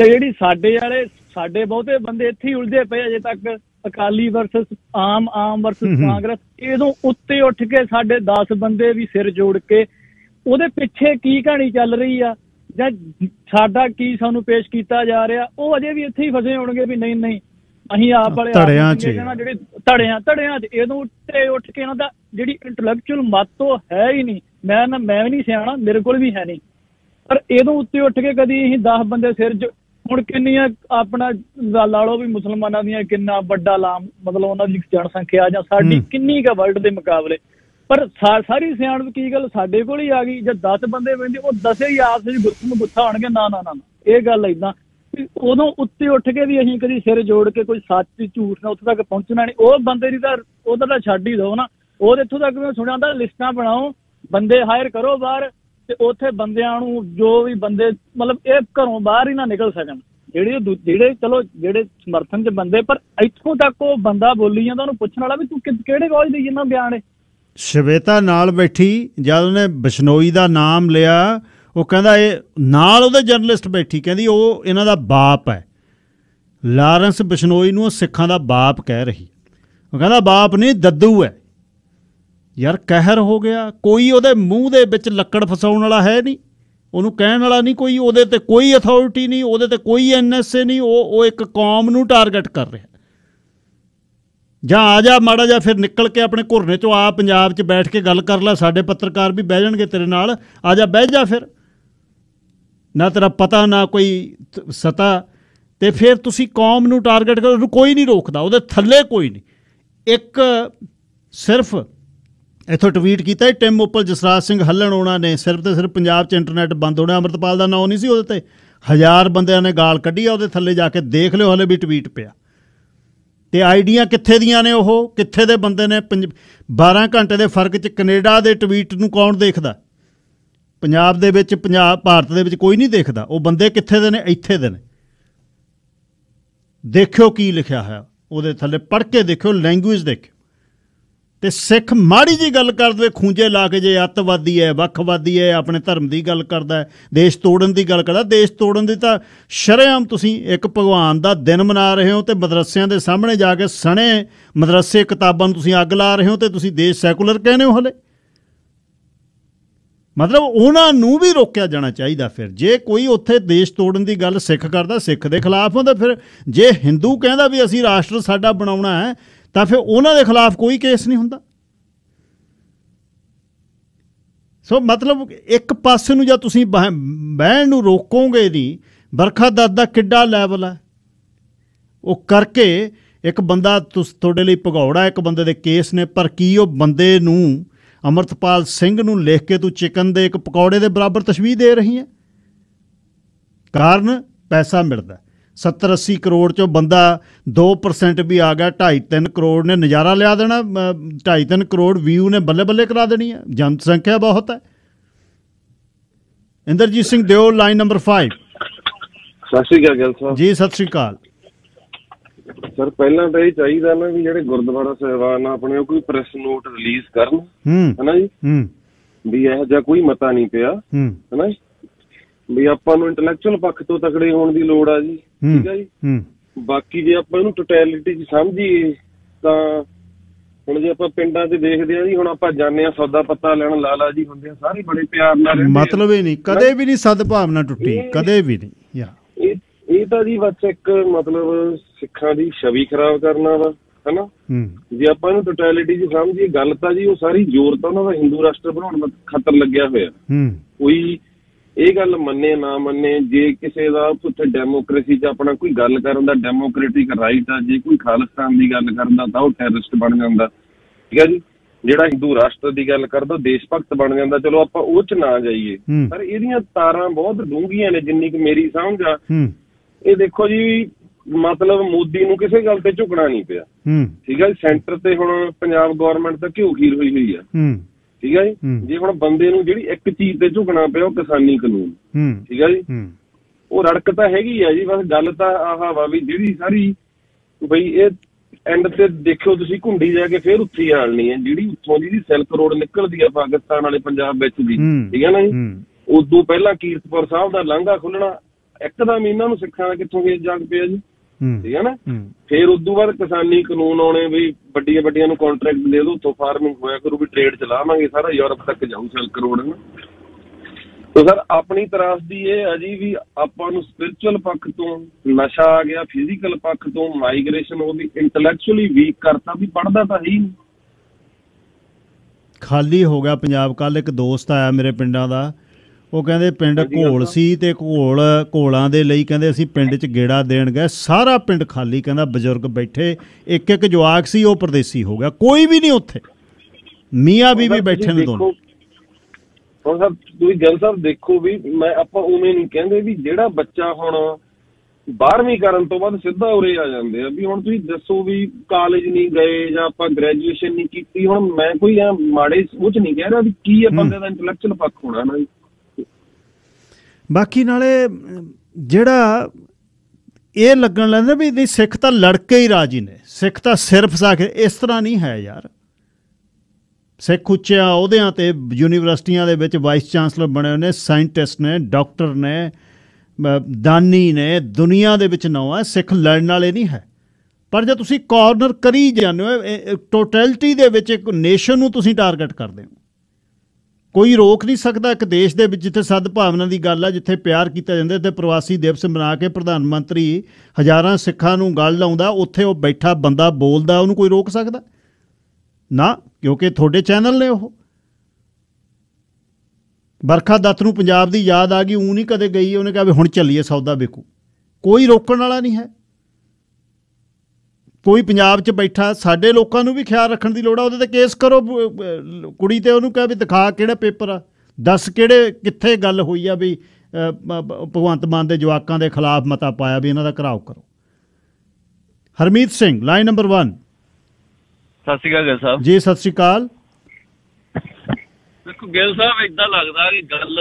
ਤੇ ਜਿਹੜੀ ਸਾਡੇ ਵਾਲੇ ਸਾਡੇ ਬਹੁਤੇ ਬੰਦੇ ਇੱਥੇ ਹੀ ਉਲਝੇ ਪਏ ਅਜੇ ਤੱਕ। Akali versus Aam Aam versus. Congress. ਇਹਦੋਂ ਉੱਤੇ ਉੱਠ ਕੇ ਸਾਡੇ 10 ਬੰਦੇ ਵੀ ਸਿਰ ਜੋੜ ਕੇ ਉਹਦੇ ਪਿੱਛੇ ਕੀ ਕਹਾਣੀ ਚੱਲ ਰਹੀ ਆ? ਜਾਂ ਸਾਡਾ ਕੀ ਸਾਨੂੰ ਪੇਸ਼ ਕੀਤਾ ਜਾ ਰਿਹਾ? ਉਹ ਅਜੇ ਵੀ ਇੱਥੇ ਹੀ ਫਸੇ ਹੋਣਗੇ ਵੀ ਨਹੀਂ ਨਹੀਂ। ਅਸੀਂ ਆਪ ਵਾਲੇ ਧੜਿਆਂ 'ਚ। ਜਿਹੜੇ ਧੜਿਆਂ ਧੜਿਆਂ 'ਚ। ਇਹਦੋਂ ਉੱਤੇ ਉੱਠ ਕੇ ਇਹਨਾਂ ਦਾ ਜਿਹੜੀ ਇੰਟੈਲੈਕਚੁਅਲ ਮੱਤ ਹੈ ਹੀ ਨਹੀਂ। ਮੈਂ ਨਾ ਮੈਂ ਵੀ ਨਹੀਂ ਸਿਆਣਾ ਮੇਰੇ ਕੋਲ ਵੀ ਹੈ ਨਹੀਂ। ਪਰ ਇਹਦੋਂ ਉੱਤੇ ਉੱਠ ਕੇ ਕਦੀ ਅਸੀਂ 10 ਬੰਦੇ ਸਿਰ ਹੁਣ ਕਿੰਨੀਆਂ ਆਪਣਾ ਲਾ ਲਓ ਵੀ ਮੁਸਲਮਾਨਾਂ ਦੀਆਂ ਕਿੰਨਾ ਵੱਡਾ ਲਾਮ ਮਤਲਬ ਉਹਨਾਂ ਦੀ ਜਨਸੰਖਿਆ ਜਾਂ ਸਾਡੀ। ਕਿੰਨੀ ਕਾ ਵਰਲਡ ਦੇ ਮੁਕਾਬਲੇ। ਪਰ ਸਾਰੀ ਸਿਆਣਪ ਕੀ ਗੱਲ ਸਾਡੇ ਕੋਲ ਹੀ ਆ ਗਈ ਜਦ 10 ਬੰਦੇ ਬੈਠੇ ਉਹ ਦਸੇ ਹੀ ਆਪਸ ਵਿੱਚ ਗੁੱਥ ਨੂੰ ਗੁੱਥਾ ਹੋਣਗੇ ਨਾ ਨਾ ਨਾ। ਇਹ ਗੱਲ ਇਦਾਂ ਉਦੋਂ ਉੱਤੇ ਉੱਠ ਕੇ ਵੀ ਅਸੀਂ ਕਦੀ ਸਿਰ ਜੋੜ ਕੇ ਕੋਈ ਸੱਚ ਝੂਠ ਨਾਲ ਉੱਥੇ ਤੱਕ ਪਹੁੰਚਣਾ ਨਹੀਂ। ਉਹ ਬੰਦੇ ਦੀ ਤਾਂ ਉਹਦਾ ਤਾਂ ਛੱਡ ਹੀ ਦਿਓ ਨਾ। ਉਹ ਇੱਥੋਂ ਤੱਕ ਮੈਂ ਸੁਣਿਆ ਤਾਂ ਲਿਸਟਾਂ ਬਣਾਓ ਬੰਦੇ ਹਾਇਰ ਕਰੋ ਬਾਹਰ। ਤੇ ਉੱਥੇ ਬੰਦਿਆਂ ਨੂੰ ਜੋ ਵੀ ਬੰਦੇ, ਮਤਲਬ ਇਹ ਘਰੋਂ ਬਾਹਰ ਹੀ ਨਾ ਨਿਕਲ ਸਕਣ। ਜਿਹੜੇ ਜਿਹੜੇ, ਚਲੋ, ਜਿਹੜੇ ਸਮਰਥਨ ਚ ਬੰਦੇ, ਪਰ ਇੱਥੋਂ ਤੱਕ ਉਹ ਬੰਦਾ ਬੋਲੀ ਜਾਂਦਾ, ਉਹਨੂੰ ਪੁੱਛਣ ਵਾਲਾ ਵੀ ਤੂੰ ਕਿਹੜੇ ਕਾਲਜ ਦੀ ਜਿੰਨਾ ਬਿਆਨ ਹੈ ਸ਼ਵੇਤਾ ਨਾਲ ਬੈਠੀ, ਜਦ ਉਹਨੇ ਬਿਸ਼ਨੋਈ ਦਾ ਨਾਮ ਲਿਆ, ਉਹ ਕਹਿੰਦਾ ਇਹ ਨਾਲ ਉਹਦੇ ਜਰਨਲਿਸਟ ਬੈਠੀ, ਕਹਿੰਦੀ ਉਹ ਇਹਨਾਂ ਦਾ ਬਾਪ ਹੈ। ਲਾਰੈਂਸ ਬਿਸ਼ਨੋਈ ਨੂੰ ਸਿੱਖਾਂ ਦਾ ਬਾਪ ਕਹਿ ਰਹੀ। ਉਹ ਕਹਿੰਦਾ ਬਾਪ ਨਹੀਂ, ਦੱਦੂ ਹੈ। ਯਾਰ ਕਹਿਰ ਹੋ ਗਿਆ, ਕੋਈ ਉਹਦੇ ਮੂੰਹ ਦੇ ਵਿੱਚ ਲੱਕੜ ਫਸਾਉਣ ਵਾਲਾ ਹੈ ਨਹੀਂ। ਉਹਨੂੰ ਕਹਿਣ ਵਾਲਾ ਨਹੀਂ ਕੋਈ, ਉਹਦੇ ਤੇ ਕੋਈ ਅਥਾਰਟੀ ਨਹੀਂ, ਉਹਦੇ ਤੇ ਕੋਈ ਐਨਐਸਏ ਨਹੀਂ, ਉਹ ਉਹ ਇੱਕ ਕੌਮ ਨੂੰ ਟਾਰਗੇਟ ਕਰ ਰਿਹਾ। ਜਾਂ ਆ ਜਾ ਮਾੜਾ ਜਾ ਫਿਰ ਨਿਕਲ ਕੇ ਆਪਣੇ ਘੁਰਨੇ ਚੋਂ ਆ ਪੰਜਾਬ 'ਚ ਬੈਠ ਕੇ ਗੱਲ ਕਰ ਲੈ, ਸਾਡੇ ਪੱਤਰਕਾਰ ਵੀ ਬਹਿ ਜਾਣਗੇ ਤੇਰੇ ਨਾਲ, ਆ ਜਾ ਬਹਿ ਜਾ ਫਿਰ। ਨਾ ਤੇਰਾ ਪਤਾ, ਨਾ ਕੋਈ ਸਤਾ। ਤੇ ਫਿਰ ਤੁਸੀਂ ਕੌਮ ਨੂੰ ਟਾਰਗੇਟ ਕਰੋ, ਉਹਨੂੰ ਕੋਈ ਨਹੀਂ ਰੋਕਦਾ, ਉਹਦੇ ਥੱਲੇ ਕੋਈ ਨਹੀਂ। ਇੱਕ ਸਿਰਫ ਇੱਥੋਂ ਟਵੀਟ ਕੀਤਾ ਸੀ ਟਿਮ ਉਪਲ ਜਸਰਾਜ ਸਿੰਘ ਹੱਲਣ ਉਹਨਾਂ ਨੇ, ਸਿਰਫ ਤੇ ਸਿਰਫ ਪੰਜਾਬ 'ਚ ਇੰਟਰਨੈਟ ਬੰਦ ਹੋਣਾ, ਅਮਰਤਪਾਲ ਦਾ ਨਾਂ ਨਹੀਂ ਸੀ ਉਹਦੇ ਤੇ। ਹਜ਼ਾਰ ਬੰਦਿਆਂ ਨੇ ਗਾਲ ਕੱਢੀ ਆ, ਉਹਦੇ ਥੱਲੇ ਜਾ ਕੇ ਦੇਖ ਲਿਓ, ਹਲੇ ਵੀ ਟਵੀਟ ਪਿਆ। ਤੇ ਆਈਡੀਆਂ ਕਿੱਥੇ ਦੀਆਂ ਨੇ ਉਹ? ਕਿੱਥੇ ਦੇ ਬੰਦੇ ਨੇ? ਪੰਜ- 12 ਘੰਟੇ ਦੇ ਫ਼ਰਕ 'ਚ ਕੈਨੇਡਾ ਦੇ ਟਵੀਟ ਨੂੰ ਕੌਣ ਦੇਖਦਾ? ਪੰਜਾਬ ਦੇ ਵਿੱਚ ਪੰਜਾਬ ਭਾਰਤ ਦੇ ਵਿੱਚ ਕੋਈ ਨਹੀਂ ਦੇਖਦਾ। ਉਹ ਬੰਦੇ ਕਿੱਥੇ ਦੇ ਨੇ? ਇੱਥੇ ਦੇ ਨੇ। ਦੇਖਿਓ ਕੀ ਲਿਖਿਆ ਹੋਇਆ। ਉਹਦੇ ਥੱਲੇ ਪੜ੍ਹ ਕੇ ਦੇਖਿਓ ਲੈਂਗੁਏਜ ਦੇਖਿਓ। ਤੇ ਸਿੱਖ ਮਾੜੀ ਜੀ ਗੱਲ ਕਰ ਦਵੇ ਖੂੰਜੇ ਲਾ ਕੇ ਜੇ ਅੱਤਵਾਦੀ ਹੈ, ਵੱਖਵਾਦੀ ਹੈ, ਆਪਣੇ ਧਰਮ ਦੀ ਗੱਲ ਕਰਦਾ ਹੈ, ਦੇਸ਼ ਤੋੜਨ ਦੀ ਗੱਲ ਕਰਦਾ ਦੇਸ਼ ਤੋੜਨ ਦੀ ਤਾਂ ਸ਼ਰੇਆਮ ਤੁਸੀਂ ਇੱਕ ਭਗਵਾਨ ਦਾ ਦਿਨ ਮਨਾ ਰਹੇ ਹੋ ਤੇ ਮਦਰਸਿਆਂ ਦੇ ਸਾਹਮਣੇ ਜਾ ਕੇ ਸਣੇ ਮਦਰਸੇ ਕਿਤਾਬਾਂ ਨੂੰ ਤੁਸੀਂ ਅੱਗ ਲਾ ਰਹੇ ਹੋ ਤੇ ਤੁਸੀਂ ਦੇਸ਼ ਸੈਕੂਲਰ ਕਹਿੰਦੇ ਹੋ ਹਲੇ। ਮਤਲਬ ਉਹਨਾਂ ਨੂੰ ਵੀ ਰੋਕਿਆ ਜਾਣਾ ਚਾਹੀਦਾ ਫਿਰ। ਜੇ ਕੋਈ ਉੱਥੇ ਦੇਸ਼ ਤੋੜਨ ਦੀ ਗੱਲ ਸਿੱਖ ਕਰਦਾ, ਸਿੱਖ ਦੇ ਖਿਲਾਫ ਹੁੰਦਾ, ਫਿਰ ਜੇ ਹਿੰਦੂ ਕਹਿੰਦਾ ਵੀ ਅਸੀਂ ਰਾਸ਼ਟਰ ਸਾਡਾ ਬਣਾਉਣਾ ਹੈ ਤਾਂ ਫਿਰ ਉਹਨਾਂ ਦੇ ਖਿਲਾਫ ਕੋਈ ਕੇਸ ਨਹੀਂ ਹੁੰਦਾ। ਸੋ ਮਤਲਬ ਇੱਕ ਪਾਸੇ ਨੂੰ ਜਾਂ ਤੁਸੀਂ ਬਹਿ- ਬਹਿਣ ਨੂੰ ਰੋਕੋਗੇ ਨਹੀਂ ਵਰਖਾ ਦਸ ਦਾ ਕਿੱਡਾ ਲੈਵਲ ਹੈ ਉਹ ਕਰਕੇ ਇੱਕ ਬੰਦਾ ਤੁਹਾਡੇ ਲਈ ਭਗੌੜਾ ਇੱਕ ਬੰਦੇ ਦੇ ਕੇਸ ਨੇ, ਪਰ ਕੀ ਉਹ ਬੰਦੇ ਨੂੰ, ਅਮਰਤਪਾਲ ਸਿੰਘ ਨੂੰ ਲਿਖ ਕੇ ਤੂੰ ਚਿਕਨ ਦੇ ਇੱਕ ਪਕੌੜੇ ਦੇ ਬਰਾਬਰ ਤਸ਼ਵੀਹ ਦੇ ਰਹੀ ਹੈ? ਕਾਰਨ ਪੈਸਾ ਮਿਲਦਾ। 70 80 ਕਰੋੜ ਚੋਂ ਬੰਦਾ 2% ਵੀ ਆ ਗਿਆ 2.5 3 ਕਰੋੜ ਨੇ ਨਜ਼ਾਰਾ ਲਿਆ ਦੇਣਾ 2.5 3 ਕਰੋੜ ਵਿਊ ਨੇ ਬੱਲੇ ਬੱਲੇ ਕਰਾ ਦੇਣੀ ਹੈ ਜਨਸੰਖਿਆ ਬਹੁਤ ਹੈ। ਇੰਦਰਜੀਤ ਸਿੰਘ ਦਿਓ ਲਾਈਨ ਨੰਬਰ 5 ਸਤਿ ਸ਼੍ਰੀ ਅਕਾਲ ਗਿੱਲ ਸਾਹਿਬ ਜੀ ਸਤਿ ਸ਼੍ਰੀ ਅਕਾਲ। ਸਰ ਪਹਿਲਾਂ ਤਾਂ ਇਹ ਚਾਹੀਦਾ ਨਾ ਵੀ ਜਿਹੜੇ ਗੁਰਦੁਆਰਾ ਸਾਹਿਬਾਨ ਆਪਣੇ ਉਹ ਕੋਈ ਪ੍ਰੈਸ ਨੋਟ ਰਿਲੀਜ਼ ਕਰਨ ਹੂੰ। ਹਨਾ ਜੀ? ਹੂੰ। ਵੀ ਇਹੋ ਜਿਹਾ ਕੋਈ ਮਤਾ ਨਹੀਂ ਪਿਆ ਹੂੰ। ਹਨਾ ਜੀ? ਵੀ ਆਪਾਂ ਨੂੰ ਇੰਟੈਲੈਕਚੁਅਲ ਪੱਖ ਤੋਂ ਤਕੜੇ ਹੋਣ ਦੀ ਲੋੜ ਆ ਜੀ ਠੀਕ ਆ ਜੀ? ਹੂੰ। ਬਾਕੀ ਜੇ ਆਪਾਂ ਇਹਨੂੰ ਟੋਟੈਲਿਟੀ 'ਚ ਸਮਝੀਏ ਤਾਂ ਹੁਣ ਜੇ ਆਪਾਂ ਪਿੰਡਾਂ 'ਚ ਦੇਖਦੇ ਆ ਜੀ ਹੁਣ ਆਪਾਂ ਜਾਂਦੇ ਆ ਸੌਦਾ ਪੱਤਾ ਲੈਣ ਲਾਲਾ ਜੀ ਹੁੰਦੇ ਆ ਸਾਰੇ ਬੜੇ ਪਿਆਰ ਨਾਲ ਰਹਿੰਦੇ। ਮਤਲਬ ਹੀ ਨਹੀਂ ਕਦੇ ਵੀ ਨਹੀਂ ਸਦਭਾਵਨਾ ਟੁੱਟੀ ਕਦੇ ਵੀ ਨਹੀਂ ਯਾ। ਇਹ ਇਹ ਤਾਂ ਜੀ ਬਸ ਇੱਕ ਮਤਲਬ ਸਿੱਖਾਂ ਦੀ ਛਵੀ ਖਰਾਬ ਕਰਨਾ ਵਾ ਹਨਾ? ਜੇ ਆਪਾਂ ਇਹਨੂੰ ਟੋਟੈਲਿਟੀ 'ਚ ਸਮਝੀਏ ਗੱਲ ਤਾਂ ਜੀ ਉਹ ਸਾਰੀ ਜ਼ੋਰ ਤਾਂ ਉਹਨਾਂ ਦਾ ਹਿੰਦੂ ਰਾਸ਼ਟਰ ਬਣਾਉਣ ਦਾ ਖਤਰ ਲੱਗਿਆ ਹੋਇਆ। ਹੂੰ। ਕੋਈ ਇਹ ਗੱਲ ਮੰਨੇ ਨਾ ਮੰਨੇ ਜੇ ਕਿਸੇ ਦਾ ਉੱਥੇ ਡੈਮੋਕ੍ਰੇਸੀ 'ਚ ਆਪਣਾ ਕੋਈ ਗੱਲ ਕਰਨ ਦਾ ਡੈਮੋਕ੍ਰੈਟਿਕ ਰਾਈਟ ਆ ਜੇ ਕੋਈ ਖਾਲਿਸਤਾਨ ਦੀ ਗੱਲ ਕਰਦਾ ਤਾਂ ਉਹ ਟੈਰਰਿਸਟ ਬਣ ਜਾਂਦਾ। ਠੀਕ ਹੈ ਜੀ? ਜਿਹੜਾ ਹਿੰਦੂ ਰਾਸ਼ਟਰ ਦੀ ਗੱਲ ਕਰਦਾ ਦੇਸ਼ ਭਗਤ ਬਣ ਜਾਂਦਾ। ਚਲੋ ਆਪਾਂ ਉਹ 'ਚ ਨਾ ਜਾਈਏ। ਪਰ ਇਹਦੀਆਂ ਤਾਰਾਂ ਬਹੁਤ ਡੂੰਘੀਆਂ ਨੇ ਜਿੰਨੀ ਕਿ ਮੇਰੀ ਸਮਝ ਆ। ਇਹ ਦੇਖੋ ਜੀ ਮਤਲਬ ਮੋਦੀ ਨੂੰ ਕਿਸੇ ਗੱਲ ਤੇ ਝੁਕਣਾ ਨਹੀਂ ਪਿਆ। ਠੀਕ ਹੈ ਜੀ? ਸੈਂਟਰ ਤੇ ਹੁਣ ਪੰਜਾਬ ਗਵਰਨਮੈਂਟ ਤਾਂ ਘਿਓ ਖੀਰ ਹੋਈ ਹੋਈ ਆ। ਠੀਕ ਹੈ ਜੀ। ਜੇ ਹੁਣ ਬੰਦੇ ਨੂੰ ਜਿਹੜੀ ਇੱਕ ਚੀਜ਼ ਤੇ ਝੁਕਣਾ ਪਿਆ ਉਹ ਕਿਸਾਨੀ ਕਾਨੂੰਨ ਠੀਕ ਹੈ ਜੀ? ਉਹ ਰੜਕ ਤਾਂ ਹੈਗੀ ਆ ਜੀ ਬਸ ਗੱਲ ਤਾਂ ਆਹ ਵਾ ਵੀ ਜਿਹੜੀ ਸਾਰੀ ਬਈ ਇਹ ਐਂਡ ਤੇ ਦੇਖਿਓ ਤੁਸੀਂ ਘੁੰਡੀ ਜਾ ਕੇ ਫੇਰ ਉੱਥੇ ਹੀ ਆਲਣੀ ਹੈ। ਜਿਹੜੀ ਉੱਥੋਂ ਦੀ ਸਿਲਕ ਰੋਡ ਨਿਕਲਦੀ ਆ ਪਾਕਿਸਤਾਨ ਵਾਲੇ ਪੰਜਾਬ ਵਿੱਚ ਦੀ। ਠੀਕ ਹੈ ਨਾ ਜੀ? ਉਦੋਂ ਪਹਿਲਾਂ ਕੀਰਤਪੁਰ ਸਾਹਿਬ ਦਾ ਲਾਂਘਾ ਖੁੱਲਣਾ ਇੱਕਦਮ ਇਹਨਾਂ ਨੂੰ ਸਿੱਖਾਂ ਦਾ ਕਿੱਥੋਂ ਵੇਚ ਜਾਗ ਪਿਆ ਜੀ? ਠੀਕ ਹੈ ਨਾ? ਫਿਰ ਉਦੋਂ ਬਾਅਦ ਕਿਸਾਨੀ ਕਾਨੂੰਨ ਆਉਣੇ ਵੀ ਵੱਡੀਆਂ ਵੱਡੀਆਂ ਨੂੰ ਕੰਟਰੈਕਟ ਦੇ ਦਿਓ ਉੱਥੋਂ ਫਾਰਮਿੰਗ ਹੋਇਆ ਕਰੂ ਵੀ ਟ੍ਰੇਡ ਚਲਾਵਾਂਗੇ ਸਾਰਾ ਯੂਰਪ ਤੱਕ ਜਾਊ ਸਿਲਕ ਰੋਡ ਨਾ। ਤੋ ਸਰ ਆਪਣੀ ਤਰਾਸਦੀ ਇਹ ਹੈ ਜੀ ਵੀ ਆਪਾਂ ਨੂੰ ਸਪਿਰਚੁਅਲ ਪੱਖ ਤੋਂ ਨਸ਼ਾ ਆ ਗਿਆ ਫਿਜ਼ੀਕਲ ਪੱਖ ਤੋਂ ਮਾਈਗ੍ਰੇਸ਼ਨ ਗਈ ਇੰਟੈਲੈਕਚੁਅਲੀ ਵੀਕ ਕਰਤਾ ਵੀ ਪੜਦਾ ਤਾਂ ਹੈ ਖਾਲੀ ਹੋ ਗਿਆ ਪੰਜਾਬ। ਕੱਲ ਇੱਕ ਦੋਸਤ ਆਇਆ ਮੇਰੇ ਪਿੰਡਾਂ ਦਾ ਉਹ ਕਹਿੰਦੇ ਪਿੰਡ ਘੋਲ। ਸੀ ਤੇ ਘੋਲ ਘੋਲਾਂ ਦੇ ਲਈ ਕਹਿੰਦੇ ਅਸੀਂ ਪਿੰਡ 'ਚ ਗੇੜਾ ਦੇਣ ਗਏ। ਸਾਰਾ ਪਿੰਡ ਖਾਲੀ ਕਹਿੰਦਾ ਬਜ਼ੁਰਗ ਬੈਠੇ। ਇੱਕ ਇੱਕ ਜਵਾਕ ਸੀ ਉਹ ਪਰਦੇਸੀ ਹੋ ਗਿਆ। ਕੋਈ ਵੀ ਨਹੀਂ ਉੱਥੇ। ਮੀਆਂ ਬੀਬੀ ਬੈਠੇ ਨੇ ਦੋਨੋਂ। ਹੁਣ ਸਰ ਤੁਸੀਂ ਗੱਲ ਸਾਹਿਬ ਦੇਖੋ ਵੀ ਮੈਂ ਆਪਾਂ ਉਵੇਂ ਨਹੀਂ ਕਹਿੰਦੇ ਵੀ ਜਿਹੜਾ ਬੱਚਾ ਹੁਣ 12ਵੀਂ ਕਰਨ ਤੋਂ ਬਾਅਦ ਸਿੱਧਾ ਉਰੇ ਆ ਜਾਂਦੇ ਆ। ਵੀ ਹੁਣ ਤੁਸੀਂ ਦੱਸੋ ਵੀ ਕਾਲਜ ਨਹੀਂ ਗਏ ਜਾਂ ਆਪਾਂ ਗ੍ਰੈਜੂਏਸ਼ਨ ਨਹੀਂ ਕੀਤੀ। ਹੁਣ ਮੈਂ ਕੋਈ ਮਾੜੇ ਸੋਚ ਨਹੀਂ ਕਹਿ ਰਿਹਾ ਵੀ ਕੀ ਹੈ। ਬੰਦੇ ਦਾ ਇੰਟੈਲੈਕਚੁਅਲ ਪੱਖ ਹੋਣਾ ਨਾ ਜੀ। ਬਾਕੀ ਨਾਲੇ, ਜਿਹੜਾ ਇਹ ਲੱਗਣ ਲੱਗਦਾ ਵੀ ਨਹੀਂ, ਸਿੱਖ ਤਾਂ ਲੜਕੇ ਹੀ ਰਾਜੀ ਨੇ। ਸਿੱਖ ਤਾਂ ਸਿਰ ਫਸਾ ਕੇ, ਇਸ ਤਰ੍ਹਾਂ ਨਹੀਂ ਹੈ ਯਾਰ। ਸਿੱਖ ਉੱਚਿਆਂ ਉਹਦਿਆਂ ਤੇ, ਯੂਨੀਵਰਸਿਟੀਆਂ ਦੇ ਵਿੱਚ ਵਾਈਸ ਚਾਂਸਲਰ ਬਣੇ ਹੋਏ ਨੇ, ਸਾਇੰਟਿਸਟ ਨੇ, ਡਾਕਟਰ ਨੇ ਦਾਨੀ ਨੇ, ਦੁਨੀਆ ਦੇ ਵਿੱਚ ਨਵਾਂ ਹੈ, ਸਿੱਖ ਲੜਨ ਵਾਲੇ ਨਹੀਂ ਹੈ। ਪਰ ਜੇ ਤੁਸੀਂ ਕਾਰਨਰ ਕਰੀ ਜਾਂਦੇ ਹੋ ਟੋਟੈਲਿਟੀ ਦੇ ਵਿੱਚ ਇੱਕ ਨੇਸ਼ਨ ਨੂੰ ਤੁਸੀਂ ਟਾਰਗੇਟ ਕਰਦੇ ਹੋ। ਕੋਈ ਰੋਕ ਨਹੀਂ ਸਕਦਾ ਇੱਕ ਦੇਸ਼ ਦੇ ਵਿੱਚ ਜਿੱਥੇ ਸਦਭਾਵਨਾ ਦੀ ਗੱਲ ਆ, ਜਿੱਥੇ ਪਿਆਰ ਕੀਤਾ ਜਾਂਦਾ ਤੇ ਪ੍ਰਵਾਸੀ ਦਿਵਸ ਮਨਾ ਕੇ ਪ੍ਰਧਾਨ ਮੰਤਰੀ ਹਜ਼ਾਰਾਂ ਸਿੱਖਾਂ ਨੂੰ ਗੱਲ ਲਾਉਂਦਾ, ਉੱਥੇ ਉਹ ਬੈਠਾ ਬੰਦਾ ਬੋਲਦਾ, ਉਹਨੂੰ ਕੋਈ ਰੋਕ ਸਕਦਾ? ਨਾ, ਕਿਉਂਕਿ ਤੁਹਾਡੇ ਚੈਨਲ ਨੇ ਉਹ। ਬਰਖਾ ਦੱਤ ਨੂੰ ਪੰਜਾਬ ਦੀ ਯਾਦ ਆ ਗਈ ਉਹ ਨਹੀਂ ਕਦੇ ਗਈ, ਉਹਨੇ ਕਿਹਾ ਵੀ ਹੁਣ ਚੱਲੀਏ ਸੌਦਾ ਵੇਖੂ। ਕੋਈ ਰੋਕਣ ਵਾਲਾ ਨਹੀਂ ਹੈ। ਕੋਈ ਪੰਜਾਬ 'ਚ ਬੈਠਾ ਸਾਡੇ ਲੋਕਾਂ ਨੂੰ ਵੀ ਖਿਆਲ ਰੱਖਣ ਦੀ ਲੋੜ ਆ ਉਹਦੇ ਤੇ ਕੇਸ ਕਰੋ ਕੁੜੀ ਤੇ ਉਹਨੂੰ ਕਹੇ ਵੀ ਦਿਖਾ ਕਿਹੜਾ ਪੇਪਰ ਆ ਦੱਸ ਕਿਹੜੇ ਕਿੱਥੇ ਗੱਲ ਹੋਈ ਆ ਵੀ ਭਗਵੰਤ ਮਾਨ ਦੇ ਜਵਾਕਾਂ ਦੇ ਖਿਲਾਫ ਮਤਾ ਪਾਇਆ ਵੀ ਇਹਨਾਂ ਦਾ ਘਰਾਓ ਕਰੋ। ਹਰਮੀਤ ਸਿੰਘ ਲਾਈਨ ਨੰਬਰ 1 ਸਤਿ ਸ਼੍ਰੀ ਅਕਾਲ ਸਾਹਿਬ ਜੀ ਸਤਿ ਸ਼੍ਰੀ ਅਕਾਲ। ਦੇਖੋ ਗਿੱਲ ਸਾਹਿਬ ਇਦਾਂ ਲੱਗਦਾ ਕਿ ਗੱਲ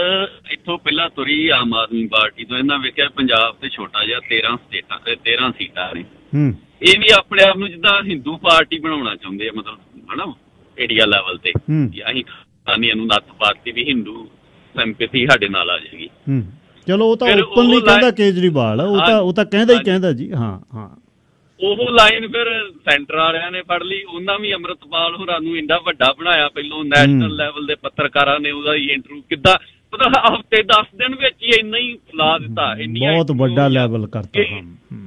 ਇੱਥੋਂ ਪਹਿਲਾਂ ਤੁਰੀ ਆਮ ਆਦਮੀ ਪਾਰਟੀ ਤੋਂ। ਇਹਨਾਂ ਵੇਖਿਆ ਪੰਜਾਬ ਤੇ ਛੋਟਾ ਜਿਹਾ 13 ਸਟੇਟਾਂ ਤੇ 13 ਸੀਟਾਂ ਨੇ। ਹੂੰ। ਇਹ ਵੀ ਆਪਣੇ ਆਪ ਨੂੰ ਜਿੱਦਾਂ ਹਿੰਦੂ ਪਾਰਟੀ ਬਣਾਉਣਾ ਚਾਹੁੰਦੇ ਆ ਮਤਲਬ ਹਨਾ ਇੰਡੀਆ ਲੈਵਲ ਤੇ। ਅਸੀਂ ਖਾਨੀਆਂ ਨੂੰ ਨੱਥ ਪਾਤੀ ਵੀ ਹਿੰਦੂ ਸਿੰਪੈਥੀ ਸਾਡੇ ਨਾਲ ਆ ਜਾਏਗੀ। ਹੂੰ। ਚਲੋ ਉਹ ਤਾਂ ਓਪਨਲੀ ਕਹਿੰਦਾ ਕੇਜਰੀਵਾਲ ਉਹ ਤਾਂ ਉਹ ਤਾਂ ਕਹਿੰਦਾ ਹੀ ਕਹਿੰਦਾ ਜੀ। ਹਾਂ ਹਾਂ। ਉਹ ਲਾਈਨ ਫਿਰ ਸੈਂਟਰ ਵਾਲਿਆਂ ਨੇ ਫੜ ਲਈ ਉਹਨਾਂ ਵੀ ਅਮਰਤਪਾਲ ਹੋਰਾਂ ਨੂੰ ਇੰਨਾ ਵੱਡਾ ਬਣਾਇਆ ਪਹਿਲੋਂ ਨੈਸ਼ਨਲ। ਲੈਵਲ ਦੇ ਪੱਤਰਕਾਰਾਂ ਨੇ ਉਹਦਾ ਇੰਟਰਵਿਊ ਕਿੱਦਾਂ ਮਤਲਬ ਹਫ਼ਤੇ 10 ਦਿਨ ਵਿੱਚ ਹੀ ਇੰਨਾ ਹੀ ਫਲਾ ਦਿੱਤਾ ਇੰਨੀਆਂ ਬਹੁਤ ਵੱਡਾ ਲੈਵਲ ਕਰਤਾ।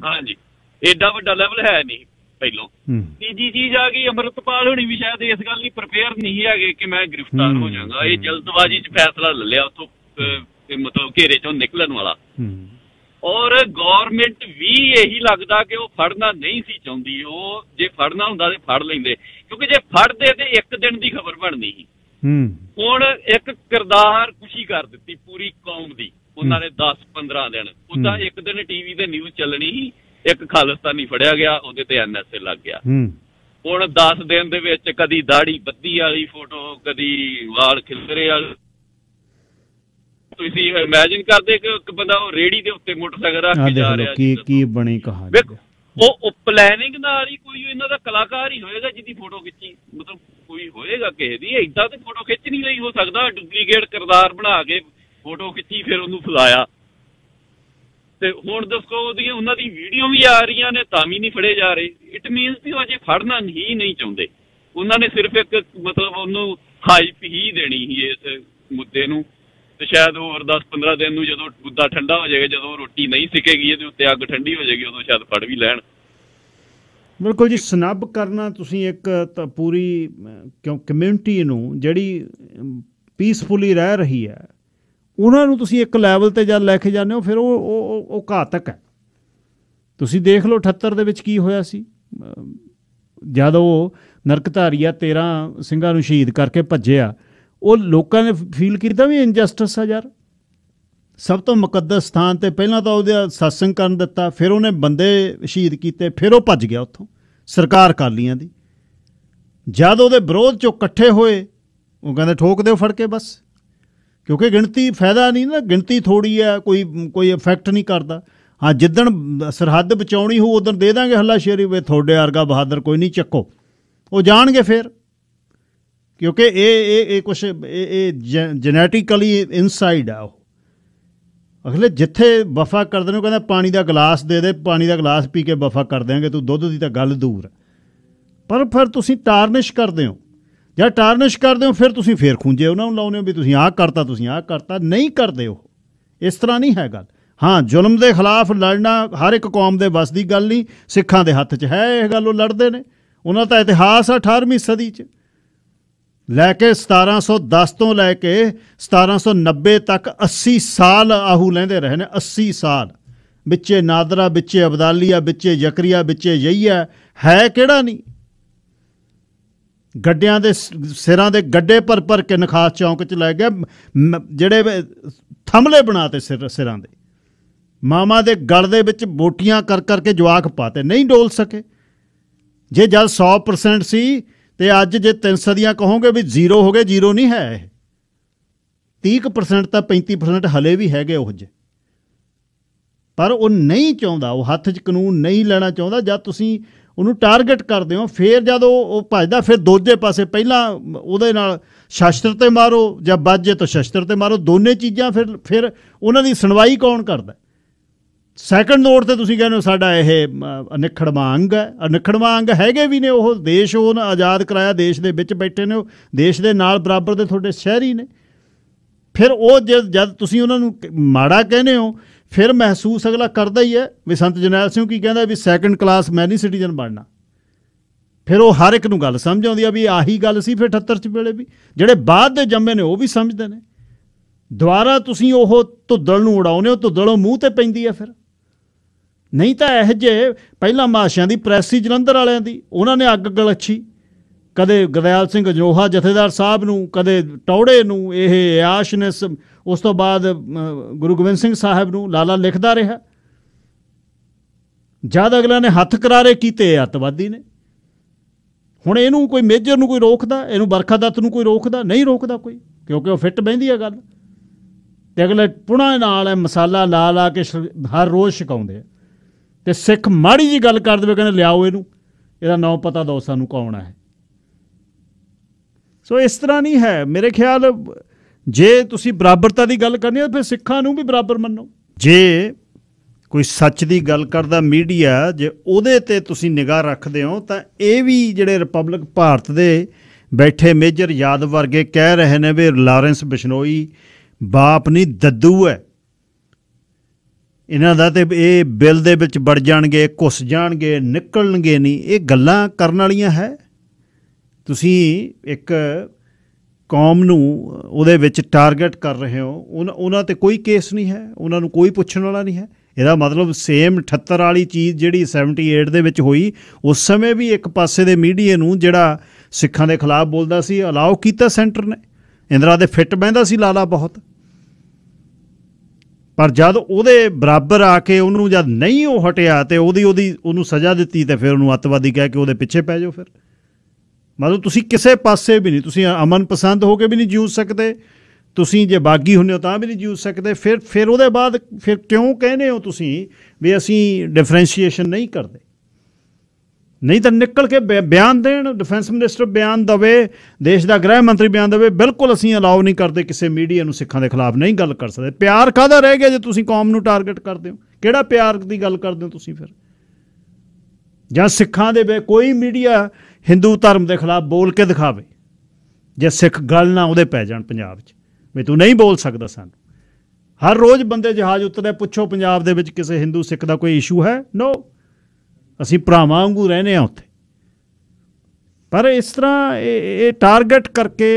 ਹਾਂਜੀ ਏਡਾ ਵੱਡਾ ਲੈਵਲ ਹੈ ਨਹੀਂ ਪਹਿਲੋਂ। ਤੀਜੀ ਚੀਜ਼ ਆ ਗਈ ਅਮਰਤਪਾਲ ਹੋਣੀ ਵੀ ਸ਼ਾਇਦ ਇਸ ਗੱਲ ਲਈ ਪ੍ਰਪੇਅਰ ਨਹੀਂ ਹੈਗੇ ਕਿ ਮੈਂ ਗ੍ਰਿਫਤਾਰ ਹੂੰ, ਜਾਵਾਂਗਾ। ਇਹ। ਜਲਦਬਾਜ਼ੀ 'ਚ ਫੈਸਲਾ ਲੈ ਲਿਆ ਉਥੋਂ ਮਤਲਬ ਘੇਰੇ 'ਚੋਂ ਨਿਕਲਣ ਵਾਲਾ। ਔਰ ਗਵਰਨਮੈਂਟ ਵੀ ਇਹੀ ਲੱਗਦਾ ਕਿ ਉਹ ਫੜਨਾ ਨਹੀਂ ਸੀ ਚਾਹੁੰਦੀ। ਉਹ ਜੇ ਫੜਨਾ ਹੁੰਦਾ ਤੇ ਫੜ ਲੈਂਦੇ। ਕਿਉਂਕਿ ਜੇ ਫੜਦੇ ਤੇ ਇੱਕ ਦਿਨ ਦੀ ਖਬਰ ਬਣਨੀ ਸੀ। ਹੂੰ। ਹੁਣ ਇੱਕ ਕਿਰਦਾਰ ਖੁਸ਼ੀ ਕਰ ਦਿੱਤੀ ਪੂਰੀ ਕੌਮ ਦੀ। ਉਹਨਾਂ ਨੇ 10 15 ਦਿਨ। ਉਦਾਂ। ਇੱਕ ਦਿਨ ਟੀਵੀ ਤੇ ਨਿਊਜ਼ ਚੱਲਣੀ ਸੀ। ਇੱਕ ਖਾਲਿਸਤਾਨੀ ਫੜਿਆ ਗਿਆ ਉਹਦੇ ਤੇ ਐਨਐਸਏ ਲੱਗ ਗਿਆ। ਹੂੰ। ਹੁਣ 10 ਦਿਨ ਦੇ ਵਿੱਚ ਕਦੀ ਦਾੜੀ ਬੱਦੀ ਵਾਲੀ ਫੋਟੋ ਕਦੀ ਵਾਲ ਖਿਲਰੇ ਵਾਲੀ। ਤੁਸੀਂ ਇਮੇਜਿਨ ਕਰਦੇ ਕਿ ਇੱਕ ਬੰਦਾ ਉਹ ਰੇੜੀ ਦੇ ਉੱਤੇ ਮੋਟਰਸਾਈਕਲ ਰੱਖ ਕੇ ਜਾ ਰਿਹਾ ਕੀ। ਕੀ ਬਣੀ ਕਹਾਣੀ ਉਹ ਉਹ ਪਲੈਨਿੰਗ ਨਾਲ ਹੀ ਕੋਈ ਇਹਨਾਂ ਦਾ ਕਲਾਕਾਰ ਹੀ ਹੋਏਗਾ ਜਿਹਦੀ ਫੋਟੋ ਖਿੱਚੀ ਮਤਲਬ ਕੋਈ ਹੋਏਗਾ ਕਿਸੇ ਦੀ ਇਦਾਂ ਤੇ ਫੋਟੋ ਖਿੱਚ ਨਹੀਂ ਲਈ ਹੋ ਸਕਦਾ ਡੁਪਲੀਕੇਟ ਕਿਰਦਾਰ ਬਣਾ ਕੇ ਫੋਟੋ ਖਿੱਚੀ ਫਿਰ ਉਹਨੂੰ ਫਲਾਇਆ। ਤੇ ਹੁਣ ਦੱਸੋ ਉਹਦੀਆਂ ਉਹਨਾਂ ਦੀ ਵੀਡੀਓ ਵੀ ਆ ਰਹੀਆਂ ਨੇ ਤਾਂ ਵੀ ਨਹੀਂ ਫੜੇ ਜਾ ਰਹੇ। ਇਟ ਮੀਨਸ ਕਿ ਉਹ ਅਜੇ ਫੜਨਾ ਹੀ ਨਹੀਂ ਚਾਹੁੰਦੇ। ਉਹਨਾਂ ਨੇ ਸਿਰਫ ਇੱਕ ਮਤਲਬ ਉਹਨੂੰ ਹਾਈਪ ਹੀ ਦੇਣੀ ਸੀ ਇਸ ਮੁੱਦੇ ਨੂੰ। ਤੇ ਸ਼ਾਇਦ ਹੋਰ 10-15 ਦਿਨ ਨੂੰ ਜਦੋਂ ਮੁੱਦਾ ਠੰਡਾ ਹੋ ਜਾਏਗਾ, ਜਦੋਂ ਰੋਟੀ ਨਹੀਂ ਸਿਕੇਗੀ ਇਹਦੇ ਉੱਤੇ ਅੱਗ ਠੰਡੀ ਹੋ ਜਾਏਗੀ, ਉਦੋਂ ਸ਼ਾਇਦ ਫੜ ਵੀ ਲੈਣ। ਬਿਲਕੁਲ ਜੀ, ਸਨੱਬ ਕਰਨਾ ਤੁਸੀਂ ਇੱਕ ਤਾਂ ਪੂਰੀ ਕਿਉਂ ਕਮਿਊਨਿਟੀ ਨੂੰ ਜਿਹੜੀ ਪੀਸਫੁਲੀ ਰਹਿ ਰਹੀ ਹੈ, ਉਹਨਾਂ ਨੂੰ ਤੁਸੀਂ ਇੱਕ ਲੈਵਲ ਤੇ ਜਦ ਲੈ ਕੇ ਜਾਂਦੇ ਹੋ, ਫਿਰ ਉਹ ਉਹ, ਉਹ- ਘਾਤਕ ਹੈ। ਤੁਸੀਂ ਦੇਖ ਲਓ 78 ਦੇ ਵਿੱਚ ਕੀ ਹੋਇਆ ਸੀ। ਜਦ ਉਹ ਨਰਕਧਾਰੀਆ 13 ਸਿੰਘਾਂ ਨੂੰ ਸ਼ਹੀਦ ਕਰਕੇ ਭੱਜਿਆ ਉਹ ਲੋਕਾਂ ਨੇ ਫੀਲ ਕੀਤਾ ਵੀ ਇਨਜਸਟਿਸ ਆ ਯਾਰ। ਸਭ ਤੋਂ ਮੁਕੱਦਸ ਸਥਾਨ ਤੇ ਪਹਿਲਾਂ ਤਾਂ ਉਹਦੇ satsang ਕਰਨ ਦਿੱਤਾ, ਫਿਰ ਉਹਨੇ ਬੰਦੇ ਸ਼ਹੀਦ ਕੀਤੇ, ਫਿਰ ਉਹ ਭੱਜ ਗਿਆ ਉੱਥੋਂ, ਸਰਕਾਰ ਕਾਲੀਆਂ ਦੀ। ਜਦ ਉਹਦੇ ਵਿਰੋਧ ਚੋਂ ਇਕੱਠੇ ਹੋਏ, ਉਹ ਕਹਿੰਦੇ ਠੋਕ ਦਿਓ ਫੜ ਕੇ ਬਸ। ਕਿਉਂਕਿ ਗਿਣਤੀ ਫਾਇਦਾ ਨਹੀਂ ਨਾ, ਗਿਣਤੀ ਥੋੜੀ ਹੈ ਕੋਈ ਕੋਈ ਇਫੈਕਟ ਨਹੀਂ ਕਰਦਾ। ਹਾਂ, ਜਿੱਦਣ ਸਰਹੱਦ ਬਚਾਉਣੀ ਹੋ ਉਦੋਂ ਦੇ ਦਾਂਗੇ ਹੱਲਾ ਸ਼ੇਰੀ ਵੇ ਤੁਹਾਡੇ ਵਰਗਾ ਬਹਾਦਰ ਕੋਈ ਨਹੀਂ ਚੱਕੋ। ਉਹ ਜਾਣਗੇ ਫਿਰ। ਕਿਉਂਕਿ ਇਹ ਇਹ ਇਹ ਕੁਝ ਇਹ ਇਹ ਜੈਨੇਟਿਕਲੀ ਇਨਸਾਈਡ ਆ ਉਹ। ਅਗਲੇ ਜਿੱਥੇ ਵਫਾ ਕਰਦੇ ਨੇ, ਉਹ ਕਹਿੰਦਾ ਪਾਣੀ ਦਾ ਗਲਾਸ ਦੇ ਦੇ, ਪਾਣੀ ਦਾ ਗਲਾਸ ਪੀ ਕੇ ਵਫਾ ਕਰ ਦਿਆਂਗੇ, ਤੂੰ ਦੁੱਧ ਦੀ ਤਾਂ ਗੱਲ ਦੂਰ ਪਰ ਫਿਰ ਤੁਸੀਂ ਟਾਰਨਿਸ਼ ਕਰਦੇ ਹੋ। ਜਾਂ ਟਾਰਨਿਸ਼ ਕਰਦੇ ਹੋ, ਫਿਰ ਤੁਸੀਂ ਫੇਰ ਖੁੰਝੇ ਉਹਨਾਂ ਨੂੰ ਲਾਉਨੇ ਹੋ ਵੀ ਤੁਸੀਂ ਆਹ ਕਰਤਾ, ਤੁਸੀਂ ਆਹ ਕਰਤਾ, ਨਹੀਂ ਕਰਦੇ ਉਹ। ਇਸ ਤਰ੍ਹਾਂ ਨਹੀਂ ਹੈ ਗੱਲ। ਹਾਂ, ਜ਼ੁਲਮ ਦੇ ਖਿਲਾਫ ਲੜਨਾ ਹਰ ਇੱਕ ਕੌਮ ਦੇ ਵੱਸ ਦੀ ਗੱਲ ਨਹੀਂ, ਸਿੱਖਾਂ ਦੇ ਹੱਥ 'ਚ ਹੈ ਇਹ ਗੱਲ, ਉਹ ਲੜਦੇ ਨੇ। ਉਹਨਾਂ ਦਾ ਇਤਿਹਾਸ ਆ 18ਵੀਂ ਸਦੀ 'ਚ। ਲੈ ਕੇ 1710 ਤੋਂ ਲੈ ਕੇ 1790 ਤੱਕ 80 ਸਾਲ ਆਹੂ ਲੈਂਦੇ ਰਹੇ ਨੇ 80 ਸਾਲ। ਵਿੱਚੇ ਨਾਦਰਾ, ਵਿੱਚੇ ਅਬਦਾਲੀਆ, ਵਿੱਚੇ ਯਕਰੀਆ ਵਿੱਚੇ ਜਈਆ ਹੈ ਕਿਹੜਾ ਨਹੀਂ? ਗੱਡਿਆਂ ਦੇ ਸਿਰਾਂ ਦੇ ਗੱਡੇ ਪਰ ਪਰ ਕੇ ਨਖਾਸ ਚੌਂਕ 'ਚ ਲੈ ਗਿਆ, ਮ- ਜਿਹੜੇ ਵੇ- ਥੰਮਲੇ ਬਣਾਤੇ ਸਿਰ, ਸਿਰਾਂ ਦੇ। ਮਾਮਾ ਦੇ ਗਲ ਦੇ ਵਿੱਚ ਬੋਟੀਆਂ ਕਰ, ਕਰਕੇ ਜਵਾਕ ਪਾਤੇ, ਨਹੀਂ ਡੋਲ ਸਕੇ। ਜੇ ਜਦ 100% ਸੀ ਤੇ ਅੱਜ ਜੇ ਤਿੰਨ ਸਦੀਆਂ ਕਹੋਗੇ ਵੀ ਜ਼ੀਰੋ ਹੋ ਗਏ, ਜ਼ੀਰੋ ਨਹੀਂ ਹੈ ਇਹ। 30% ਤਾਂ 35% ਹਲੇ ਵੀ ਹੈਗੇ ਉਹ ਜੇ। ਪਰ ਉਹ ਨਹੀਂ ਚਾਹੁੰਦਾ, ਉਹ ਹੱਥ 'ਚ ਕਾਨੂੰਨ ਨਹੀਂ ਲੈਣਾ ਚਾਹੁੰਦਾ ਜਦ ਤੁਸੀਂ ਉਹਨੂੰ ਟਾਰਗੇਟ ਕਰਦੇ ਹੋ, ਫਿਰ ਜਦ ਉਹ ਉਹ ਭੱਜਦਾ, ਫਿਰ ਦੂਜੇ ਪਾਸੇ ਪਹਿਲਾਂ ਉਹਦੇ ਨਾਲ ਸ਼ਸਤਰ ਤੇ ਮਾਰੋ, ਜਾਂ ਬਾਜੇ ਤੋਂ ਸ਼ਸਤਰ ਤੇ ਮਾਰੋ, ਦੋਨੇ ਚੀਜ਼ਾਂ ਫਿਰ ਫਿਰ ਉਹਨਾਂ ਦੀ ਸੁਣਵਾਈ ਕੌਣ ਕਰਦਾ? ਸੈਕੰਡ ਨੋਟ ਤੇ ਤੁਸੀਂ ਕਹਿੰਦੇ ਹੋ ਸਾਡਾ ਇਹ ਮ, ਅੰਗ ਹੈ। ਅਨਿਖੜਵਾਂ ਅੰਗ ਹੈਗੇ ਵੀ ਨੇ ਉਹ ਦੇਸ਼ ਉਹ ਆਜ਼ਾਦ ਕਰਾਇਆ ਦੇਸ਼ ਦੇ ਵਿੱਚ ਬੈਠੇ ਨੇ ਉਹ ਦੇਸ਼ ਦੇ ਨਾਲ ਬਰਾਬਰ ਦੇ ਤੁਹਾਡੇ ਸ਼ਹਿਰੀ ਨੇ। ਫਿਰ ਉਹ ਜਦ ਤੁਸੀਂ ਉਹਨਾਂ ਨੂੰ ਮਾੜਾ ਕਹਿੰਦੇ ਹੋ ਫਿਰ ਮਹਿਸੂਸ ਅਗਲਾ ਕਰਦਾ ਹੀ ਹੈ ਵੀ ਸੰਤ ਜਰਨੈਲ ਸਿੰਘ ਕੀ ਕਹਿੰਦਾ ਵੀ ਸੈਕੰਡ ਕਲਾਸ ਮੈਂ ਨਹੀਂ ਸਿਟੀਜ਼ਨ ਬਣਨਾ। ਫਿਰ ਉਹ ਹਰ ਇੱਕ ਨੂੰ ਗੱਲ ਸਮਝ ਆਉਂਦੀ ਆ ਵੀ ਆਹੀ ਗੱਲ ਸੀ ਫਿਰ 78 ਚ ਵੇਲੇ ਵੀ। ਜਿਹੜੇ ਬਾਅਦ ਦੇ ਜੰਮੇ ਨੇ ਉਹ ਵੀ ਸਮਝਦੇ ਨੇ। ਦੁਬਾਰਾ ਤੁਸੀਂ ਉਹ ਧੁੱਦਲ ਨੂੰ ਉਡਾਉਨੇ ਹੋ ਧੁੱਦਲ ਉਹ ਮੂੰਹ ਤੇ ਪੈਂਦੀ ਹੈ ਫਿਰ। ਨਹੀਂ ਤਾਂ ਇਹ ਜੇ ਪਹਿਲਾਂ ਮਾਸ਼ਿਆਂ ਦੀ ਪ੍ਰੈਸ ਸੀ ਜਲੰਧਰ ਵਾਲਿਆਂ ਦੀ, ਉਹਨਾਂ ਨੇ ਅੱਗ ਗਲਛੀ। ਕਦੇ ਗਦਿਆਲ ਸਿੰਘ ਅਜੋਹਾ ਜਥੇਦਾਰ ਸਾਹਿਬ ਨੂੰ, ਕਦੇ ਟੌੜੇ ਨੂੰ, ਇਹ ਆਸ਼ ਨੇ ਸ- ਉਸ ਤੋਂ ਬਾਅਦ ਗੁਰੂ ਗੋਬਿੰਦ ਸਿੰਘ ਸਾਹਿਬ ਨੂੰ ਲਾਲਾ ਲਿਖਦਾ ਰਿਹਾ। ਜਦ ਅਗਲਾ ਨੇ ਹੱਥ ਕਰਾਰੇ ਕੀਤੇ, ਇਹ ਅੱਤਵਾਦੀ ਨੇ। ਹੁਣ ਇਹਨੂੰ ਕੋਈ ਮੇਜਰ ਨੂੰ ਕੋਈ ਰੋਕਦਾ, ਇਹਨੂੰ ਬਰਖਾ ਦੱਤ ਨੂੰ ਕੋਈ ਰੋਕਦਾ, ਨਹੀਂ ਰੋਕਦਾ ਕੋਈ, ਕਿਉਂਕਿ ਉਹ ਫਿੱਟ ਬਹਿੰਦੀ ਆ ਗੱਲ। ਤੇ ਅਗਲੇ ਪੁਣਾ ਨਾਲ ਮਸਾਲਾ ਲਾ ਲਾ ਕੇ ਸ਼- ਹਰ ਰੋਜ਼ ਛਕਾਉਂਦੇ ਆ। ਤੇ ਸਿੱਖ ਮਾੜੀ ਜੀ ਗੱਲ ਕਰ ਦੇਵੇ, ਕਹਿੰਦੇ ਲਿਆਓ ਇਹਨੂੰ। ਇਹਦਾ ਨਾਮ ਪਤਾ ਦਿਓ ਸਾਨੂੰ ਕੌਣ ਹੈ ਸੋ ਇਸ ਤਰ੍ਹਾਂ ਨਹੀਂ ਹੈ। ਮੇਰੇ ਖਿਆਲ, ਜੇ ਤੁਸੀਂ ਬਰਾਬਰਤਾ ਦੀ ਗੱਲ ਕਰਨੀ ਹੈ ਫਿਰ ਸਿੱਖਾਂ ਨੂੰ ਵੀ ਬਰਾਬਰ ਮੰਨੋ। ਜੇ ਕੋਈ ਸੱਚ ਦੀ ਗੱਲ ਕਰਦਾ ਮੀਡੀਆ, ਜੇ ਉਹਦੇ ਤੇ ਤੁਸੀਂ ਨਿਗਾਹ ਰੱਖਦੇ ਹੋ, ਤਾਂ ਇਹ ਵੀ ਜਿਹੜੇ ਰਿਪਬਲਿਕ ਭਾਰਤ ਦੇ ਬੈਠੇ ਮੇਜਰ ਯਾਦਵ ਵਰਗੇ ਕਹਿ ਰਹੇ ਨੇ ਵੀ ਲਾਰੈਂਸ ਬਿਸ਼ਨੋਈ ਬਾਪ ਨਹੀਂ ਦੱਦੂ ਹੈ। ਇਹਨਾਂ ਦਾ ਤੇ ਇਹ ਬਿੱਲ ਦੇ ਵਿੱਚ ਵੜ ਜਾਣਗੇ, ਘੁਸ ਜਾਣਗੇ, ਨਿਕਲਣਗੇ ਨਹੀਂ। ਇਹ ਗੱਲਾਂ ਕਰਨ ਵਾਲੀਆਂ ਹੈ। ਤੁਸੀਂ ਇੱਕ ਕੌਮ ਨੂੰ ਉਹਦੇ ਵਿੱਚ ਟਾਰਗੇਟ ਕਰ ਰਹੇ ਹੋ। ਉਹਨਾਂ ਉਹਨਾਂ ਤੇ ਕੋਈ ਕੇਸ ਨਹੀਂ ਹੈ। ਉਹਨਾਂ ਨੂੰ ਕੋਈ ਪੁੱਛਣ ਵਾਲਾ ਨਹੀਂ ਹੈ। ਇਹਦਾ ਮਤਲਬ ਸੇਮ 78 ਵਾਲੀ ਚੀਜ਼ ਜਿਹੜੀ 78 ਦੇ ਵਿੱਚ ਹੋਈ, ਉਸ ਸਮੇਂ ਵੀ ਇੱਕ ਪਾਸੇ ਦੇ ਮੀਡੀਆ ਨੂੰ ਜਿਹੜਾ ਸਿੱਖਾਂ ਦੇ ਖਿਲਾਫ ਬੋਲਦਾ ਸੀ ਅਲਾਉ ਕੀਤਾ ਸੈਂਟਰ ਨੇ। ਇੰਦਰਾ ਦੇ ਫਿੱਟ ਬਹਿੰਦਾ ਸੀ, ਲਾਲਾ ਬਹੁਤ। ਪਰ ਜਦ ਉਹਦੇ ਬਰਾਬਰ ਆ ਕੇ ਉਹਨੂੰ ਜਦ ਨਹੀਂ ਉਹ ਹਟਿਆ ਤੇ ਉਹਦੀ ਉਹਦੀ ਉਹਨੂੰ ਸਜ਼ਾ ਦਿੱਤੀ ਤੇ ਫਿਰ ਉਹਨੂੰ ਅੱਤਵਾਦੀ ਕਹਿ ਕੇ ਉਹਦੇ ਪਿੱਛੇ ਪੈ ਜਾਓ ਫਿਰ। ਮਤਲਬ ਤੁਸੀਂ ਕਿਸੇ ਪਾਸੇ ਵੀ ਨਹੀਂ, ਤੁਸੀਂ ਅਮਨ ਪਸੰਦ ਹੋ ਕੇ ਵੀ ਨਹੀਂ ਜੂਝ ਸਕਦੇ, ਤੁਸੀਂ ਜੇ ਬਾਗੀ ਹੁੰਦੇ ਹੋ ਤਾਂ ਵੀ ਨਹੀਂ ਜੂਝ ਸਕਦੇ, ਫਿਰ ਫਿਰ ਉਹਦੇ ਬਾਅਦ ਫਿਰ ਕਿਉਂ ਕਹਿੰਦੇ ਹੋ ਤੁਸੀਂ ਵੀ ਅਸੀਂ ਡਿਫਰੈਂਸ਼ੀਏਸ਼ਨ ਨਹੀਂ ਕਰਦੇ? ਨਹੀਂ ਤਾਂ ਨਿਕਲ ਕੇ ਬਿ- ਬਿਆਨ ਦੇਣ ਡਿਫੈਂਸ ਮਿਨਿਸਟਰ ਬਿਆਨ ਦਵੇ, ਦੇਸ਼ ਦਾ ਗ੍ਰਹਿ ਮੰਤਰੀ ਬਿਆਨ ਦਵੇ, ਬਿਲਕੁਲ ਅਸੀਂ ਅਲਾਉ ਨਹੀਂ ਕਰਦੇ ਕਿਸੇ ਮੀਡੀਆ ਨੂੰ ਸਿੱਖਾਂ ਦੇ ਖਿਲਾਫ, ਨਹੀਂ ਗੱਲ ਕਰ ਸਕਦੇ। ਪਿਆਰ ਕਾਹਦਾ ਰਹਿ ਗਿਆ ਜੇ ਤੁਸੀਂ ਕੌਮ ਨੂੰ ਟਾਰਗੇਟ ਕਰਦੇ ਹੋ? ਕਿਹੜਾ ਪਿਆਰ ਦੀ ਗੱਲ ਕਰਦੇ ਹੋ ਤੁਸੀਂ ਫਿਰ? ਜਾਂ ਸਿੱਖਾਂ ਦੇ ਵੇ ਕੋਈ ਮੀਡੀਆ ਹਿੰਦੂ ਧਰਮ ਦੇ ਖਿਲਾਫ ਬੋਲ ਕੇ ਦਿਖਾਵੇ, ਜੇ ਸਿੱਖ ਗੱਲ ਨਾ ਉਹਦੇ ਪੈ ਜਾਣ ਪੰਜਾਬ 'ਚ। ਵੀ ਤੂੰ ਨਹੀਂ ਬੋਲ ਸਕਦਾ ਸਾਨੂੰ। ਹਰ ਰੋਜ਼ ਬੰਦੇ ਜਹਾਜ਼ ਉੱਤਰਦੇ, ਪੁੱਛੋ ਪੰਜਾਬ ਦੇ ਵਿੱਚ ਕਿਸੇ ਹਿੰਦੂ ਸਿੱਖ ਦਾ ਕੋਈ ਇਸ਼ੂ ਹੈ? ਨੋ ਅਸੀਂ ਭਰਾਵਾਂ ਵਾਂਗੂ ਰਹਨੇ ਆ ਉੱਥੇ। ਪਰ ਇਸ ਤਰ੍ਹਾਂ ਇਹ ਟਾਰਗੇਟ ਕਰਕੇ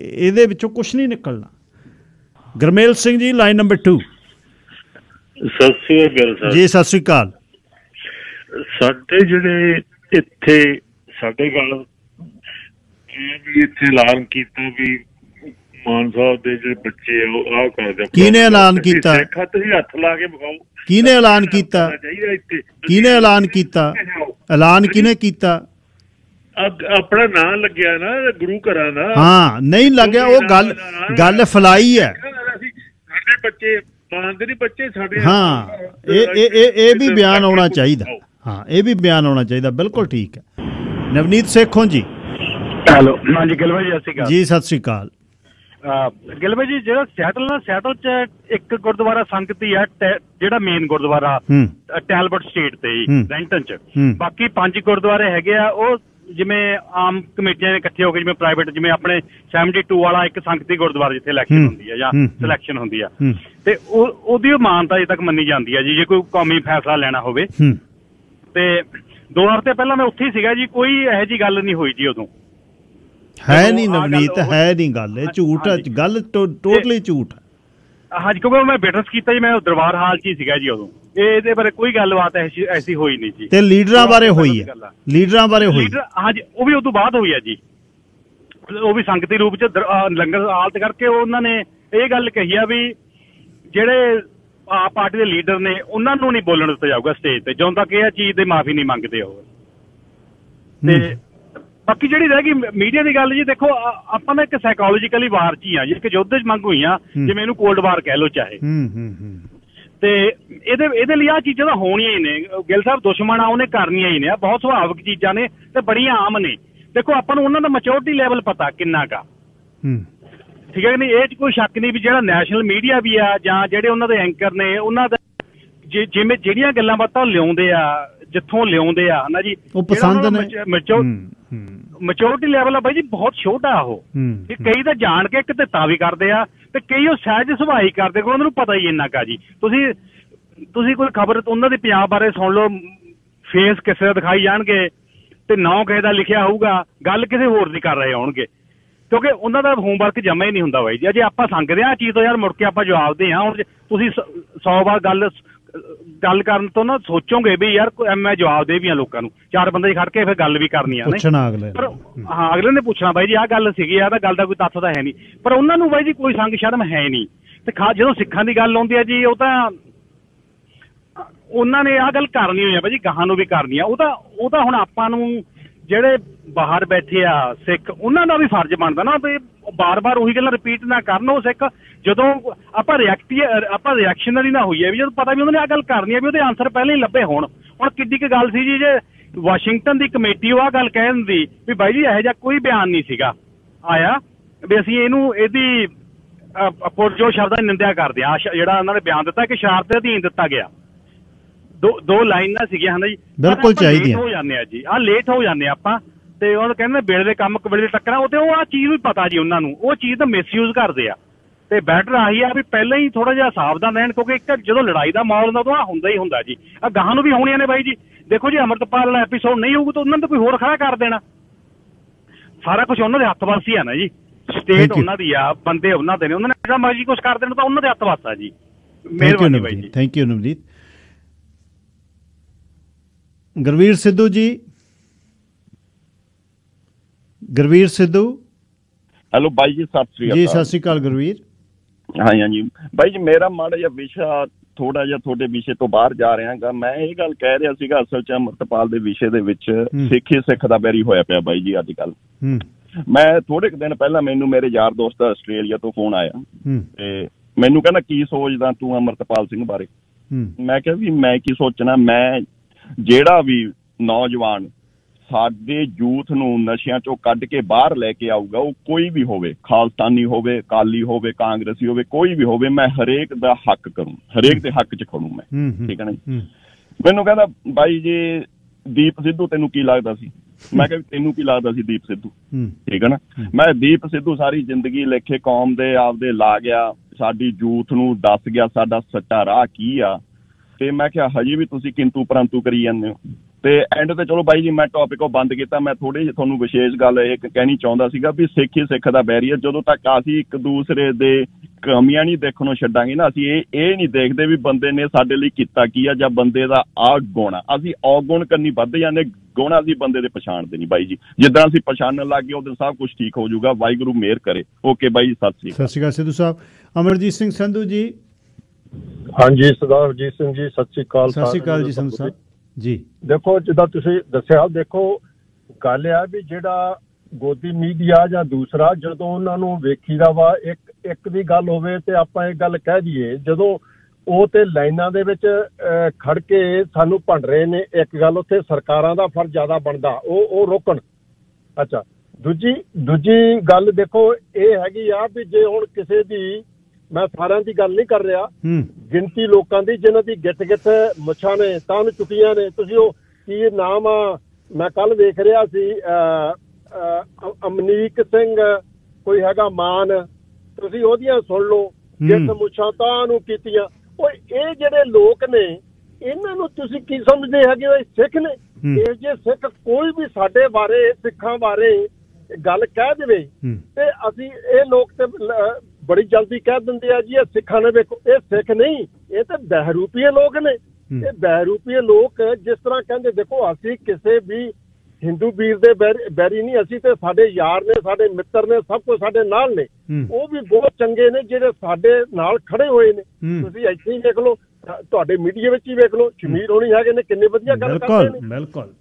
ਇਹਦੇ ਵਿੱਚੋਂ ਕੁਝ ਨਹੀਂ ਨਿਕਲਣਾ। ਗਰਮੇਲ ਸਿੰਘ ਜੀ ਲਾਈਨ ਨੰਬਰ 2 ਸਤਿ ਸ੍ਰੀ ਅਕਾਲ ਸਰ। ਜੀ ਸਤਿ ਸ੍ਰੀ ਅਕਾਲ। ਸਾਡੇ ਜਿਹੜੇ ਇੱਥੇ ਸਾਡੇ ਗੱਲ ਵੀ ਇੱਥੇ ਐਲਾਨ ਕੀਤਾ ਵੀ ਮਾਨ ਸਾਹਿਬ ਦੇ ਜਿਹੜੇ ਬੱਚੇ ਆ ਉਹ ਆਹ ਕਰਦੇ। ਕਿਹਨੇ ਐਲਾਨ ਕੀਤਾ? ਸਿੱਖ ਹੱਥ ਹੀ ਹੱਥ ਲਾ ਕੇ ਵਿਖਾਓ। ਕਿਹਨੇ ਐਲਾਨ ਕੀਤਾ? ਹੋਣਾ ਚਾਹੀਦਾ ਇੱਥੇ ਕਿਹਨੇ ਐਲਾਨ ਕੀਤਾ? ਐਲਾਨ ਕਿਹਨੇ ਕੀਤਾ? ਆਪਣਾ ਨਾਂ ਲੱਗਿਆ ਨਾ ਗੁਰੂ ਘਰਾਂ ਦਾ। ਹਾਂ ਨਹੀਂ ਲੱਗਿਆ ਉਹ ਗੱਲ ਗੱਲ ਫਲਾਈ ਹੈ। ਸਾਡੇ ਬੱਚੇ ਮਾਨ ਦੇ ਨਹੀਂ ਬੱਚੇ ਸਾਡੇ ਹਾਂ ਇਹ ਇਹ ਇਹ ਇਹ ਵੀ ਬਿਆਨ ਆਉਣਾ ਚਾਹੀਦਾ। ਹਾਂ ਇਹ ਵੀ ਬਿਆਨ ਆਉਣਾ ਚਾਹੀਦਾ ਬਿਲਕੁਲ ਠੀਕ ਹੈ। ਨਵਨੀਤ ਸੇਖੋਂ ਜੀ। ਹੈਲੋ ਹਾਂਜੀ ਗਿਲਵਾ ਜੀ ਸਤਿ ਸ਼੍ਰੀ ਅਕਾਲ। ਜੀ ਸਤਿ ਸ੍ਰੀ ਅਕਾਲ। ਗਿਲਵਾ ਜੀ ਜਿਹੜਾ ਸੈਟਲ ਨਾ ਸੈਟਲ ਚ ਇੱਕ ਗੁਰਦੁਆਰਾ ਸੰਗਤੀ ਆ ਜਿਹੜਾ ਮੇਨ ਗੁਰਦੁਆਰਾ ਟੈਲਬਰਟ ਸਟੇਟ ਤੇ ਹੂੰ। ਰੈਂਟਨ ਚ। ਬਾਕੀ ਪੰਜ ਗੁਰਦੁਆਰੇ ਹੈਗੇ ਆ ਉਹ ਜਿਵੇਂ ਆਮ ਕਮੇਟੀਆਂ ਦੇ ਇਕੱਠੇ ਹੋ ਕੇ ਜਿਵੇਂ ਪ੍ਰਾਈਵੇਟ ਜਿਵੇਂ ਆਪਣੇ 72 ਵਾਲਾ ਇੱਕ ਸੰਗਤੀ ਗੁਰਦੁਆਰਾ ਜਿੱਥੇ ਇਲੈਕਸ਼ਨ। ਹੁੰਦੀ ਹੈ ਜਾਂ। ਸਿਲੈਕਸ਼ਨ ਹੁੰਦੀ ਆ ਤੇ ਉਹ ਉਹਦੀ ਉਹ ਮਾਨਤਾ ਅਜੇ ਤੱਕ ਮੰਨੀ ਜਾਂਦੀ ਹੈ ਜੀ ਜੇ ਕੋਈ ਕੌਮੀ ਫੈਸਲਾ ਲੈਣਾ ਹੋਵੇ ਤੇ ਦੋ ਹਫ਼ਤੇ ਪਹਿਲਾਂ ਮੈਂ ਉੱਥੇ ਹੀ ਸੀਗਾ ਜੀ ਕੋਈ ਇਹੋ ਜੀ ਗੱਲ ਨਹੀਂ ਹੋਈ ਜੀ ਉਦੋਂ ਹੈ ਨਹੀਂ ਨਵਨੀਤ ਹੈ ਨਹੀਂ ਗੱਲ ਇਹ ਝੂਠ ਹੈ। ਗੱਲ ਟੋਟਲੀ ਝੂਠ ਹੈ ਹਾਂਜੀ ਕਿਉਂਕਿ ਮੈਂ ਬਿਟਨਸ ਕੀਤਾ ਜੀ ਮੈਂ ਦਰਬਾਰ ਹਾਲ 'ਚ ਹੀ ਸੀਗਾ ਜੀ ਉਦੋਂ। ਇਹ ਇਹਦੇ ਬਾਰੇ ਕੋਈ ਗੱਲਬਾਤ ਐਸੀ ਐਸੀ ਹੋਈ ਨਹੀਂ ਜੀ। ਤੇ ਲੀਡਰਾਂ ਬਾਰੇ ਹੋਈ ਹੈ। ਆ। ਲੀਡਰਾਂ ਬਾਰੇ ਹੋਈ। ਹਾਂਜੀ ਉਹ ਵੀ ਉਦੋਂ ਬਾਅਦ ਹੋਈ ਆ ਜੀ। ਉਹ ਵੀ ਸੰਗਤੀ ਰੂਪ 'ਚ ਲੰਗਰ ਹਾਲਤ ਕਰਕੇ ਉਹਨਾਂ ਨੇ ਇਹ ਗੱਲ ਕਹੀ ਆ ਵੀ ਜਿਹੜੇ ਆਪ ਪਾਰਟੀ ਦੇ ਲੀਡਰ ਨੇ ਉਹਨਾਂ ਨੂੰ ਨਹੀਂ ਬੋਲਣ ਦਿੱਤਾ ਜਾਊਗਾ ਸਟੇਜ ਤੇ। ਜਦੋਂ ਤੱਕ ਇਹ ਚੀਜ਼ ਦੇ ਮਾਫੀ ਨਹੀਂ ਮੰਗਦੇ ਉਹ। ਤੇ ਬਾਕੀ ਜਿਹੜੀ ਰਹਿ ਗਈ ਮੀਡੀਆ ਦੀ ਗੱਲ ਜੀ ਦੇਖੋ ਆਪਾਂ ਨਾ ਇੱਕ ਸਾਈਕੋਲੋਜੀਕਲੀ ਵਾਰ 'ਚ ਹੀ ਆ ਜੀ ਇੱਕ ਯੁੱਧ 'ਚ ਮੰਗ ਹੋਈ ਆ ਹੂੰ। ਜਿਵੇਂ ਇਹਨੂੰ ਕੋਲਡ ਵਾਰ ਕਹਿ ਲਓ ਚਾਹੇ। ਹੂੰ ਹੂੰ ਹੂੰ। ਤੇ ਇਹਦੇ ਇਹਦੇ ਲਈ ਆ ਚੀਜ਼ਾਂ ਤਾਂ ਹੋਣੀਆਂ ਹੀ ਨੇ। ਗਿੱਲ ਸਾਹਿਬ ਦੁਸ਼ਮਣ ਆ ਉਹਨੇ ਕਰਨੀਆਂ ਹੀ ਨੇ। ਆ ਬਹੁਤ ਸੁਭਾਵਿਕ ਚੀਜ਼ਾਂ ਨੇ ਤੇ ਬੜੀਆਂ ਆਮ ਨੇ। ਦੇਖੋ ਆਪਾਂ ਨੂੰ ਉਹਨਾਂ ਦਾ ਮੈਚੁਰਿਟੀ ਲੈਵਲ ਪਤਾ ਕਿੰਨਾ ਕਾ ਹੂੰ। ਠੀਕ ਹੈ ਨਹੀਂ? ਇਹ 'ਚ ਕੋਈ ਸ਼ੱਕ ਨਹੀਂ ਵੀ ਜਿਹੜਾ ਨੈਸ਼ਨਲ ਮੀਡੀਆ ਵੀ ਆ ਜਾਂ ਜਿਹੜੇ ਉਹਨਾਂ ਦੇ ਐਂਕਰ ਨੇ ਉਹਨਾਂ ਦਾ ਜਿ- ਜਿਵੇਂ ਜਿਹੜੀਆਂ ਗੱਲਾਂ ਬਾਤਾਂ ਲਿਆਉਂਦੇ ਆ ਜਿੱਥੋਂ ਲਿਆਉਂਦੇ ਆ ਹਨਾ ਜੀ? ਉਹ ਪਸੰਦ ਨੇ। ਮੈਚੁਰਿਟੀ ਲੈਵਲ ਆ ਬਾਈ ਜੀ ਬਹੁਤ ਛੋਟਾ ਉਹ। ਹੂੰ ਕਿ ਕਈ ਤਾਂ ਜਾਣ ਕੇ ਕਿਤੇ ਵੀ ਕਰਦੇ ਆ ਤੇ ਕਈ ਉਹ ਸਹਿਜ ਸੁਭਾਈ ਕਰਦੇ ਕੋਲ ਉਹਨਾਂ ਨੂੰ ਪਤਾ ਹੀ ਇੰਨਾ ਕਾ ਜੀ। ਤੁਸੀਂ ਤੁਸੀਂ ਕੋਈ ਖਬਰ ਉਹਨਾਂ ਦੇ ਪੰਜਾਬ ਬਾਰੇ ਸੁਣ ਲਓ ਫੇਸ ਕਿਸੇ ਦਾ ਦਿਖਾਈ ਜਾਣਗੇ ਤੇ ਨਾਂ ਕਿਸੇ ਦਾ ਲਿਖਿਆ ਹੋਊਗਾ ਗੱਲ ਕਿਸੇ ਹੋਰ ਦੀ ਕਰ ਰਹੇ ਹੋਣਗੇ। ਕਿਉਂਕਿ ਉਹਨਾਂ ਦਾ ਹੋਮਵਰਕ ਜਮਾ ਹੀ ਨਹੀਂ ਹੁੰਦਾ ਬਾਈ ਜੀ। ਅਜੇ ਆਪਾਂ ਸੰਗਦੇ ਆ ਚੀਜ਼ ਤੋਂ ਯਾਰ ਮੁੜ ਕੇ ਆਪਾਂ ਜਵਾਬ ਦੇ ਆ। ਹੁਣ ਤੁਸੀਂ 100 ਵਾਰ ਗੱਲ ਗੱਲ ਕਰਨ ਤੋਂ ਨਾ ਸੋਚੋਗੇ ਵੀ ਯਾਰ ਕੋਈ- ਮੈਂ ਜਵਾਬ ਦੇ ਵੀ ਆ ਲੋਕਾਂ ਨੂੰ। ਚਾਰ ਬੰਦੇ ਖੜ ਕੇ ਫਿਰ ਗੱਲ ਵੀ ਕਰਨੀ ਆ ਪੁੱਛਣਾ ਅਗਲੇ ਪਰ ਹਾਂ ਅਗਲੇ ਨੇ ਪੁੱਛਣਾ ਬਾਈ ਜੀ ਆਹ ਗੱਲ ਸੀਗੀ ਆ ਤਾਂ ਗੱਲ ਦਾ ਕੋਈ ਤੱਥ ਤਾਂ ਹੈ ਨਹੀਂ। ਪਰ ਉਹਨਾਂ ਨੂੰ ਬਾਈ ਜੀ ਕੋਈ ਸੰਗ ਸ਼ਰਮ ਹੈ ਨਹੀਂ। ਤੇ ਖਾ ਜਦੋਂ ਸਿੱਖਾਂ ਦੀ ਗੱਲ ਆਉਂਦੀ ਹੈ ਜੀ ਉਹ ਤਾਂ ਉਹਨਾਂ ਨੇ ਆਹ ਗੱਲ ਕਰਨੀ ਹੋਈ ਆ ਬਾਈ ਜੀ ਗਾਹਾਂ ਨੂੰ ਵੀ ਕਰਨੀ ਆ। ਉਹ ਤਾਂ ਉਹ ਤਾਂ ਹੁਣ ਆਪਾਂ ਨੂੰ ਜਿਹੜੇ ਬਾਹਰ ਬੈਠੇ ਆ ਸਿੱਖ, ਉਹਨਾਂ ਦਾ ਵੀ ਫਰਜ਼ ਬਣਦਾ ਨਾ ਵੀ ਬਾਰ-ਬਾਰ ਉਹੀ ਗੱਲਾਂ ਰਿਪੀਟ ਨਾ ਕਰਨ ਉਹ ਸਿੱਖ। ਜਦੋਂ ਆਪਾਂ ਰਿਐਕਟੀ ਆਪਾਂ ਰਿਐਕਸ਼ਨਰੀ ਨਾ ਹੋਈਏ ਵੀ ਜਦੋਂ ਪਤਾ ਵੀ ਉਹਨਾਂ ਨੇ ਆਹ ਗੱਲ ਕਰਨੀ ਹੈ ਵੀ ਉਹਦੇ ਆਨਸਰ ਪਹਿਲਾਂ ਹੀ ਲੱਭੇ ਹੋਣ। ਹੁਣ ਕਿੱਡੀ ਕੁ ਗੱਲ ਸੀ ਜੀ ਜੇ ਵਾਸ਼ਿੰਗਟਨ ਦੀ ਕਮੇਟੀ ਉਹ ਆਹ ਗੱਲ ਕਹਿ ਦਿੰਦੀ ਵੀ ਬਾਈ ਜੀ ਇਹੋ ਜਿਹਾ ਕੋਈ ਬਿਆਨ ਨਹੀਂ ਸੀਗਾ। ਆਇਆ ਵੀ ਅਸੀਂ ਇਹਨੂੰ ਇਹਦੀ ਪੁਰਜੋ ਸ਼ਬਦਾਂ ਦੀ ਨਿੰਦਿਆ ਕਰਦੇ ਆ। ਜਿਹੜਾ ਉਹਨਾਂ ਨੇ ਬਿਆਨ ਦਿੱਤਾ ਕਿ ਸ਼ਰਾਰਤ ਦੇ ਅਧੀਨ ਦਿੱਤਾ ਗਿਆ। ਦੋ ਦੋ ਲਾਈਨਾਂ ਸੀਗੀਆਂ ਹਨ ਜੀ? ਬਿਲਕੁਲ ਚਾਹੀਦੀਆਂ। ਹੋ ਜਾਂਦੇ ਆ ਜੀ। ਆ ਲੇਟ ਹੋ ਜਾਂਦੇ ਆਪਾਂ। ਤੇ ਉਹ ਕਹਿੰਦੇ ਵੇਲੇ ਦੇ ਕੰਮ ਕਬਲੇ ਦੇ ਟੱਕਰਾਂ। ਉਹ ਤੇ ਉਹ ਆ ਚੀਜ਼ ਵੀ ਪਤਾ ਜੀ ਉਹਨਾਂ ਨੂੰ। ਉਹ ਚੀਜ਼ ਦਾ ਮਿਸਯੂਜ਼ ਕਰਦੇ ਆ। ਤੇ ਬੈਟਰ ਆਹੀ ਆ ਵੀ ਪਹਿਲਾਂ ਹੀ ਥੋੜਾ ਜਿਹਾ ਸਾਵਧਾਨ ਰਹਿਣ ਕਿਉਂਕਿ ਇੱਕ ਜਦੋਂ ਲੜਾਈ ਦਾ ਮਾਹੌਲ ਹੁੰਦਾ ਤਾਂ ਹੁੰਦਾ ਹੀ ਹੁੰਦਾ ਜੀ। ਆ ਗਾਹਾਂ ਨੂੰ ਵੀ ਹੋਣੀਆਂ ਨੇ ਬਾਈ ਜੀ। ਦੇਖੋ ਜੀ ਅਮਰਤਪਾਲ ਵਾਲਾ ਐਪੀਸੋਡ ਨਹੀਂ ਹੋਊਗਾ ਤਾਂ ਉਹਨਾਂ ਨੂੰ ਕੋਈ ਹੋਰ ਖੜਾ ਕਰ ਦੇਣਾ। ਸਾਰਾ ਕੁਝ ਉਹਨਾਂ ਦੇ ਹੱਥ ਵੱਸ ਹੀ ਆ ਨਾ ਜੀ। ਸਟੇਟ. ਉਹਨਾਂ ਦੀ ਆ ਬੰਦੇ ਉਹਨਾਂ ਦੇ ਨੇ। ਉਹਨਾਂ ਨੇ ਜਿਹੜਾ ਮਰਜ਼ੀ ਕੁਝ ਕਰ ਦੇਣਾ ਤਾਂ ਉਹਨਾਂ ਦੇ ਹੱਥ ਵੱਸ ਆ ਜੀ। ਮਿਹਰਬਾਨੀ ਬਾਈ ਜੀ। Thank you Navneet Gurveer Sidhu ji. Gurveer Sidhu. Hello ਬਾਈ ਜੀ ਸਤਿ ਸ੍ਰੀ ਜੀ ਅਕਾਲ। ਸਤਿ ਸ਼੍ਰੀ ਅਕਾਲ ਗੁਰਵੀਰ। ਹਾਂਜੀ ਹਾਂਜੀ। ਬਾਈ ਜੀ ਮੇਰਾ ਮਾੜਾ ਜਿਹਾ ਵਿਸ਼ਾ ਥੋੜਾ ਜਿਹਾ ਤੁਹਾਡੇ ਵਿਸ਼ੇ ਤੋਂ ਬਾਹਰ ਜਾ ਰਿਹਾਗਾ ਮੈਂ ਇਹ ਗੱਲ ਕਹਿ ਰਿਹਾ ਸੀਗਾ ਅਸਲ ਚ ਅਮਰਤਪਾਲ ਦੇ ਵਿਸ਼ੇ ਦੇ ਵਿੱਚ ਸਿੱਖੀ ਸਿੱਖ ਦਾ ਬੈਰੀ ਹੋਇਆ ਪਿਆ ਬਾਈ ਜੀ ਅੱਜ ਕੱਲ ਹੂੰ। ਮੈਂ ਥੋੜੇ ਕੁ ਦਿਨ ਪਹਿਲਾਂ ਮੈਨੂੰ ਮੇਰੇ ਯਾਰ ਦੋਸਤ ਦਾ ਆਸਟ੍ਰੇਲੀਆ ਤੋਂ ਫੋਨ ਆਇਆ। ਹੂੰ। ਤੇ ਮੈਨੂੰ ਕਹਿੰਦਾ ਕੀ ਸੋਚਦਾ ਤੂੰ ਅਮਰਤਪਾਲ ਸਿੰਘ ਬਾਰੇ? ਹੂੰ। ਮੈਂ ਕਿਹਾ ਵੀ ਮੈਂ ਕੀ ਸੋਚਣਾ? ਮੈਂ ਜਿਹੜਾ ਵੀ ਨੌਜਵਾਨ ਸਾਡੇ ਯੂਥ ਨੂੰ ਨਸ਼ਿਆਂ ਚੋਂ ਕੱਢ ਕੇ ਬਾਹਰ ਲੈ ਕੇ ਆਊਗਾ ਉਹ ਕੋਈ ਵੀ ਹੋਵੇ ਖਾਲਸਤਾਨੀ ਹੋਵੇ ਕਾਲੀ ਹੋਵੇ ਕਾਂਗਰਸੀ ਹੋਵੇ ਕੋਈ ਵੀ ਹੋਵੇ ਮੈਂ ਹਰੇਕ ਦਾ ਹੱਕ ਕਰੂੰ ਹਰੇਕ ਦੇ ਹੱਕ 'ਚ ਖੜੂੰ ਮੈਂ ਠੀਕ ਹੈ ਨਾ ਮੈਨੂੰ ਕਹਿੰਦਾ ਬਾਈ ਜੀ ਦੀਪ ਸਿੱਧੂ ਤੈਨੂੰ ਕੀ ਲੱਗਦਾ ਸੀ? ਮੈਂ ਕਿਹਾ ਤੈਨੂੰ ਕੀ ਲੱਗਦਾ ਸੀ ਦੀਪ ਸਿੱਧੂ? ਠੀਕ ਹੈ ਨਾ? ਮੈਂ ਦੀਪ ਸਿੱਧੂ ਸਾਰੀ ਜ਼ਿੰਦਗੀ ਲੇਖੇ ਕੌਮ ਦੇ ਆਪਦੇ ਲਾ ਗਿਆ ਸਾਡੀ ਯੂਥ ਨੂੰ ਦੱਸ ਗਿਆ ਸਾਡਾ ਸੱਚਾ ਰਾਹ ਕੀ ਆ? ਤੇ ਮੈਂ ਕਿਹਾ, ਹਜੇ ਵੀ ਤੁਸੀਂ ਕਿੰਤੂ ਪਰੰਤੂ ਕਰੀ ਜਾਂਦੇ ਹੋ? ਤੇ ਐਂਡ ਤੇ ਚਲੋ ਬਾਈ ਜੀ, ਮੈਂ ਟੌਪਿਕ ਉਹ ਬੰਦ ਕੀਤਾ। ਮੈਂ ਥੋੜੀ ਜਿਹੀ ਤੁਹਾਨੂੰ ਵਿਸ਼ੇਸ਼ ਗੱਲ ਇਹ ਕਹਿਣੀ ਚਾਹੁੰਦਾ ਸੀਗਾ ਵੀ ਸਿੱਖ ਹੀ ਸਿੱਖ ਦਾ ਬੈਰੀਅਰ ਜਦੋਂ ਤੱਕ ਅਸੀਂ ਇੱਕ ਦੂਸਰੇ ਦੇ ਕਮੀਆਂ ਨਹੀਂ ਦੇਖਣੋਂ ਛੱਡਾਂਗੇ ਨਾ, ਅਸੀਂ ਇਹ ਇਹ ਨਹੀਂ ਦੇਖਦੇ ਵੀ ਬੰਦੇ ਨੇ ਸਾਡੇ ਲਈ ਕੀਤਾ ਕੀ ਆ ਜਾਂ ਬੰਦੇ ਦਾ ਆ ਗੁਣ ਅਸੀਂ ਔਗੁਣ ਕਰਨੀ ਵੱਧ ਜਾਂਦੇ, ਗੁਣ ਅਸੀਂ ਬੰਦੇ ਦੇ ਪਛਾਣਦੇ ਨਹੀਂ ਬਾਈ ਜੀ। ਜਿੱਦਾਂ ਅਸੀਂ ਪਛਾਣਨ ਲੱਗ ਗਏ ਉਦੋਂ ਸਭ ਕੁਝ ਠੀਕ ਹੋ ਜਾਊਗਾ। ਵਾਹਿਗੁਰੂ ਮਿਹਰ ਕਰੇ। ਓਕੇ ਬਾਈ ਸਤਿ ਸ੍ਰੀ ਅਕਾਲ। ਸਤਿ ਸ਼੍ਰੀ ਅਕਾਲ ਸਿੱਧੂ ਸਾਹਿਬ। ਅਮਰਜੀਤ ਸਿੰਘ ਸੰਧੂ ਜੀ ਹਾਂਜੀ ਸਰਦਾਰ ਅਜੀਤ ਸਿੰਘ ਜੀ ਸਤਿ ਸ੍ਰੀ ਅਕਾਲ ਸਤਿ ਸ਼੍ਰੀ ਅਕਾਲ ਜੀ ਸੰਧੂ ਸਾਹਿਬ ਜੀ। ਦੇਖੋ ਜਿੱਦਾਂ ਤੁਸੀਂ ਦੱਸਿਆ ਦੇਖੋ ਗੱਲ ਆ ਵੀ ਜਿਹੜਾ ਗੋਦੀ ਮੀਡੀਆ ਜਾਂ ਦੂਸਰਾ ਜਦੋਂ ਉਹਨਾਂ ਨੂੰ ਵੇਖੀਦਾ ਵਾ ਇੱਕ ਇੱਕ ਦੀ ਗੱਲ ਹੋਵੇ ਤੇ ਆਪਾਂ ਇਹ ਗੱਲ ਕਹਿ ਦਈਏ ਜਦੋਂ ਉਹ ਤੇ ਲਾਈਨਾਂ ਦੇ ਵਿੱਚ ਖੜ ਕੇ ਸਾਨੂੰ ਭੰਡ ਰਹੇ ਨੇ ਇੱਕ ਗੱਲ ਉੱਥੇ ਸਰਕਾਰਾਂ ਦਾ ਫਰਜ਼ ਜ਼ਿਆਦਾ ਬਣਦਾ ਉਹ ਉਹ ਰੋਕਣ। ਅੱਛਾ ਦੂਜੀ ਦੂਜੀ ਗੱਲ ਦੇਖੋ ਇਹ ਹੈਗੀ ਆ ਵੀ ਜੇ ਹੁਣ ਕਿਸੇ ਦੀ ਮੈਂ ਸਾਰਿਆਂ ਦੀ ਗੱਲ ਨਹੀਂ ਕਰ ਰਿਹਾ। ਗਿਣਤੀ ਲੋਕਾਂ ਦੀ ਜਿਨ੍ਹਾਂ ਦੀ ਗਿੱਟ ਗਿੱਟ ਮੁੱਛਾਂ ਨੇ ਤਾਂ ਉਹਨੂੰ ਚੁੱਕੀਆਂ ਨੇ। ਤੁਸੀਂ ਉਹ ਕੀ ਨਾਮ ਆ? ਮੈਂ ਕੱਲ ਵੇਖ ਰਿਹਾ ਸੀ ਅਮਨੀਕ ਸਿੰਘ ਕੋਈ ਹੈਗਾ ਮਾਨ। ਤੁਸੀਂ ਉਹਦੀਆਂ ਸੁਣ ਲਓ। ਗਿੱਟ ਮੁੱਛਾਂ ਤਾਂ ਨੂੰ ਕੀਤੀਆਂ। ਓਏ ਇਹ ਜਿਹੜੇ ਲੋਕ ਨੇ ਇਹਨਾਂ ਨੂੰ ਤੁਸੀਂ ਕੀ ਸਮਝਦੇ ਹੈਗੇ ਹੋ? ਸਿੱਖ ਨੇ। ਇਹ ਜੇ ਸਿੱਖ ਕੋਈ ਵੀ ਸਾਡੇ ਬਾਰੇ ਸਿੱਖਾਂ ਬਾਰੇ ਗੱਲ ਕਹਿ ਦੇਵੇ ਤੇ ਅਸੀਂ ਇਹ ਲੋਕ ਤੇ ਬੜੀ ਜਲਦੀ ਕਹਿ ਦਿੰਦੇ ਆ ਜੀ ਇਹ ਸਿੱਖਾਂ ਨੇ ਵੇਖੋ ਇਹ ਸਿੱਖ ਨਹੀਂ ਇਹ ਤੇ ਬਹਿਰੂਪੀਏ ਲੋਕ ਨੇ। ਇਹ ਬਹਿਰੂਪੀਏ ਲੋਕ ਜਿਸ ਤਰ੍ਹਾਂ ਕਹਿੰਦੇ ਦੇਖੋ ਅਸੀਂ ਕਿਸੇ ਵੀ ਹਿੰਦੂ ਵੀਰ ਦੇ ਬੈਰ- ਨਹੀਂ ਅਸੀਂ ਤੇ ਸਾਡੇ ਯਾਰ ਨੇ ਸਾਡੇ ਮਿੱਤਰ ਨੇ ਸਭ ਕੁਝ ਸਾਡੇ ਨਾਲ ਨੇ। ਉਹ ਵੀ ਬਹੁਤ ਚੰਗੇ ਨੇ ਜਿਹੜੇ ਸਾਡੇ ਨਾਲ ਖੜੇ ਹੋਏ ਨੇ। ਤੁਸੀਂ ਇੱਥੇ ਹੀ ਦੇਖ ਲਓ ਤੁਹਾਡੇ ਮੀਡੀਆ ਵਿੱਚ ਹੀ ਵੇਖ ਲਓ ਸ਼ਮੀਰ ਹੋਣੀ ਹੈਗੇ ਨੇ ਕਿੰਨੇ ਵਧੀਆ ਗੱਲ ਕਰਦੇ ਨੇ ਬਿਲਕੁਲ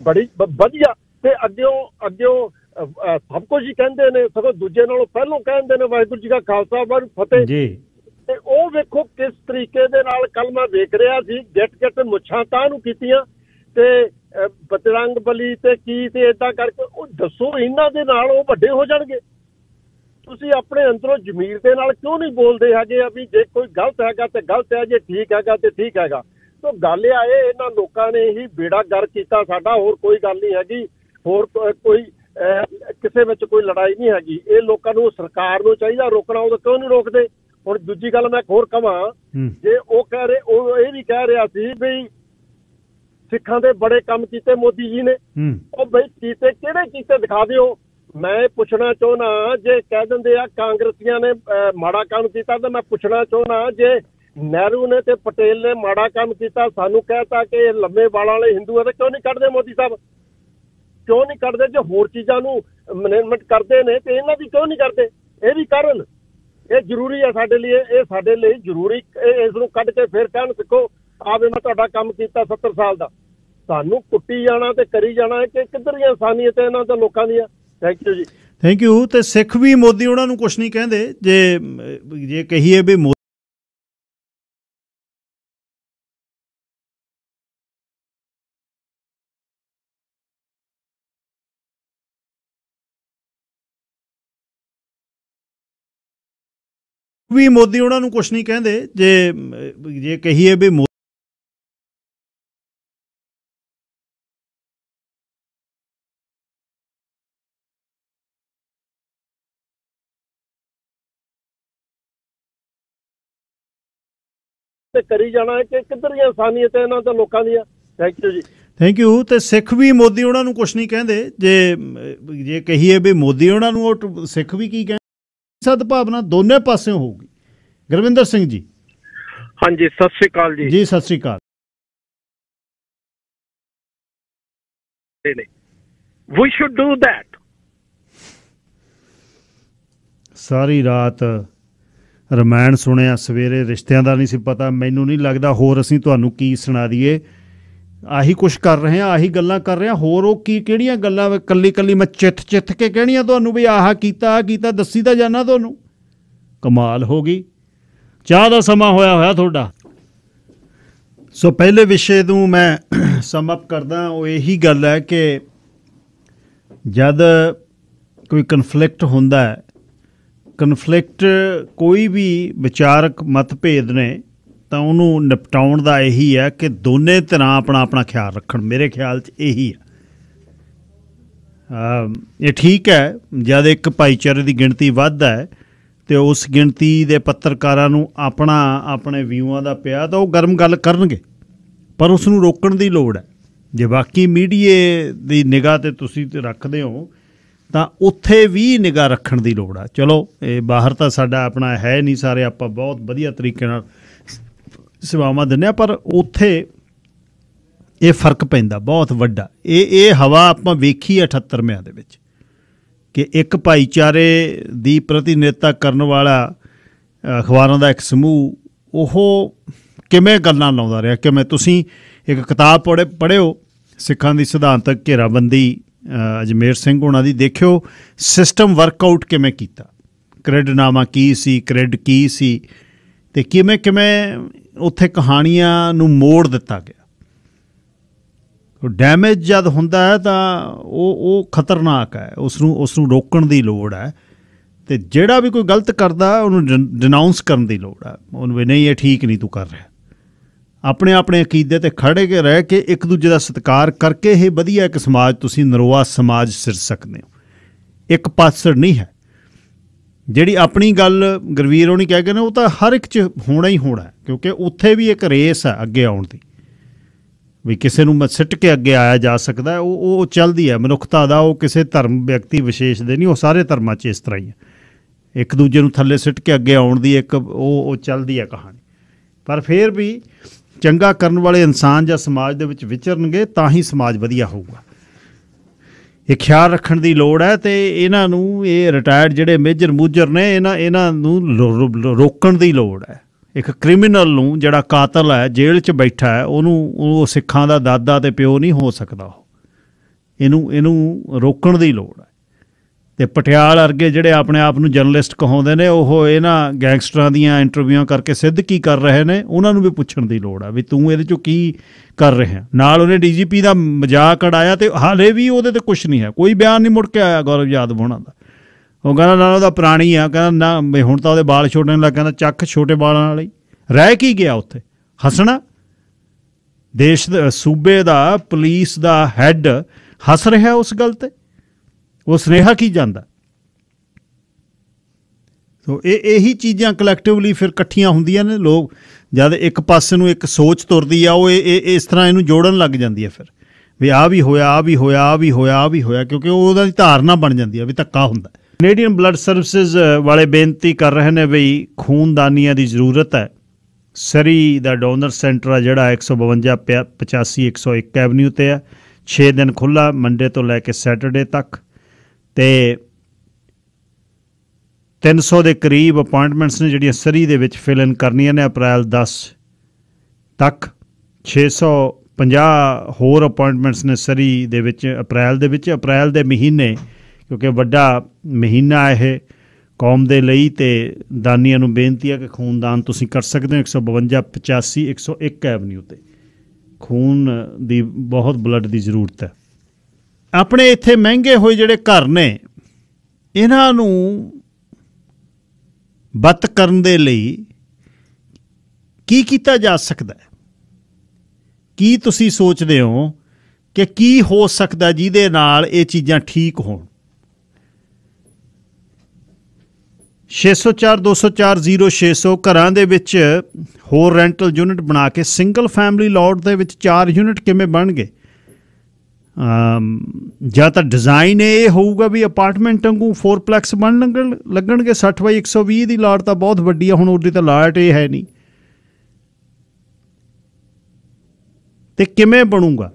ਬੜੀ ਵਧੀਆ ਤੇ ਅੱਗਿਓਂ ਅੱਗਿਓਂ ਸਭ ਕੁਝ ਹੀ ਕਹਿੰਦੇ ਨੇ ਸਗੋਂ ਦੂਜੇ ਨਾਲੋਂ ਪਹਿਲੋਂ ਕਹਿੰਦੇ ਨੇ ਵਾਹਿਗੁਰੂ ਜੀ ਕਾ ਖਾਲਸਾ ਵਾਹਿਗੁਰੂ ਫਤਿਹ। ਜੀ। ਤੇ ਉਹ ਵੇਖੋ ਕਿਸ ਤਰੀਕੇ ਦੇ ਨਾਲ ਕੱਲ ਮੈਂ ਵੇਖ ਰਿਹਾ ਸੀ ਗਿੱਟ ਗਿੱਟ ਮੁੱਛਾਂ ਤਾਂ ਨੂੰ ਕੀਤੀਆਂ ਤੇ ਅ, ਬਜਰੰਗ ਬਲੀ ਤੇ ਕੀ ਤੇ ਇਦਾਂ ਕਰਕੇ ਉਹ ਦੱਸੋ ਇਹਨਾਂ ਦੇ ਨਾਲ ਉਹ ਵੱਡੇ ਹੋ ਜਾਣਗੇ। ਤੁਸੀਂ ਆਪਣੇ ਅੰਦਰੋਂ ਜ਼ਮੀਰ ਦੇ ਨਾਲ ਕਿਉਂ ਨਹੀਂ ਬੋਲਦੇ ਹੈਗੇ ਆ ਵੀ ਜੇ ਕੋਈ ਗਲਤ ਹੈਗਾ ਤੇ ਗਲਤ ਹੈ ਜੇ ਠੀਕ ਹੈਗਾ ਤੇ ਠੀਕ ਹੈਗਾ। ਸੋ ਗੱਲ ਇਹ ਆ ਇਹ ਇਹਨਾਂ ਲੋਕਾਂ ਨੇ ਹੀ ਬੇੜਾ ਗਰ ਕੀਤਾ ਸਾਡਾ ਹੋਰ ਕੋਈ ਗੱਲ ਨਹੀਂ ਹੈਗੀ। ਹੋਰ ਕੋਈ ਕਿਸੇ ਵਿੱਚ ਕੋਈ ਲੜਾਈ ਨਹੀਂ ਹੈਗੀ। ਇਹ ਲੋਕਾਂ ਨੂੰ ਸਰਕਾਰ ਨੂੰ ਚਾਹੀਦਾ ਰੋਕਣਾ ਉਹ ਕਿਉਂ ਨਹੀਂ ਰੋਕਦੇ? ਹੁਣ ਦੂਜੀ ਗੱਲ ਮੈਂ ਹੋਰ ਕਵਾਂ ਹੂੰ। ਜੇ ਉਹ ਕਹਿ ਰਹੇ ਉਹ ਇਹ ਵੀ ਕਹਿ ਰਿਹਾ ਸੀ ਵੀ ਸਿੱਖਾਂ ਦੇ ਬੜੇ ਕੰਮ ਕੀਤੇ ਮੋਦੀ ਜੀ ਨੇ। ਉਹ ਬਈ ਕੀਤੇ ਕਿਹੜੇ ਕੀਤੇ ਦਿਖਾ ਦਿਓ। ਮੈਂ ਪੁੱਛਣਾ ਚਾਹੁੰਦਾ ਜੇ ਕਹਿ ਦਿੰਦੇ ਆ ਕਾਂਗਰਸੀਆਂ ਨੇ ਮਾੜਾ ਕੰਮ ਕੀਤਾ ਤਾਂ ਮੈਂ ਪੁੱਛਣਾ ਚਾਹੁੰਦਾ ਜੇ ਨਹਿਰੂ ਨੇ ਤੇ ਪਟੇਲ ਨੇ ਮਾੜਾ ਕੰਮ ਕੀਤਾ ਸਾਨੂੰ ਕਹਿਤਾ ਕਿ ਲੰਮੇ ਵਾਲਾਂ ਵਾਲੇ ਹਿੰਦੂ ਆ ਤਾਂ ਕਿਉਂ ਨਹੀਂ ਕੱਢਦੇ ਮੋਦੀ ਸਾਹਿਬ? ਕਿਉਂ ਨਹੀਂ ਕੱਢਦੇ ਜੇ ਹੋਰ ਚੀਜ਼ਾਂ ਨੂੰ ਮੈਨੇਜਮੈਂਟ ਕਰਦੇ ਨੇ ਤੇ ਇਹਨਾਂ ਦੀ ਕਿਉਂ ਨਹੀਂ ਕਰਦੇ? ਇਹ ਵੀ ਕਰਨ। ਇਹ ਜ਼ਰੂਰੀ ਹੈ ਸਾਡੇ ਲਈ, ਇਹ ਸਾਡੇ ਲਈ ਜ਼ਰੂਰੀ। ਇਸ ਨੂੰ ਕੱਢ ਕੇ ਫਿਰ ਕਹਿਣ ਸਿੱਖੋ ਆ ਮੈਂ ਤੁਹਾਡਾ ਕੰਮ ਕੀਤਾ 70 ਸਾਲ ਦਾ। ਸਾਨੂੰ ਕੁੱਟੀ ਜਾਣਾ ਤੇ ਕਰੀ ਜਾਣਾ ਕਿ ਕਿੱਧਰ ਦੀਆਂ ਇਨਸਾਨੀਅਤ ਹੈ ਇਹਨਾਂ ਤਾਂ ਲੋਕਾਂ ਦੀਆਂ? ਥੈਂਕ ਯੂ ਜੀ। ਥੈਂਕ ਯੂ ਤੇ ਸਿੱਖ ਵੀ ਮੋਦੀ ਉਹਨਾਂ ਨੂੰ ਕੁਝ ਨਹੀਂ ਕਹਿੰਦੇ। ਜੇ ਜੇ ਕਹੀਏ ਵੀ ਵੀ ਮੋਦੀ ਉਹਨਾਂ ਨੂੰ ਕੁਝ ਨਹੀਂ ਕਹਿੰਦੇ ਜੇ ਜੇ ਕਹੀਏ ਵੀ ਤੇ ਕਰੀ ਜਾਣਾ ਕਿ ਕਿੱਧਰ ਦੀਆਂ ਇਨਸਾਨੀਅਤ ਹੈ ਇਹਨਾਂ ਤਾਂ ਲੋਕਾਂ ਦੀਆਂ? ਥੈਂਕ ਯੂ ਜੀ। ਥੈਂਕ ਯੂ ਤੇ ਸਿੱਖ ਵੀ ਮੋਦੀ ਉਹਨਾਂ ਨੂੰ ਕੁਝ ਨਹੀਂ ਕਹਿੰਦੇ ਜੇ ਜੇ ਕਹੀਏ ਵੀ ਮੋਦੀ ਉਹਨਾਂ ਨੂੰ ਸਿੱਖ ਵੀ ਕੀ ਕਹਿੰਦੇ ਸਦਭਾਵਨਾ ਦੋਨੇ ਪਾਸਿਓਂ ਹੋਊਗੀ। ਗੁਰਵਿੰਦਰ ਸਿੰਘ ਜੀ। ਹਾਂਜੀ ਸਤਿ ਸ੍ਰੀ ਅਕਾਲ ਜੀ। ਜੀ ਸਤਿ ਸ੍ਰੀ ਅਕਾਲ। ਵੀ ਸ਼ੁੱਡ ਡੂ ਦੈਟ ਸਾਰੀ ਰਾਤ ਰਮਾਇਣ ਸੁਣਿਆ ਸਵੇਰੇ ਰਿਸ਼ਤਿਆਂ ਦਾ ਨਹੀਂ ਸੀ ਪਤਾ ਮੈਨੂੰ ਨਹੀਂ ਲੱਗਦਾ ਹੋਰ ਅਸੀਂ ਤੁਹਾਨੂੰ ਕੀ ਸੁਣਾ ਦਈਏ। ਆਹੀ ਕੁਛ ਕਰ ਰਹੇ ਹਾਂ ਆਹੀ ਗੱਲਾਂ ਕਰ ਰਹੇ ਹਾਂ ਹੋਰ ਉਹ ਕੀ, ਕਿਹੜੀਆਂ ਗੱਲਾਂ ਵਾ? ਕੱਲੀ ਕੱਲੀ ਮੈਂ ਚਿੱਥ ਚਿੱਥ ਕੇ ਕਹਿਣੀਆਂ ਤੁਹਾਨੂੰ ਵੀ ਆਹ ਕੀਤਾ ਆਹ ਕੀਤਾ, ਦੱਸੀ ਤਾਂ ਜਾਣਾ ਤੁਹਾਨੂੰ। ਕਮਾਲ ਹੋ ਗਈ। ਚਾਹ ਦਾ ਸਮਾਂ ਹੋਇਆ ਹੋਇਆ ਤੁਹਾਡਾ। ਸੋ ਪਹਿਲੇ ਵਿਸ਼ੇ ਨੂੰ ਮੈਂ ਸਮ ਅਪ ਕਰਦਾ, ਉਹ ਇਹੀ ਗੱਲ ਹੈ ਕਿ ਜਦ ਕੋਈ ਕਨਫਲਿਕਟ ਹੁੰਦਾ ਹੈ ਕਨਫਲਿਕਟ ਕੋਈ ਵੀ ਵਿਚਾਰਕ ਮਤਭੇਦ ਨੇ ਤਾਂ ਉਹਨੂੰ ਨਿਪਟਾਉਣ ਦਾ ਇਹੀ ਹੈ ਕਿ ਦੋਨੇ ਧਿਰਾਂ ਆਪਣਾ ਆਪਣਾ ਖਿਆਲ ਰੱਖਣ। ਮੇਰੇ ਖਿਆਲ 'ਚ ਇਹੀ ਹੈ। ਇਹ ਠੀਕ ਹੈ, ਜਦ ਇੱਕ ਭਾਈਚਾਰੇ ਦੀ ਗਿਣਤੀ ਵੱਧ ਹੈ ਤੇ ਉਸ ਗਿਣਤੀ ਦੇ ਪੱਤਰਕਾਰਾਂ ਨੂੰ ਆਪਣਾ ਆਪਣੇ ਵਿਊਆਂ ਦਾ ਪਿਆ ਤਾਂ ਉਹ ਗਰਮ ਗੱਲ ਕਰਨਗੇ, ਪਰ ਉਸ ਨੂੰ ਰੋਕਣ ਦੀ ਲੋੜ ਹੈ। ਜੇ ਬਾਕੀ ਮੀਡੀਏ ਦੀ ਨਿਗਾਹ ਤੇ ਤੁਸੀਂ ਤੇ ਰੱਖਦੇ ਹੋ, ਤਾਂ ਉੱਥੇ ਵੀ ਨਿਗਾਹ ਰੱਖਣ ਦੀ ਲੋੜ ਆ ਚਲੋ, ਇਹ ਬਾਹਰ ਤਾਂ ਸਾਡਾ ਆਪਣਾ ਹੈ ਨਹੀਂ, ਸਾਰੇ ਆਪਾਂ ਬਹੁਤ ਵਧੀਆ ਤਰੀਕੇ ਨਾਲ ਸੇਵਾਵਾਂ ਦਿੰਦੇ ਆ ਪਰ ਉੱਥੇ ਇਹ ਫ਼ਰਕ ਪੈਂਦਾ, ਬਹੁਤ ਵੱਡਾ। ਇਹ ਇਹ ਹਵਾ ਆਪਾਂ ਵੇਖੀ ਆ 78ਵਿਆਂ ਦੇ ਵਿੱਚ ਕਿ ਇੱਕ ਭਾਈਚਾਰੇ ਦੀ ਪ੍ਰਤੀਨਿਧਤਾ ਕਰਨ ਵਾਲਾ ਅਖਬਾਰਾਂ ਦਾ ਇੱਕ ਸਮੂਹ, ਉਹ ਕਿਵੇਂ ਗੱਲਾਂ ਲਾਉਂਦਾ ਰਿਹਾ? ਕਿਵੇਂ ਤੁਸੀਂ ਇੱਕ ਕਿਤਾਬ ਪੜ੍ਹੇ, ਪੜ੍ਹਿਓ, ਸਿੱਖਾਂ ਦੀ ਸਿਧਾਂਤਕ ਘੇਰਾਬੰਦੀ ਅਜਮੇਰ ਸਿੰਘ ਉਹਨਾਂ ਦੀ, ਦੇਖਿਓ ਸਿਸਟਮ ਵਰਕਆਊਟ ਕਿਵੇਂ ਕੀਤਾ? ਕ੍ਰੈਡਨਾਮਾ ਕੀ ਸੀ ਕ੍ਰੈਡ ਕੀ ਸੀ? ਤੇ ਕਿਵੇਂ ਕਿਵੇਂ ਉੱਥੇ ਕਹਾਣੀਆਂ ਨੂੰ ਮੋੜ ਦਿੱਤਾ ਗਿਆ। ਡੈਮੇਜ ਜਦ ਹੁੰਦਾ ਹੈ ਤਾਂ ਉਹ ਉਹ ਖਤਰਨਾਕ ਹੈ। ਉਸ ਨੂੰ ਉਸ ਨੂੰ ਰੋਕਣ ਦੀ ਲੋੜ ਹੈ। ਤੇ ਜਿਹੜਾ ਵੀ ਕੋਈ ਗਲਤ ਕਰਦਾ ਉਹਨੂੰ ਡਿਨਾਉਂਸ ਕਰਨ ਦੀ ਲੋੜ ਹੈ। ਉਹਨੂੰ ਵੀ ਨਹੀਂ ਇਹ ਠੀਕ ਨਹੀਂ ਤੂੰ ਕਰ ਰਿਹਾ। ਆਪਣੇ ਆਪਣੇ ਅਕੀਦੇ ਤੇ ਖੜੇ ਕੇ ਰਹਿ ਕੇ ਇੱਕ ਦੂਜੇ ਦਾ ਸਤਿਕਾਰ ਕਰਕੇ ਹੀ ਵਧੀਆ ਇੱਕ ਸਮਾਜ ਤੁਸੀਂ ਨਰੋਆ ਸਮਾਜ ਸਿਰ ਸਕਦੇ ਹੋ। ਇੱਕ ਪਾਸੜ ਨਹੀਂ ਹੈ। ਜਿਹੜੀ ਆਪਣੀ ਗੱਲ ਗੁਰਵੀਰ ਹੋਣੀ ਕਹਿ ਕੇ ਨਾ ਉਹ ਤਾਂ ਹਰ ਇੱਕ ਚ ਹੋਣਾ ਹੀ ਹੋਣਾ ਹੈ, ਕਿਉਂਕਿ ਉੱਥੇ ਵੀ ਇੱਕ ਰੇਸ ਹੈ ਅੱਗੇ ਆਉਣ ਦੀ। ਵੀ ਕਿਸੇ ਨੂੰ ਮ- ਸਿੱਟ ਕੇ ਅੱਗੇ ਆਇਆ ਜਾ ਸਕਦਾ ਹੈ, ਉਹ ਉਹ ਚੱਲਦੀ ਹੈ ਮਨੁੱਖਤਾ ਦਾ ਉਹ ਕਿਸੇ ਧਰਮ ਵਿਅਕਤੀ ਵਿਸ਼ੇਸ਼ ਦੇ ਨਹੀਂ ਉਹ ਸਾਰੇ ਧਰਮਾਂ 'ਚ ਇਸ ਤਰ੍ਹਾਂ ਹੀ ਹੈ ਇੱਕ ਦੂਜੇ ਨੂੰ ਥੱਲੇ ਸਿੱਟ ਕੇ ਅੱਗੇ ਆਉਣ ਦੀ ਇੱਕ ਉਹ ਉਹ ਚੱਲਦੀ ਹੈ ਕਹਾਣੀ। ਪਰ ਫਿਰ ਵੀ ਚੰਗਾ ਕਰਨ ਵਾਲੇ ਇਨਸਾਨ ਜਾਂ ਸਮਾਜ ਦੇ ਵਿੱਚ ਵਿਚਰਨਗੇ ਤਾਂ ਹੀ ਸਮਾਜ ਵਧੀਆ ਹੋਊਗਾ। ਇਹ ਖਿਆਲ ਰੱਖਣ ਦੀ ਲੋੜ ਹੈ ਤੇ ਇਹਨਾਂ ਨੂੰ ਇਹ ਰਿਟਾਇਰਡ ਜਿਹੜੇ ਮੇਜਰ ਮੂਜਰ ਨੇ ਇਹਨਾਂ ਇਹਨਾਂ ਨੂੰ ਰੋਕਣ ਦੀ ਲੋੜ ਹੈ। ਇੱਕ ਕ੍ਰਿਮੀਨਲ ਨੂੰ ਜਿਹੜਾ ਕਾਤਲ ਹੈ, ਜੇਲ੍ਹ 'ਚ ਬੈਠਾ ਹੈ, ਉਹਨੂੰ ਉਹ ਸਿੱਖਾਂ ਦਾ ਦਾਦਾ ਤੇ ਪਿਓ ਨਹੀਂ ਹੋ ਸਕਦਾ ਉਹ। ਇਹਨੂੰ ਇਹਨੂੰ ਰੋਕਣ ਦੀ ਲੋੜ ਹੈ। ਤੇ ਪਟਿਆਲ ਵਰਗੇ ਜਿਹੜੇ ਆਪਣੇ ਆਪ ਨੂੰ ਜਰਨਲਿਸਟ ਕਹਾਉਂਦੇ ਨੇ, ਉਹ ਇਹਨਾਂ ਗੈਂਗਸਟਰਾਂ ਦੀਆਂ ਇੰਟਰਵਿਊਆਂ ਕਰਕੇ ਸਿੱਧ ਕੀ ਕਰ ਰਹੇ ਨੇ, ਉਹਨਾਂ ਨੂੰ ਵੀ ਪੁੱਛਣ ਦੀ ਲੋੜ ਆ ਵੀ ਤੂੰ ਇਹਦੇ ਚੋਂ ਕੀ ਕਰ ਰਿਹਾ ਨਾਲ ਉਹਨੇ ਡੀਜੀਪੀ ਦਾ ਮਜ਼ਾਕ ਉਡਾਇਆ ਤੇ ਹਾਲੇ ਵੀ ਉਹਦੇ ਤੇ ਕੁਝ ਨਹੀਂ ਹੈ। ਕੋਈ ਬਿਆਨ ਨਹੀਂ ਮੁੜ ਕੇ ਆਇਆ ਗੌਰਵ ਯਾਦਵ ਹੋਣਾ ਦਾ। ਉਹ ਕਹਿੰਦਾ, ਨਾ, ਉਹਦਾ ਪੁਰਾਣੀ ਆ। ਕਹਿੰਦਾ, ਨਾ, ਵੀ ਹੁਣ ਤਾਂ ਉਹਦੇ ਵਾਲ ਛੋਟੇ ਲੱਗ ਕਹਿੰਦਾ, ਚੱਕ ਛੋਟੇ ਵਾਲਾਂ ਵਾਲੀ ਰਹਿ ਕੀ ਗਿਆ ਉੱਥੇ? ਹੱਸਣਾ? ਦੇਸ਼ ਦੇ, ਸੂਬੇ ਦਾ, ਪੁਲਿਸ ਦਾ ਹੈੱਡ ਹੱਸ ਰਿਹਾ ਉਸ ਗੱਲ ਤੇ? ਉਹ ਸੁਨੇਹਾ ਕੀ ਜਾਂਦਾ? ਸੋ, ਇਹ, ਇਹੀ ਚੀਜ਼ਾਂ ਕਲੈਕਟਿਵਲੀ ਫਿਰ ਇਕੱਠੀਆਂ ਹੁੰਦੀਆਂ ਨੇ। ਲੋਕ ਜਦ ਇੱਕ ਪਾਸੇ ਨੂੰ ਇੱਕ ਸੋਚ ਤੁਰਦੀ ਆ, ਉਹ ਇਹ, ਇਹ- ਇਸ ਤਰ੍ਹਾਂ ਇਹਨੂੰ ਜੋੜਨ ਲੱਗ ਜਾਂਦੀ ਹੈ ਫਿਰ। ਵੀ ਆ ਵੀ ਹੋਇਆ ਆ ਵੀ ਹੋਇਆ ਆ ਵੀ ਹੋਇਆ ਆ ਵੀ ਹੋਇਆ, ਕਿਉਂਕਿ ਉਹ ਉਹਦਾ ਧਾਰਨਾ ਬਣ ਜਾਂਦੀ ਆ ਵੀ ਧੱਕਾ ਹੁੰਦਾ। ਕੈਨੇਡੀਅਨ ਬਲੱਡ ਸਰਵਿਸਿਜ਼ ਵਾਲੇ ਬੇਨਤੀ ਕਰ ਰਹੇ ਨੇ ਵੀ ਖੂਨਦਾਨੀਆਂ ਦੀ ਜ਼ਰੂਰਤ ਹੈ। ਸਰੀ ਦਾ ਡੋਨਰ ਸੈਂਟਰ ਆ ਜਿਹੜਾ 152 ਪਿਆ- 85 101 ਐਵਨਿਊ ਤੇ ਆ। 6 ਦਿਨ ਖੁੱਲਾ ਮੰਡੇ ਤੋਂ ਲੈ ਕੇ ਸੈਟਰਡੇ ਤੱਕ। ਤੇ 300 ਦੇ ਕਰੀਬ ਅਪਾਇੰਟਮੈਂਟਸ ਨੇ ਜਿਹੜੀਆਂ ਸਰੀ ਦੇ ਵਿੱਚ ਫਿਲ ਇਨ ਕਰਨੀਆਂ ਨੇ ਅਪ੍ਰੈਲ 10 ਤੱਕ। 650 ਹੋਰ ਅਪਾਇੰਟਮੈਂਟਸ ਨੇ ਸਰੀ ਦੇ ਵਿੱਚ, ਅਪ੍ਰੈਲ ਦੇ ਵਿੱਚ। ਅਪ੍ਰੈਲ ਦੇ ਮਹੀਨੇ ਕਿਉਂਕਿ ਵੱਡਾ ਮਹੀਨਾ ਇਹ ਕੌਮ ਦੇ ਲਈ ਤੇ ਦਾਨੀਆਂ ਨੂੰ ਬੇਨਤੀ ਹੈ ਕਿ ਖੂਨਦਾਨ ਤੁਸੀਂ ਕਰ ਸਕਦੇ ਹੋ। 152 85 101 ਐਵਨਿਊ ਤੇ। ਖੂਨ ਦੀ ਬਹੁਤ ਬਲੱਡ ਦੀ ਜ਼ਰੂਰਤ ਹੈ। ਆਪਣੇ ਇੱਥੇ ਮਹਿੰਗੇ ਹੋਏ ਜਿਹੜੇ ਘਰ ਨੇ, ਇਹਨਾਂ ਨੂੰ ਬੱਤ ਕਰਨ ਦੇ ਲਈ ਕੀ ਕੀਤਾ ਜਾ ਸਕਦਾ ਹੈ? ਕੀ ਤੁਸੀਂ ਸੋਚਦੇ ਹੋ ਕਿ ਕੀ ਹੋ ਸਕਦਾ ਜਿਹਦੇ ਨਾਲ ਇਹ ਚੀਜ਼ਾਂ ਠੀਕ ਹੋਣ? 604 204 0600 ਘਰਾਂ ਦੇ ਵਿੱਚ ਹੋਰ ਰੈਂਟਲ ਯੂਨਿਟ ਬਣਾ ਕੇ ਸਿੰਗਲ ਫੈਮਿਲੀ ਲੋਟ ਦੇ ਵਿੱਚ ਚਾਰ ਯੂਨਿਟ ਕਿਵੇਂ ਬਣਗੇ ਅਮ, ਜਾਂ ਤਾਂ ਡਿਜ਼ਾਈਨ ਇਹ ਹੋਊਗਾ ਵੀ ਅਪਾਰਟਮੈਂਟ ਵਾਂਗੂ ਫੋਰਪਲੈਕਸ ਬਣਨ ਲੱਗਣਗੇ 60 ਬਾਈ 120 ਦੀ ਲਾਟ ਤਾਂ ਬਹੁਤ ਵੱਡੀ ਆ, ਹੁਣ ਉਹਦੀ ਤਾਂ ਲਾਟ ਇਹ ਹੈ ਨਹੀਂ। ਤੇ ਕਿਵੇਂ ਬਣੂਗਾ?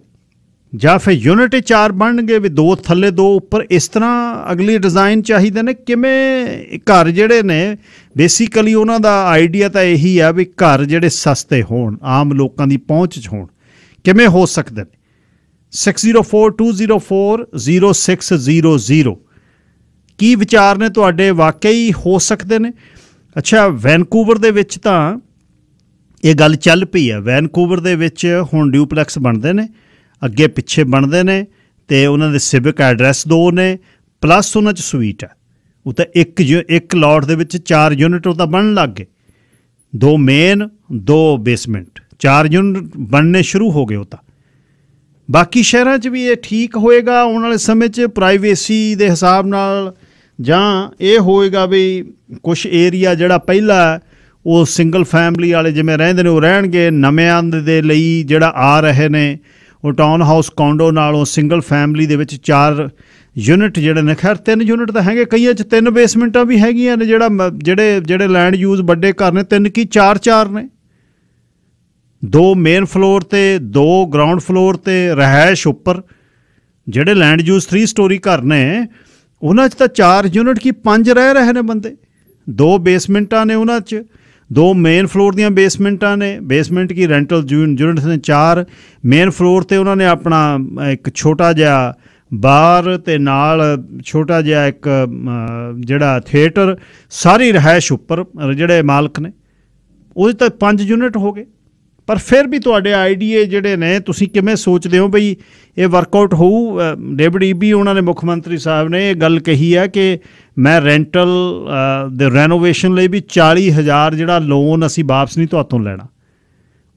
ਜਾਂ ਫਿਰ ਯੂਨਿਟ ਹੀ ਚਾਰ ਬਣਨਗੇ ਵੀ ਦੋ ਥੱਲੇ ਦੋ ਉੱਪਰ, ਇਸ ਤਰ੍ਹਾਂ ਅਗਲੀ ਡਿਜ਼ਾਈਨ ਚਾਹੀਦੇ ਨੇ। ਕਿਵੇਂ ਘਰ ਜਿਹੜੇ ਨੇ ਬੇਸਿਕਲੀ ਉਹਨਾਂ ਦਾ ਆਈਡੀਆ ਤਾਂ ਇਹੀ ਆ ਵੀ ਘਰ ਜਿਹੜੇ ਸਸਤੇ ਹੋਣ, ਆਮ ਲੋਕਾਂ ਦੀ ਪਹੁੰਚ 'ਚ ਹੋਣ। ਕਿਵੇਂ ਹੋ ਸਕਦੇ ਨੇ? 6042040600 ਕੀ ਵਿਚਾਰ ਨੇ ਤੁਹਾਡੇ? ਵਾਕਈ ਹੋ ਸਕਦੇ ਨੇ? ਅੱਛਾ ਵੈਨਕੂਵਰ ਦੇ ਵਿੱਚ ਤਾਂ ਇਹ ਗੱਲ ਚੱਲ ਪਈ ਹੈ ਵੈਨਕੂਵਰ ਦੇ ਵਿੱਚ ਹੁਣ ਡਿਊਪਲੈਕਸ ਬਣਦੇ ਨੇ। ਅੱਗੇ ਪਿੱਛੇ ਬਣਦੇ ਨੇ ਤੇ ਉਹਨਾਂ ਦੇ ਸਿਵਿਕ ਐਡਰੈਸ ਦੋ ਨੇ ਪਲੱਸ ਉਹਨਾਂ 'ਚ ਸਵੀਟ ਹੈ ਉਹ ਤਾਂ ਇੱਕ ਯੂ- ਇੱਕ ਲੋਟ ਦੇ ਵਿੱਚ ਚਾਰ ਯੂਨਿਟ ਉਹ ਤਾਂ ਬਣਨ ਲੱਗ ਗਏ। ਦੋ ਮੇਨ ਦੋ ਬੇਸਮੈਂਟ ਚਾਰ ਯੂਨਿਟ ਬਣਨੇ ਸ਼ੁਰੂ ਹੋ ਗਏ ਉਹ ਤਾਂ। ਬਾਕੀ ਸ਼ਹਿਰਾਂ 'ਚ ਵੀ ਇਹ ਠੀਕ ਹੋਏਗਾ ਆਉਣ ਵਾਲੇ ਸਮੇਂ 'ਚ ਪ੍ਰਾਈਵੇਸੀ ਦੇ ਹਿਸਾਬ ਨਾਲ, ਜਾਂ ਇਹ ਹੋਏਗਾ ਵੀ ਕੁਝ ਏਰੀਆ ਜਿਹੜਾ ਪਹਿਲਾ ਉਹ ਸਿੰਗਲ ਫੈਮਿਲੀ ਵਾਲੇ ਜਿਵੇਂ ਰਹਿੰਦੇ ਨੇ, ਉਹ ਰਹਿਣਗੇ। ਨਵਿਆਂ ਦੇ ਲਈ ਜਿਹੜਾ ਆ ਰਹੇ ਨੇ ਉਹ ਟਾਊਨ ਹਾਊਸ ਕੌਂਡੋ ਨਾਲੋਂ ਸਿੰਗਲ ਫੈਮਿਲੀ ਦੇ ਵਿੱਚ ਚਾਰ ਯੂਨਿਟ ਜਿਹੜੇ ਨੇ, ਖੈਰ ਤਿੰਨ ਯੂਨਿਟ ਤਾਂ ਹੈਗੇ, ਕਈਆਂ 'ਚ ਤਿੰਨ ਬੇਸਮੈਂਟਾਂ ਵੀ ਹੈਗੀਆਂ ਨੇ ਜਿਹੜਾ ਜਿਹੜੇ ਜਿਹੜੇ ਲੈਂਡ ਯੂਜ਼ ਵੱਡੇ ਘਰ ਨੇ, ਤਿੰਨ ਕੀ ਚਾਰ ਚਾਰ ਨੇ। ਦੋ ਮੇਨ ਫਲੋਰ ਤੇ, ਦੋ ਗਰਾਊਂਡ ਫਲੋਰ ਤੇ ਰਹਿائش ਉੱਪਰ ਜਿਹੜੇ ਲੈਂਡ ਯੂਜ਼ 3 ਸਟੋਰੀ ਘਰ ਨੇ, ਉਹਨਾਂ 'ਚ ਤਾਂ ਚਾਰ ਯੂਨਿਟ ਕੀ ਪੰਜ ਰਹਿ ਰਹੇ ਨੇ ਬੰਦੇ। ਦੋ ਬੇਸਮੈਂਟਾਂ ਨੇ ਉਹਨਾਂ 'ਚ। ਦੋ ਮੇਨ ਫਲੋਰ ਦੀਆਂ ਬੇਸਮੈਂਟਾਂ ਨੇ। ਬੇਸਮੈਂਟ ਕੀ? ਰੈਂਟਲ ਯੂਨਿਟਸ ਨੇ ਚਾਰ। ਮੇਨ ਫਲੋਰ ਤੇ ਉਹਨਾਂ ਨੇ ਆਪਣਾ, ਇੱਕ ਛੋਟਾ ਜਿਹਾ ਬਾਰ ਤੇ ਨਾਲ ਛੋਟਾ ਜਿਹਾ ਇੱਕ ਜਿਹੜਾ ਥੀਏਟਰ ਸਾਰੀ ਰਹਿائش ਉੱਪਰ ਜਿਹੜੇ ਮਾਲਕ ਨੇ। ਉਹਦੇ ਤਾਂ ਪੰਜ ਯੂਨਿਟ ਹੋ ਗਏ। ਪਰ ਫਿਰ ਵੀ ਤੁਹਾਡੇ ਆਈਡੀਏ ਜਿਹੜੇ ਨੇ ਤੁਸੀਂ ਕਿਵੇਂ ਸੋਚਦੇ ਹੋ ਬਈ ਇਹ ਵਰਕਆਊਟ ਹੋਊ? ਅ, ਡੇਵਿਡ ਈਬੀ ਉਹਨਾਂ ਨੇ ਮੁੱਖ ਮੰਤਰੀ ਸਾਹਿਬ ਨੇ ਇਹ ਗੱਲ ਕਹੀ ਹੈ ਕਿ ਮੈਂ ਰੈਂਟਲ ਦੇ ਰੈਨੋਵੇਸ਼ਨ ਲਈ ਵੀ 40000 ਜਿਹੜਾ ਲੋਨ ਅਸੀਂ ਵਾਪਸ ਨਹੀਂ ਤੁਹਾਤੋਂ ਲੈਣਾ।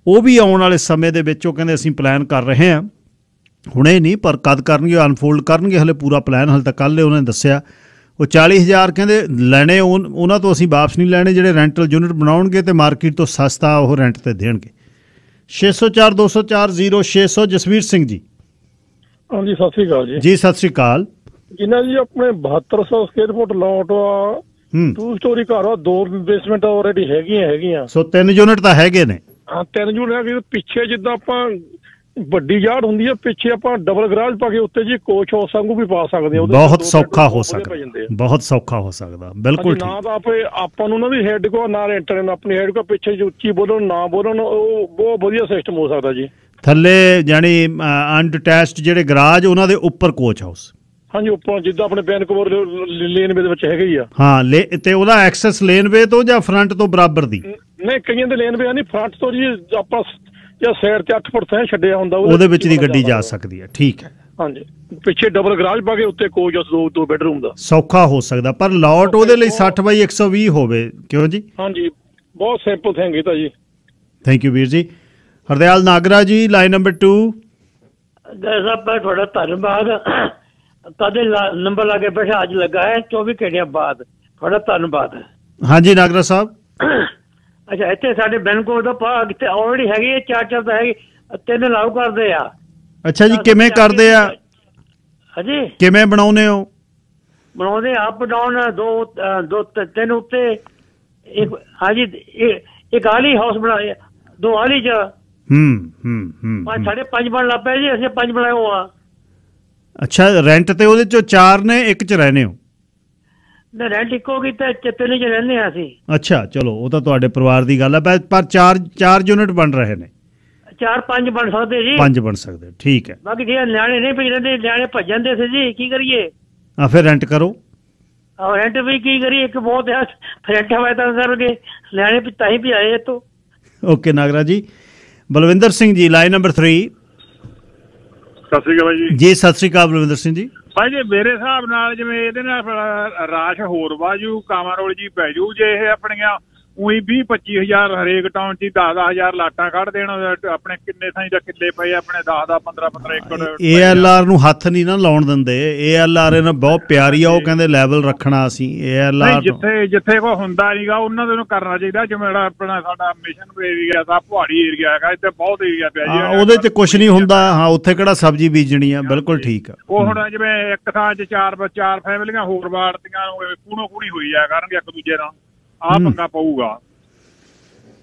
ਉਹ ਵੀ ਆਉਣ ਵਾਲੇ ਸਮੇਂ ਦੇ ਵਿੱਚ ਉਹ ਕਹਿੰਦੇ ਅਸੀਂ ਪਲਾਨ ਕਰ ਰਹੇ ਹਾਂ। ਹੁਣੇ ਨਹੀਂ ਪਰ ਕਦ ਕਰਨਗੇ ਅਨਫੋਲਡ ਕਰਨਗੇ ਹਲੇ ਪੂਰਾ ਪਲਾਨ ਹਲੇ ਤੱਕ ਕੱਲ੍ਹ ਉਹਨਾਂ ਨੇ ਦੱਸਿਆ। ਉਹ 40000 ਕਹਿੰਦੇ ਲੈਣੇ ਉਨ- ਉਹਨਾਂ ਤੋਂ ਅਸੀਂ ਵਾਪਸ ਨਹੀਂ ਲੈਣੇ ਜਿਹੜੇ ਰੈਂਟਲ ਯੂਨਿਟ ਬਣਾਉਣਗੇ ਤੇ ਮਾਰਕੀਟ ਤੋਂ ਸਸਤਾ ਉਹ ਰੈਂਟ ਤੇ ਦੇਣਗੇ। 604 204 0600 ਜਸਵੀਰ ਸਿੰਘ ਜੀ। ਹਾਂਜੀ ਸਤਿ ਸ੍ਰੀ ਅਕਾਲ ਜੀ। ਜੀ ਸਤਿ ਸ੍ਰੀ ਅਕਾਲ। ਜਿਨ੍ਹਾਂ ਜੀ ਆਪਣੇ 7200 ਸਕੁਅਰ ਫੁੱਟ ਲੋਟ ਆ ਟੂ ਸਟੋਰੀ ਘਰ ਆ ਦੋ ਬੇਸਮੈਂਟ ਆਲਰੇਡੀ ਹੈਗੀਆਂ ਹੈਗੀਆਂ। ਸੋ ਤਿੰਨ ਯੂਨਿਟ ਤਾਂ ਹੈਗੇ ਨੇ। ਹਾਂ ਤਿੰਨ ਯੂਨਿਟ ਹੈਗੇ ਪਿੱਛੇ ਜਿੱਦਾਂ ਆਪਾਂ ਵੱਡੀ ਯਾਰਡ ਹੁੰਦੀ ਆ ਪਿੱਛੇ ਆਪਾਂ ਡਬਲ ਗਰਾਜ ਪਾ ਕੇ ਉੱਤੇ ਜੀ ਕੋਚ ਹਾਊਸ ਵਾਂਗੂ ਵੀ ਪਾ ਸਕਦੇ ਆ ਬਹੁਤ ਦੋ ਸੌਖਾ ਹੋ ਸਕਦਾ ਆ। ਬਹੁਤ ਸੌਖਾ ਹੋ ਸਕਦਾ ਬਿਲਕੁਲ ਠੀਕ ਨਾ ਤਾਂ ਆਪੇ ਆਪਾਂ ਨੂੰ ਨਾ ਵੀ ਹੈਡ ਕੋ ਨਾ ਰੈਂਟਰ ਨੇ ਆਪਣੀ ਹੈਡ ਕੋ ਪਿੱਛੇ ਜੀ ਉੱਚੀ ਬੋਲਣ ਨਾ ਬੋਲਣ ਉਹ ਬਹੁਤ ਵਧੀਆ ਸਿਸਟਮ ਹੋ ਸਕਦਾ ਜੀ। ਥੱਲੇ ਜਾਨੀ ਅਨਡਿਟੈਚਡ ਜਿਹੜੇ ਗਰਾਜ ਉਹਨਾਂ ਦੇ ਉੱਪਰ ਕੋਚ ਹਾਊਸ ਹਾਂਜੀ ਉੱਪਰ ਜਿੱਦਾਂ ਆਪਣੇ ਬੈਨਕੋਵਰ ਲੇਨ ਦੇ ਵਿੱਚ ਹੈਗੇ ਹੀ ਆ। ਹਾਂ ਲੇ- ਤੇ ਉਹਦਾ ਐਕਸੈਸ ਲੇਨਵੇ ਤੋਂ ਜਾਂ ਫਰੰਟ ਤੋਂ ਬਰਾਬਰ ਦੀ? ਨਹੀਂ ਕਈਆਂ ਦੇ ਲੇਨ ਵੇ ਨਹੀਂ ਫਰੰਟ ਤੋਂ ਜੀ ਆਪਾਂ ਜਾਂ ਸਾਈਡ ਤੇ 8 ਫੁੱਟ ਥਾਂ ਛੱਡਿਆ ਹੁੰਦਾ ਉਹਦੇ ਵਿੱਚ ਦੀ ਗੱਡੀ ਜਾ ਸਕਦੀ ਹੈ ਠੀਕ ਹੈ। ਹਾਂਜੀ ਪਿੱਛੇ ਡਬਲ ਗਰਾਜ ਪਾ ਕੇ ਉੱਤੇ ਕੋਚ ਉਸ ਦੋ ਦੋ ਬੈਡਰੂਮ ਦਾ। ਸੌਖਾ ਹੋ ਸਕਦਾ ਪਰ ਲਾਟ ਉਹਦੇ ਲਈ 60 ਬਾਈ 120 ਹੋਵੇ ਕਿਉਂ ਜੀ? ਹਾਂਜੀ ਬਹੁਤ ਸਿੰਪਲ ਥਿੰਗ ਹੈ ਤਾਂ ਜੀ। ਥੈਂਕ ਯੂ ਵੀਰ ਜੀ। ਹਰਦਿਆਲ ਨਾਗਰਾ ਜੀ ਲਾਈਨ ਨੰਬਰ 2 ਗਏ ਸਾਹਿਬ ਮੈਂ ਤੁਹਾਡਾ ਧੰਨਵਾਦ। ਕਦੇ ਨੰਬਰ ਲਾ ਕੇ ਬੈਠਾ ਅੱਜ ਲੱਗਾ ਹੈ 24 ਘੰਟਿਆਂ ਬਾਅਦ। ਤੁਹਾਡਾ ਧੰਨਵਾਦ। ਹਾਂਜੀ ਨਾਗਰਾ ਸਾਹਿਬ। ਅੱਛਾ ਇੱਥੇ ਸਾਡੇ ਬੈਂਕੋ ਦਾ ਪਾ ਕਿਤੇ ਆਲਰੇਡੀ ਹੈਗੀ ਹੈ ਚਾਰ ਚਾਰ ਤਾਂ ਹੈਗੀ ਤਿੰਨ ਲਾਗੂ ਕਰਦੇ ਆ। ਅੱਛਾ ਜੀ ਕਿਵੇਂ ਕਰਦੇ ਆ? ਹਾਂਜੀ ਕਿਵੇਂ ਬਣਾਉਨੇ ਹੋ? ਬਣਾਉਂਦੇ ਅਪ ਡਾਊਨ ਦੋ ਦੋ ਤਿੰਨ ਉੱਤੇ। ਇੱਕ ਹਾਂਜੀ ਇੱਕ ਆਲੀ ਹਾਊਸ ਬਣਾਏ ਦੋ ਆਲੀ ਚ। ਹੂੰ ਹੂੰ ਹੂੰ ਪੰਜ ਸਾਡੇ ਪੰਜ ਬਣ ਲੱਗ ਪਏ ਜੀ ਅਸੀਂ ਪੰਜ ਬਣਾਏ ਹੋ ਆ। ਅੱਛਾ ਰੈਂਟ ਤੇ ਉਹਦੇ ਚੋਂ ਚਾਰ ਨੇ ਇੱਕ ਚ ਰਹਿੰਦੇ ਹੋ? ਨਾ ਰੈਂਟ ਇੱਕੋ ਕੀਤਾ ਤਿੰਨ ਚ ਰਹਿੰਦੇ ਆ ਅਸੀਂ। ਅੱਛਾ ਚਲੋ ਉਹ ਤਾਂ ਤੁਹਾਡੇ ਪਰਿਵਾਰ ਦੀ ਗੱਲ ਹੈ ਪਰ- ਚਾਰ ਚਾਰ ਯੂਨਿਟ ਬਣ ਰਹੇ ਨੇ। ਚਾਰ ਪੰਜ ਬਣ ਸਕਦੇ ਜੀ। ਪੰਜ ਬਣ ਸਕਦੇ ਠੀਕ ਹੈ। ਬਾਕੀ ਜੇ ਨਿਆਣੇ ਨਹੀਂ ਭੇਜ ਰਹਿੰਦੇ ਨਿਆਣੇ ਭੱਜਣ ਦੇ ਸੀ ਜੀ ਕੀ ਕਰੀਏ? ਆ ਫਿਰ ਰੈਂਟ ਕਰੋ। ਆ ਰੈਂਟ ਵੀ ਕੀ ਕਰੀਏ ਇੱਕ ਬਹੁਤ ਹੈ ਰੈਂਟ ਹੋਇਆ ਤਾਂ ਕਰਗੇ ਨਿਆਣੇ ਵੀ ਤਾਂ ਹੀ ਵੀ ਆਏ ਇੱਥੋਂ। ਓਕੇ ਨਾਗਰਾ ਜੀ। ਬਲਵਿੰਦਰ ਸਿੰਘ ਜੀ ਲਾਈਨ ਨੰਬਰ 3 ਸਤਿ ਸ੍ਰੀ ਅਕਾਲ ਜੀ। ਜੀ ਸਤਿ ਸ੍ਰੀ ਅਕਾਲ ਬਲਵਿੰਦਰ ਸਿੰਘ ਜੀ। ਭਾਈ ਜੇ, ਮੇਰੇ ਹਿਸਾਬ ਨਾਲ ਜਿਵੇਂ ਇਹਦੇ ਨਾਲ ਰਾਸ਼ ਹੋਰ ਵਾਜੂ ਕਾਮਾਰੋਲ ਜੀ ਪੈ ਜੂ ਜੇ ਇਹ ਆਪਣੀਆਂ ਉਹੀ 20 25000 ਹਰੇਕ ਟਾਊਨ 'ਚ 10 10000 ਲਾਟਾਂ ਕੱਢ ਦੇਣ ਆਪਣੇ ਕਿੰਨੇ ਥਾਂ ਦਾ ਕਿੱਲੇ ਪਏ ਆਪਣੇ 10 10 15 15 ਏਕੜ ਏਐਲਆਰ ਨੂੰ ਹੱਥ ਨਹੀਂ ਨਾ ਲਾਉਣ ਦਿੰਦੇ। ਏਐਲਆਰ ਇਹਨਾਂ ਬਹੁਤ ਪਿਆਰੀ ਆ ਉਹ ਕਹਿੰਦੇ ਲੈਵਲ ਰੱਖਣਾ ਅਸੀਂ ਨਹੀਂ ਏਐਲਆਰ ਜਿੱਥੇ ਜਿੱਥੇ ਕੋ ਹੁੰਦਾ ਨਹੀਂਗਾ ਉਹਨਾਂ ਦੇ ਨੂੰ ਕਰਨਾ ਚਾਹੀਦਾ ਜਿਵੇਂ ਜਿਹੜਾ ਆਪਣਾ ਸਾਡਾ ਮਿਸ਼ਨ ਏਰੀਆ ਦਾ ਪਹਾੜੀ ਏਰੀਆ ਹੈਗਾ ਇੱਥੇ ਬਹੁਤ ਏਰੀਆ ਪਿਆ ਜੀ। ਉਹਦੇ 'ਚ ਕੁਝ ਨਹੀਂ ਹੁੰਦਾ। ਹਾਂ ਉੱਥੇ ਕਿਹੜਾ ਸਬਜ਼ੀ ਬੀਜਣੀ ਆ? ਬਿਲਕੁਲ ਠੀਕ ਆ। ਉਹ ਹੁਣ ਜਿਵੇਂ ਇੱਕ ਥਾਂ 'ਚ ਚਾਰ ਚਾਰ ਫੈਮਲੀਆਂ ਹੋਰ ਵਾੜਦੀਆਂ ਕੂਣੋ ਕੂਣੀ ਹੋਈ ਜਾ ਕਰਨਗੇ ਇੱਕ ਦੂਜੇ ਨਾਲ। ਹੂੰ। ਪੰਗਾ ਪਊਗਾ।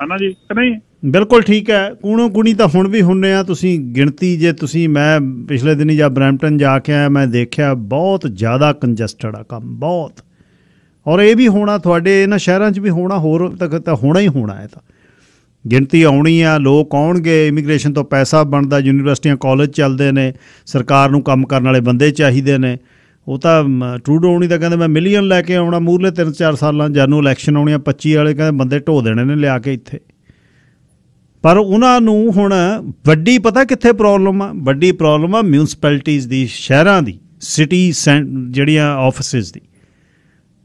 ਹਨਾ ਜੀ ਕਿ ਨਹੀਂ? ਬਿਲਕੁਲ ਠੀਕ ਹੈ। ਕੂਣੋ ਕੁਣੀ ਤਾਂ ਹੁਣ ਵੀ ਹੁੰਨੇ ਆ। ਤੁਸੀਂ ਗਿਣਤੀ ਜੇ ਤੁਸੀਂ ਮੈਂ ਪਿਛਲੇ ਦਿਨੀ ਜਾਂ ਬਰੈਂਪਟਨ ਜਾ ਕੇ ਆਇਆ ਮੈਂ ਦੇਖਿਆ ਬਹੁਤ ਜ਼ਿਆਦਾ ਕੰਜਸਟਡ ਆ ਕੰਮ ਬਹੁਤ। ਔਰ ਇਹ ਵੀ ਹੋਣਾ ਤੁਹਾਡੇ ਇਹਨਾਂ ਸ਼ਹਿਰਾਂ 'ਚ ਵੀ ਹੋਣਾ ਹੋਰ ਤੱਕ ਤਾਂ ਹੋਣਾ ਹੀ ਹੋਣਾ ਹੈ ਤਾਂ। ਗਿਣਤੀ ਆਉਣੀ ਆ ਲੋਕ ਆਉਣਗੇ ਇਮੀਗ੍ਰੇਸ਼ਨ ਤੋਂ ਪੈਸਾ ਬਣਦਾ ਯੂਨੀਵਰਸਿਟੀਆਂ ਕਾਲਜ ਚੱਲਦੇ ਨੇ ਸਰਕਾਰ ਨੂੰ ਕੰਮ ਕਰਨ ਵਾਲੇ ਬੰਦੇ ਚਾਹੀਦੇ ਨੇ। ਉਹ ਤਾਂ ਮ, ਟਰੂਡੋ ਹੋਣੀ ਤਾਂ ਕਹਿੰਦੇ ਮੈਂ ਮਿਲੀਅਨ ਲੈ ਕੇ ਆਉਣਾ ਮੂਰਲੇ 3-4 ਸਾਲਾਂ ਜਾਨੂੰ ਇਲੈਕਸ਼ਨ ਆਉਣੀਆਂ ਆ 25 ਵਾਲੇ ਕਹਿੰਦੇ ਬੰਦੇ ਢੋ ਦੇਣੇ ਨੇ ਲਿਆ ਕੇ ਇੱਥੇ। ਪਰ ਉਹਨਾਂ ਨੂੰ ਹੁਣ ਵੱਡੀ ਪਤਾ ਕਿੱਥੇ ਪ੍ਰੋਬਲਮ ਆ? ਵੱਡੀ ਪ੍ਰੋਬਲਮ ਆ ਮਿਊਨਿਸਪੈਲਿਟੀਆਂ ਦੀ ਸ਼ਹਿਰਾਂ ਦੀ ਸਿਟੀ ਜਿਹੜੀਆਂ ਆਫਿਸਿਸ ਦੀ।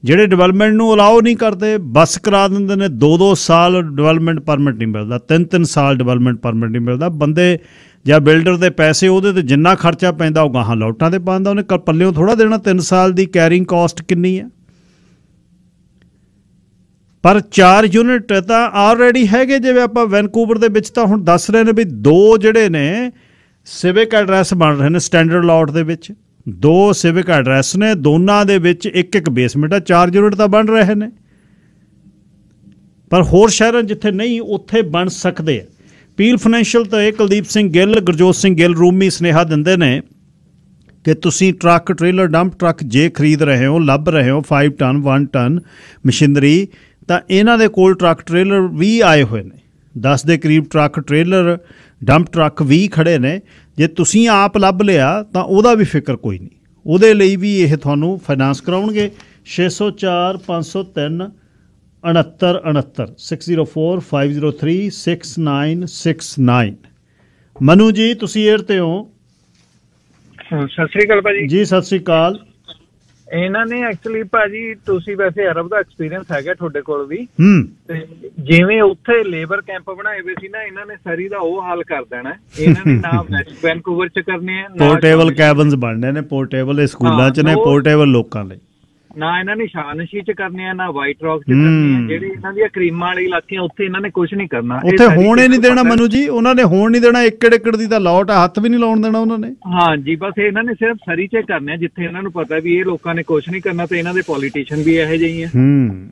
ਜਿਹੜੇ ਡਿਵੈਲਪਮੈਂਟ ਨੂੰ ਅਲਾਉ ਨਹੀਂ ਕਰਦੇ, ਬਸ ਕਰਾ ਦਿੰਦੇ ਨੇ 2-2 ਸਾਲ ਡਿਵੈਲਪਮੈਂਟ ਪਰਮਿਟ ਨਹੀਂ ਮਿਲਦਾ 3-3 ਸਾਲ ਡਿਵੈਲਪਮੈਂਟ ਪਰਮਿਟ ਨਹੀਂ ਮਿਲਦਾ। ਬੰਦੇ ਜਾਂ ਬਿਲਡਰ ਦੇ ਪੈਸੇ ਉਹਦੇ ਤੇ ਜਿੰਨਾ ਖਰਚਾ ਪੈਂਦਾ, ਉਹ ਗਾਹਾਂ ਲੋਟਾਂ ਤੇ ਪਾਉਂਦਾ, ਉਹਨੇ ਕ- ਪੱਲਿਓਂ ਥੋੜਾ ਦੇਣਾ 3 ਸਾਲ ਦੀ ਕੈਰਿੰਗ ਕਾਸਟ ਕਿੰਨੀ ਹੈ? ਪਰ 4 ਯੂਨਿਟ ਤਾਂ ਆਲਰੇਡੀ ਹੈਗੇ, ਜਿਵੇਂ ਆਪਾਂ ਵੈਨਕੂਵਰ ਦੇ ਵਿੱਚ ਤਾਂ ਹੁਣ ਦੱਸ ਰਹੇ ਨੇ ਵੀ ਦੋ ਜਿਹੜੇ ਨੇ ਸਿਵਿਕ ਐਡਰੈਸ ਬਣ ਰਹੇ ਨੇ ਸਟੈਂਡਰਡ ਲਾਟ ਦੇ ਵਿੱਚ। ਦੋ ਸਿਵਿਕ ਐਡਰੈਸ ਨੇ, ਦੋਨਾਂ ਦੇ ਵਿੱਚ ਇੱਕ ਇੱਕ ਬੇਸਮੈਂਟ ਆ, ਚਾਰ ਯੂਨਿਟ ਤਾਂ ਬਣ ਰਹੇ ਨੇ। ਪਰ ਹੋਰ ਸ਼ਹਿਰਾਂ ਜਿੱਥੇ ਨਹੀਂ, ਉੱਥੇ ਬਣ ਸਕਦੇ ਆ। ਪੀਲ ਫਾਈਨੈਂਸ਼ੀਅਲ ਤਾਂ ਇਹ ਕੁਲਦੀਪ ਸਿੰਘ ਗਿੱਲ, ਗੁਰਜੋਤ ਸਿੰਘ ਗਿੱਲ, ਰੂਮੀ ਸੁਨੇਹਾ ਦਿੰਦੇ ਨੇ ਕਿ ਤੁਸੀਂ ਟਰੱਕ ਟ੍ਰੇਲਰ ਡੰਪ ਟਰੱਕ ਜੇ ਖਰੀਦ ਰਹੇ ਹੋ, ਲੱਭ ਰਹੇ ਹੋ 5 ਟਨ 1 ਟਨ ਮਸ਼ੀਨਰੀ, ਤਾਂ ਇਹਨਾਂ ਦੇ ਕੋਲ ਟਰੱਕ ਟ੍ਰੇਲਰ ਵੀ ਆਏ ਹੋਏ ਨੇ। 10 ਦੇ ਕਰੀਬ ਟਰੱਕ ਟ੍ਰੇਲਰ ਡੰਪ ਟਰੱਕ ਵੀ ਖੜੇ ਨੇ। ਜੇ ਤੁਸੀਂ ਆਪ ਲੱਭ ਲਿਆ ਤਾਂ ਉਹਦਾ ਵੀ ਫਿਕਰ ਕੋਈ ਨਹੀਂ। ਉਹਦੇ ਲਈ ਵੀ ਇਹ ਤੁਹਾਨੂੰ ਫਾਈਨਾਂਸ ਕਰਾਉਣਗੇ। 604 503 69 69 604 503 6969 ਮਨੂ ਜੀ ਤੁਸੀਂ 에ਅਰ ਤੇ ਹੋ? ਸਤਿ ਸ੍ਰੀ ਅਕਾਲ ਭਾਜੀ। ਜੀ ਸਤਿ ਸ੍ਰੀ ਅਕਾਲ। ਇਹਨਾਂ ਨੇ ਐਕਚੁਅਲੀ ਭਾਜੀ ਤੁਸੀਂ ਵੈਸੇ ਅਰਬ ਦਾ ਐਕਸਪੀਰੀਅੰਸ ਹੈਗਾ ਤੁਹਾਡੇ ਕੋਲ ਵੀ। ਹੂੰ। ਤੇ ਜਿਵੇਂ ਉੱਥੇ ਲੇਬਰ ਕੈਂਪ ਬਣਾਏ ਹੋਏ ਸੀ ਨਾ ਇਹਨਾਂ ਨੇ ਸਰੀ ਦਾ ਉਹ ਹਾਲ ਕਰ ਦੇਣਾ। ਇਹਨਾਂ ਨੇ ਨਾ ਵੈਸਟ ਵੈਨਕੂਵਰ ਚ ਕਰਨੇ ਆ ਨਾ ਪੋਰਟੇਬਲ ਕੈਬਨਸ ਬਣਨੇ ਨੇ ਪੋਰਟੇਬਲ ਸਕੂਲਾਂ 'ਚ ਨੇ ਪੋਰਟੇਬਲ ਲੋਕਾਂ ਲਈ। ਨਾ ਇਹਨਾਂ ਨੇ ਸ਼ਾਨਸ਼ੀ ਚ ਕਰਨੇ ਆ ਨਾ ਵਾਈਟ ਰੌਕ ਚ ਕਰਨੇ ਆ। ਜਿਹੜੇ ਇਹਨਾਂ ਦੀਆਂ ਕਰੀਮਾਂ ਵਾਲੀ ਇਲਾਕਿਆਂ ਉੱਥੇ ਇਹਨਾਂ ਨੇ ਕੁਝ ਨਹੀਂ ਕਰਨਾ। ਇਹ ਉੱਥੇ ਹੋਣ ਹੀ ਨਹੀਂ ਦੇਣਾ ਮਨੂ ਜੀ ਉਹਨਾਂ ਨੇ ਹੋਣ ਨਹੀਂ ਦੇਣਾ ਏਕੜ ਏਕੜ ਦੀ ਤਾਂ ਲੋਟ ਆ ਹੱਥ ਵੀ ਨਹੀਂ ਲਾਉਣ ਦੇਣਾ ਉਹਨਾਂ ਨੇ। ਹਾਂ ਜੀ ਬਸ ਇਹਨਾਂ ਨੇ ਸਿਰਫ ਸਰੀ ਚ ਕਰਨੇ ਆ ਜਿੱਥੇ ਇਹਨਾਂ ਨੂੰ ਪਤਾ ਵੀ ਇਹ ਲੋਕਾਂ ਨੇ ਕੁਝ ਨਹੀਂ ਕਰਨਾ ਤੇ ਇਹਨਾਂ ਦੇ ਪੋਲੀਟੀਸ਼ੀਅਨ ਵੀ ਇਹੋ ਜਿਹੇ ਹੀ ਆ। ਹੂੰ।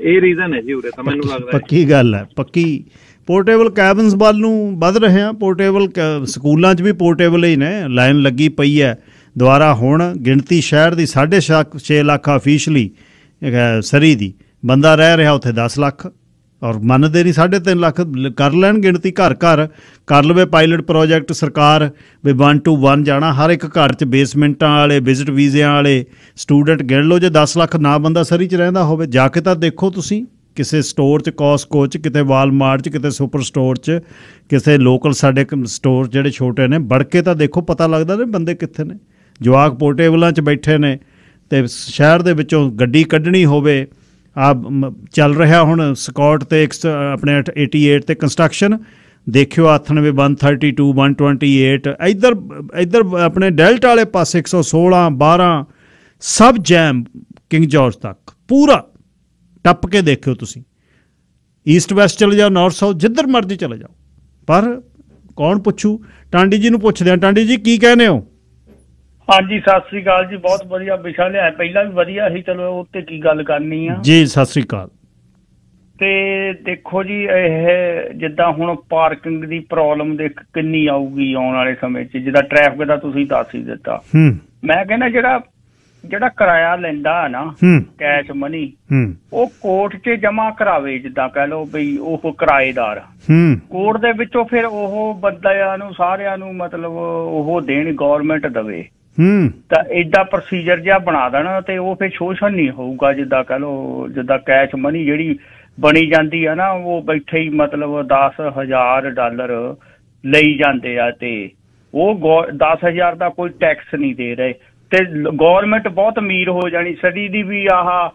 ਇਹ ਰੀਜ਼ਨ ਹੈ ਜੀ ਉਰੇ ਤਾਂ ਮੈਨੂੰ ਲੱਗਦਾ ਹੈ। ਪੱਕੀ ਗੱਲ ਹੈ ਪੱਕੀ। ਪੋਰਟੇਬਲ ਕੈਬਨਸ ਵੱਲ ਨੂੰ ਵੱਧ ਰਹੇ ਆ ਪੋਰਟੇਬਲ ਸਕੂਲਾਂ 'ਚ ਵੀ ਪੋਰਟੇਬਲ ਹੀ ਨੇ ਲਾਈਨ ਲੱਗੀ ਪਈ ਹੈ। ਦੁਆਰਾ ਹੁਣ ਗਿਣਤੀ ਸ਼ਹਿਰ ਦੀ 6.5 ਲੱਖ ਅਫੀਸ਼ਲੀ ਸਰੀ ਦੀ। ਬੰਦਾ ਰਹਿ ਰਿਹਾ ਉੱਥੇ 10 ਲੱਖ ਔਰ ਮੰਨਦੇ ਨਹੀਂ 3.5 ਲੱਖ, ਲ- ਕਰ ਲੈਣ ਗਿਣਤੀ ਘਰ ਘਰ। ਕਰ ਲਵੇ ਪਾਇਲਟ ਪ੍ਰੋਜੈਕਟ ਸਰਕਾਰ, ਵੀ 1 ਟੂ 1 ਜਾਣਾ, ਹਰ ਇੱਕ ਘਰ 'ਚ ਬੇਸਮੈਂਟਾਂ ਵਾਲੇ ਵਿਜ਼ਿਟ ਵੀਜ਼ਿਆਂ ਵਾਲੇ ਸਟੂਡੈਂਟ ਗਿਣ ਲਓ, ਜੇ 10 ਲੱਖ ਨਾ ਬੰਦਾ ਸਰੀ 'ਚ ਰਹਿੰਦਾ ਹੋਵੇ, ਜਾ ਕੇ ਤਾਂ ਦੇਖੋ ਤੁਸੀਂ, ਕਿਸੇ ਸਟੋਰ 'ਚ ਕੋਸਕੋ 'ਚ, ਕਿਤੇ ਵਾਲਮਾਰਟ 'ਚ, ਕਿਤੇ ਸੁਪਰ ਸਟੋਰ 'ਚ, ਕਿਸੇ ਲੋਕਲ ਸਾਡੇ ਸਟੋਰ ਜਿਹੜੇ ਛੋਟੇ ਨੇ, ਵੜ ਕੇ ਤਾਂ ਦੇਖੋ, ਪਤਾ ਲੱਗਦਾ ਨੇ ਬੰਦੇ ਕਿੱਥੇ ਨੇ। ਜਵਾਕ ਪੋਰਟੇਬਲਾਂ 'ਚ ਬੈਠੇ ਨੇ ਤੇ ਸ਼ਹਿਰ ਦੇ ਵਿੱਚੋਂ ਗੱਡੀ ਕੱਢਣੀ ਹੋਵੇ ਆ ਚੱਲ ਰਿਹਾ ਹੁਣ ਸਕਾਟ ਤੇ ਇੱਕ ਸ- ਆਪਣੇ 88 ਤੇ ਕੰਸਟਰਕਸ਼ਨ, ਦੇਖਿਓ ਆਥਣਵੇ 132 128 ਇੱਧਰ ਇੱਧਰ ਆਪਣੇ ਡੈਲਟਾ ਵਾਲੇ ਪਾਸੇ 116 12 ਸਭ ਜੈਮ ਕਿੰਗ ਜਾਰਜ ਤੱਕ, ਪੂਰਾ, ਟੱਪ ਕੇ ਦੇਖਿਓ ਤੁਸੀਂ। ਈਸਟ ਵੈਸਟ ਚਲੇ ਜਾਓ ਨਾਰਥ ਸਾਊਥ ਜਿੱਧਰ ਮਰਜ਼ੀ ਚਲੇ ਜਾਓ। ਪਰ ਕੌਣ ਪੁੱਛੂ? ਟਾਂਡੀ ਜੀ ਨੂੰ ਪੁੱਛਦੇ ਆ ਟਾਂਡੀ ਜੀ, ਕੀ ਕਹਿੰਦੇ ਹੋ? ਹਾਂਜੀ ਸਤਿ ਸ੍ਰੀ ਅਕਾਲ ਜੀ ਬਹੁਤ ਵਧੀਆ ਵਿਸ਼ਾ ਲਿਆ ਪਹਿਲਾਂ ਵੀ ਵਧੀਆ ਸੀ ਚਲੋ ਉਹ ਤੇ ਕੀ ਗੱਲ ਕਰਨੀ ਆ। ਜੀ ਸਤਿ ਸ੍ਰੀ ਅਕਾਲ। ਤੇ ਦੇਖੋ ਜੀ ਇਹ ਜਿੱਦਾਂ ਹੁਣ ਪਾਰਕਿੰਗ ਦੀ ਪ੍ਰੋਬਲਮ ਦੇਖ ਕਿੰਨੀ ਆਊਗੀ ਆਉਣ ਵਾਲੇ ਸਮੇਂ 'ਚ। ਜਿੱਦਾਂ ਟ੍ਰੈਫਿਕ ਦਾ ਤੁਸੀਂ ਦੱਸ ਹੀ ਦਿੱਤਾ। ਹੂੰ। ਮੈਂ ਕਹਿੰਦਾ ਜਿਹੜਾ ਜਿਹੜਾ ਕਿਰਾਇਆ ਲੈਂਦਾ ਹੈ। ਨਾ ਕੈਸ਼ ਮਨੀ ਉਹ ਕੋਰਟ 'ਚ ਜਮ੍ਹਾਂ ਕਰਾਵੇ ਜਿੱਦਾਂ ਕਹਿ ਲਓ ਵੀ ਉਹ ਕਿਰਾਏਦਾਰ। ਹੂੰ। ਕੋਰਟ ਦੇ ਵਿੱਚੋਂ ਫਿਰ ਉਹ ਬੰਦਿਆਂ ਨੂੰ ਸਾਰਿਆਂ ਨੂੰ ਮਤਲਬ ਉਹ ਦੇਣ ਗਵਰਨਮੈਂਟ ਦਵੇ। ਹੂੰ। ਤਾਂ ਏਡਾ ਪ੍ਰੋਸੀਜਰ ਜਿਹਾ ਬਣਾ ਦੇਣਾ ਤੇ ਉਹ ਫਿਰ ਸ਼ੋਸ਼ਣ ਨਹੀਂ ਹੋਊਗਾ, ਜਿੱਦਾਂ ਕਹ ਲੋ ਜਿੱਦਾਂ ਕੈਸ਼ ਮਨੀ ਜਿਹੜੀ ਬਣੀ ਜਾਂਦੀ ਆ ਨਾ, ਉਹ ਬੈਠੇ ਹੀ ਮਤਲਬ 10000 ਡਾਲਰ ਲਈ ਜਾਂਦੇ ਆ ਤੇ ਉਹ ਗੌ- 10000 ਦਾ ਕੋਈ ਟੈਕਸ ਨਹੀਂ ਦੇ ਰਹੇ। ਤੇ ਗਵਰਨਮੈਂਟ ਬਹੁਤ ਅਮੀਰ ਹੋ ਜਾਣੀ ਸਦੀ ਦੀ ਵੀ ਆਹ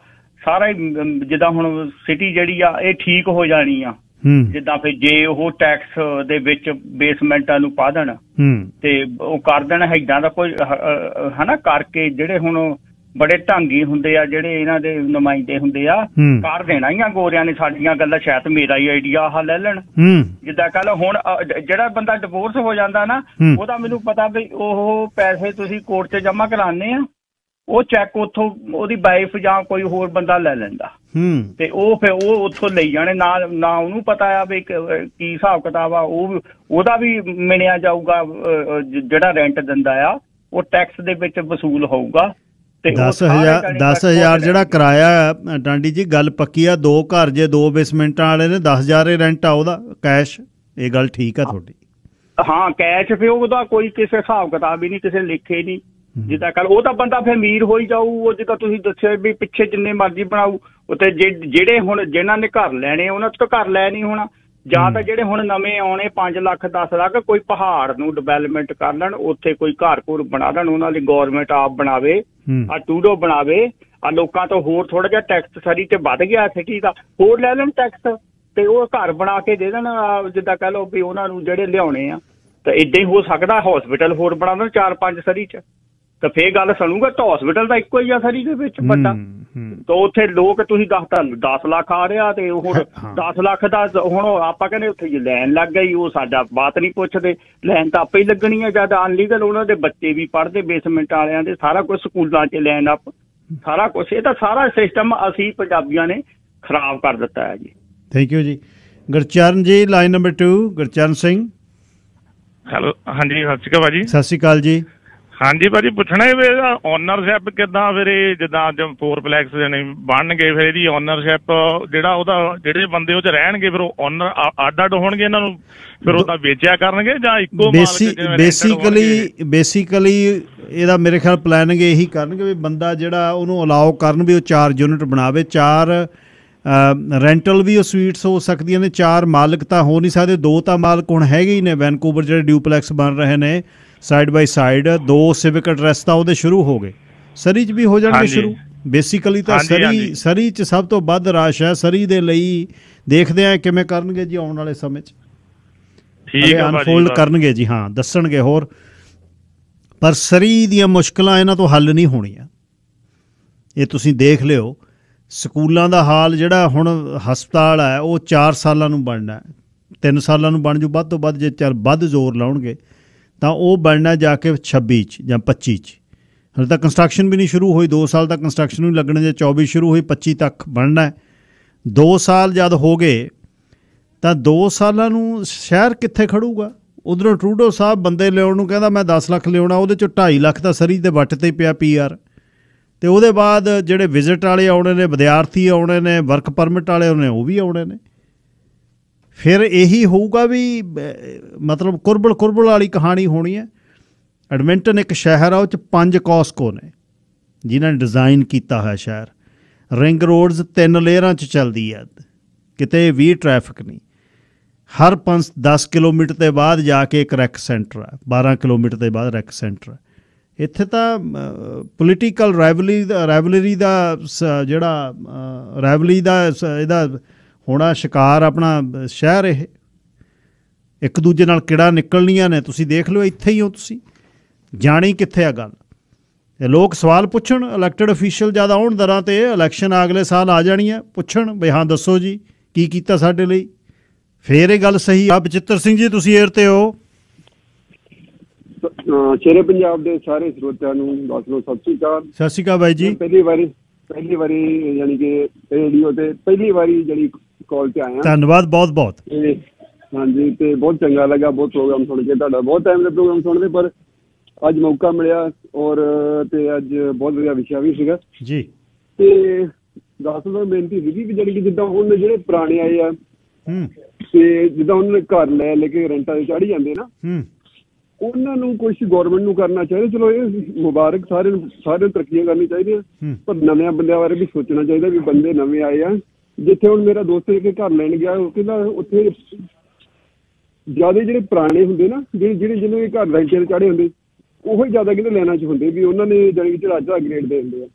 ਸਾਰਾ ਹੀ ਜਿੱਦਾਂ ਹੁਣ ਸਿਟੀ ਜਿਹੜੀ ਆ, ਇਹ ਠੀਕ ਹੋ ਜਾਣੀ ਆ। ਜਿੱਦਾਂ ਫਿਰ ਜੇ ਉਹ ਟੈਕਸ ਦੇ ਵਿੱਚ ਬੇਸਮੈਂਟਾਂ ਨੂੰ ਪਾ ਦੇਣ ਤੇ ਉਹ ਕਰ ਦੇਣ ਏਦਾਂ ਦਾ ਕੋਈ ਹਨਾ ਕਰਕੇ ਜਿਹੜੇ ਹੁਣ ਬੜੇ ਢਾਂਗੀ ਹੁੰਦੇ ਆ ਜਿਹੜੇ ਇਹਨਾਂ ਦੇ ਨੁਮਾਇੰਦੇ ਹੁੰਦੇ ਆ। ਕਰ ਦੇਣਾ ਹੀ ਆ ਗੋਰਿਆਂ ਨੇ ਸਾਡੀਆਂ ਗੱਲਾਂ ਸ਼ਾਇਦ ਮੇਰਾ ਹੀ ਆਈਡੀਆ ਆਹ ਲੈ ਲੈਣ। ਜਿੱਦਾਂ ਕੱਲ ਹੁਣ ਜਿਹੜਾ ਬੰਦਾ ਡਿਵੋਰਸ ਹੋ ਜਾਂਦਾ ਨਾ। ਉਹਦਾ ਮੈਨੂੰ ਪਤਾ ਵੀ ਉਹ ਪੈਸੇ ਤੁਸੀਂ ਕੋਰਟ 'ਚ ਜਮ੍ਹਾਂ ਕਰਾਣੇ ਆ। ਉਹ ਚੈੱਕ ਉੱਥੋਂ ਉਹਦੀ ਵਾਈਫ ਜਾਂ ਕੋਈ ਹੋਰ ਬੰਦਾ ਲੈ ਲੈਂਦਾ। ਹੂੰ। ਤੇ ਉਹ ਫਿਰ ਉਹ ਉੱਥੋਂ ਲਈ ਜਾਣੇ ਨਾ ਨਾ ਉਹਨੂੰ ਪਤਾ ਆ ਵੀ ਕ- ਹਿਸਾਬ ਕਿਤਾਬ ਆ ਉਹ ਉਹਦਾ ਵੀ ਮਿਣਿਆ ਜਾਊਗਾ ਜਿਹੜਾ ਰੈਂਟ ਦਿੰਦਾ ਆ ਉਹ ਟੈਕਸ ਦੇ ਵਿੱਚ ਵਸੂਲ ਹੋਊਗਾ। ਤੇ ਉਹ 10000 ਸਾਰੇ ਜਾਣੇ 10000 ਜਿਹੜਾ ਕਿਰਾਇਆ ਟਾਂਡੀ ਜੀ ਗੱਲ ਪੱਕੀ ਆ ਦੋ ਘਰ ਜੇ ਦੋ ਬੇਸਮੈਂਟਾਂ ਵਾਲੇ ਨੇ 10000 ਹੀ ਰੈਂਟ ਆ ਉਹਦਾ ਕੈਸ਼ ਇਹ ਗੱਲ ਠੀਕ ਆ ਤੁਹਾਡੀ? ਹਾਂ ਕੈਸ਼ ਫਿਰ ਉਹਦਾ ਕੋਈ ਕਿਸੇ ਹਿਸਾਬ ਕਿਤਾਬ ਹੀ ਨਹੀਂ ਕਿਸੇ ਲਿਖੇ ਨਹੀਂ। ਜਿੱਦਾਂ ਕੱਲ ਉਹ ਤਾਂ ਬੰਦਾ ਫਿਰ ਅਮੀਰ ਹੋਈ ਜਾਊ ਉਹ ਜਿੱਦਾਂ ਤੁਸੀਂ ਦੱਸਿਆ ਵੀ ਪਿੱਛੇ ਜਿੰਨੇ ਮਰਜ਼ੀ ਬਣਾਊ ਉੱਤੇ ਜਿਹੜੇ ਹੁਣ ਜਿਨ੍ਹਾਂ ਨੇ ਘਰ ਲੈਣੇ ਉਹਨਾਂ ਤੋਂ ਘਰ ਲੈ ਨਹੀਂ ਹੋਣਾ। ਜਾਂ ਤਾਂ ਜਿਹੜੇ ਹੁਣ ਨਵੇਂ ਆਉਣੇ 5 ਲੱਖ 10 ਲੱਖ ਕੋਈ ਪਹਾੜ ਨੂੰ ਡਿਵੈਲਪਮੈਂਟ ਕਰ ਲੈਣ ਉੱਥੇ ਕੋਈ ਘਰ ਘੁਰ ਬਣਾ ਦੇਣ ਉਹਨਾਂ ਦੀ ਗਵਰਨਮੈਂਟ ਆਪ ਬਣਾਵੇ ਆ ਟੂਡੋ ਬਣਾਵੇ ਆ ਲੋਕਾਂ ਤੋਂ ਹੋਰ ਥੋੜਾ ਜਿਹਾ ਟੈਕਸ ਸਰੀ ਤੇ ਵੱਧ ਗਿਆ ਸਿਟੀ ਦਾ ਹੋਰ ਲੈ ਲੈਣ ਟੈਕਸ ਤੇ ਉਹ ਘਰ ਬਣਾ ਕੇ ਦੇ ਦੇਣ ਜਿੱਦਾਂ ਕਹ ਲਓ ਵੀ ਉਹਨਾਂ ਨੂੰ ਜਿਹੜੇ ਲਿਆਉਣੇ ਆ ਤਾਂ ਇਦਾਂ ਹੀ ਹੋ ਸਕਦਾ ਹਸਪੀਟਲ ਹੋਰ ਬਣਾ ਦੇਣ ਚਾਰ ਪੰਜ ਸਰੀ ਚ। ਤਾਂ ਫੇਰ ਗੱਲ ਸੁਣੂਗਾ ਤਾਂ ਹਸਪੀਟਲ ਤਾਂ ਇੱਕੋ ਹੀ ਆ ਸਰੀ ਦੇ ਵਿੱਚ ਵੱਡਾ ਤਾਂ ਉੱਥੇ ਲੋਕ ਤੁਸੀਂ 10 10 ਲੱਖ ਆ ਰਿਹਾ ਤੇ ਹੁਣ 10 ਲੱਖ ਦਾ ਹੁਣ ਆਪਾਂ ਕਹਿੰਦੇ ਉੱਥੇ ਜੀ ਲੈਣ ਲੱਗ ਗਈ ਉਹ ਸਾਡਾ ਬਾਤ ਨਹੀਂ ਪੁੱਛਦੇ। ਲੈਣ ਤਾਂ ਆਪੇ ਹੀ ਲੱਗਣੀ ਹੈ ਜਦ ਅਨਲੀਗਲ ਉਹਨਾਂ ਦੇ ਬੱਚੇ ਵੀ ਪੜ੍ਹਦੇ ਬੇਸਮੈਂਟ ਵਾਲਿਆਂ ਦੇ ਸਾਰਾ ਕੁਝ ਸਕੂਲਾਂ 'ਚ ਲੈਣ ਅਪ ਸਾਰਾ ਕੁਝ ਇਹ ਤਾਂ ਸਾਰਾ ਸਿਸਟਮ ਅਸੀਂ ਪੰਜਾਬੀਆਂ ਨੇ ਖਰਾਬ ਕਰ ਦਿੱਤਾ ਹੈ ਜੀ। ਥੈਂਕ ਯੂ ਜੀ। Gurcharan ji line number 2 Gurcharan Singh. Hello ਹਾਂਜੀ ਸਤਿ ਸ਼੍ਰੀ ਅਕਾਲ ਭਾਜੀ। ਸਤਿ ਸ਼੍ਰੀ ਅਕਾਲ ਜੀ। ਹਾਂਜੀ ਭਾਜੀ ਪੁੱਛਣਾ ਇਹ ਵੀ ਇਹਦਾ ਓਨਰਸ਼ਿਪ ਕਿੱਦਾਂ ਫਿਰ ਇਹ ਜਿੱਦਾਂ ਜ ਫੋਰਪਲੈਕਸ ਜਣੇ ਬਣਨਗੇ ਫਿਰ ਇਹਦੀ ਓਨਰਸ਼ਿਪ ਜਿਹੜਾ ਉਹਦਾ ਜਿਹੜੇ ਬੰਦੇ ਉਹ ਚ ਰਹਿਣਗੇ ਫਿਰ ਉਹ ਓਨਰ ਅੱਡ ਅੱਡ ਹੋਣਗੇ ਇਹਨਾਂ ਨੂੰ? ਫਿਰ ਉਹਦਾ ਵੇਚਿਆ ਕਰਨਗੇ ਜਾਂ ਇੱਕੋ ਮਾਲਕ ਬੇਸਿਕਲੀ ਬੇਸਿਕਲੀ ਇਹਦਾ ਮੇਰੇ ਖਿਆਲ ਪਲਾਨਿੰਗ ਇਹੀ ਕਰਨਗੇ ਵੀ ਬੰਦਾ ਜਿਹੜਾ ਉਹਨੂੰ ਅਲਾਉ ਕਰਨ ਵੀ ਉਹ ਚਾਰ ਯੂਨਿਟ ਬਣਾਵੇ। ਚਾਰ ਰੈਂਟਲ ਵੀ ਉਹ ਸਵੀਟਸ ਹੋ ਸਕਦੀਆਂ ਨੇ ਚਾਰ ਮਾਲਕ ਤਾਂ ਹੋ ਨਹੀਂ ਸਕਦੇ। ਦੋ ਤਾਂ ਮਾਲਕ ਹੁਣ ਹੈਗੇ ਹੀ ਨੇ। ਵੈਨਕੂਵਰ ਜਿਹੜੇ ਡਿਊਪਲੈਕਸ ਬਣ ਰਹੇ ਨੇ। ਸਾਈਡ ਬਾਈ ਸਾਈਡ ਦੋ ਸਿਵਿਕ ਐਡਰੈਸ ਤਾਂ ਉਹਦੇ ਸ਼ੁਰੂ ਹੋ ਗਏ। ਸਰੀ 'ਚ ਵੀ ਹੋ ਜਾਣਗੇ। ਸ਼ੁਰੂ। ਬੇਸਿਕਲੀ ਤਾਂ ਸਰੀ। ਸਰੀ 'ਚ ਸਭ ਤੋਂ ਵੱਧ ਰਸ਼ ਹੈ ਸਰੀ ਦੇ ਲਈ। ਦੇਖਦੇ ਆ ਕਿਵੇਂ ਕਰਨਗੇ ਜੀ ਆਉਣ ਵਾਲੇ ਸਮੇਂ 'ਚ। ਠੀਕ ਹੈ ਅਨਫੋਲਡ। ਕਰਨਗੇ ਜੀ ਹਾਂ ਦੱਸਣਗੇ ਹੋਰ। ਪਰ ਸਰੀ ਦੀਆਂ ਮੁਸ਼ਕਲਾਂ ਇਹਨਾਂ ਤੋਂ ਹੱਲ ਨਹੀਂ ਹੋਣੀਆਂ। ਇਹ ਤੁਸੀਂ ਦੇਖ ਲਿਓ ਸਕੂਲਾਂ ਦਾ ਹਾਲ ਜਿਹੜਾ ਹੁਣ ਹਸਪਤਾਲ ਹੈ ਉਹ 4 ਸਾਲਾਂ ਨੂੰ ਬਣਨਾ ਹੈ। 3 ਸਾਲਾਂ ਨੂੰ ਬਣ ਜੂ ਵੱਧ ਤੋਂ ਵੱਧ ਜੇ ਚੱਲ ਵੱਧ ਜ਼ੋਰ ਲਾਉਣਗੇ ਤਾਂ ਉਹ ਬਣਨਾ ਜਾ ਕੇ 26 ਚ ਜਾਂ 25 ਚ। ਹਲੇ ਤਾਂ ਕੰਸਟਰਕਸ਼ਨ ਵੀ ਨਹੀਂ ਸ਼ੁਰੂ ਹੋਈ 2 ਸਾਲ ਤੱਕ ਕੰਸਟਰਕਸ਼ਨ ਵੀ ਲੱਗਣੇ ਜਾਂ 24 ਸ਼ੁਰੂ ਹੋਈ 25 ਤੱਕ ਬਣਨਾ ਹੈ। 2 ਸਾਲ ਜਦ ਹੋ ਗਏ, ਤਾਂ 2 ਸਾਲਾਂ ਨੂੰ ਸ਼ਹਿਰ ਕਿੱਥੇ ਖੜੂਗਾ? ਉਧਰੋਂ ਟਰੂਡੋ ਸਾਹਿਬ ਬੰਦੇ ਲਿਆਉਣ ਨੂੰ ਕਹਿੰਦਾ, ਮੈਂ 10 ਲੱਖ ਲਿਆਉਣਾ, ਉਹਦੇ ਚੋਂ 2.5 ਲੱਖ ਤਾਂ ਸਰੀ ਦੇ ਵੱਟ ਤੇ ਹੀ ਪਿਆ ਪੀਆਰ ਤੇ ਉਹਦੇ ਬਾਅਦ ਜਿਹੜੇ ਵਿਜ਼ਿਟ ਵਾਲੇ ਆਉਣੇ ਨੇ, ਵਿਦਿਆਰਥੀ ਆਉਣੇ ਨੇ ਵਰਕ ਪਰਮਿਟ ਵਾਲੇ ਆਉਣੇ ਉਹ ਵੀ ਆਉਣੇ ਨੇ। ਫਿਰ ਇਹੀ ਹੋਊਗਾ ਵੀ ਮਤਲਬ ਕੁਰਬਲ ਕੁਰਬਲ ਵਾਲੀ ਕਹਾਣੀ ਹੋਣੀ ਹੈ। ਐਡਮਿੰਟਨ ਇੱਕ ਸ਼ਹਿਰ ਆ, ਉਹ ਚ ਪੰਜ ਕੌਸਕੋ ਨੇ, ਜਿਨ੍ਹਾਂ ਨੇ ਡਿਜ਼ਾਈਨ ਕੀਤਾ ਹੋਇਆ ਸ਼ਹਿਰ। ਰਿੰਗ ਰੋਡਸ ਤਿੰਨ ਲੇਅਰਾਂ ਚ ਚੱਲਦੀ ਹੈ ਕਿਤੇ ਵੀ ਟ੍ਰੈਫਿਕ ਨਹੀਂ। ਹਰ 5 10 ਕਿਲੋਮੀਟਰ ਦੇ ਬਾਅਦ ਜਾ ਕੇ ਇੱਕ ਰੈਕ ਸੈਂਟਰ ਆ 12 ਕਿਲੋਮੀਟਰ ਦੇ ਬਾਅਦ ਰੈਕ ਸੈਂਟਰ ਹੈ ਇੱਥੇ ਤਾਂ ਪੋਲੀਟੀਕਲ ਰਾਈਵਲਰੀ ਦਾ ਰਾਈਵਲਰੀ ਦਾ ਸ- ਜਿਹੜਾ ਰਾਈਵਲਰੀ ਦਾ ਸ- ਇਹਦਾ ਹੋਣਾ ਸ਼ਿਕਾਰ ਆਪਣਾ ਸ਼ਹਿਰ ਇਹ। ਇੱਕ ਦੂਜੇ ਨਾਲ ਕਿੜਾ ਨਿਕਲਣੀਆਂ ਨੇ ਤੁਸੀਂ ਦੇਖ ਲਓ ਇੱਥੇ ਹੀ ਹੋ ਤੁਸੀਂ। ਜਾਣੀ ਕਿੱਥੇ ਆ ਗੱਲ? ਇਹ ਲੋਕ ਸਵਾਲ ਪੁੱਛਣ ਇਲੈਕਟਡ ਅਫੀਸ਼ੀਅਲ ਜ਼ਿਆਦਾ ਆਉਣ ਦਰਾਂ ਤੇ ਇਲੈਕਸ਼ਨ ਅਗਲੇ ਸਾਲ ਆ ਜਾਣੀ ਹੈ ਪੁੱਛਣ ਵੀ ਹਾਂ ਦੱਸੋ ਜੀ ਕੀ ਕੀਤਾ ਸਾਡੇ ਲਈ? ਫੇਰ ਇਹ ਗੱਲ ਸਹੀ ਆ। ਬਚਿੱਤਰ ਸਿੰਘ ਜੀ ਤੁਸੀਂ ਏਅਰ ਤੇ ਹੋ। ਅਹ ਸ਼ੇਰੇ ਪੰਜਾਬ ਦੇ ਸਾਰੇ ਸਰੋਤਿਆਂ ਨੂੰ ਦੱਸ ਲਓ ਸਤਿ ਸ਼੍ਰੀ ਅਕਾਲ। ਸਤਿ ਸ਼੍ਰੀ ਅਕਾਲ ਬਾਈ ਜੀ। ਪਹਿਲੀ ਵਾਰੀ ਪਹਿਲੀ ਵਾਰੀ ਯਾਨੀ ਕਿ ਰੇਡੀਓ ਤੇ ਪਹਿਲੀ ਵਾਰੀ ਜਿਹੜੀ ਕਾਲ ਤੇ ਆਇਆ। ਧੰਨਵਾਦ ਬਹੁਤ ਬਹੁਤ। ਤੇ ਹਾਂਜੀ ਤੇ ਬਹੁਤ ਚੰਗਾ ਲੱਗਾ ਬਹੁਤ ਪ੍ਰੋਗਰਾਮ ਸੁਣ ਕੇ। ਤੁਹਾਡਾ ਬਹੁਤ ਟਾਈਮ ਦਾ ਪ੍ਰੋਗਰਾਮ ਸੁਣਦੇ ਪਰ ਅੱਜ ਮੌਕਾ ਮਿਲਿਆ ਔਰ ਤੇ ਅੱਜ ਬਹੁਤ ਵਧੀਆ ਵਿਸ਼ਾ ਵੀ ਸੀਗਾ। ਜੀ। ਤੇ ਦੱਸ ਦੋ ਬੇਨਤੀ ਸੀਗੀ ਕਿ ਜਿਹੜੀ ਜਿੱਦਾਂ ਹੁਣ ਜਿਹੜੇ ਪੁਰਾਣੇ ਆਏ ਆ ਹੂੰ। ਤੇ ਜਿੱਦਾਂ ਉਹਨਾਂ ਨੇ ਘਰ ਲੈ ਲੈ ਕੇ ਰੈਂਟਾਂ ਤੇ ਚੜੀ ਜਾਂਦੇ ਨਾ। ਹੂੰ। ਉਹਨਾਂ ਨੂੰ ਕੁਝ ਗਵਰਨਮੈਂਟ ਨੂੰ ਕਰਨਾ ਚਾਹੀਦਾ। ਚਲੋ ਇਹ ਮੁਬਾਰਕ ਸਾਰੇ ਸਾਰੇ ਤਰੱਕੀਆਂ ਕਰਨੀ ਚਾਹੀਦੀਆਂ। ਪਰ ਨਵੇਂ ਬੰਦਿਆਂ ਬਾਰੇ ਵੀ ਸੋਚਣਾ ਚਾਹੀਦਾ ਵੀ ਬੰਦੇ ਨਵੇਂ ਆਏ ਆ। ਜਿੱਥੇ ਹੁਣ ਮੇਰਾ ਦੋਸਤ ਇੱਕ ਘਰ ਲੈਣ ਗਿਆ ਉਹ ਕਹਿੰਦਾ ਉੱਥੇ ਜ਼ਿਆਦਾ ਜਿਹੜੇ ਪੁਰਾਣੇ ਹੁੰਦੇ ਨਾ ਜਿਹੜੇ ਜਿਹੜੇ ਜਿਹਨੂੰ ਇਹ ਘਰ ਰੈਂਟ ਤੇ ਚਾੜੇ ਹੁੰਦੇ ਉਹੋ ਹੀ ਜ਼ਿਆਦਾ ਕਿਤੇ ਲੈਣਾ ਚ ਹੁੰਦੇ ਵੀ ਉਹਨਾਂ ਨੇ ਜਾਣੀ ਕਿ ਚੜਾ ਚੜਾ ਗ੍ਰੇਡ ਦੇ ਦਿੰਦੇ ਆ।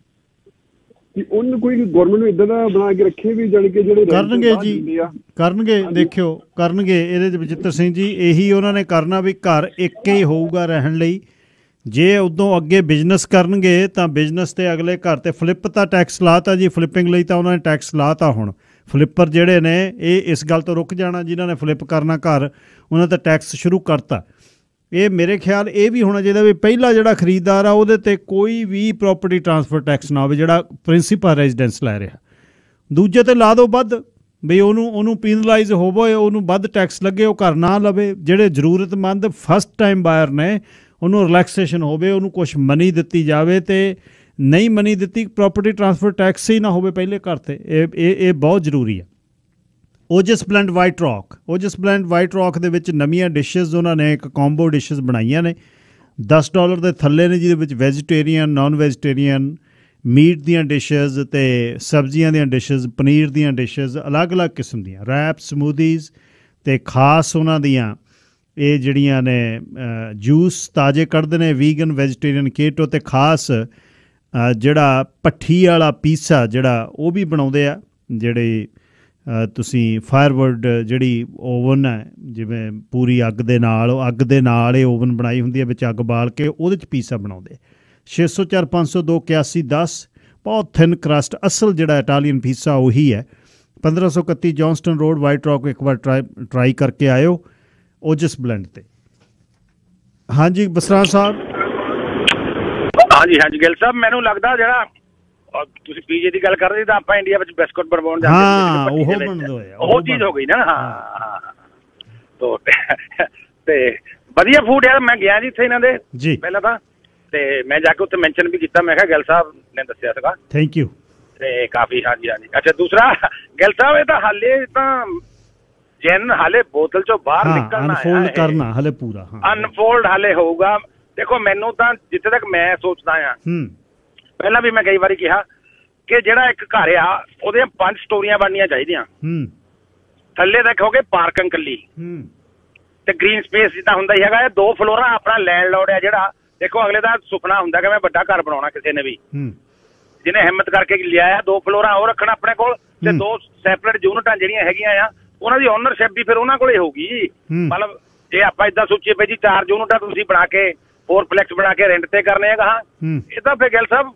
ਕਿ ਉਹਨੂੰ ਕੋਈ ਗਵਰਨਮੈਂਟ ਨੂੰ ਇਦਾਂ ਦਾ ਬਣਾ ਕੇ ਰੱਖੇ ਵੀ ਜਾਣੀ ਕਿ ਜਿਹੜੇ ਕਰਨਗੇ ਜੀ ਕਰਨਗੇ ਦੇਖਿਓ ਕਰਨਗੇ ਇਹਦੇ ਚ ਬਚਿੱਤਰ ਸਿੰਘ ਜੀ ਇਹੀ ਉਹਨਾਂ ਨੇ ਕਰਨਾ ਵੀ ਘਰ ਇੱਕ ਹੀ ਹੋਊਗਾ ਰਹਿਣ ਲਈ। ਜੇ ਉਦੋਂ ਅੱਗੇ ਬਿਜ਼ਨਸ ਕਰਨਗੇ, ਤਾਂ ਬਿਜ਼ਨਸ ਤੇ ਅਗਲੇ ਘਰ ਤੇ ਫਲਿੱਪ ਤਾਂ ਟੈਕਸ ਲਾਤਾ ਜੀ ਫਲਿੱਪਿੰਗ ਲਈ ਤਾਂ ਉਹਨਾਂ ਨੇ ਟੈਕਸ ਲਾਤਾ ਹੁਣ। ਫਲਿੱਪਰ ਜਿਹੜੇ ਨੇ, ਇਹ ਇਸ ਗੱਲ ਤੋਂ ਰੁਕ ਜਾਣਾ, ਜਿਨ੍ਹਾਂ ਨੇ ਫਲਿੱਪ ਕਰਨਾ ਘਰ, ਉਹਨਾਂ ਤੇ ਟੈਕਸ ਸ਼ੁਰੂ ਕਰਤਾ। ਇਹ ਮੇਰੇ ਖਿਆਲ, ਇਹ ਵੀ ਹੋਣਾ ਚਾਹੀਦਾ ਵੀ ਪਹਿਲਾ ਜਿਹੜਾ ਖਰੀਦਦਾਰ ਆ, ਉਹਦੇ ਤੇ ਕੋਈ ਵੀ ਪ੍ਰਾਪਰਟੀ ਟਰਾਂਸਫਰ ਟੈਕਸ ਨਾ ਹੋਵੇ, ਜਿਹੜਾ ਪ੍ਰਿੰਸੀਪਲ ਰੈਜ਼ੀਡੈਂਸ ਲੈ ਰਿਹਾ। ਦੂਜੇ ਤੇ ਲਾ ਦਿਓ ਵੱਧ, ਵੀ ਉਹਨੂੰ ਉਹਨੂੰ ਪੀਨਲਾਈਜ਼ ਹੋਵੇ, ਉਹਨੂੰ ਵੱਧ ਟੈਕਸ ਲੱਗੇ, ਉਹ ਘਰ ਨਾ ਲਵੇ। ਜਿਹੜੇ ਜ਼ਰੂਰਤਮੰਦ ਫਸਟ ਟਾਈਮ ਬਾਇਰ ਨੇ ਉਹਨੂੰ ਰਿਲੈਕਸੇਸ਼ਨ ਹੋਵੇ, ਉਹਨੂੰ ਕੁਝ ਮਨੀ ਦਿੱਤੀ ਜਾਵੇ ਤੇ ਨਹੀਂ ਮਨੀ ਦਿੱਤੀ ਪ੍ਰਾਪਰਟੀ ਟਰਾਂਸਫਰ ਟੈਕਸ ਹੀ ਨਾ ਹੋਵੇ ਪਹਿਲੇ ਘਰ ਤੇ। ਇਹ ਇਹ ਇਹ ਬਹੁਤ ਜ਼ਰੂਰੀ ਹੈ। ਓਜਸ ਬਲੈਂਡ ਵਾਈਟ ਰੌਕ ਓਜਸ ਬਲੈਂਡ ਵਾਈਟ ਰੌਕ ਦੇ ਵਿੱਚ ਨਵੀਆਂ ਡਿਸ਼ਸ ਉਹਨਾਂ ਨੇ ਇੱਕ ਕੰਬੋ ਡਿਸ਼ਸ ਬਣਾਈਆਂ ਨੇ। 10 ਡਾਲਰ ਦੇ ਥੱਲੇ ਨੇ ਜਿਹਦੇ ਵਿੱਚ ਵੈਜੀਟੇਰੀਅਨ ਨਾਨ ਵੈਜੀਟੇਰੀਅਨ ਮੀਟ ਦੀਆਂ ਡਿਸ਼ਸ ਤੇ ਸਬਜ਼ੀਆਂ ਦੀਆਂ ਡਿਸ਼ਸ ਪਨੀਰ ਦੀਆਂ ਡਿਸ਼ਸ ਅਲੱਗ-ਅਲੱਗ ਕਿਸਮ ਦੀਆਂ। ਰੈਪ ਸਮੂਦੀਜ਼ ਤੇ ਖਾਸ ਉਹਨਾਂ ਦੀਆਂ ਇਹ ਜਿਹੜੀਆਂ ਨੇ ਜੂਸ ਤਾਜ਼ੇ ਕੱਢਦੇ ਨੇ ਵੀਗਨ ਵੈਜੀਟੇਰੀਅਨ ਕੇਟੋ ਤੇ ਖਾਸ ਜਿਹੜਾ ਪੱਠੀ ਵਾਲਾ ਪੀਸਾ ਜਿਹੜਾ ਉਹ ਵੀ ਬਣਾਉਂਦੇ ਆ, ਜਿਹੜੇ ਤੁਸੀਂ ਫਾਇਰਵਰਡ ਜਿਹੜੀ ਓਵਨ ਹੈ, ਜਿਵੇਂ ਪੂਰੀ ਅੱਗ ਦੇ ਨਾਲ ਉਹ ਅੱਗ ਦੇ ਨਾਲ ਇਹ ਓਵਨ ਬਣਾਈ ਹੁੰਦੀ ਹੈ, ਵਿੱਚ ਅੱਗ ਬਾਲ ਕੇ ਉਹਦੇ ਚ ਪੀਸਾ ਬਣਾਉਂਦੇ 604 502 8110 ਬਹੁਤ ਥਿਨ ਕਰਸਟ ਅਸਲ ਜਿਹੜਾ ਇਟਾਲੀਅਨ ਪੀਸਾ ਉਹੀ ਹੈ। 1531 ਜੌਨਸਟਨ ਰੋਡ ਵਾਈਟ ਰੌਕ ਇੱਕ ਵਾਰ ਟਰਾਈ ਟਰਾਈ ਕਰਕੇ ਆਇਓ। ਓਜਸ ਬਲੈਂਡ ਤੇ। ਹਾਂਜੀ ਬਸਰਾ ਸਾਹਿਬ। ਹਾਂਜੀ ਹਾਂਜੀ ਗਿੱਲ ਸਾਹਿਬ ਮੈਨੂੰ ਲੱਗਦਾ ਜਿਹੜਾ ਤੁਸੀਂ ਪੀਜੇ ਦੀ ਗੱਲ ਕਰ ਰਹੇ ਤਾਂ ਆਪਾਂ ਇੰਡੀਆ ਵਿੱਚ ਬਿਸਕੁਟ ਬਣਵਾਉਣ ਜਾਂਦੇ ਹਾਂ, ਉਹ। ਬਣਦੇ ਹੋਏ ਆ, ਉਹ ਚੀਜ਼ ਹੋ ਗਈ ਨਾ ਹਾਂ ਤੋ ਤੇ ਵਧੀਆ ਫੂਡ ਯਾਰ ਮੈਂ ਗਿਆ ਜੀ ਇੱਥੇ ਇਹਨਾਂ ਦੇ ਪਹਿਲਾਂ ਤਾਂ ਤੇ ਮੈਂ ਜਾ ਕੇ ਉੱਥੇ ਮੈਂਸ਼ਨ ਵੀ ਕੀਤਾ ਮੈਂ ਕਿਹਾ ਗਿੱਲ ਸਾਹਿਬ ਨੇ ਦੱਸਿਆ ਸੀਗਾ। ਥੈਂਕ ਯੂ ਤੇ ਕਾਫੀ ਹਾਂਜੀ ਹਾਂਜੀ। ਅੱਛਾ ਦੂਸਰਾ ਗਿੱਲ ਸਾਹਿਬ ਇਹ ਤਾਂ ਹਾਲੇ ਤਾਂ ਜੈਨ ਹਾਲੇ ਬੋਤਲ ਚੋਂ ਬਾਹਰ ਹਾਂ ਨਿਕਲਣਾ ਅਨਫੋਲਡ ਹੈ ਕਰਨਾ ਹਲੇ ਪੂਰਾ ਹਾਂ। ਅਨਫੋਲਡ ਹਾਲੇ ਹੋਊਗਾ। ਦੇਖੋ ਮੈਨੂੰ ਤਾਂ ਜਿੱਥੇ ਤੱਕ ਮੈਂ ਸੋਚਦਾ ਆ ਹੂੰ। ਪਹਿਲਾਂ ਵੀ ਮੈਂ ਕਈ ਵਾਰੀ ਕਿਹਾ ਕਿ ਜਿਹੜਾ ਇੱਕ ਘਰ ਆ ਉਹਦੇ ਪੰਜ ਸਟੋਰੀਆਂ ਬਣਨੀਆਂ ਚਾਹੀਦੀਆਂ। ਹੂੰ। ਥੱਲੇ ਦੇਖੋਗੇ ਪਾਰਕਿੰਗ ਕੱਲੀ ਹੂੰ। ਤੇ ਗ੍ਰੀਨ ਸਪੇਸ ਜਿੱਦਾਂ ਹੁੰਦਾ ਹੀ ਹੈਗਾ ਇਹ ਦੋ ਫਲੋਰਾਂ ਆਪਣਾ ਲੈਂਡਲੋਰਡ ਆ ਜਿਹੜਾ ਦੇਖੋ ਅਗਲੇ ਦਾ ਸੁਪਨਾ ਹੁੰਦਾ ਕਿ ਮੈਂ ਵੱਡਾ ਘਰ ਬਣਾਉਣਾ ਕਿਸੇ ਨੇ ਵੀ। ਹੂੰ। ਜਿਹਨੇ ਹਿੰਮਤ ਕਰਕੇ ਲਿਆ ਆ ਦੋ ਫਲੋਰਾਂ ਉਹ ਰੱਖਣਾ ਆਪਣੇ ਕੋਲ ਤੇ। ਦੋ ਸੈਪਰੇਟ ਯੂਨਿਟਾਂ ਜਿਹੜੀਆਂ ਹੈਗੀਆਂ ਆ ਉਹਨਾਂ ਦੀ ਓਨਰਸ਼ਿਪ ਵੀ ਫਿਰ ਉਹਨਾਂ ਕੋਲੇ ਹੋਊਗੀ। ਮਤਲਬ ਜੇ ਆਪਾਂ ਇਦਾਂ ਸੋਚੀਏ ਪਈ ਜੀ ਚਾਰ ਯੂਨਿਟਾਂ ਤੁਸੀਂ ਬਣਾ ਕੇ ਫੋਰ ਫਲੈਕਸ ਬਣਾ ਕੇ ਰੈਂਟ ਤੇ ਕਰਨੇ ਹੈਗਾ ਹਾਂ ਹੂੰ। ਇਹ ਤਾਂ ਫਿਰ ਗੱਲ ਸਾਹਿਬ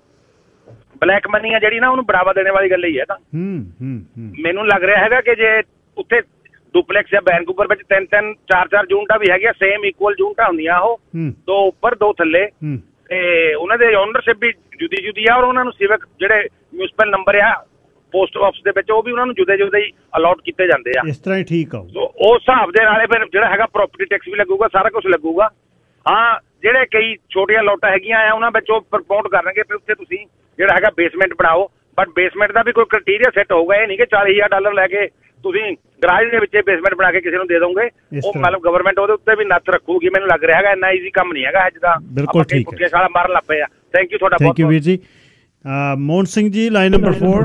ਬਲੈਕ ਮਨੀ ਆ ਜਿਹੜੀ ਨਾ ਉਹਨੂੰ ਬੜਾਵਾ ਦੇਣੇ ਵਾਲੀ ਗੱਲ ਹੀ ਹੈ ਤਾਂ ਮੈਨੂੰ ਲੱਗ ਰਿਹਾ ਹੈਗਾ ਕਿ ਜੇ ਉੱਥੇ ਡੁਪਲੈਕਸ ਜਾਂ ਵੈਨਕੂਵਰ ਵਿੱਚ ਤਿੰਨ ਤਿੰਨ ਚਾਰ ਚਾਰ ਯੂਨਿਟਾਂ ਵੀ ਹੈਗੀਆਂ ਸੇਮ ਇਕੁਅਲ ਯੂਨਿਟਾਂ ਹੁੰਦੀਆਂ ਉਹ। ਦੋ ਉੱਪਰ ਦੋ ਥੱਲੇ। ਤੇ ਉਹਨਾਂ ਦੇ ਓਨਰਸ਼ਿਪ ਵੀ ਜੁਦੀ ਜੁਦੀ ਆ ਔਰ ਉਹਨਾਂ ਨੂੰ ਸਿਵਕ ਜਿਹੜੇ ਮਿਊਨਿਸਪਲ ਨੰਬਰ ਆ ਪੋਸਟ ਆਫਿਸ ਦੇ ਵਿੱਚ ਉਹ ਵੀ ਉਹਨਾਂ ਨੂੰ ਜੁਦੇ ਜੁਦੇ ਹੀ ਅਲਾਟ ਕੀਤੇ ਜਾਂਦੇ ਆ। ਇਸ ਤਰ੍ਹਾਂ ਹੀ ਠੀਕ ਆਊ ਸੋ ਉਸ ਹਿਸਾਬ ਦੇ ਨਾਲੇ ਫਿਰ ਜਿਹੜਾ ਹੈਗਾ ਪ੍ਰਾਪਰਟੀ ਟੈਕਸ ਵੀ ਲੱਗੂਗਾ ਸਾਰਾ ਕੁਝ ਲੱਗੂਗਾ। ਹਾਂ ਜਿਹੜੇ ਕਈ ਛੋਟੀਆਂ ਲੋਟਾਂ ਹੈਗੀਆਂ ਆ ਉਹਨਾਂ ਵਿੱਚ ਉਹ ਪ੍ਰਪੋਰਟ ਕਰਨਗੇ ਫਿਰ ਉੱਥੇ ਤੁਸੀਂ ਜਿਹੜਾ ਹੈਗਾ ਬੇਸਮੈਂਟ ਬਣਾਓ। ਬਟ ਬੇਸਮੈਂਟ ਦਾ ਵੀ ਕੋਈ ਕ੍ਰਾਈਟੇਰੀਆ ਸੈੱਟ ਹੋਊਗਾ ਇਹ ਨਹੀਂ ਕਿ 40000 ਡਾਲਰ ਲੈ ਕੇ ਤੁਸੀਂ ਗਰਾਜ ਦੇ ਵਿੱਚ ਬੇਸਮੈਂਟ ਬਣਾ ਕੇ ਕਿਸੇ ਨੂੰ ਦੇ ਦੋਗੇ। ਉਹ। ਮਤਲਬ ਗਵਰਨਮੈਂਟ ਉਹਦੇ ਉੱਤੇ ਵੀ ਨੱਥ ਰੱਖੂਗੀ ਮੈਨੂੰ ਲੱਗ ਰਿਹਾ ਹੈਗਾ ਇੰਨਾ ਈਜ਼ੀ ਕੰਮ ਨਹੀਂ ਹੈਗਾ ਅੱਜ ਦਾ। ਬਿਲਕੁਲ ਠੀਕ ਹੈ। ਪੁੱਠੇ ਸਾਲਾ ਮਾਰਨ ਲੱਗ ਪਏ ਆ। ਥੈਂਕ ਯੂ ਤੁਹਾਡਾ ਬਹੁਤ ਥੈਂਕ ਯੂ ਵੀਰ ਜੀ। Mohan Singh ji line number 4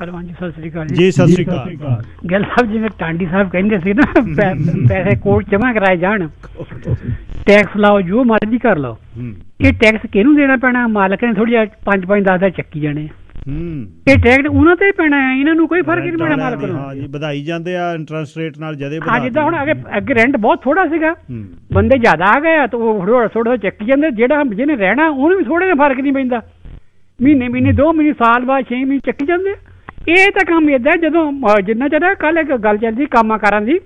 hello ਹਾਂਜੀ ਸਤਿ ਸ੍ਰੀ ਅਕਾਲ ਜੀ। ਸਤਿ ਸ੍ਰੀ ਅਕਾਲ। ਗਿੱਲ ਸਾਹਿਬ ਜਿਵੇਂ ਟਾਂਡੀ ਸਾਹਿਬ ਕਹਿੰਦੇ ਸੀ ਨਾ ਪੈਸੇ ਕੋਰਟ ਜਮ੍ਹਾਂ ਕਰਾਏ ਜਾਣ। ਟੈਕਸ ਲਾਓ ਜੋ ਮਰਜ਼ੀ ਕਰ ਲਓ। ਇਹ ਟੈਕਸ ਕਿਹਨੂੰ ਦੇਣਾ ਪੈਣਾ? ਮਾਲਕ ਨੇ ਥੋੜੀ 5 5 10 10 ਚੱਕੀ ਜਾਣੇ ਹੂੰ। ਇਹ ਟੈਕਸ ਉਹਨਾਂ ਤੇ ਪੈਣਾ ਹੈ ਇਹਨਾਂ ਨੂੰ ਕੋਈ ਫ਼ਰਕ ਨਹੀਂ ਪੈਣਾ ਮਾਲਕ ਨੂੰ। ਹਾਂ ਜੀ ਵਧਾਈ ਜਾਂਦੇ ਆ ਇੰਟਰਸਟ ਰੇਟ ਨਾਲ ਜਦੇ ਹਾਂ ਜਿੱਦਾਂ ਹੁਣ ਅੱਗੇ ਅੱਗੇ ਰੈਂਟ ਬਹੁਤ ਥੋੜਾ ਸੀਗਾ। ਬੰਦੇ ਜ਼ਿਆਦਾ ਆ ਗਏ ਆ ਤਾਂ ਉਹ ਥੋੜਾ ਥੋੜਾ ਚੱਕੀ ਜਾਂਦੇ ਜਿਹੜਾ ਜਿਹਨੇ ਰਹਿਣਾ ਉਹਨੂੰ ਵੀ ਥੋੜੇ ਜਿਹਾ ਫ਼ਰਕ ਨਹੀਂ ਪੈਂਦਾ। ਮਹੀਨੇ ਮਹੀਨੇ ਦੋ ਮਹੀਨੇ ਸਾਲ ਬਾਅਦ 6 ਮਹੀਨੇ ਚੱਕੀ ਜਾਂਦੇ ਆ। ਇਹ ਤਾਂ ਕੰਮ ਇਦਾਂ ਜਦੋਂ ਜਿੰਨਾ ਚਿਰ ਕੱਲ ਇੱਕ ਗੱਲ ਚੱਲਦੀ ਕੰਮਾਂ ਕਾਰਾਂ ਦੀ।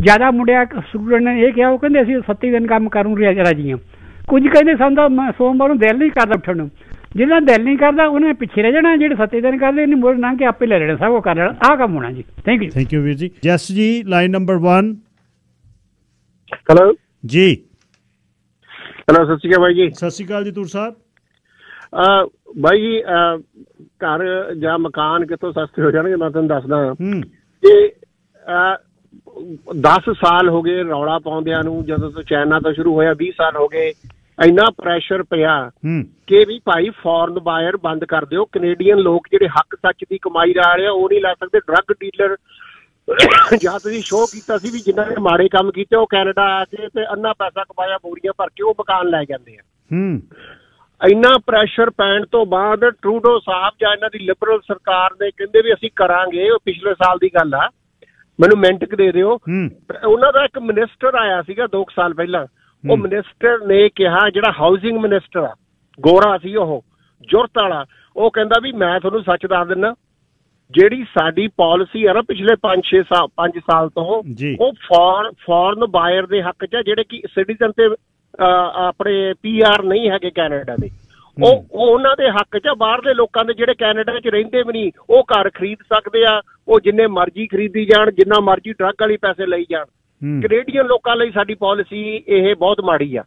ਜ਼ਿਆਦਾ ਮੁੰਡਿਆ ਸਟੂਡੈਂਟ ਨੇ ਇਹ ਕਿਹਾ ਉਹ ਕਹਿੰਦੇ ਅਸੀਂ 37 ਦਿਨ ਕੰਮ ਕਰੂੰ ਰਿਆ ਰਾਜੀ ਹਾਂ। ਕੁਝ ਕਹਿੰਦੇ ਸਾਨੂੰ ਸੋਮਵਾਰ ਨੂੰ ਦਿਲ ਨਹੀਂ ਕਰਦਾ ਉੱਠਣ ਨੂੰ। ਜਿਹਦਾ ਦਿਲ ਨਹੀਂ ਕਰਦਾ ਉਹਨੇ ਪਿੱਛੇ ਰਹਿ ਜਾਣਾ ਜਿਹੜੇ 37 ਦਿਨ ਕਰਦੇ ਇਹਨੇ ਮੁੜ ਲੰਘ ਕੇ ਆਪੇ ਲੈ ਲੈਣਾ ਸਭ ਉਹ ਕਰ ਲੈਣਾ। ਆਹ ਕੰਮ ਹੋਣਾ ਜੀ। ਥੈਂਕ ਯੂ ਥੈਂਕ ਯੂ ਵੀਰ ਜੀ। Jas ji line number 1 hello ਜੀ। ਹੈਲੋ ਸਤਿ ਸ਼੍ਰੀ ਅਕਾਲ ਬਾਈ ਜੀ। ਸਤਿ ਸ਼੍ਰੀ ਅਕਾਲ ਜੀ ਤੂਰ ਸਾਹਿਬ। ਬਾਈ ਜੀ ਘਰ ਜਾਂ ਮਕਾਨ ਕਿੱਥੋਂ ਸਸਤੇ ਹੋ ਜਾਣਗੇ ਮੈਂ ਤੁਹਾਨੂੰ ਦੱਸਦਾ ਹਾਂ। ਕਿ 10 ਸਾਲ ਹੋ ਗਏ ਰੌਲਾ ਪਾਉਂਦਿਆਂ ਨੂੰ ਜਦੋਂ ਤੋਂ ਚਾਈਨਾ ਤੋਂ ਸ਼ੁਰੂ ਹੋਇਆ 20 ਸਾਲ ਹੋ ਗਏ ਇੰਨਾ ਪ੍ਰੈਸ਼ਰ ਪਿਆ ਕਿ ਵੀ ਭਾਈ ਫੋਰਨ ਬਾਇਰ ਬੰਦ ਕਰ ਦਿਓ। ਕੈਨੇਡੀਅਨ ਲੋਕ ਜਿਹੜੇ ਹੱਕ ਸੱਚ ਦੀ ਕਮਾਈ ਲਾ ਰਹੇ ਆ ਉਹ ਨਹੀਂ ਲੈ ਸਕਦੇ। ਡਰੱਗ ਡੀਲਰ ਜਾਂ ਤੁਸੀਂ ਸ਼ੋਅ ਕੀਤਾ ਸੀ ਵੀ ਜਿਨ੍ਹਾਂ ਨੇ ਮਾੜੇ ਕੰਮ ਕੀਤੇ ਉਹ ਕੈਨੇਡਾ ਆ ਕੇ ਤੇ ਅੰਨਾ ਪੈਸਾ ਕਮਾਇਆ ਬੋਰੀਆਂ ਭਰ ਕੇ ਉਹ ਮਕਾਨ ਲੈ ਜਾਂਦੇ ਆ। ਹੂੰ। ਇੰਨਾ ਪ੍ਰੈਸ਼ਰ ਪੈਣ ਤੋਂ ਬਾਅਦ ਟਰੂਡੋ ਸਾਹਿਬ ਜਾਂ ਇਹਨਾਂ ਦੀ ਲਿਬਰਲ ਸਰਕਾਰ ਨੇ ਕਹਿੰਦੇ ਵੀ ਅਸੀਂ ਕਰਾਂਗੇ ਉਹ ਪਿਛਲੇ ਸਾਲ ਦੀ ਗੱਲ ਆ। ਮੈਨੂੰ ਮਿੰਟ ਕੁ ਦੇ ਦਿਓ। ਉਹਨਾਂ ਦਾ ਇੱਕ ਮਿਨਿਸਟਰ ਆਇਆ ਸੀਗਾ 2 ਸਾਲ ਪਹਿਲਾਂ। ਉਹ ਮਿਨਿਸਟਰ ਨੇ ਕਿਹਾ ਜਿਹੜਾ ਹਾਊਸਿੰਗ ਮਿਨਿਸਟਰ ਆ ਗੋਰਾ ਸੀ ਉਹ ਜੁਰਤ ਵਾਲਾ ਉਹ ਕਹਿੰਦਾ ਵੀ ਮੈਂ ਤੁਹਾਨੂੰ ਸੱਚ ਦੱਸ ਦਿੰਦਾ ਜਿਹੜੀ ਸਾਡੀ ਪਾਲਿਸੀ ਆ ਨਾ ਪਿਛਲੇ 5-6 ਸਾਲ 5 ਸਾਲ ਤੋਂ। ਉਹ ਫੋਰਨ ਫੋਰਨ ਬਾਇਰ ਦੇ ਹੱਕ 'ਚ ਜਿਹੜੇ ਕਿ ਸਿਟੀਜ਼ਨ ਤੇ ਆਪਣੇ ਪੀਆਰ ਨਹੀਂ ਹੈਗੇ ਕੈਨੇਡਾ ਦੇ। ਉਹ ਉਹ ਉਹਨਾਂ ਦੇ ਹੱਕ 'ਚ ਬਾਹਰਲੇ ਲੋਕਾਂ ਦੇ ਜਿਹੜੇ ਕੈਨੇਡਾ 'ਚ ਰਹਿੰਦੇ ਵੀ ਨਹੀਂ ਉਹ ਘਰ ਖਰੀਦ ਸਕਦੇ ਆ ਉਹ ਜਿੰਨੇ ਮਰਜ਼ੀ ਖਰੀਦੀ ਜਾਣ ਜਿੰਨਾ ਮਰਜ਼ੀ ਟਰੱਕ ਵਾਲੀ ਪੈਸੇ ਲਈ ਜਾਣ। ਕੈਨੇਡੀਅਨ ਲੋਕਾਂ ਲਈ ਸਾਡੀ ਪਾਲਿਸੀ ਇਹ ਬਹੁਤ ਮਾੜੀ ਆ।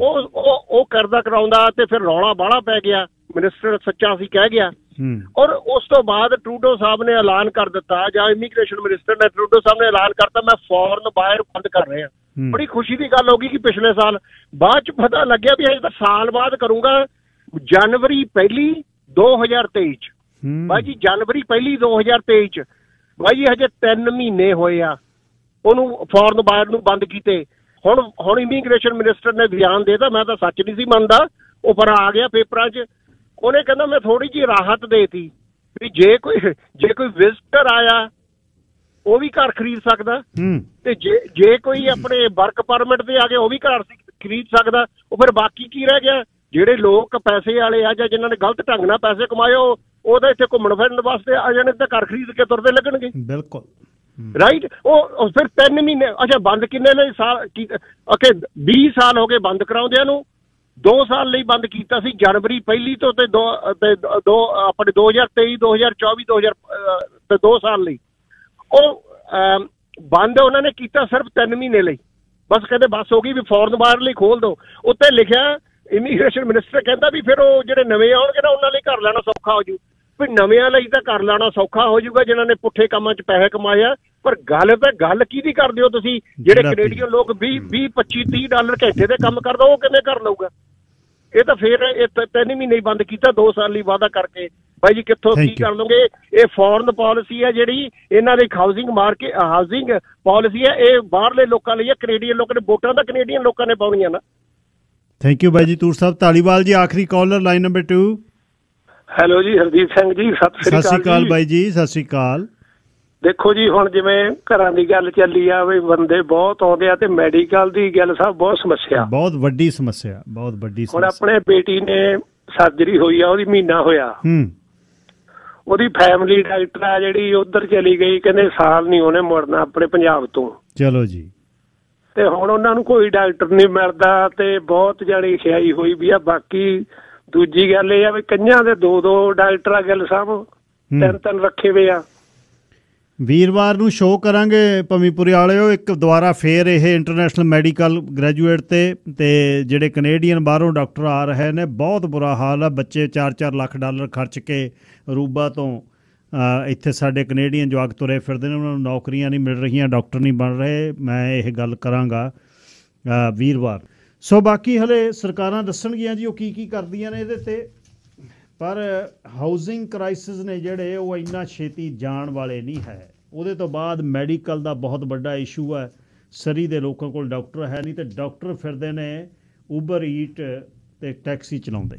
ਉਹ ਉਹ ਕਰਦਾ ਕਰਾਉਂਦਾ ਤੇ ਫਿਰ ਰੌਲਾ ਬਾਹਲਾ ਪੈ ਗਿਆ। ਮਿਨਿਸਟਰ ਸੱਚਾ ਸੀ ਕਹਿ ਗਿਆ। ਔਰ ਉਸ ਤੋਂ ਬਾਅਦ ਟਰੂਡੋ ਸਾਹਿਬ ਨੇ ਐਲਾਨ ਕਰ ਦਿੱਤਾ ਜਾਂ ਇਮੀਗ੍ਰੇਸ਼ਨ ਮਿਨਿਸਟਰ ਨੇ ਟਰੂਡੋ ਸਾਹਿਬ ਨੇ ਐਲਾਨ ਕਰਤਾ ਮੈਂ ਫੋਰਨ ਬਾਇਰ ਬੰਦ ਕਰ ਰਿਹਾ। ਬੜੀ ਖੁਸ਼ੀ ਦੀ ਗੱਲ ਹੋ ਗਈ ਕਿ ਪਿਛਲੇ ਸਾਲ ਬਾਅਦ ਚ ਪਤਾ ਲੱਗਿਆ ਵੀ ਅਜੇ ਤਾਂ ਸਾਲ ਬਾਅਦ ਕਰੂੰਗਾ। ਜਨਵਰੀ ਪਹਿਲੀ 2023 ਚ। ਬਾਈ ਜੀ ਜਨਵਰੀ ਪਹਿਲੀ 2023 ਚ। ਬਾਈ ਜੀ ਹਜੇ 3 ਮਹੀਨੇ ਹੋਏ ਆ। ਉਹਨੂੰ ਫੋਰਨ ਬਾਇਰ ਨੂੰ ਬੰਦ ਕੀਤੇ। ਹੁਣ ਹੁਣ ਇਮੀਗ੍ਰੇਸ਼ਨ ਮਿਨਿਸਟਰ ਨੇ ਬਿਆਨ ਦੇਤਾ। ਮੈਂ ਤਾਂ ਸੱਚ ਨਹੀਂ ਸੀ ਮੰਨਦਾ। ਉਹ ਪਰ ਆ ਗਿਆ ਪੇਪਰਾਂ 'ਚ। ਉਹਨੇ ਕਹਿੰਦਾ ਮੈਂ ਥੋੜੀ ਜਿਹੀ ਰਾਹਤ ਦੇਤੀ ਵੀ ਜੇ ਕੋਈ ਜੇ ਕੋਈ ਵਿਜ਼ਟਰ ਆਇਆ ਉਹ ਵੀ ਘਰ ਖਰੀਦ ਸਕਦਾ। ਹੂੰ। ਤੇ ਜੇ ਜੇ ਕੋਈ ਆਪਣੇ ਵਰਕ ਪਰਮਿਟ ਤੇ ਆ ਕੇ ਉਹ ਵੀ ਘਰ ਖਰੀਦ ਸਕਦਾ। ਉਹ ਫਿਰ ਬਾਕੀ ਕੀ ਰਹਿ ਗਿਆ? ਜਿਹੜੇ ਲੋਕ ਪੈਸੇ ਵਾਲੇ ਆ ਜਾਂ ਜਿਨ੍ਹਾਂ ਨੇ ਗਲਤ ਢੰਗ ਨਾਲ ਪੈਸੇ ਕਮਾਏ ਉਹ ਉਹਦਾ ਇੱਥੇ ਘੁੰਮਣ ਫਿਰਨ ਵਾਸਤੇ ਆ ਜਾਣੇ ਤੇ ਘਰ ਖਰੀਦ ਕੇ ਤੁਰਦੇ ਲੱਗਣਗੇ। ਬਿਲਕੁਲ। ਰਾਈਟ ਉਹ ਫਿਰ 3 ਮਹੀਨੇ ਅੱਛਾ ਬੰਦ ਕਿੰਨੇ ਲਈ ਸਾਲ? ਕੀ ਓਕੇ 20 ਸਾਲ ਹੋ ਗਏ ਬੰਦ ਕਰਾਉਂਦਿਆਂ ਨੂੰ। 2 ਸਾਲ ਲਈ ਬੰਦ ਕੀਤਾ ਸੀ ਜਨਵਰੀ ਪਹਿਲੀ ਤੋਂ ਤੇ ਦੋ ਤੇ ਦੋ ਆਪਣੇ 2023 2024 2000 ਅਹ, ਤੇ 2 ਸਾਲ ਲਈ। ਉਹ ਬੰਦ ਉਹਨਾਂ ਨੇ ਕੀਤਾ ਸਿਰਫ 3 ਮਹੀਨੇ ਲਈ। ਬਸ ਕਹਿੰਦੇ ਬਸ ਹੋ ਗਈ ਵੀ ਫੌਰਨ ਬਾਹਰ ਲਈ ਖੋਲ ਦਿਓ ਉੱਤੇ ਲਿਖਿਆ ਇਮੀਗ੍ਰੇਸ਼ਨ ਮਿਨਿਸਟਰ ਕਹਿੰਦਾ ਵੀ ਫਿਰ ਉਹ ਜਿਹੜੇ ਨਵੇਂ ਆਉਣਗੇ ਨਾ ਉਹਨਾਂ ਲਈ ਘਰ ਲੈਣਾ ਸੌਖਾ ਹੋ ਜੂ। ਵੀ ਨਵਿਆਂ ਲਈ ਤਾਂ ਘਰ ਲੈਣਾ ਸੌਖਾ ਹੋ ਜਾਊਗਾ ਜਿਨ੍ਹਾਂ ਨੇ ਪੁੱਠੇ ਕੰਮਾਂ 'ਚ ਪੈਸੇ ਕਮਾਇਆ ਪਰ ਗੱਲ ਤਾਂ ਗੱਲ ਕਿਹਦੀ ਕਰਦੇ ਹੋ ਤੁਸੀਂ? ਜਿਹੜੇ ਕੈਨੇਡੀਅਨ ਲੋਕ 20 20 25 30 ਡਾਲਰ ਘੰਟੇ ਦੇ ਕੰਮ ਕਰਦਾ ਉਹ ਕਿੰਨੇ ਕਰ ਲਊਗਾ? ਇਹ ਤਾਂ ਫਿਰ ਇਹ ਤਿੰਨ ਮਹੀਨੇ ਬੰਦ ਕੀਤਾ 2 ਸਾਲ ਲਈ ਵਾਅਦਾ ਕਰਕੇ। ਬਾਈ ਜੀ ਕਿੱਥੋਂ ਕੀ. ਕਰ ਲਓਗੇ? ਇਹ ਫੋਰਨ ਪਾਲਿਸੀ ਹੈ ਜਿਹੜੀ ਇਹਨਾਂ ਦੀ ਹਾਊਸਿੰਗ ਮਾਰਕੀਟ ਹਾਊਸਿੰਗ ਪਾਲਿਸੀ ਹੈ ਇਹ ਬਾਹਰਲੇ ਲੋਕਾਂ ਲਈ ਹੈ ਕੈਨੇਡੀਅਨ ਲੋਕਾਂ ਨੇ ਵੋਟਾਂ ਤਾਂ ਕੈਨੇਡੀਅਨ ਲੋਕਾਂ ਨੇ ਪਾਉਣੀਆਂ ਨਾ। ਥੈਂਕ ਯੂ ਬਾਈ ਜੀ ਤੂਰ ਸਾਹਿਬ ਧਾਲੀਵਾਲ ਜੀ ਆਖਰੀ ਕਾਲਰ ਲਾਈਨ ਨੰਬਰ 2 ਹੈਲੋ ਜੀ ਹਰਦੀਪ ਸਿੰਘ ਜੀ ਸਤਿ ਸਤਿ ਸ੍ਰੀ ਸ਼੍ਰੀ ਅਕਾਲ। ਬਾਈ ਜੀ ਸਤਿ ਸ਼੍ਰੀ ਅਕਾਲ। ਦੇਖੋ ਜੀ ਹੁਣ ਜਿਵੇਂ ਘਰਾਂ ਦੀ ਗੱਲ ਚੱਲੀ ਆ ਵੀ ਬੰਦੇ ਬਹੁਤ ਆਉਂਦੇ ਆ ਤੇ ਮੈਡੀਕਲ ਦੀ ਗੱਲ ਸਾਹਿਬ ਬਹੁਤ ਸਮੱਸਿਆ। ਬਹੁਤ ਵੱਡੀ ਸਮੱਸਿਆ ਬਹੁਤ ਵੱਡੀ ਹੁਣ ਸਮੱਸਿਆ। ਆਪਣੇ ਬੇਟੀ ਨੇ ਸਰਜਰੀ ਹੋਈ ਆ ਉਹਦੀ ਮਹੀਨਾ ਹੋਇਆ। ਹੂੰ। ਉਹਦੀ ਫੈਮਿਲੀ ਡਾਕਟਰ ਆ ਜਿਹੜੀ ਉਧਰ ਚਲੀ ਗਈ ਕਹਿੰਦੇ ਸਾਲ ਨਹੀਂ ਉਹਨੇ ਮੁੜਨਾ ਆਪਣੇ ਪੰਜਾਬ ਤੋਂ। ਚਲੋ ਜੀ। ਤੇ ਹੁਣ ਉਹਨਾਂ ਨੂੰ ਕੋਈ ਡਾਕਟਰ ਨਹੀਂ ਮਿਲਦਾ ਤੇ ਬਹੁਤ ਜਾਣੀ ਖਿਆਈ ਹੋਈ ਵੀ ਆ ਬਾਕੀ ਦੂਜੀ ਗੱਲ ਇਹ ਆ ਵੀ ਕਈਆਂ ਦੇ ਦੋ ਦੋ ਡਾਕਟਰ ਆ ਗੱਲ ਸਾਹਿਬ ਤਿੰਨ ਤਿੰਨ ਰੱਖੇ ਵੇ ਆ। ਵੀਰਵਾਰ ਨੂੰ ਸ਼ੋਅ ਕਰਾਂਗੇ ਭਮੀਪੁਰੀ ਵਾਲਿਓ ਇੱਕ ਦੁਬਾਰਾ ਫੇਰ ਇਹ ਇੰਟਰਨੈਸ਼ਨਲ ਮੈਡੀਕਲ ਗ੍ਰੈਜੂਏਟ ਤੇ ਤੇ ਜਿਹੜੇ ਕੈਨੇਡੀਅਨ ਬਾਹਰੋਂ ਡਾਕਟਰ ਆ ਰਹੇ ਨੇ ਬਹੁਤ ਬੁਰਾ ਹਾਲ ਆ ਬੱਚੇ 4-4 ਲੱਖ ਡਾਲਰ ਖਰਚ ਕੇ ਰੂਬਾ ਤੋਂ ਇੱਥੇ ਸਾਡੇ ਕੈਨੇਡੀਅਨ ਜਵਾਕ ਤੁਰੇ ਫਿਰਦੇ ਨੇ ਉਹਨਾਂ ਨੂੰ ਨੌਕਰੀਆਂ ਨਹੀਂ ਮਿਲ ਰਹੀਆਂ ਡਾਕਟਰ ਨਹੀਂ ਬਣ ਰਹੇ ਮੈਂ ਇਹ ਗੱਲ ਕਰਾਂਗਾ ਵੀਰਵਾਰ। ਸੋ ਬਾਕੀ ਹਲੇ ਸਰਕਾਰਾਂ ਦੱਸਣਗੀਆਂ ਜੀ ਉਹ ਕੀ ਕੀ ਕਰਦੀਆਂ ਨੇ ਇਹਦੇ ਤੇ। ਪਰ ਹਾਊਸਿੰਗ ਕ੍ਰਾਈਸਿਸ ਨੇ ਜਿਹੜੇ, ਉਹ ਇੰਨਾ ਛੇਤੀ ਜਾਣ ਵਾਲੇ ਨਹੀਂ ਹੈ। ਉਹਦੇ ਤੋਂ ਬਾਅਦ ਮੈਡੀਕਲ ਦਾ ਬਹੁਤ ਵੱਡਾ ਇਸ਼ੂ ਹੈ। ਸਰੀ ਦੇ ਲੋਕਾਂ ਕੋਲ ਡਾਕਟਰ ਹੈ ਨਹੀਂ ਤੇ ਡਾਕਟਰ ਫਿਰਦੇ ਨੇ ਉਬਰ ਈਟ ਤੇ ਟੈਕਸੀ ਚਲਾਉਂਦੇ।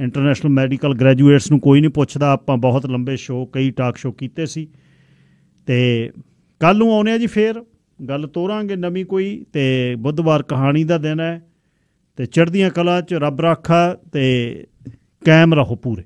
ਇੰਟਰਨੈਸ਼ਨਲ ਮੈਡੀਕਲ ਗ੍ਰੈਜੂਏਟਸ ਨੂੰ ਕੋਈ ਨਹੀਂ ਪੁੱਛਦਾ, ਆਪਾਂ ਬਹੁਤ ਲੰਬੇ ਸ਼ੋਅ ਕਈ ਟਾਕ ਸ਼ੋਅ ਕੀਤੇ ਸੀ। ਤੇ ਕੱਲ ਨੂੰ ਆਉਨੇ ਆ ਜੀ ਫੇਰ, ਗੱਲ ਤੋਰਾਂਗੇ ਨਵੀਂ ਕੋਈ, ਤੇ ਬੁੱਧਵਾਰ ਕਹਾਣੀ ਦਾ ਦਿਨ ਹੈ। ਤੇ ਚੜ੍ਹਦੀਆਂ ਕਲਾ ਚ ਰੱਬ ਰਾਖਾ ਤੇ ਕਾਇਮ ਰਹੋ ਪੂਰੇ।